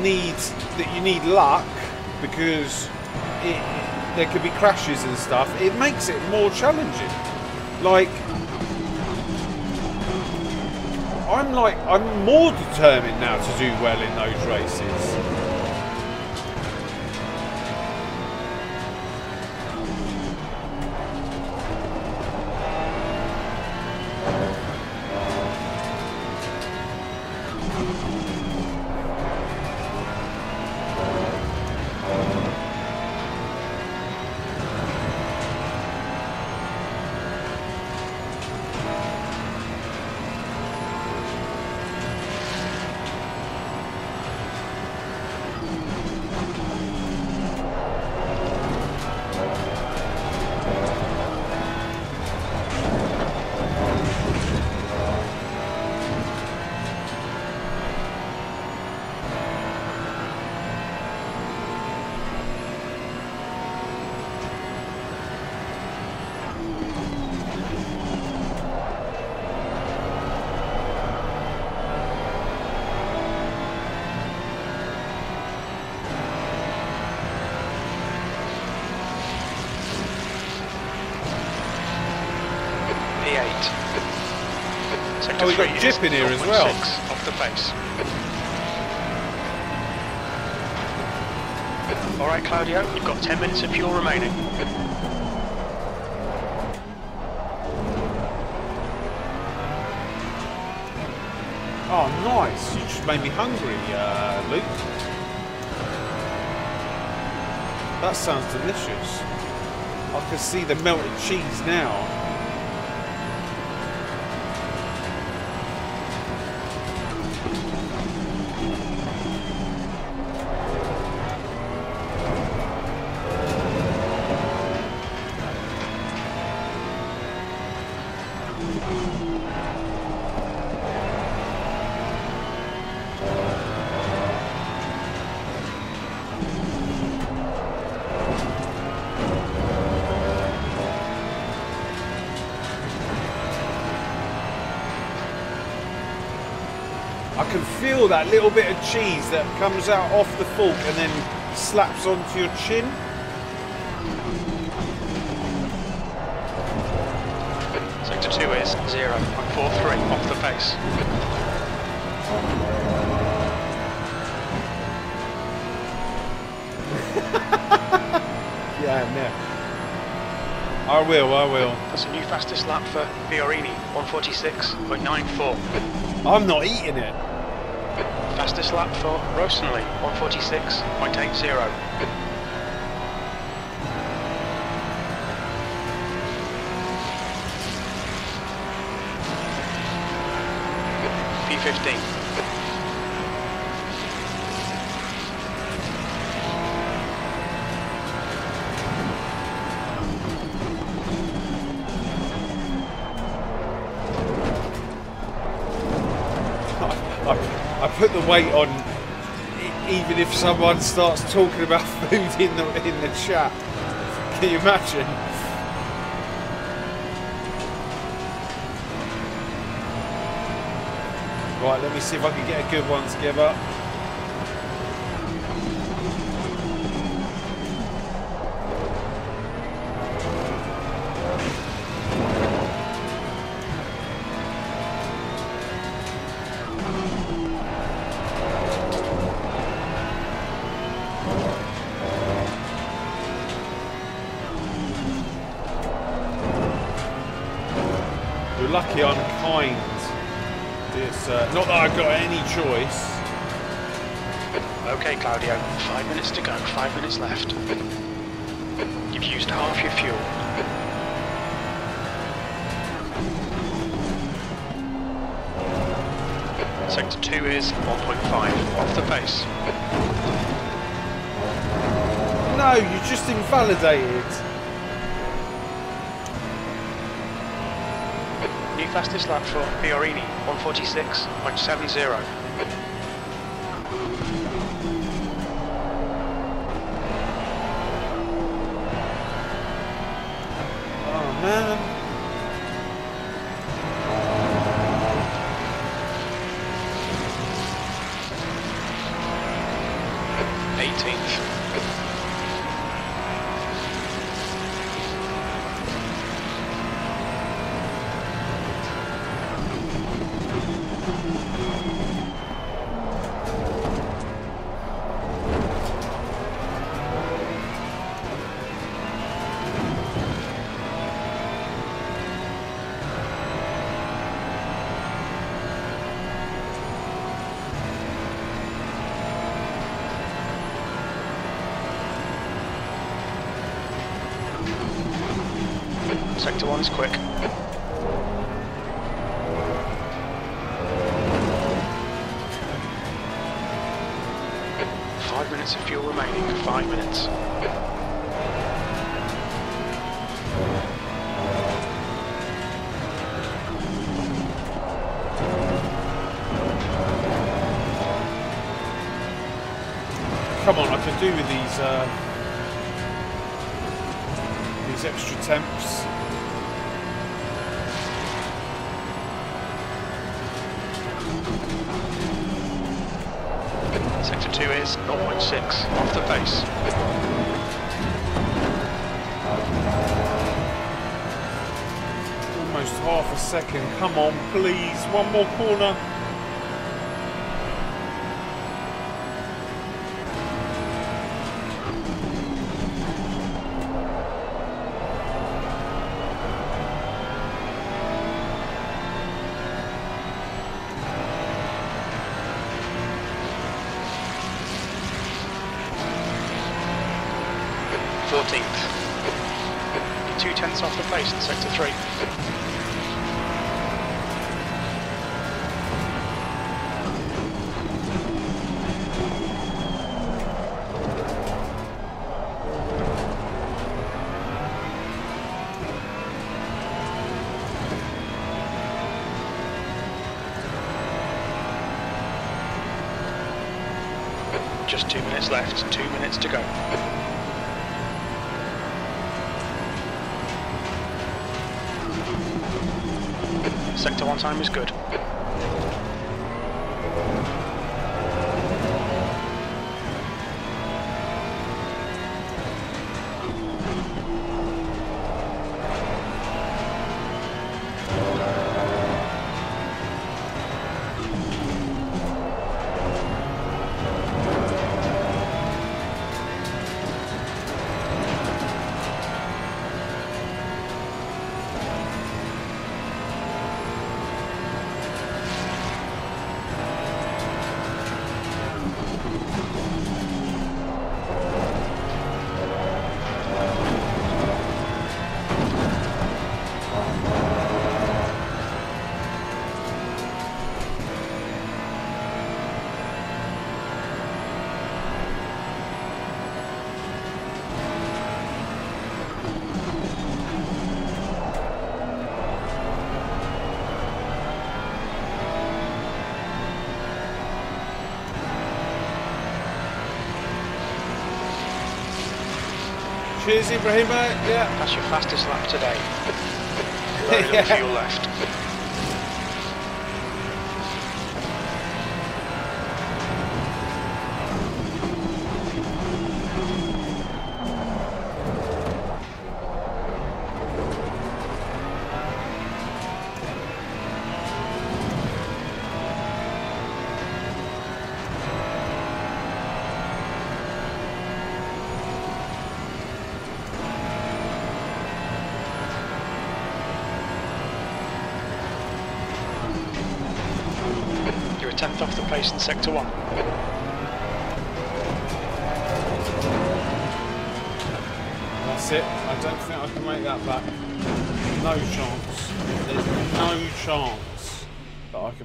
need, that you need luck because it, there could be crashes and stuff, it makes it more challenging. Like, I'm like, I'm more determined now to do well in those races. Sector we got 3 Jip is in here as well. Off the pace. Alright, Claudio, you've got 10 minutes of fuel remaining. Oh, nice. You just made me hungry, uh, Luke. That sounds delicious. I can see the melted cheese now. Feel that little bit of cheese that comes out off the fork and then slaps onto your chin. Sector 2 is 0.43 off the pace. Yeah, no. I will, I will. That's a new fastest lap for Fiorini, 146.94. I'm not eating it. Fastest lap for Rosenley, 146.80. weight on even if someone starts talking about food in the in the chat. Can you imagine? Right, let me see if I can get a good one together. Lap for Fiorini, 146.70. these uh, these extra temps. Sector 2 is 0.6 off the just half a second. Come on, please. One more corner. Fourteenth. Two tenths off the pace in sector three. Just two minutes left, two to go. Sector 1 time is good. Cheers, Ibrahima. Yeah. That's your fastest lap today. Little Yeah. fuel left.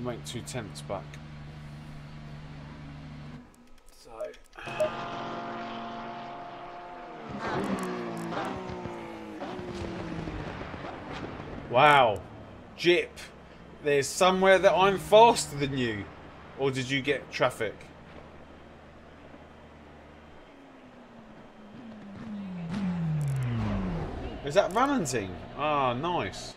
Make two tenths back. So. Wow. Jip. There's somewhere that I'm faster than you. Or did you get traffic? Is that Valentine? Ah, nice.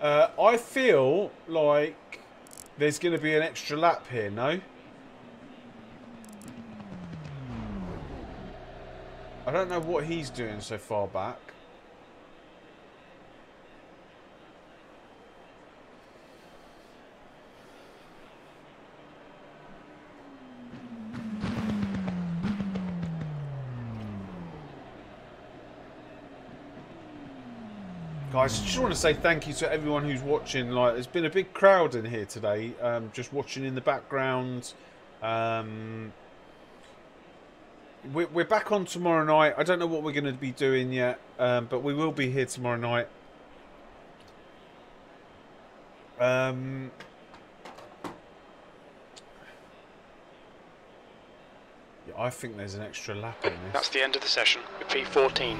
Uh, I feel like there's going to be an extra lap here, no? I don't know what he's doing so far back. I just want to say thank you to everyone who's watching. Like, there's been a big crowd in here today, um, just watching in the background. Um, we're, back on tomorrow night. I don't know what we're going to be doing yet, um, but we will be here tomorrow night. Um, yeah, I think there's an extra lap in this. That's the end of the session. P14.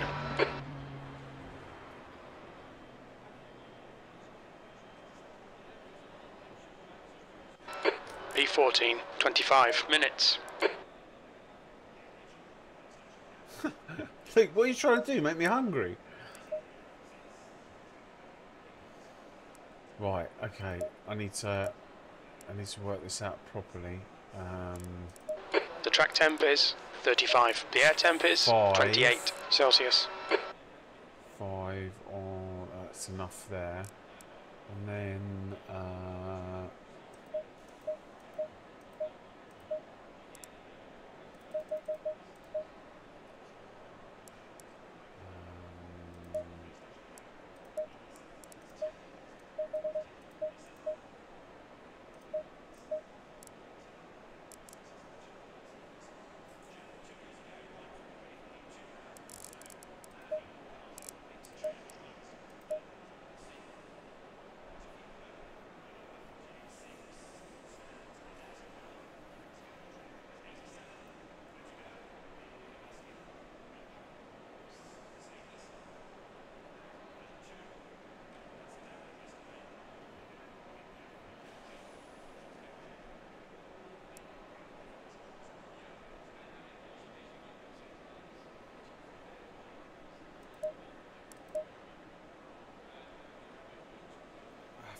P14, 25 minutes. Luke, what are you trying to do? Make me hungry? Right, okay. I need to I need to work this out properly. Um, The track temp is 35. The air temp is Five. 28 Celsius. five on that's enough there. And then uh,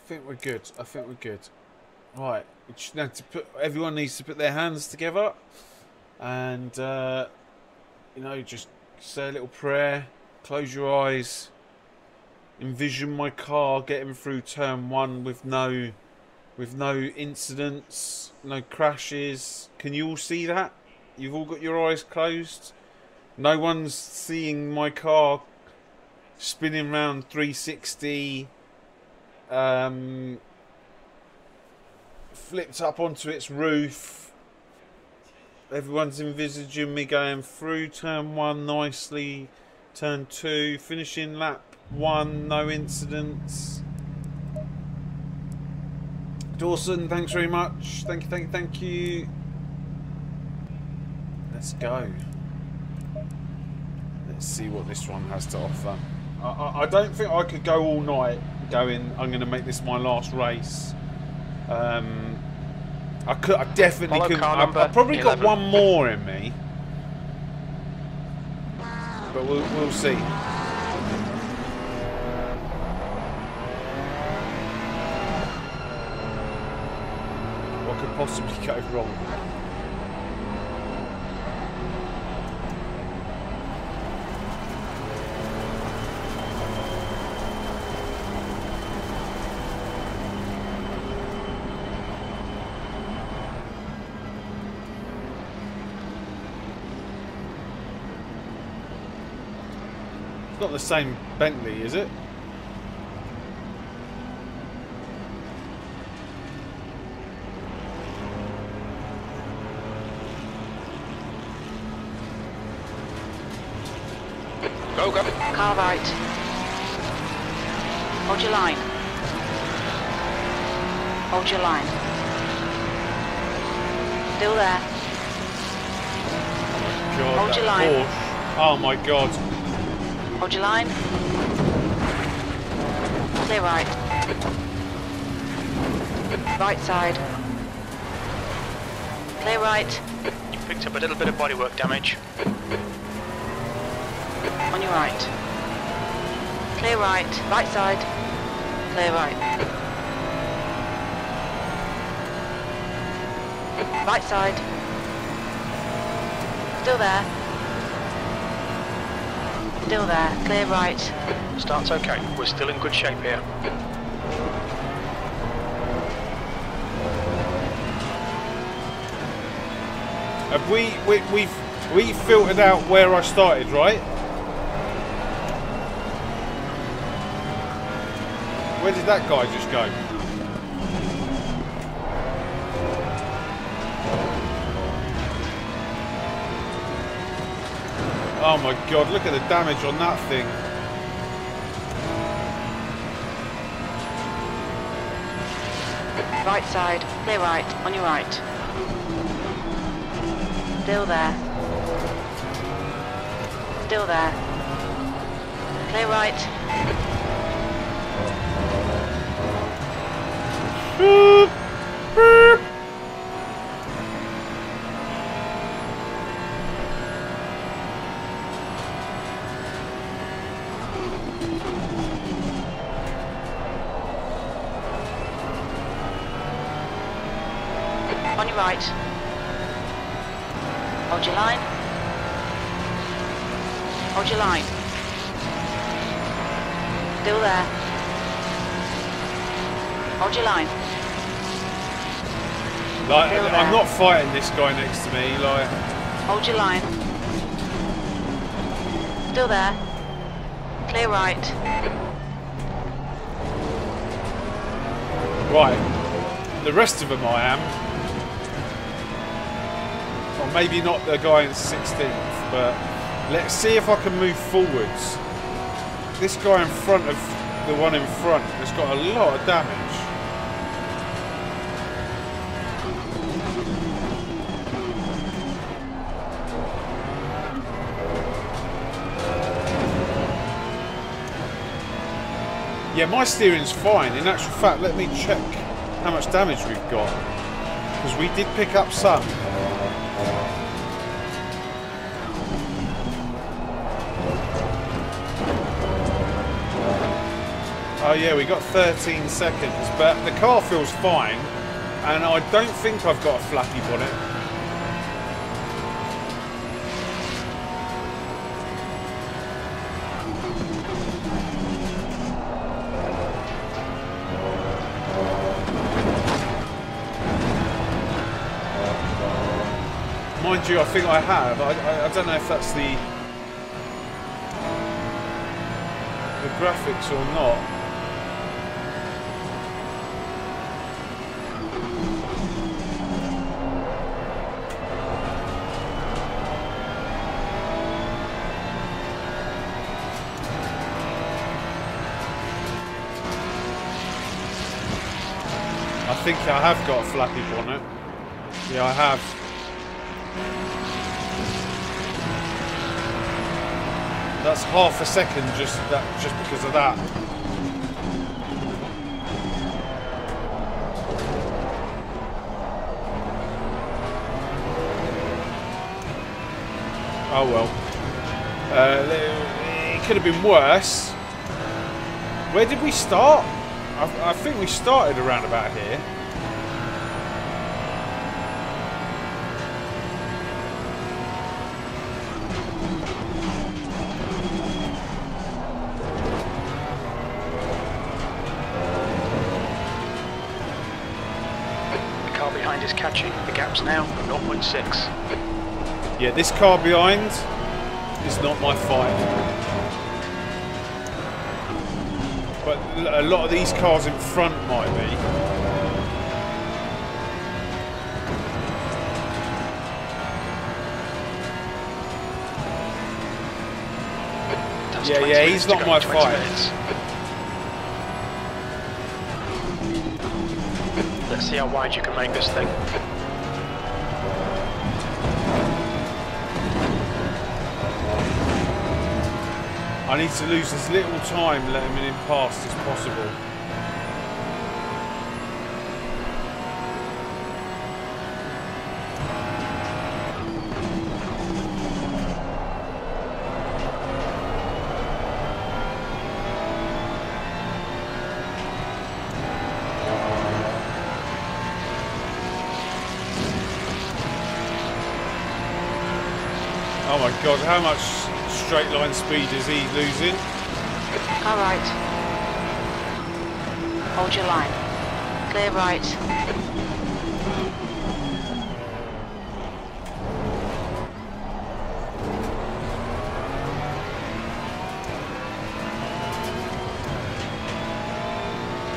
think we're good. I think we're good. Right, we just need to put. Everyone needs to put their hands together, and uh, you know, just say a little prayer. Close your eyes. Envision my car getting through turn one with no, with no incidents, no crashes. Can you all see that? You've all got your eyes closed. No one's seeing my car spinning round 360 um, flipped up onto its roof. Everyone's envisaging me going through turn one nicely, turn two, finishing lap one, no incidents. Dawson, thanks very much. Thank you, thank you, thank you. Let's go. Let's see what this one has to offer. I, I, I don't think I could go all night going. I'm going to make this my last race. Um, I could. I definitely Follow could. I, I've probably got one more in me, but we'll we'll see. What could possibly go wrong? Not the same Bentley, is it? Go, go. Car right. Hold your line. Hold your line. Still there. Oh god, Hold your line. Porsche. Oh my god. Hold your line. Clear right. Right side. Clear right. You picked up a little bit of bodywork damage. On your right. Clear right. Right side. Clear right. Right side. Still there. Still there. Clear right. Start's okay. We're still in good shape here. Have we, we we've we filtered out where I started, right? Where did that guy just go? Oh my god, look at the damage on that thing. Right side. Clear right. On your right. Still there. Still there. Clear right. Boop. On your right. Hold your line. Hold your line. Still there. Hold your line. Like, Still I'm there. not fighting this guy next to me. Like, Hold your line. Still there. Clear right. right. The rest of them I am. Or maybe not the guy in 16th, but let's see if I can move forwards. This guy in front of the one in front has got a lot of damage. Yeah, my steering's fine. In actual fact, let me check how much damage we've got. Because we did pick up some. Oh yeah, we got 13 seconds, but the car feels fine, and I don't think I've got a flappy bonnet. You, I think I have. I, I, I don't know if that's the the graphics or not. I think I have got a flappy bonnet. Yeah, I have. That's half a second just that just because of that. Oh well. Uh, it could have been worse. Where did we start? I, I think we started around about here. Catching. The gap's now 0.6. Yeah, this car behind is not my fight. But a lot of these cars in front might be. Yeah, yeah, he's not my 20 fight. minutes. Let's see how wide you can make this thing. I need to lose as little time letting him in past as possible. Oh my god, how much straight line speed is he losing? All right. Hold your line. Clear right.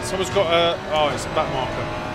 Someone's got a. Oh, it's a back marker.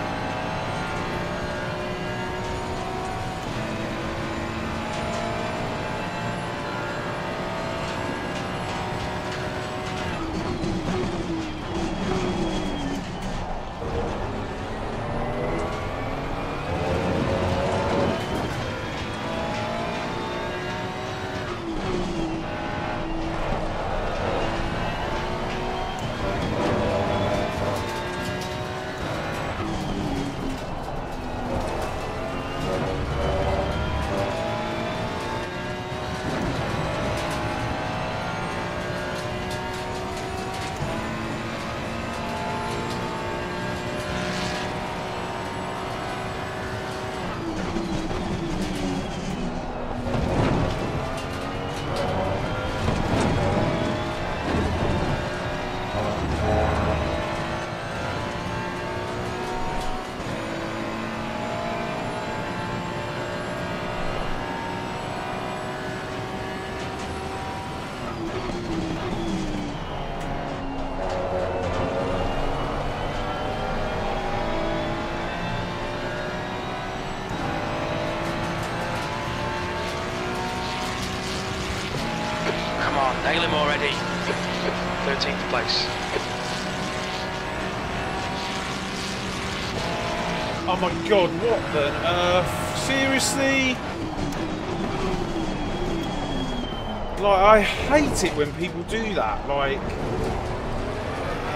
God, what the earth? Seriously? Like, I hate it when people do that. Like,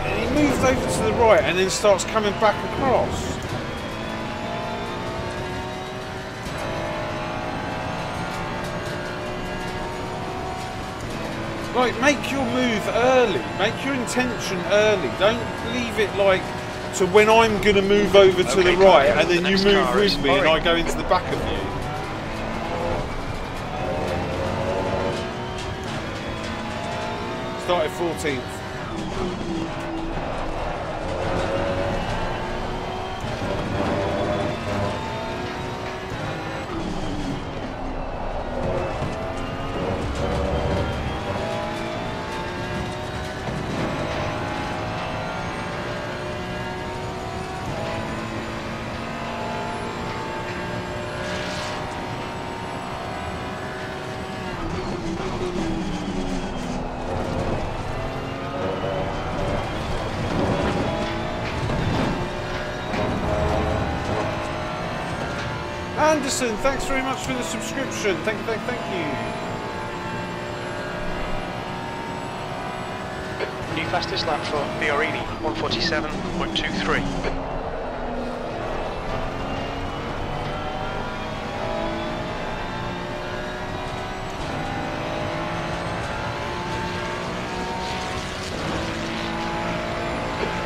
and he moves over to the right and then starts coming back across. Like, make your move early. Make your intention early. Don't leave it like to when I'm going to move over to Okay, the right and then the you move with me and I go into the back of you. Started 14th. Anderson, thanks very much for the subscription. Thank you, thank, thank you. New fastest lap for Fiorini, 147.23.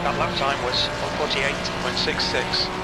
That lap time was 148.66.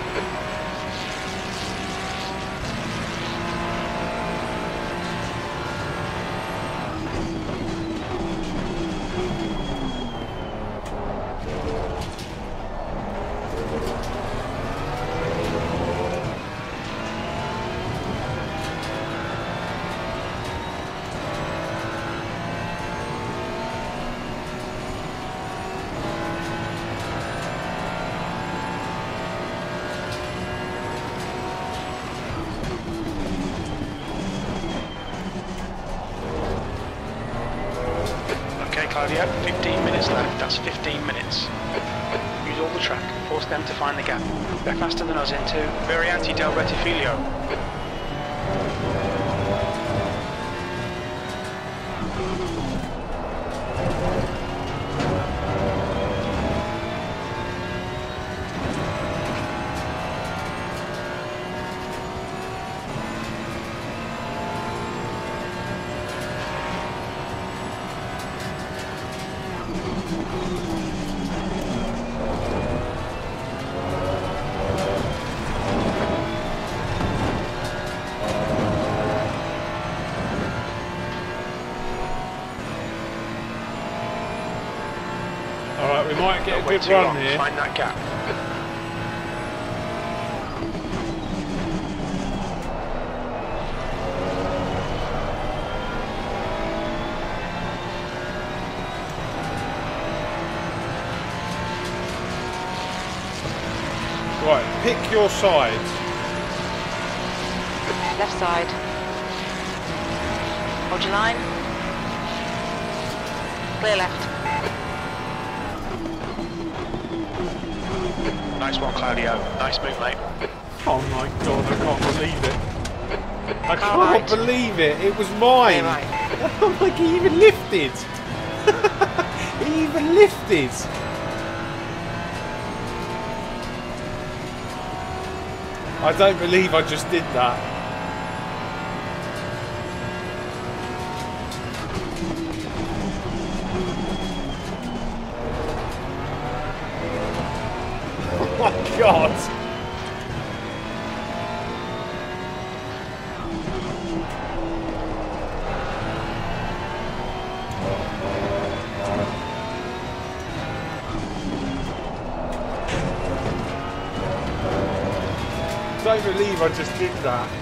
might get Don't a good run long. here. Find that gap. Right, pick your side. Left side. Hold your line. Clear left. Nice one, Claudio. Nice move, mate. Oh my god, I can't believe it. I can't Alright. Believe it. It was mine. Right. Oh my god, he even lifted. he even lifted. I don't believe I just did that. Don't I just did that.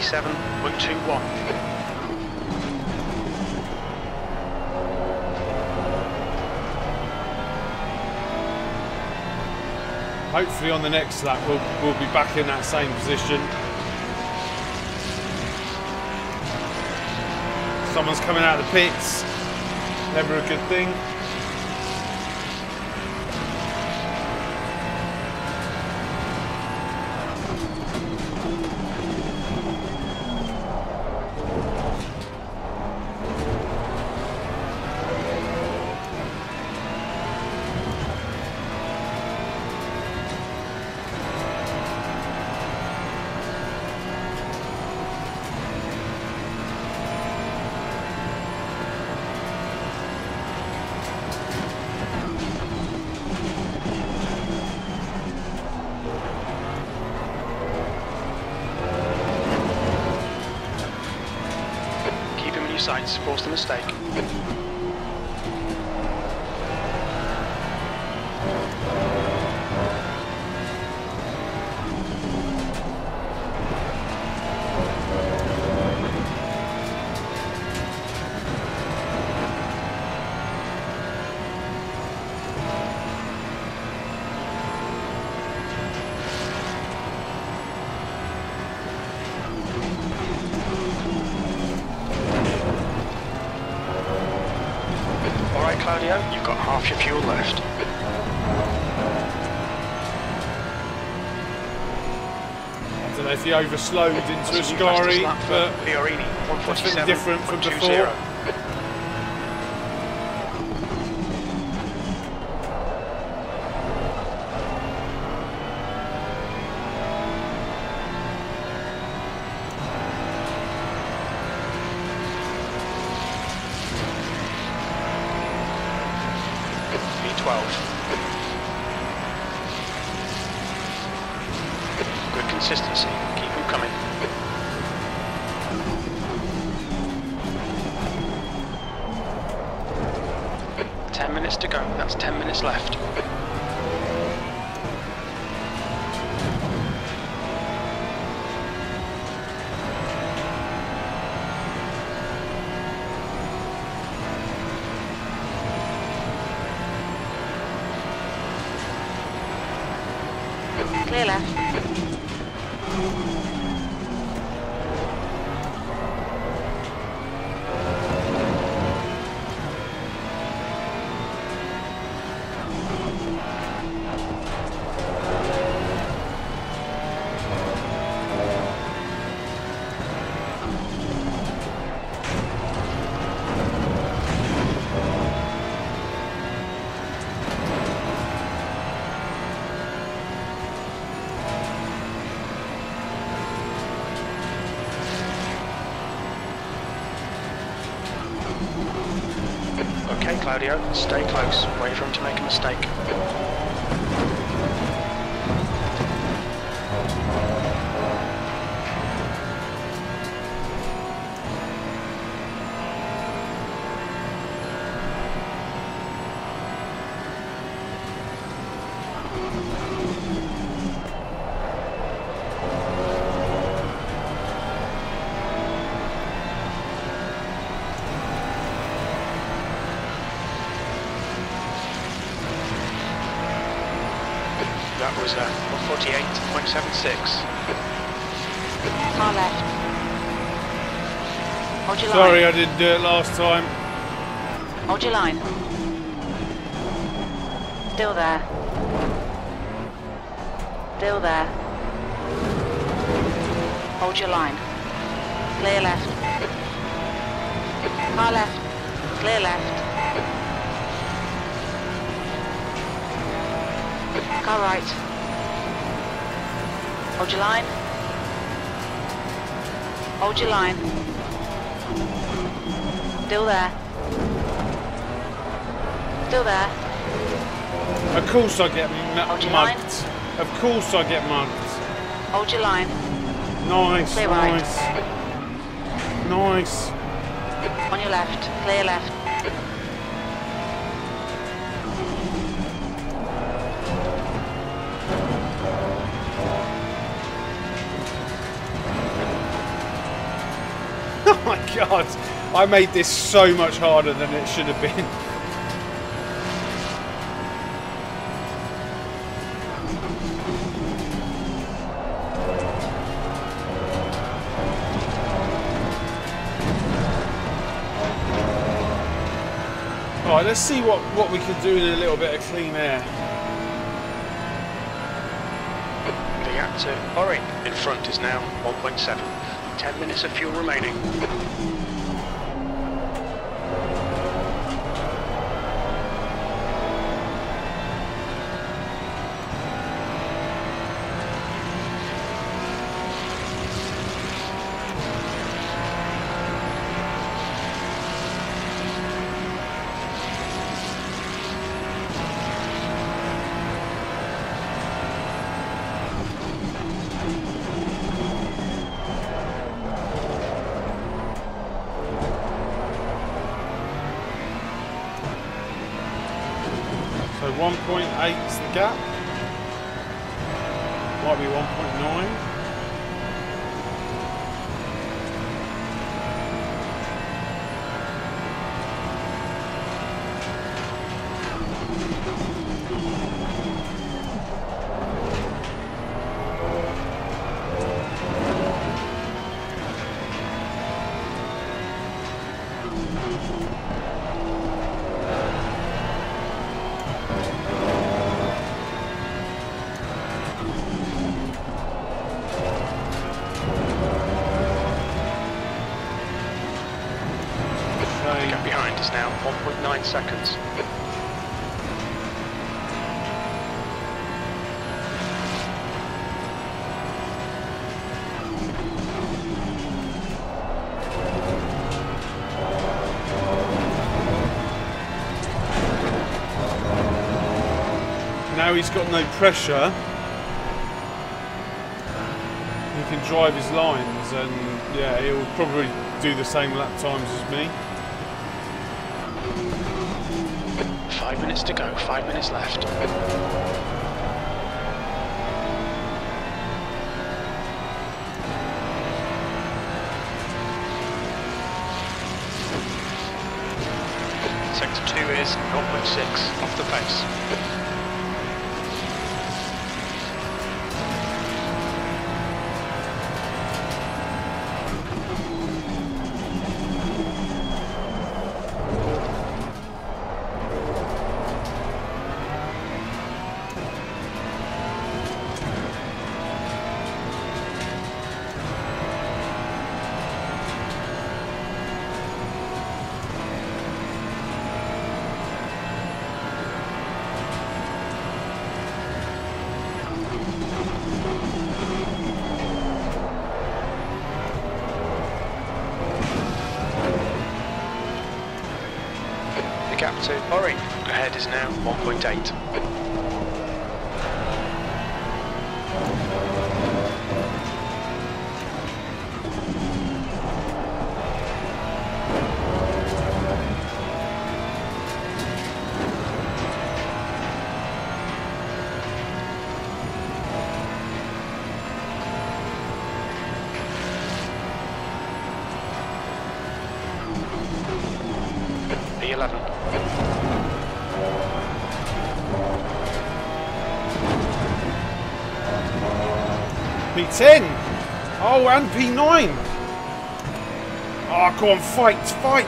147.21. Hopefully on the next lap we'll, we'll be back in that same position. Someone's coming out of the pits. Never a good thing. He overslowed into a That's your Scari, but definitely different from 147.20. before. Sorry. I didn't do it last time. Hold your line. Still there. Still there. Hold your line. Clear left. Car left. Clear left. Car right. Hold your line. Hold your line. Still there. Still there. Of course I get mugged. Line. Of course I get mugged. Hold your line. Nice, Clear nice. Right. Nice. On your left. Clear left. Oh my god! I made this so much harder than it should have been. Alright, let's see what, what we can do in a little bit of clean air. To Orin in front is now 1.7. 10 minutes of fuel remaining. He's got no pressure. He can drive his lines and yeah, he'll probably do the same lap times as me. Five minutes to go, five minutes left. Sector 2 is 0.6 off the pace. The gap to Orin ahead is now P10! Oh, and P9! Oh, ah, go on, fight, fight!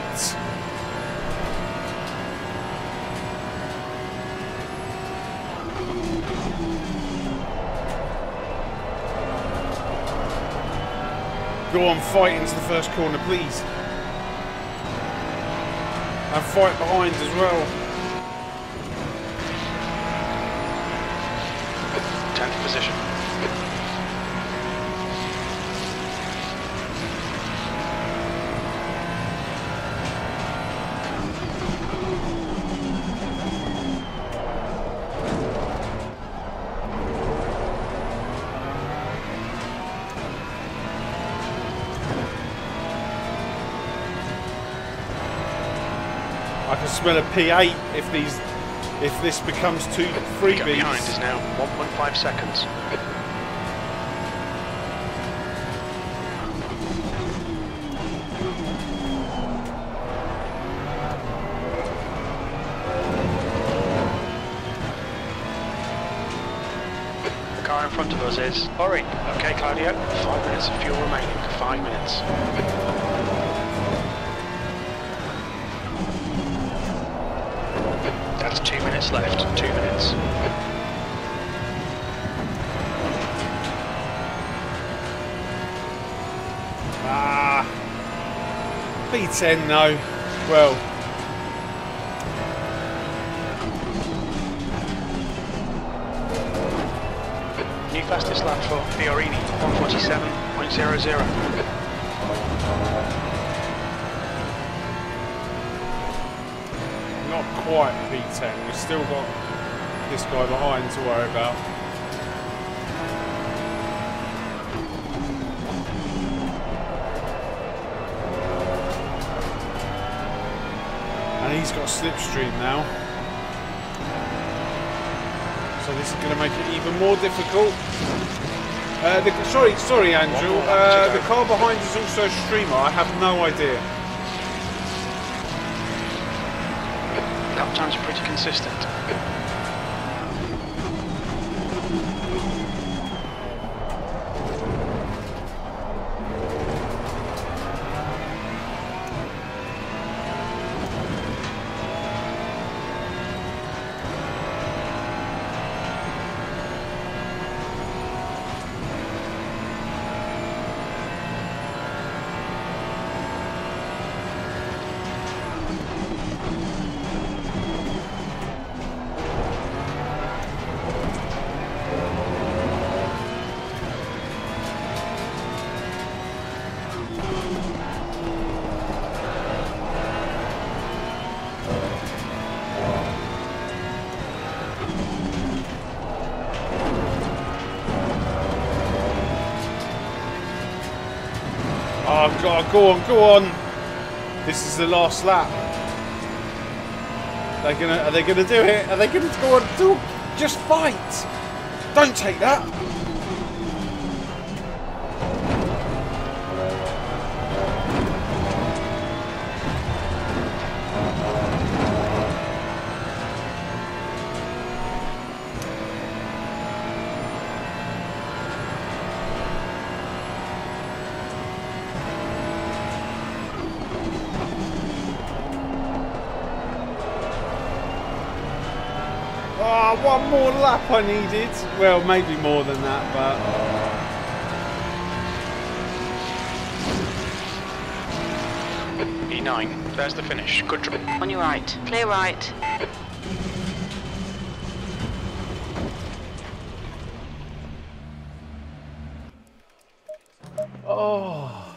Go on, fight into the first corner, please. And fight behind as well. smell a P8 if these if this becomes too freebies. The behind is now 1.5 seconds. The car in front of us is orange. Okay, Claudio, five minutes of fuel remaining. Five minutes. B10 no. Well. New fastest lap for Fiorini. 147.00. Not quite B10. We've still got this guy behind to worry about. Slipstream now. So this is going to make it even more difficult. Uh, the, sorry, sorry, Andrew. more lap to Uh, the car behind is also a streamer. I have no idea. Lap times are pretty consistent. Go on, go on. This is the last lap. They're gonna are they gonna do it? Are they gonna go on just fight? Don't take that. More I needed. Well, maybe more than that, but E9. There's the finish. Good drive. On your right. Clear right. oh.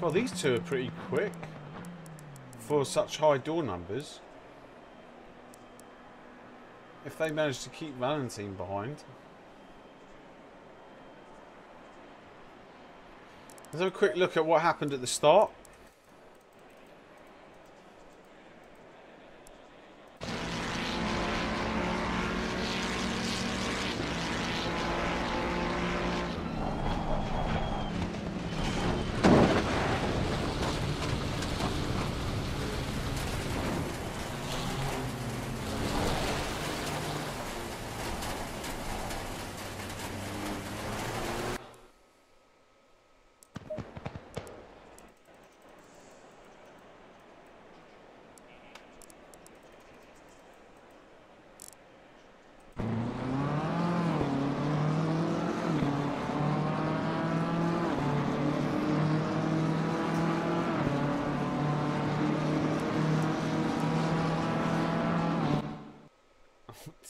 God, these two are pretty quick for such high door numbers. If they manage to keep Valentine behind. Let's have a quick look at what happened at the start.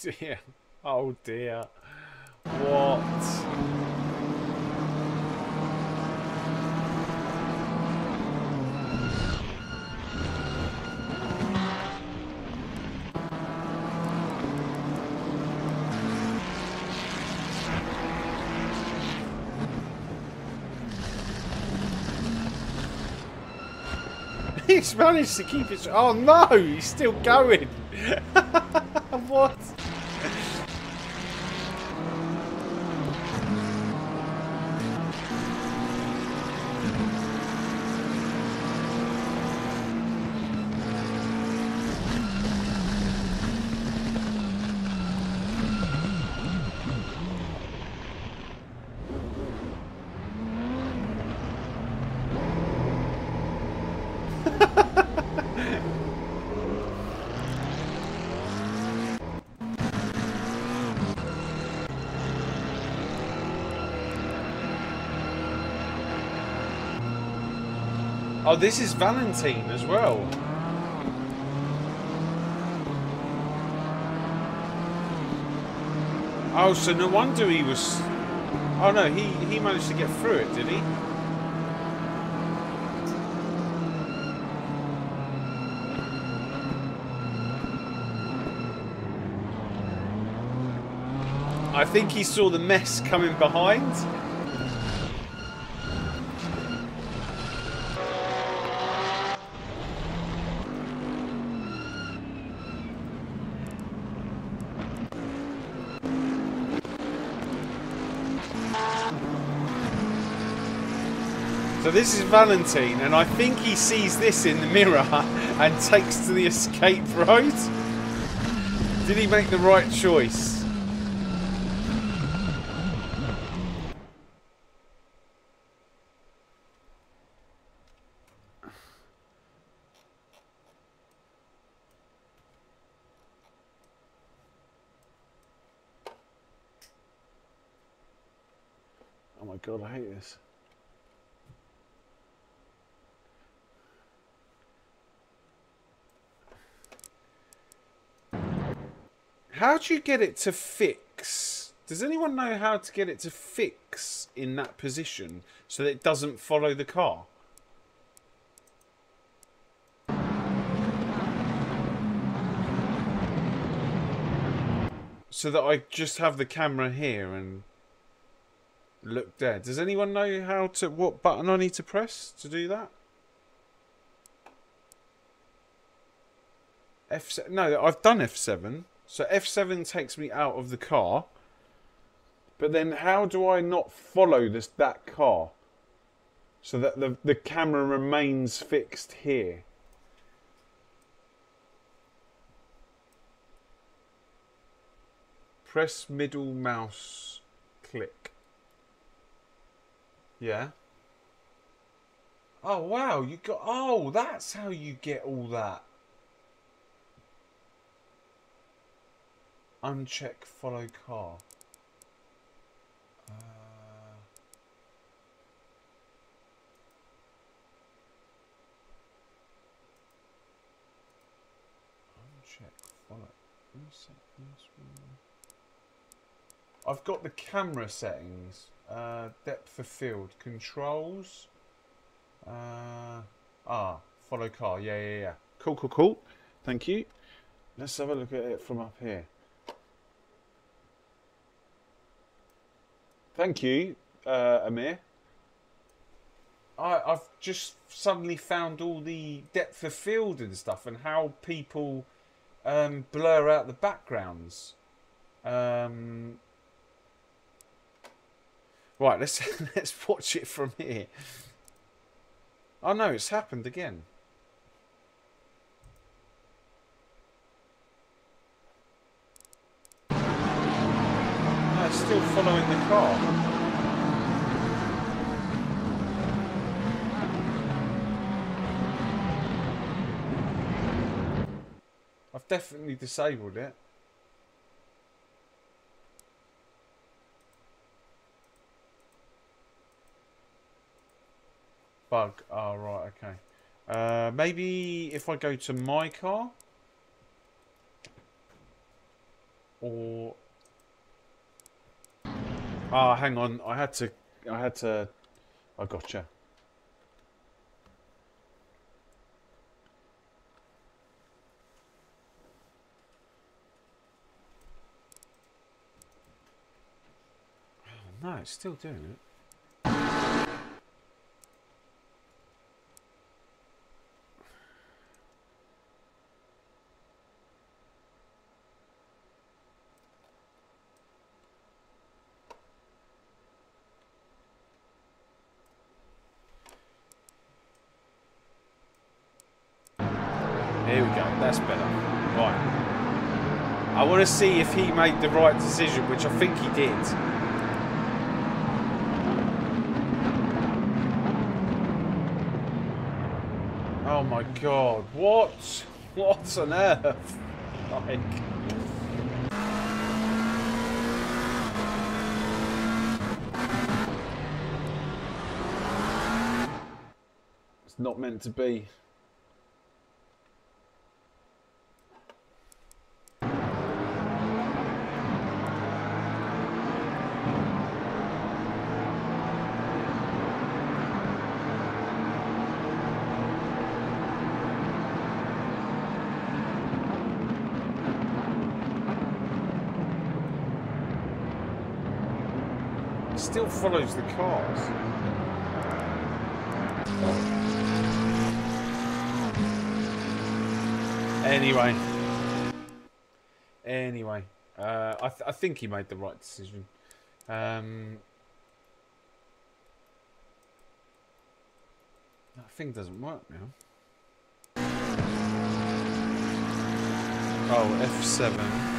Dear. Oh dear. What? He's managed to keep it. Oh no, he's still going. what? Oh, this is Valentine as well. Oh, so no wonder he was... Oh no, he, he managed to get through it, did he? I think he saw the mess coming behind. This is Valentine, and I think he sees this in the mirror and takes to the escape road. Did he make the right choice? Oh my god, I hate this. How do you get it to fix? Does anyone know how to get it to fix in that position so that it doesn't follow the car? So that I just have the camera here and look there. Does anyone know how to what button I need to press to do that? F no, I've done F7. So F7 takes me out of the car. But then how do I not follow this that car? So that the, the camera remains fixed here. Press middle mouse click. Yeah. Oh wow, you got oh that's how you get all that. Uncheck follow car. Uh, uncheck follow. I've got the camera settings. Uh, depth of field controls. Uh, ah, follow car. Yeah, yeah, yeah. Cool, cool, cool. Thank you. Let's have a look at it from up here. Thank you, uh, Amir. I, I've just suddenly found all the depth of field and stuff and how people um, blur out the backgrounds. Um, right, let's let's watch it from here. Oh no, it's happened again. It's still following the car. I've definitely disabled it. Bug. Oh, right, okay. Uh, maybe if I go to my car. Or... Ah, hang on. I had to... I had to... I gotcha. No, it's still doing it. Here we go, that's better. Right. I want to see if he made the right decision, which I think he did. Oh my god, what? What on earth? Like... It's not meant to be. still follows the cars. Anyway. Anyway. Uh, I, th I think he made the right decision. Um, that thing doesn't work now. Oh, F7.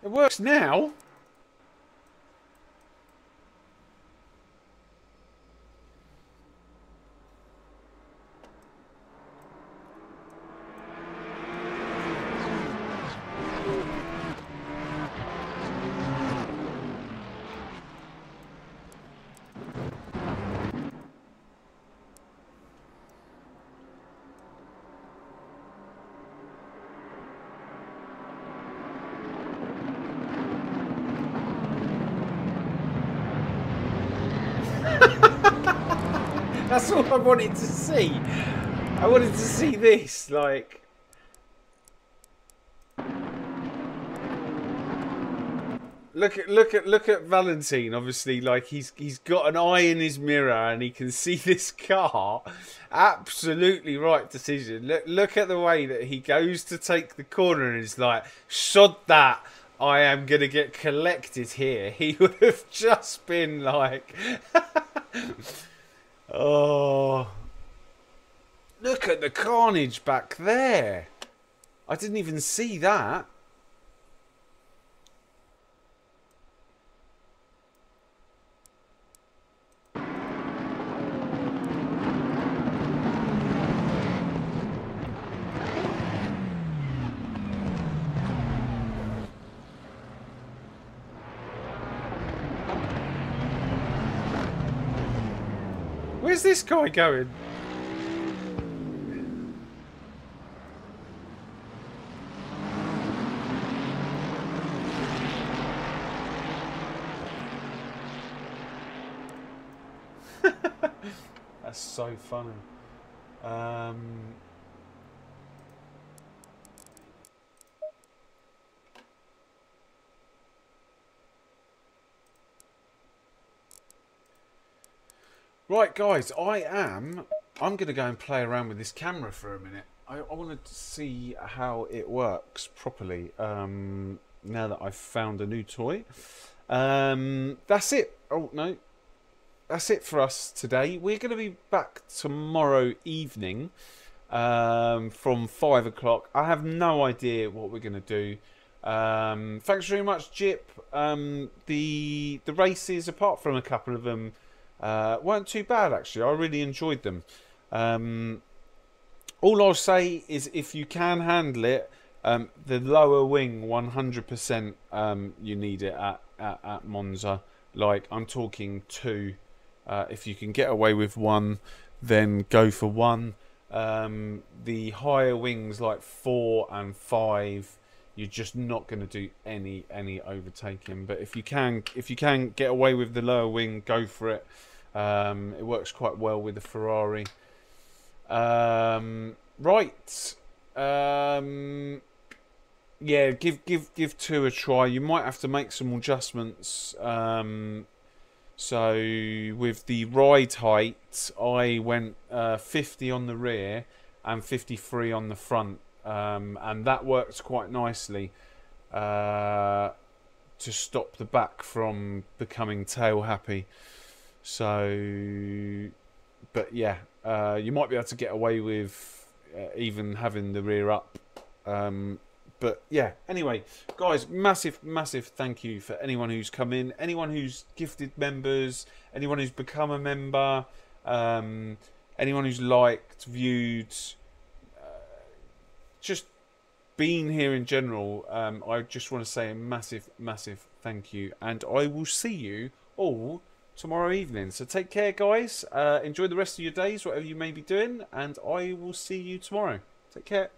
It works now. That's all I wanted to see. I wanted to see this, like... Look at look at look at Valentine. Obviously, like he's he's got an eye in his mirror and he can see this car. Absolutely right decision. Look look at the way that he goes to take the corner and is like, "Sod that! I am gonna get collected here." He would have just been like. Oh. Look at the carnage back there. I didn't even see that. Where's this guy going? That's so funny. Um, Right, guys, I am. I'm going to go and play around with this camera for a minute. I, I want to see how it works properly um, now that I've found a new toy. Um, that's it. Oh, no. That's it for us today. We're going to be back tomorrow evening um, from 5 o'clock. I have no idea what we're going to do. Um, thanks very much, Jip. Um, the the races, apart from a couple of them, uh, weren't too bad actually. I really enjoyed them. Um, all I'll say is if you can handle it, um, the lower wing 100% um, you need it at, at, at, Monza. Like I'm talking two. Uh, if you can get away with one, then go for one. Um, the higher wings like four and five, you're just not going to do any any overtaking. But if you can if you can get away with the lower wing, go for it. Um, it works quite well with the Ferrari. Um, right. Um, yeah, give give give two a try. You might have to make some adjustments. Um, so with the ride height, I went uh, 50 on the rear and 53 on the front, um, and that works quite nicely uh, to stop the back from becoming tail happy. So, but yeah, uh, you might be able to get away with uh, even having the rear up. Um, but yeah, anyway, guys, massive, massive thank you for anyone who's come in, anyone who's gifted members, anyone who's become a member, um, anyone who's liked, viewed, just being here in general. Um, I just want to say a massive, massive thank you, and I will see you all tomorrow evening. So take care, guys. Uh, enjoy the rest of your days, whatever you may be doing, and I will see you tomorrow. Take care.